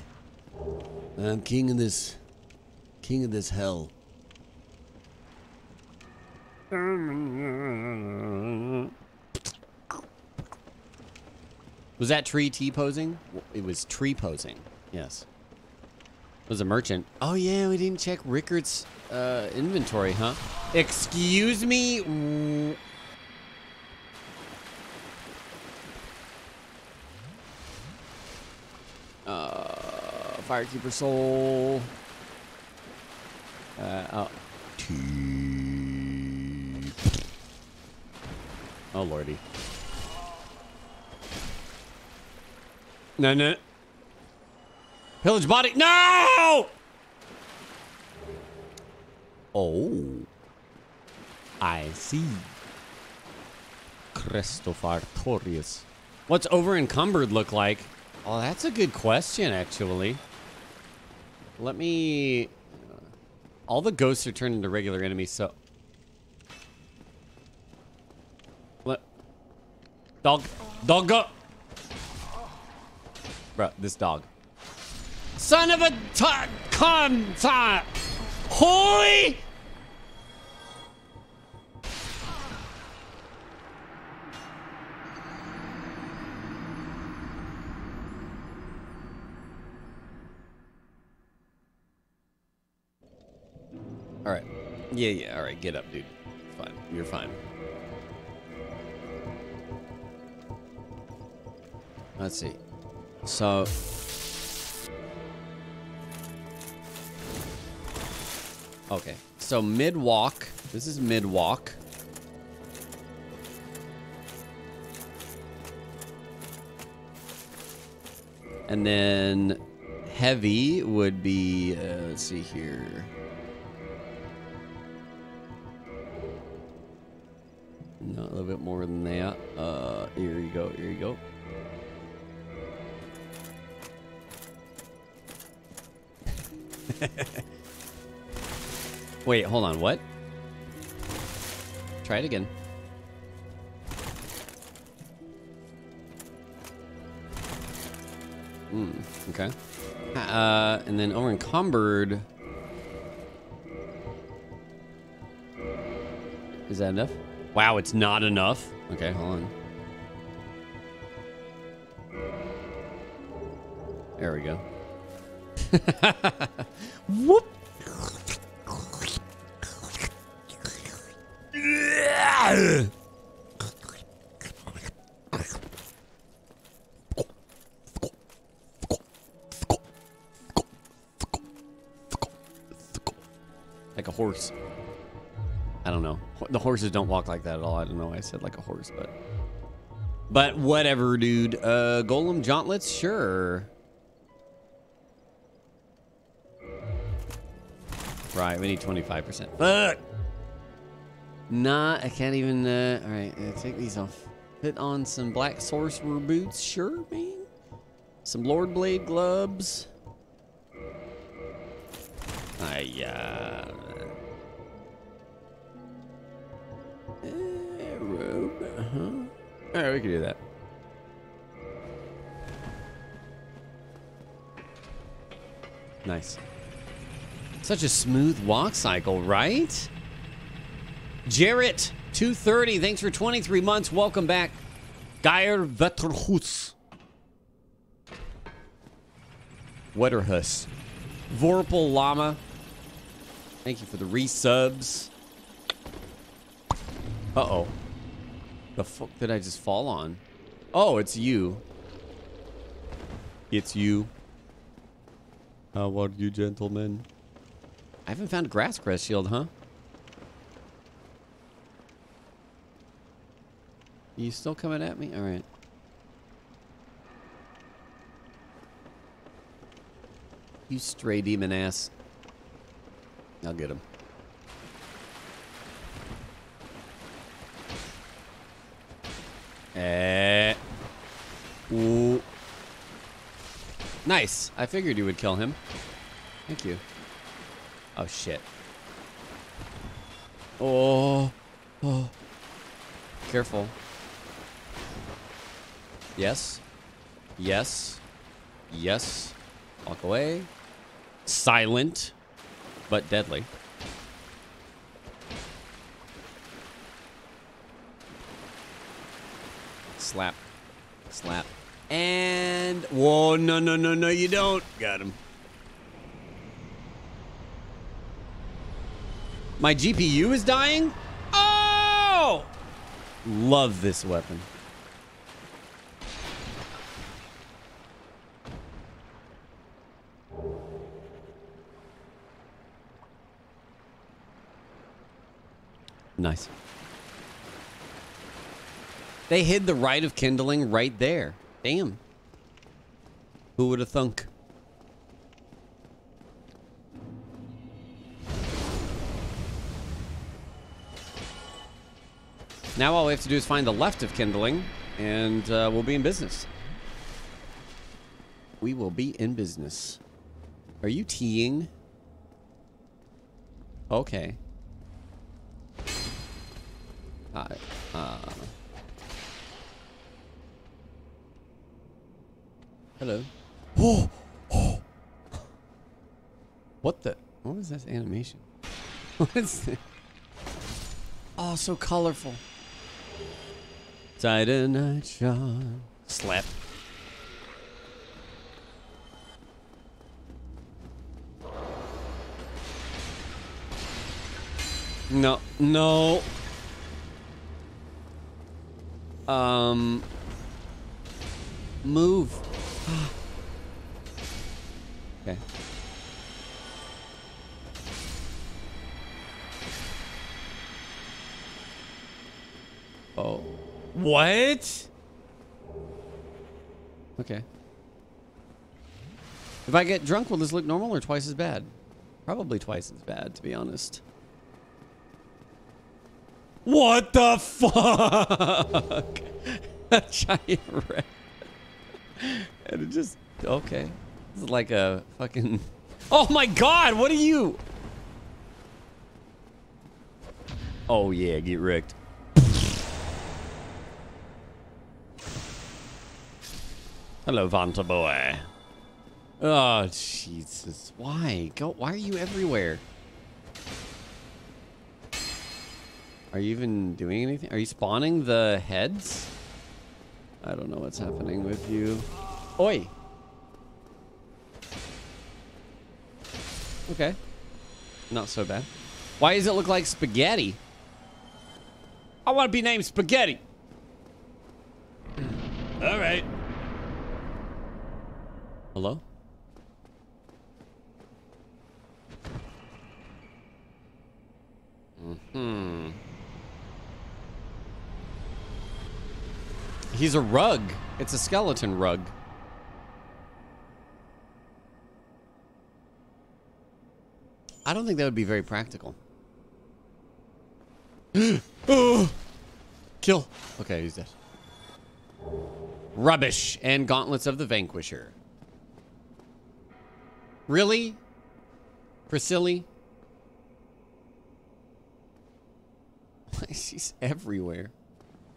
I'm king of this, king of this hell. Was that tree T posing? It was tree posing. Yes. It was a merchant. Oh yeah, we didn't check Rickert's uh, inventory, huh? Excuse me. Firekeeper Soul. Uh, oh. T. Oh lordy. No, no. Pillage body. No! Oh. I see. Christopher Torius. What's over encumbered look like? Oh, that's a good question, actually. Let me... Uh, all the ghosts are turned into regular enemies, so... Let... Dog. Dog go! Bruh, this dog. Son of a con Holy! Yeah, yeah. All right. Get up, dude. Fine. You're fine. Let's see. So. Okay. So mid walk. This is mid walk. And then heavy would be, uh, let's see here. Than that. Uh, here you go. Here you go. Wait, hold on. What? Try it again. Hmm. Okay. Uh, and then over encumbered. Is that enough? Wow, it's not enough. Okay, hold on. There we go. Whoop. Like a horse. Horses don't walk like that at all. I don't know why I said like a horse, but but whatever, dude. Uh, golem gauntlets, sure. Right, we need 25%. Fuck! Nah, I can't even, uh, alright, take these off. Put on some black sorcerer boots, sure, man. Some Lord Blade gloves. Yeah. Uh, Alright, we can do that. Nice. Such a smooth walk cycle, right? Jarrett, 230, thanks for 23 months. Welcome back. Geir Vetterhus. Wetterhus. Vorpal Llama. Thank you for the resubs. Uh-oh. The fuck did I just fall on? Oh, it's you. It's you. How are you, gentlemen? I haven't found a grass crest shield, huh? You still coming at me? All right. You stray demon ass. I'll get him. Eh. Ooh. Nice. I figured you would kill him. Thank you. Oh, shit. Oh. Oh. Careful. Yes. Yes. Yes. Walk away. Silent, but deadly. Slap. Slap. And whoa, no, no, no, no, you don't. Got him. My GPU is dying? Oh! Love this weapon. Nice. They hid the rite of kindling right there. Damn. Who would have thunk? Now all we have to do is find the left of kindling, and uh, we'll be in business. We will be in business. Are you teeing? Okay. Uh, uh. Hello. Oh, oh. What the? What was that animation? What is it? Oh, so colorful. Titanite shot. Slap. No, no. Um. Move. Okay. Oh. What? Okay. If I get drunk, will this look normal or twice as bad? Probably twice as bad, to be honest. What the fuck? a giant rat. And it just okay. This is like a fucking Oh my god, what are you? Oh yeah, get wrecked. Hello, Vanta boy. Oh Jesus. Why? Go why are you everywhere? Are you even doing anything? Are you spawning the heads? I don't know what's happening with you. Oi! Okay. Not so bad. Why does it look like spaghetti? I want to be named Spaghetti. All right. Hello? Hmm. He's a rug. It's a skeleton rug. I don't think that would be very practical. oh! Kill. Okay, he's dead. Rubbish and gauntlets of the vanquisher. Really? Priscilla? She's everywhere.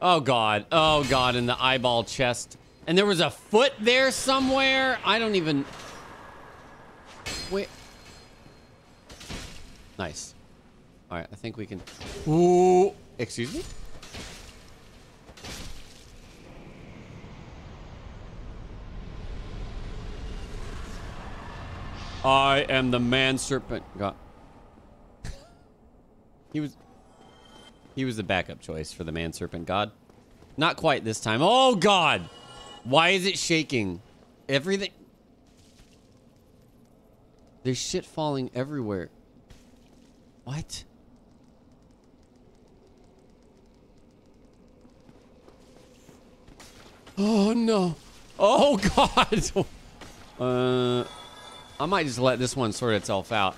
Oh god. Oh god, in the eyeball chest. And there was a foot there somewhere? I don't even... Wait. Nice. Alright, I think we can... Ooh. Excuse me? I am the man serpent. God. he was... He was the backup choice for the man serpent god. Not quite this time. Oh god! Why is it shaking? Everything... There's shit falling everywhere. What? Oh no. Oh god. Uh, I might just let this one sort itself out.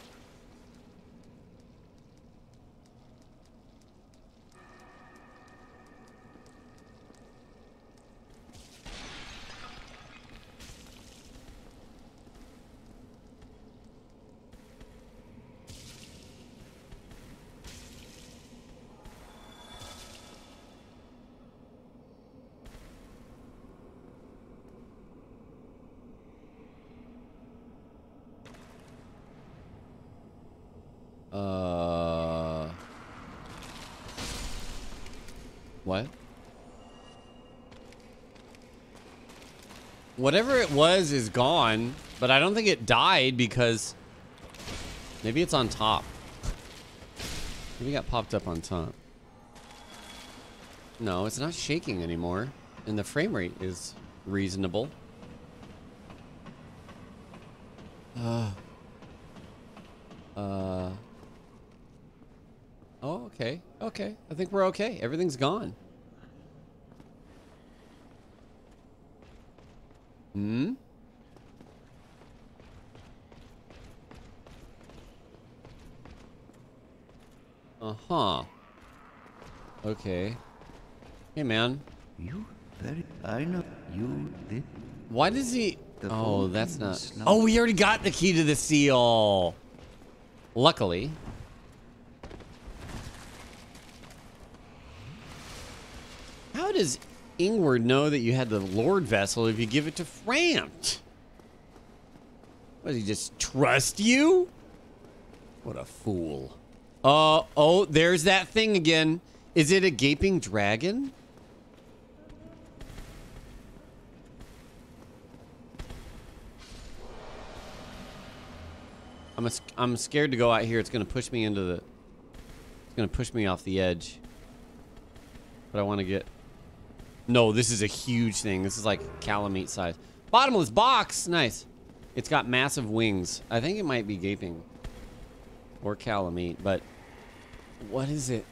Uh. What? Whatever it was is gone, but I don't think it died because maybe it's on top. Maybe got popped up on top. No, it's not shaking anymore, and the frame rate is reasonable. Uh. Uh. Oh, okay. Okay. I think we're okay. Everything's gone. Hmm? Uh-huh. Okay. Hey, man. You very... I know you did. Why does he... Oh, that's not- Oh, we already got the key to the seal. Luckily. How does Ingward know that you had the Lordvessel if you give it to Frampt? What, does he just trust you? What a fool. Uh, oh, there's that thing again. Is it a gaping dragon? I'm a, I'm scared to go out here. It's gonna push me into the. It's gonna push me off the edge. But I want to get. No, this is a huge thing. This is like Kalameet size. Bottomless box. Nice. It's got massive wings. I think it might be gaping. Or Kalameet, but what is it?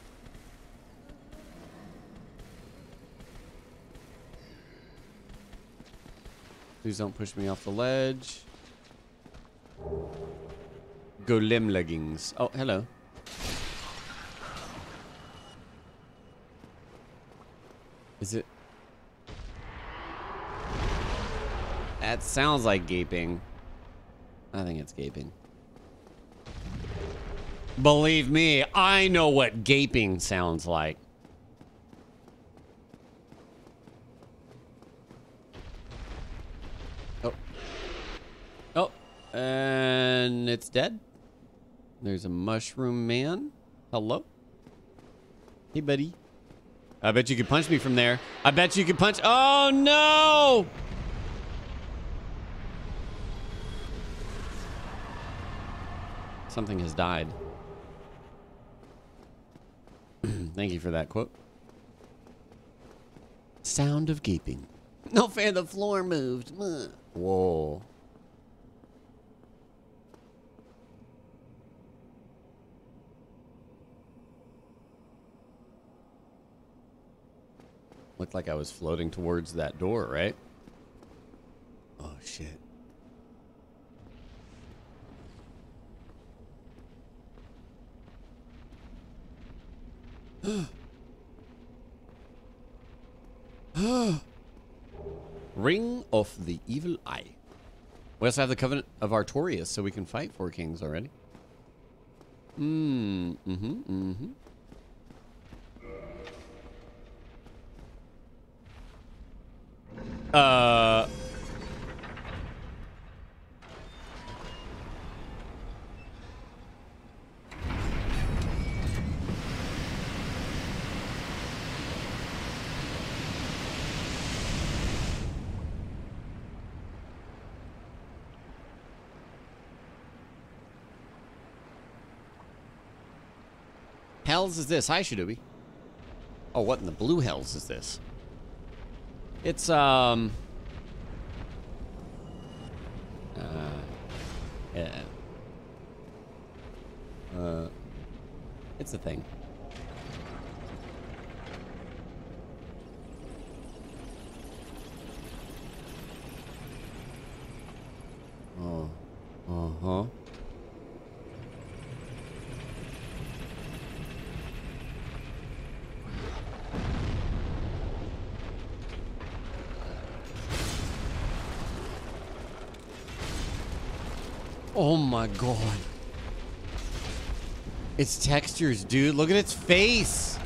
Please don't push me off the ledge. Golem leggings. Oh, hello. Is it? That sounds like gaping. I think it's gaping. Believe me, I know what gaping sounds like. Oh. Oh. And it's dead. There's a mushroom man. Hello. Hey, buddy. I bet you could punch me from there. I bet you could punch. Oh, no! Something has died. Thank you for that quote. Sound of gaping. No fair, the floor moved. Ugh. Whoa. Looked like I was floating towards that door, right? Oh, shit. Ring of the Evil Eye. We also have the Covenant of Artorias, so we can fight four kings already. Hmm. Mm-hmm. Mm-hmm. Uh. Hells is this? Hi, Shadoobie. Oh, what in the blue hells is this? It's, um... Uh... Yeah. Uh... It's a thing. Oh my god. It's textures, dude. Look at its face.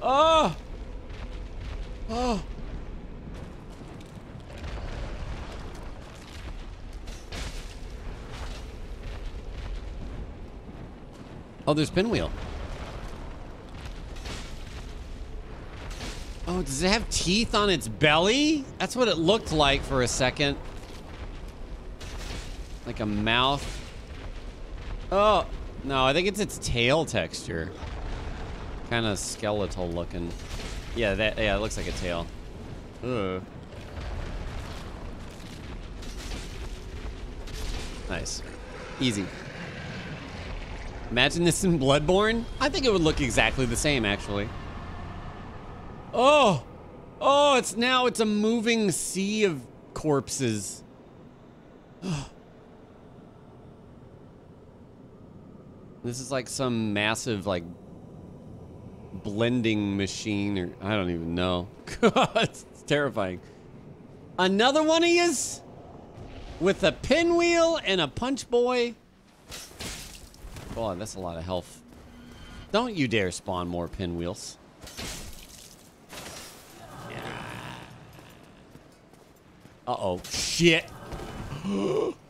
Oh. Oh. Oh, there's pinwheel. Oh, does it have teeth on its belly? That's what it looked like for a second. Like a mouth. Oh, no, I think it's its tail texture. Kind of skeletal looking. Yeah, that yeah, it looks like a tail. Ugh. Nice. Easy. Imagine this in Bloodborne. I think it would look exactly the same, actually. Oh! Oh, it's now, it's a moving sea of corpses. This is like some massive, like, blending machine, or I don't even know. it's terrifying. Another one of is? With a pinwheel and a punch boy? Oh, that's a lot of health. Don't you dare spawn more pinwheels. Uh-oh. Shit.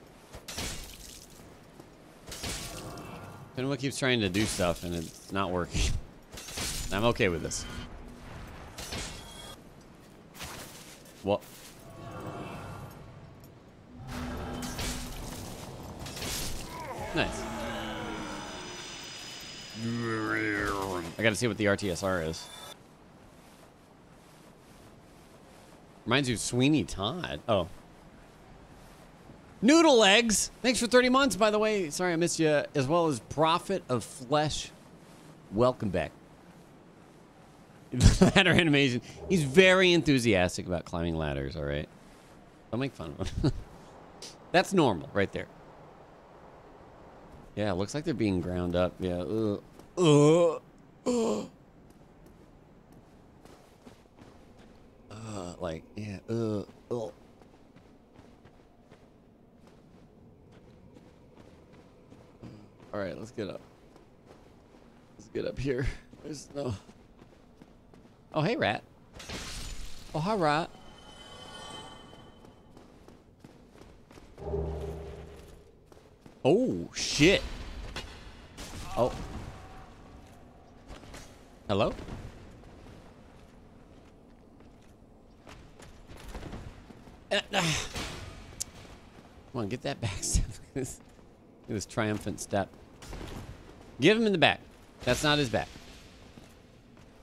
Pinwheel keeps trying to do stuff and it's not working. I'm okay with this. What? Nice. I gotta see what the RTSR is. Reminds you of Sweeney Todd. Oh. Noodle Eggs! Thanks for 30 months, by the way. Sorry I missed you. As well as Prophet of Flesh. Welcome back. Ladder animation. He's very enthusiastic about climbing ladders, alright? Don't make fun of him. That's normal, right there. Yeah, looks like they're being ground up. Yeah. Ugh. Ugh. Ugh. Uh, like, yeah. Uh, ugh. All right, let's get up. Let's get up here. There's no. Oh, hey, rat. Oh, hi, rat. Oh, shit. Oh. Hello? Come on, get that back step. this, this triumphant step. Give him in the back. That's not his back.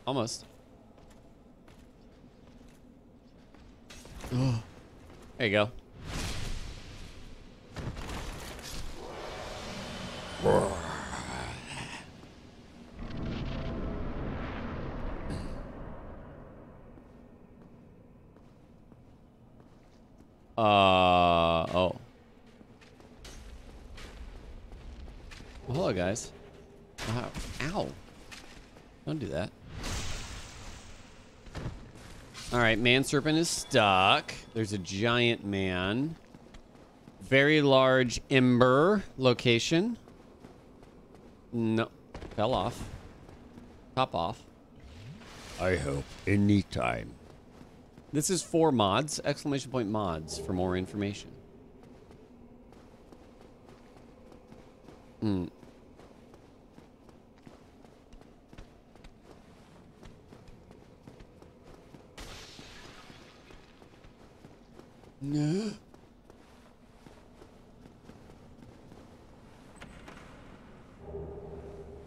Almost. There you go. Uh, oh. Well, hello, guys. Don't do that. All right, man serpent is stuck. There's a giant man. Very large ember location. No, fell off. Top off. I help anytime. This is for mods. Exclamation point mods for more information. Hmm. No.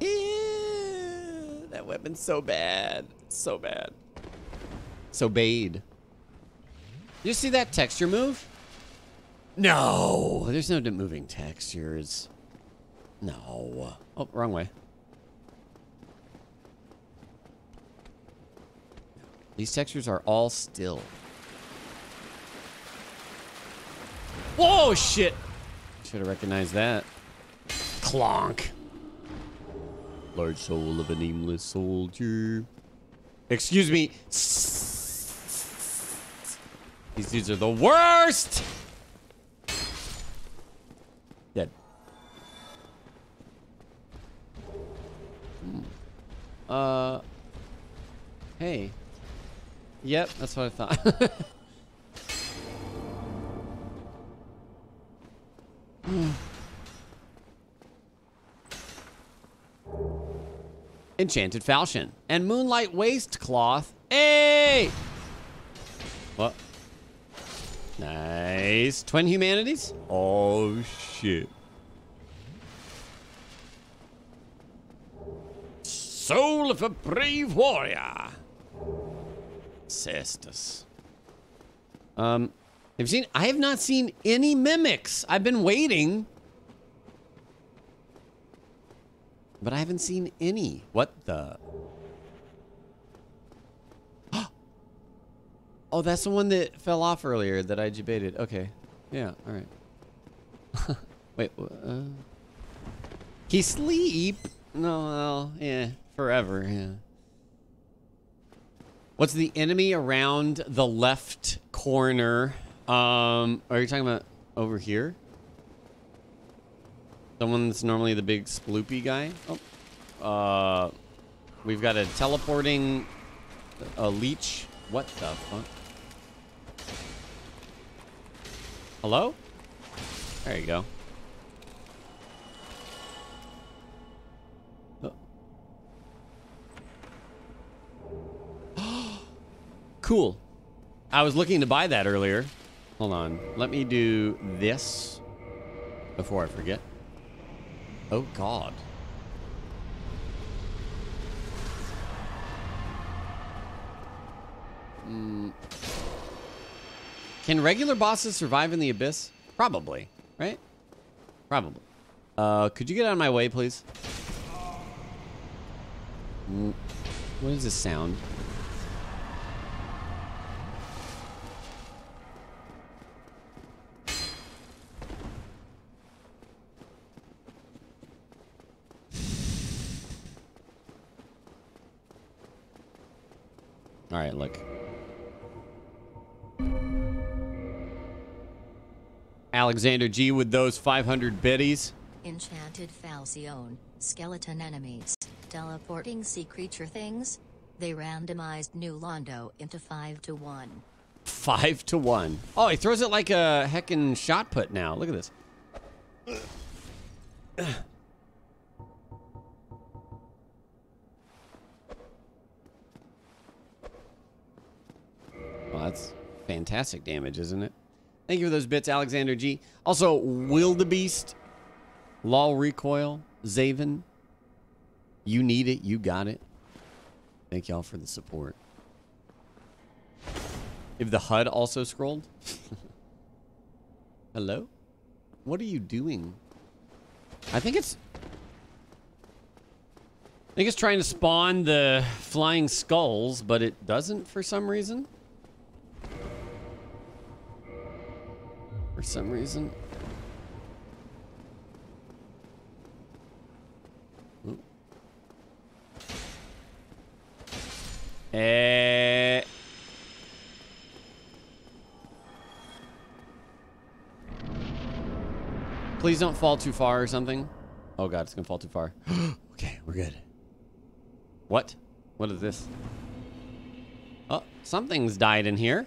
Ew, that weapon's so bad. So bad. So bad. You see that texture move? No, there's no moving textures. No. Oh, wrong way. These textures are all still. Whoa! shit. Should have recognized that. Clonk. Large soul of a nameless soldier. Excuse me. These dudes are the worst! Dead. Hmm. Uh... Hey. Yep, that's what I thought. Enchanted Falchion and Moonlight Waistcloth. Hey! What? Nice. Twin Humanities? Oh, shit. Soul of a brave warrior. Cestus. Um, have you seen? I have not seen any mimics. I've been waiting. But I haven't seen any. What the? Oh, that's the one that fell off earlier that I debated. Okay. Yeah, all right. Wait, uh... He sleep? No, well, yeah, forever, yeah. What's the enemy around the left corner? Um, are you talking about over here? Someone that's normally the big sploopy guy? Oh. Uh, we've got a teleporting a leech. What the fuck? Hello? There you go. Oh. cool. I was looking to buy that earlier. Hold on. Let me do this before I forget. Oh, God. Mm. Can regular bosses survive in the abyss? Probably, right? Probably. Uh, could you get out of my way, please? Mm. What is this sound? All right, look. Alexander G with those 500 biddies. Enchanted Falchion, skeleton enemies, teleporting sea creature things. They randomized New Londo into 5 to 1. Five to one. Oh, he throws it like a heckin' shot put now. Look at this. Well, that's fantastic damage, isn't it? Thank you for those bits, Alexander G. Also, Wildebeest, Law Recoil, Zaven. You need it, you got it. Thank y'all for the support. If the HUD also scrolled? Hello? What are you doing? I think it's... I think it's trying to spawn the flying skulls, but it doesn't for some reason. For some reason. Eh... Please don't fall too far or something. Oh god, it's gonna fall too far. okay, we're good. What? What is this? Oh, something's died in here.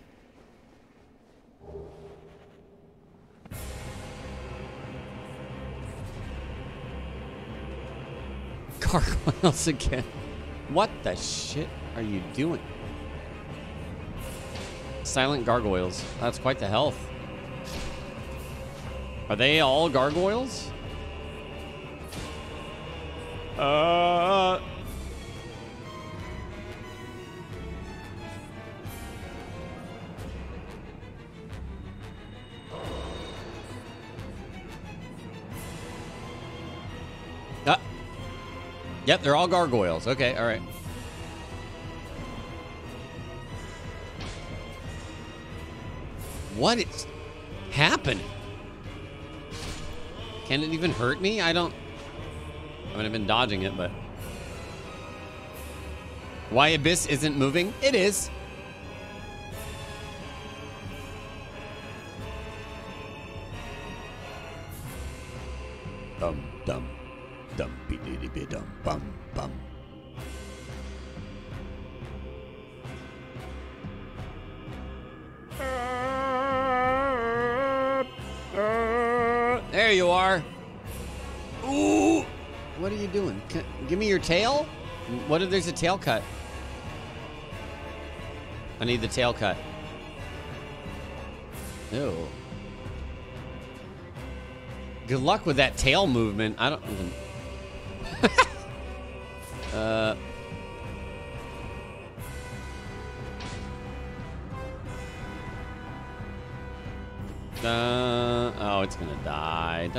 Gargoyles again. What the shit are you doing? Silent gargoyles. That's quite the health. Are they all gargoyles? Uh. Yep, they're all gargoyles. Okay, all right. What is happening? Can it even hurt me? I don't... I mean, I've been dodging it, but... Why Abyss isn't moving? It is. What if there's a tail cut? I need the tail cut. Ew. Good luck with that tail movement. I don't uh. Dun. Oh, it's gonna die.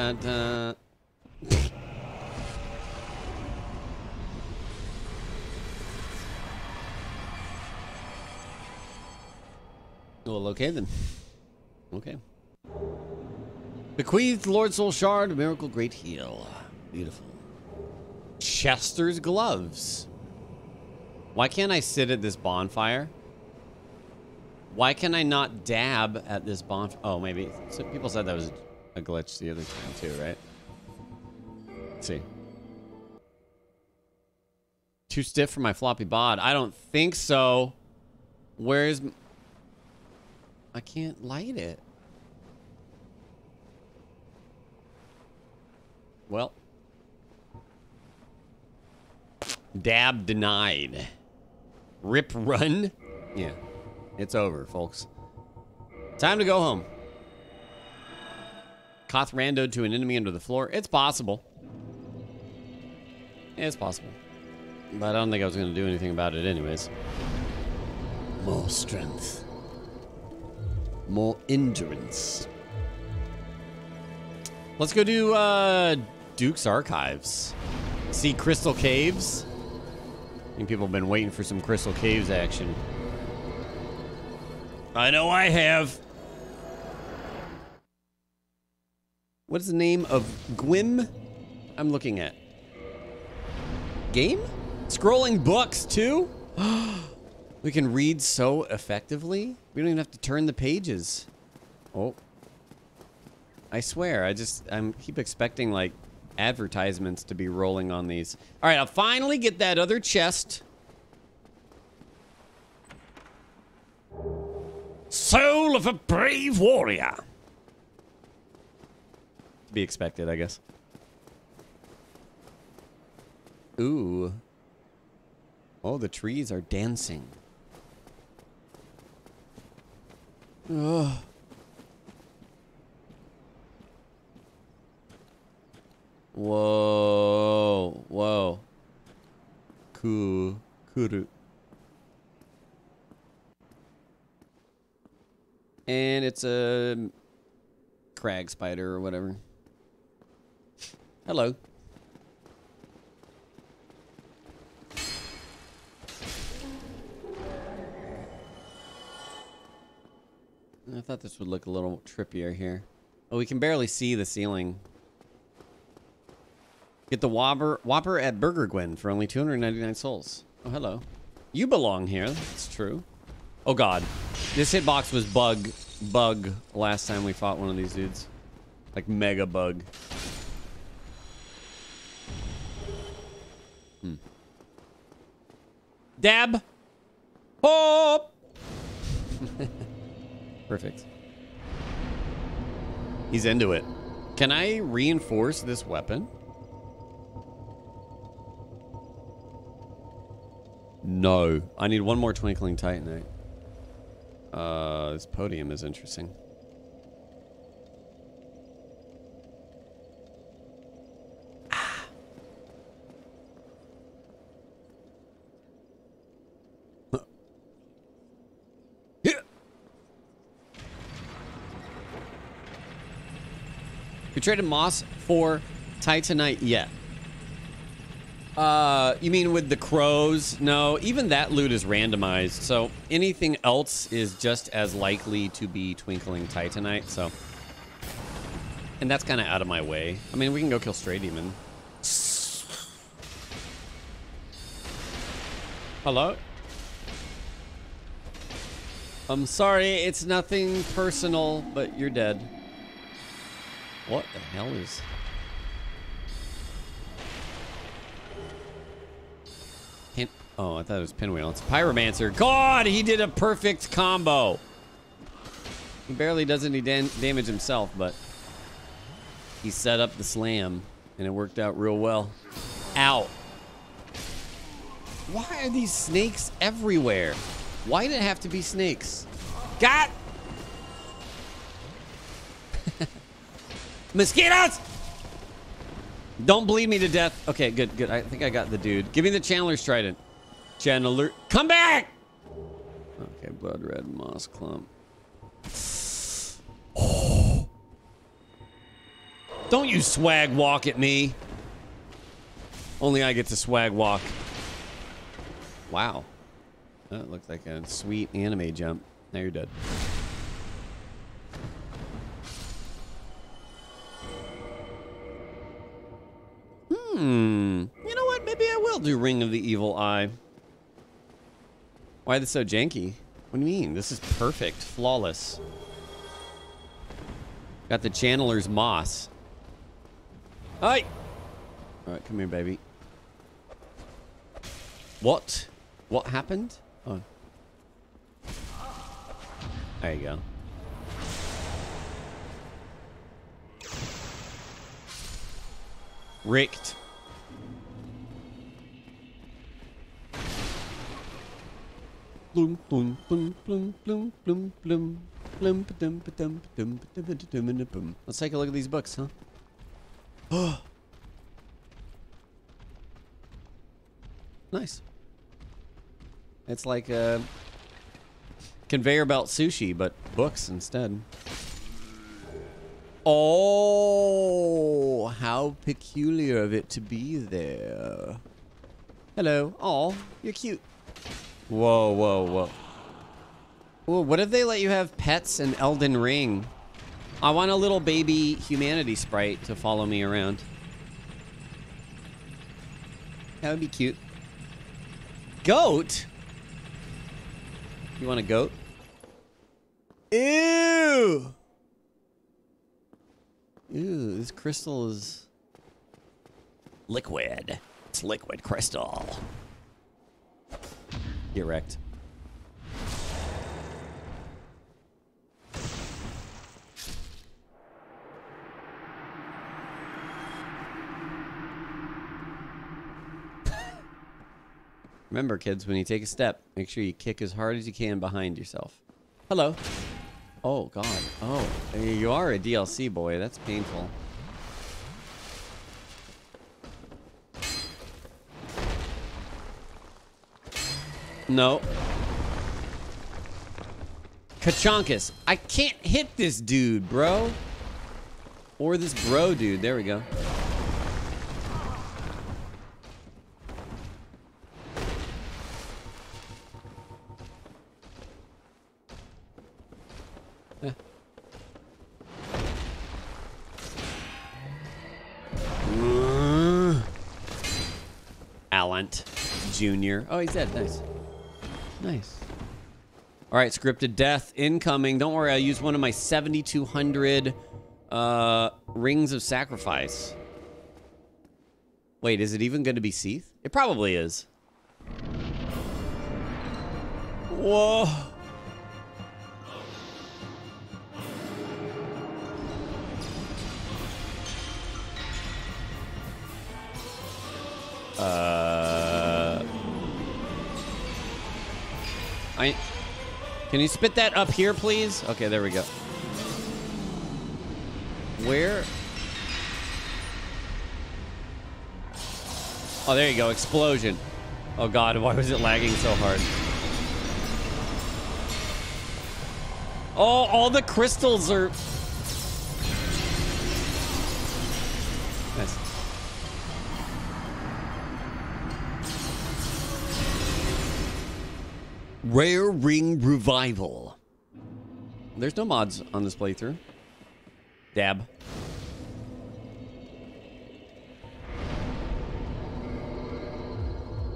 Well, okay then. Okay. Bequeathed Lord Soul Shard, Miracle Great Heal. Beautiful. Chester's Gloves. Why can't I sit at this bonfire? Why can I not dab at this bonfire? Oh, maybe. So people said that was a glitch the other time too, right? Let's see. Too stiff for my floppy bod. I don't think so. Where's... I can't light it. Well. Dab denied. Rip run? Yeah. It's over, folks. Time to go home. Koth randoed to an enemy under the floor. It's possible. It's possible. But I don't think I was going to do anything about it anyways. More strength. More endurance. Let's go do uh, Duke's Archives. See Crystal Caves. I think people have been waiting for some Crystal Caves action. I know I have. What is the name of Gwyn? I'm looking at. Game? Scrolling books too? we can read so effectively. We don't even have to turn the pages. Oh. I swear, I just I'm keep expecting like advertisements to be rolling on these. All right, I'll finally get that other chest. Soul of a brave warrior. To be expected, I guess. Ooh. Oh, the trees are dancing. Ugh. Whoa. Whoa. Cool. Kuru. And it's a crag spider or whatever. Hello. I thought this would look a little trippier here. Oh, we can barely see the ceiling. Get the Whopper, Whopper at Burger Gwyn for only 299 souls. Oh, hello. You belong here. That's true. Oh, God. This hitbox was bug, bug last time we fought one of these dudes. Like mega bug. Hmm. Dab. Hop. Perfect. He's into it. Can I reinforce this weapon? No. I need one more Twinkling Titanite. Uh, this podium is interesting. Ah. We traded Moss for Titanite yet. Uh, you mean with the crows? No, even that loot is randomized, so anything else is just as likely to be Twinkling Titanite, so... And that's kind of out of my way. I mean, we can go kill Stray Demon. Hello? I'm sorry, it's nothing personal, but you're dead. What the hell is... Pin oh, I thought it was Pinwheel. It's Pyromancer. God, he did a perfect combo. He barely does any dan damage himself, but... he set up the slam, and it worked out real well. Ow. Why are these snakes everywhere? Why did it have to be snakes? God! Mosquitoes! Don't bleed me to death. Okay, good, good. I think I got the dude. Give me the Channeler's Trident. Chandler, come back! Okay, blood red moss clump. Don't you swag walk at me. Only I get to swag walk. Wow. That looks like a sweet anime jump. Now you're dead. Hmm. You know what? Maybe I will do Ring of the Evil Eye. Why is this so janky? What do you mean? This is perfect. Flawless. Got the Channeler's Moss. Hi! Alright, come here, baby. What? What happened? Oh. There you go. Ricked. Bloom, bloom, bloom, bloom, bloom, bloom, bloom. Let's take a look at these books, huh? nice. It's like a conveyor belt sushi, but books instead. Oh, how peculiar of it to be there. Hello. Oh, you're cute. Whoa, whoa, whoa. Whoa, what if they let you have pets in Elden Ring? I want a little baby humanity sprite to follow me around. That would be cute. Goat? You want a goat? Ew! Ew, this crystal is liquid. It's liquid crystal. Get wrecked. Remember, kids, when you take a step, make sure you kick as hard as you can behind yourself. Hello. Oh, God. Oh, you are a DLC boy. That's painful. No. Kachonkus. I can't hit this dude, bro. Or this bro dude. There we go. Eh. Uh, Jr. Oh, he's dead. Nice. Nice. All right, scripted death incoming. Don't worry, I used one of my 7,200 uh, rings of sacrifice. Wait, is it even going to be Seath? It probably is. Whoa. Uh, I. Can you spit that up here, please? Okay, there we go. Where? Oh, there you go. Explosion. Oh god, why was it lagging so hard? Oh, all the crystals are... Rare Ring Revival. There's no mods on this playthrough. Dab.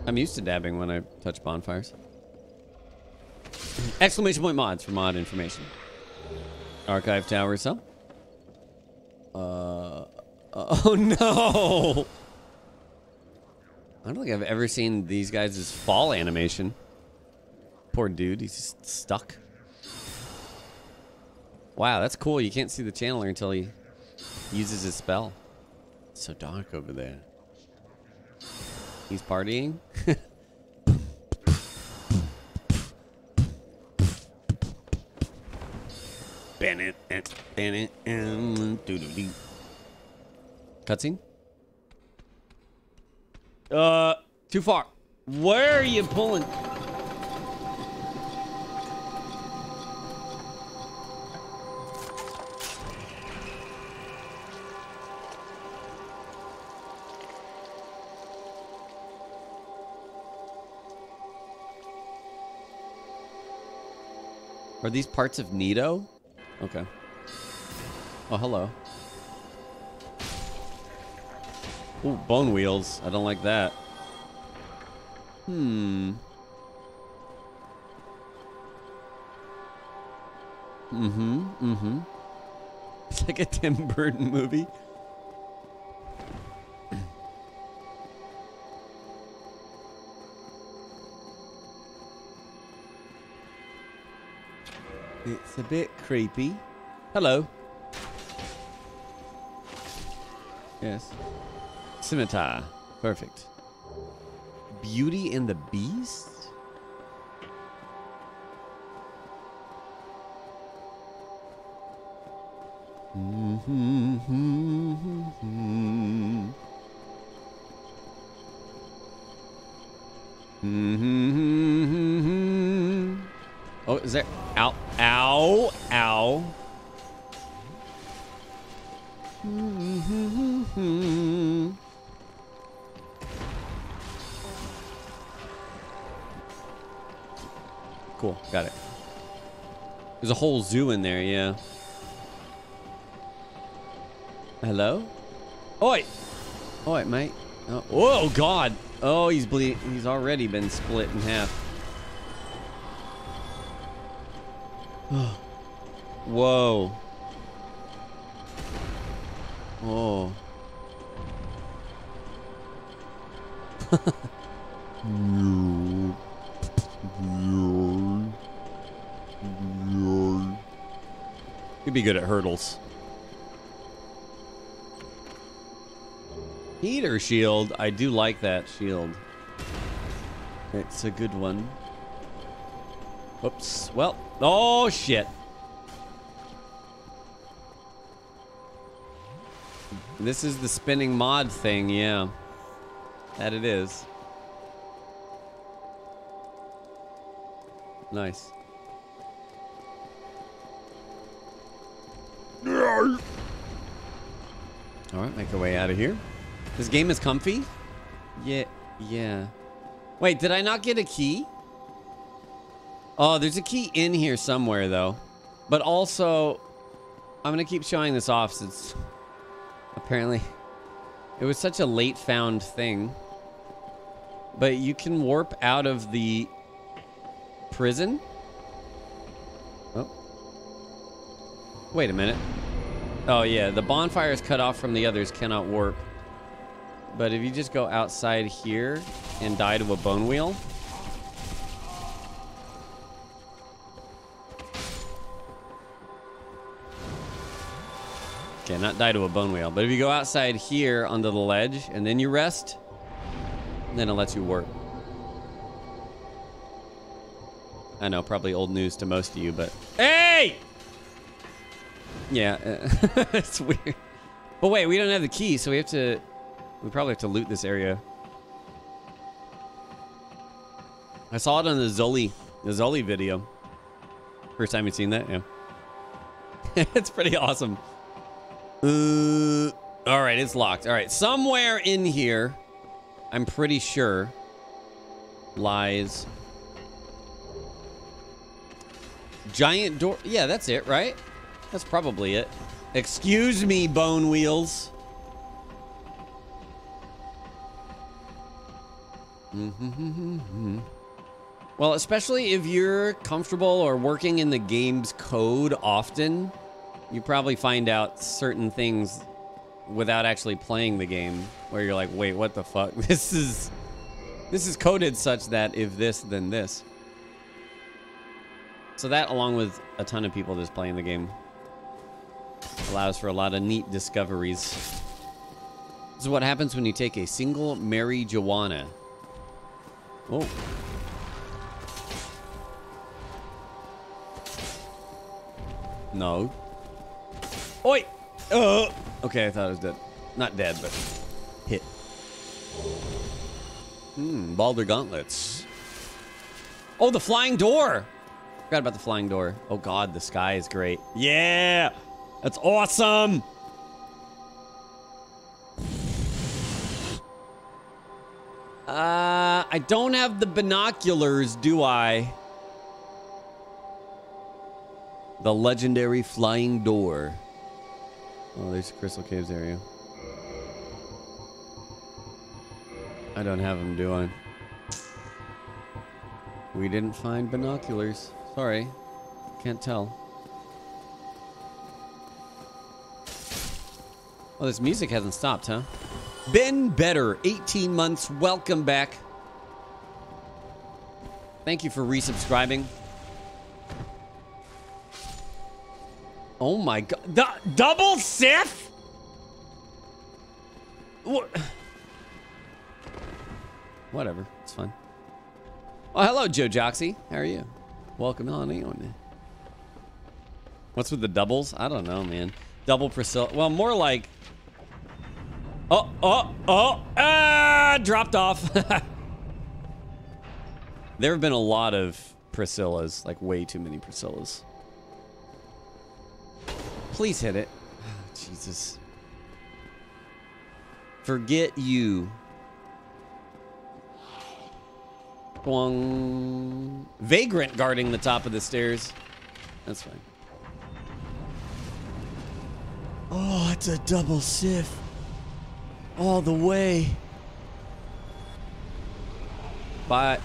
I'm used to dabbing when I touch bonfires. Exclamation point mods for mod information. Archive tower, so. Uh, oh no! I don't think I've ever seen these guys' fall animation. Poor dude, he's just stuck. Wow, that's cool. You can't see the channeler until he Uses his spell. It's so dark over there. He's partying. Bennett, Bennett, doo-doo-doo. Cutscene? Uh, too far. Where are you pulling? Are these parts of Nito? Okay. Oh, hello. Ooh, bone wheels. I don't like that. Hmm. Mm-hmm. Mm-hmm. It's like a Tim Burton movie. It's a bit creepy. Hello. Yes. Scimitar. Perfect. Beauty and the Beast? Mm-hmm. Mm-hmm. Oh, is there? Ow! Ow! Ow! Cool, got it. There's a whole zoo in there, yeah. Hello? Oi! Oi, mate. Oh, God! Oh, he's ble He's already been split in half. Whoa. Oh. You'd be good at hurdles. Heater shield. I do like that shield. It's a good one. Whoops. Well, oh shit. This is the spinning mod thing, yeah. That it is. Nice. Alright, make our way out of here. This game is comfy? Yeah, yeah. Wait, did I not get a key? Oh, there's a key in here somewhere, though. But also, I'm going to keep showing this off since apparently it was such a late found thing. But you can warp out of the prison. Oh. Wait a minute. Oh, yeah. The bonfire is cut off from the others, cannot warp. But if you just go outside here and die to a bone wheel. Die to a bone wheel. But if you go outside here onto the ledge and then you rest, then it lets you work. I know, probably old news to most of you, but... Hey! Yeah, it's weird. But wait, we don't have the key, so we have to... We probably have to loot this area. I saw it on the Zullie, the Zullie video. First time you've seen that, yeah. it's pretty awesome. Uh, all right, it's locked. All right, somewhere in here, I'm pretty sure, lies giant door. Yeah, that's it, right? That's probably it. Excuse me, bone wheels. Well, especially if you're comfortable or working in the game's code often, you probably find out certain things without actually playing the game where you're like, wait, what the fuck? This is this is coded such that if this, then this. So that along with a ton of people just playing the game. Allows for a lot of neat discoveries. This is what happens when you take a single Mary Joanna. Oh. No. Oi! Uh. Okay, I thought I was dead. Not dead, but hit. Hmm, Balder Gauntlets. Oh, the flying door! Forgot about the flying door. Oh god, the sky is great. Yeah! That's awesome! Uh, I don't have the binoculars, do I? The legendary flying door. Oh, there's Crystal Caves area. I don't have them, do I? We didn't find binoculars. Sorry. Can't tell. Oh, this music hasn't stopped, huh? Been Better, 18 months. Welcome back. Thank you for resubscribing. Oh my god. The double Sif? What? Whatever. It's fine. Oh, hello, Joe Joxy. How are you? Welcome on in. What's with the doubles? I don't know, man. Double Priscilla. Well, more like. Oh, oh, oh. Ah, dropped off. there have been a lot of Priscillas, like way too many Priscillas. Please hit it. Jesus. Forget you. Boing. Vagrant guarding the top of the stairs. That's fine. Oh, it's a double Sif. All the way. But.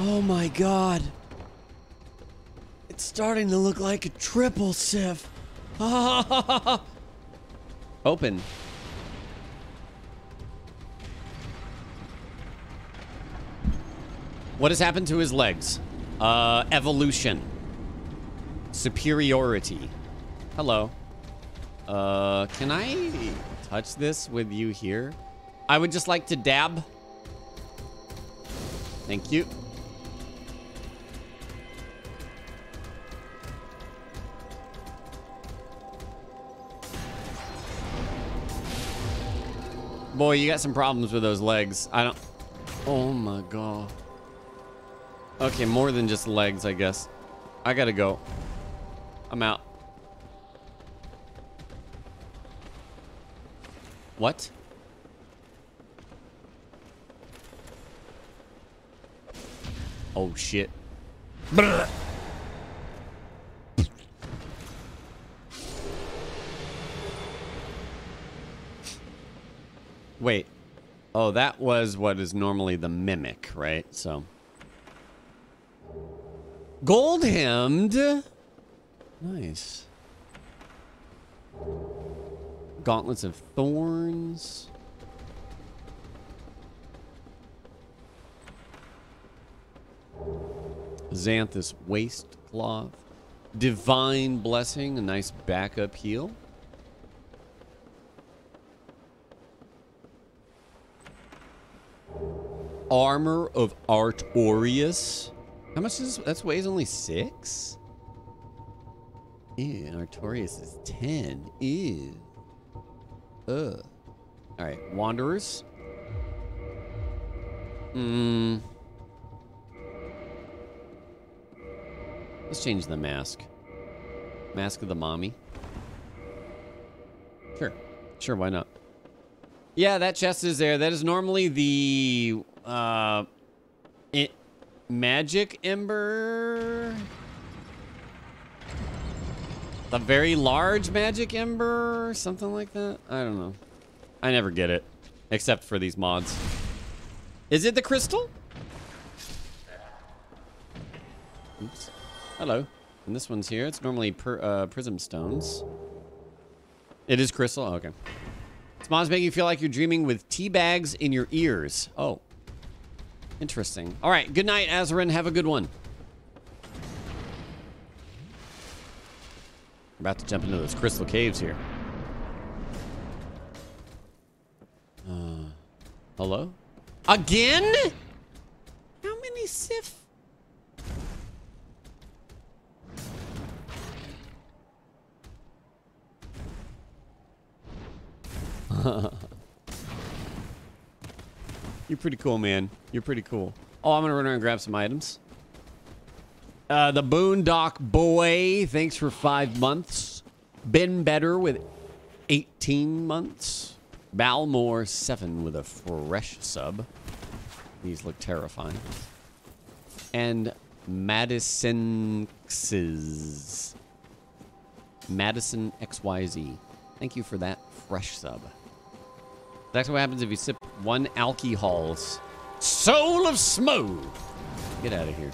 Oh my god. It's starting to look like a triple Sif. Open. What has happened to his legs? Uh, evolution. Superiority. Hello. Uh, can I touch this with you here? I would just like to dab. Thank you. Boy, you got some problems with those legs. I don't... Oh my god. Okay, more than just legs, I guess. I gotta go. I'm out. What? Oh, shit. Blah. Wait. Oh, that was what is normally the mimic, right? So. Gold hemmed. Nice. Gauntlets of thorns. Xanthous waist cloth. Divine blessing, a nice backup heal. Armor of Art Artorias. How much is this? That's weighs only six? Ew, Artorias is 10. Ew. Ugh. Alright, Wanderers. Hmm. Let's change the mask. Mask of the mommy. Sure. Sure, why not? Yeah, that chest is there. That is normally the uh it magic ember. The very large magic ember, something like that. I don't know. I never get it, except for these mods. Is it the crystal? Oops. Hello. And this one's here. It's normally per, uh, prism stones. It is crystal? Oh, okay. Mod's making you feel like you're dreaming with tea bags in your ears. Oh. Interesting. All right. Good night, Azarin. Have a good one. About to jump into those crystal caves here. Uh, hello? Again? How many Sif? You're pretty cool, man. You're pretty cool. Oh, I'm gonna run around and grab some items. Uh, the Boondock Boy, thanks for five months. Been better with 18 months. Balmore, seven with a fresh sub. These look terrifying. And Madison X's. Madison XYZ. Thank you for that fresh sub. That's what happens if you sip one alcohol's soul of smoke. Get out of here.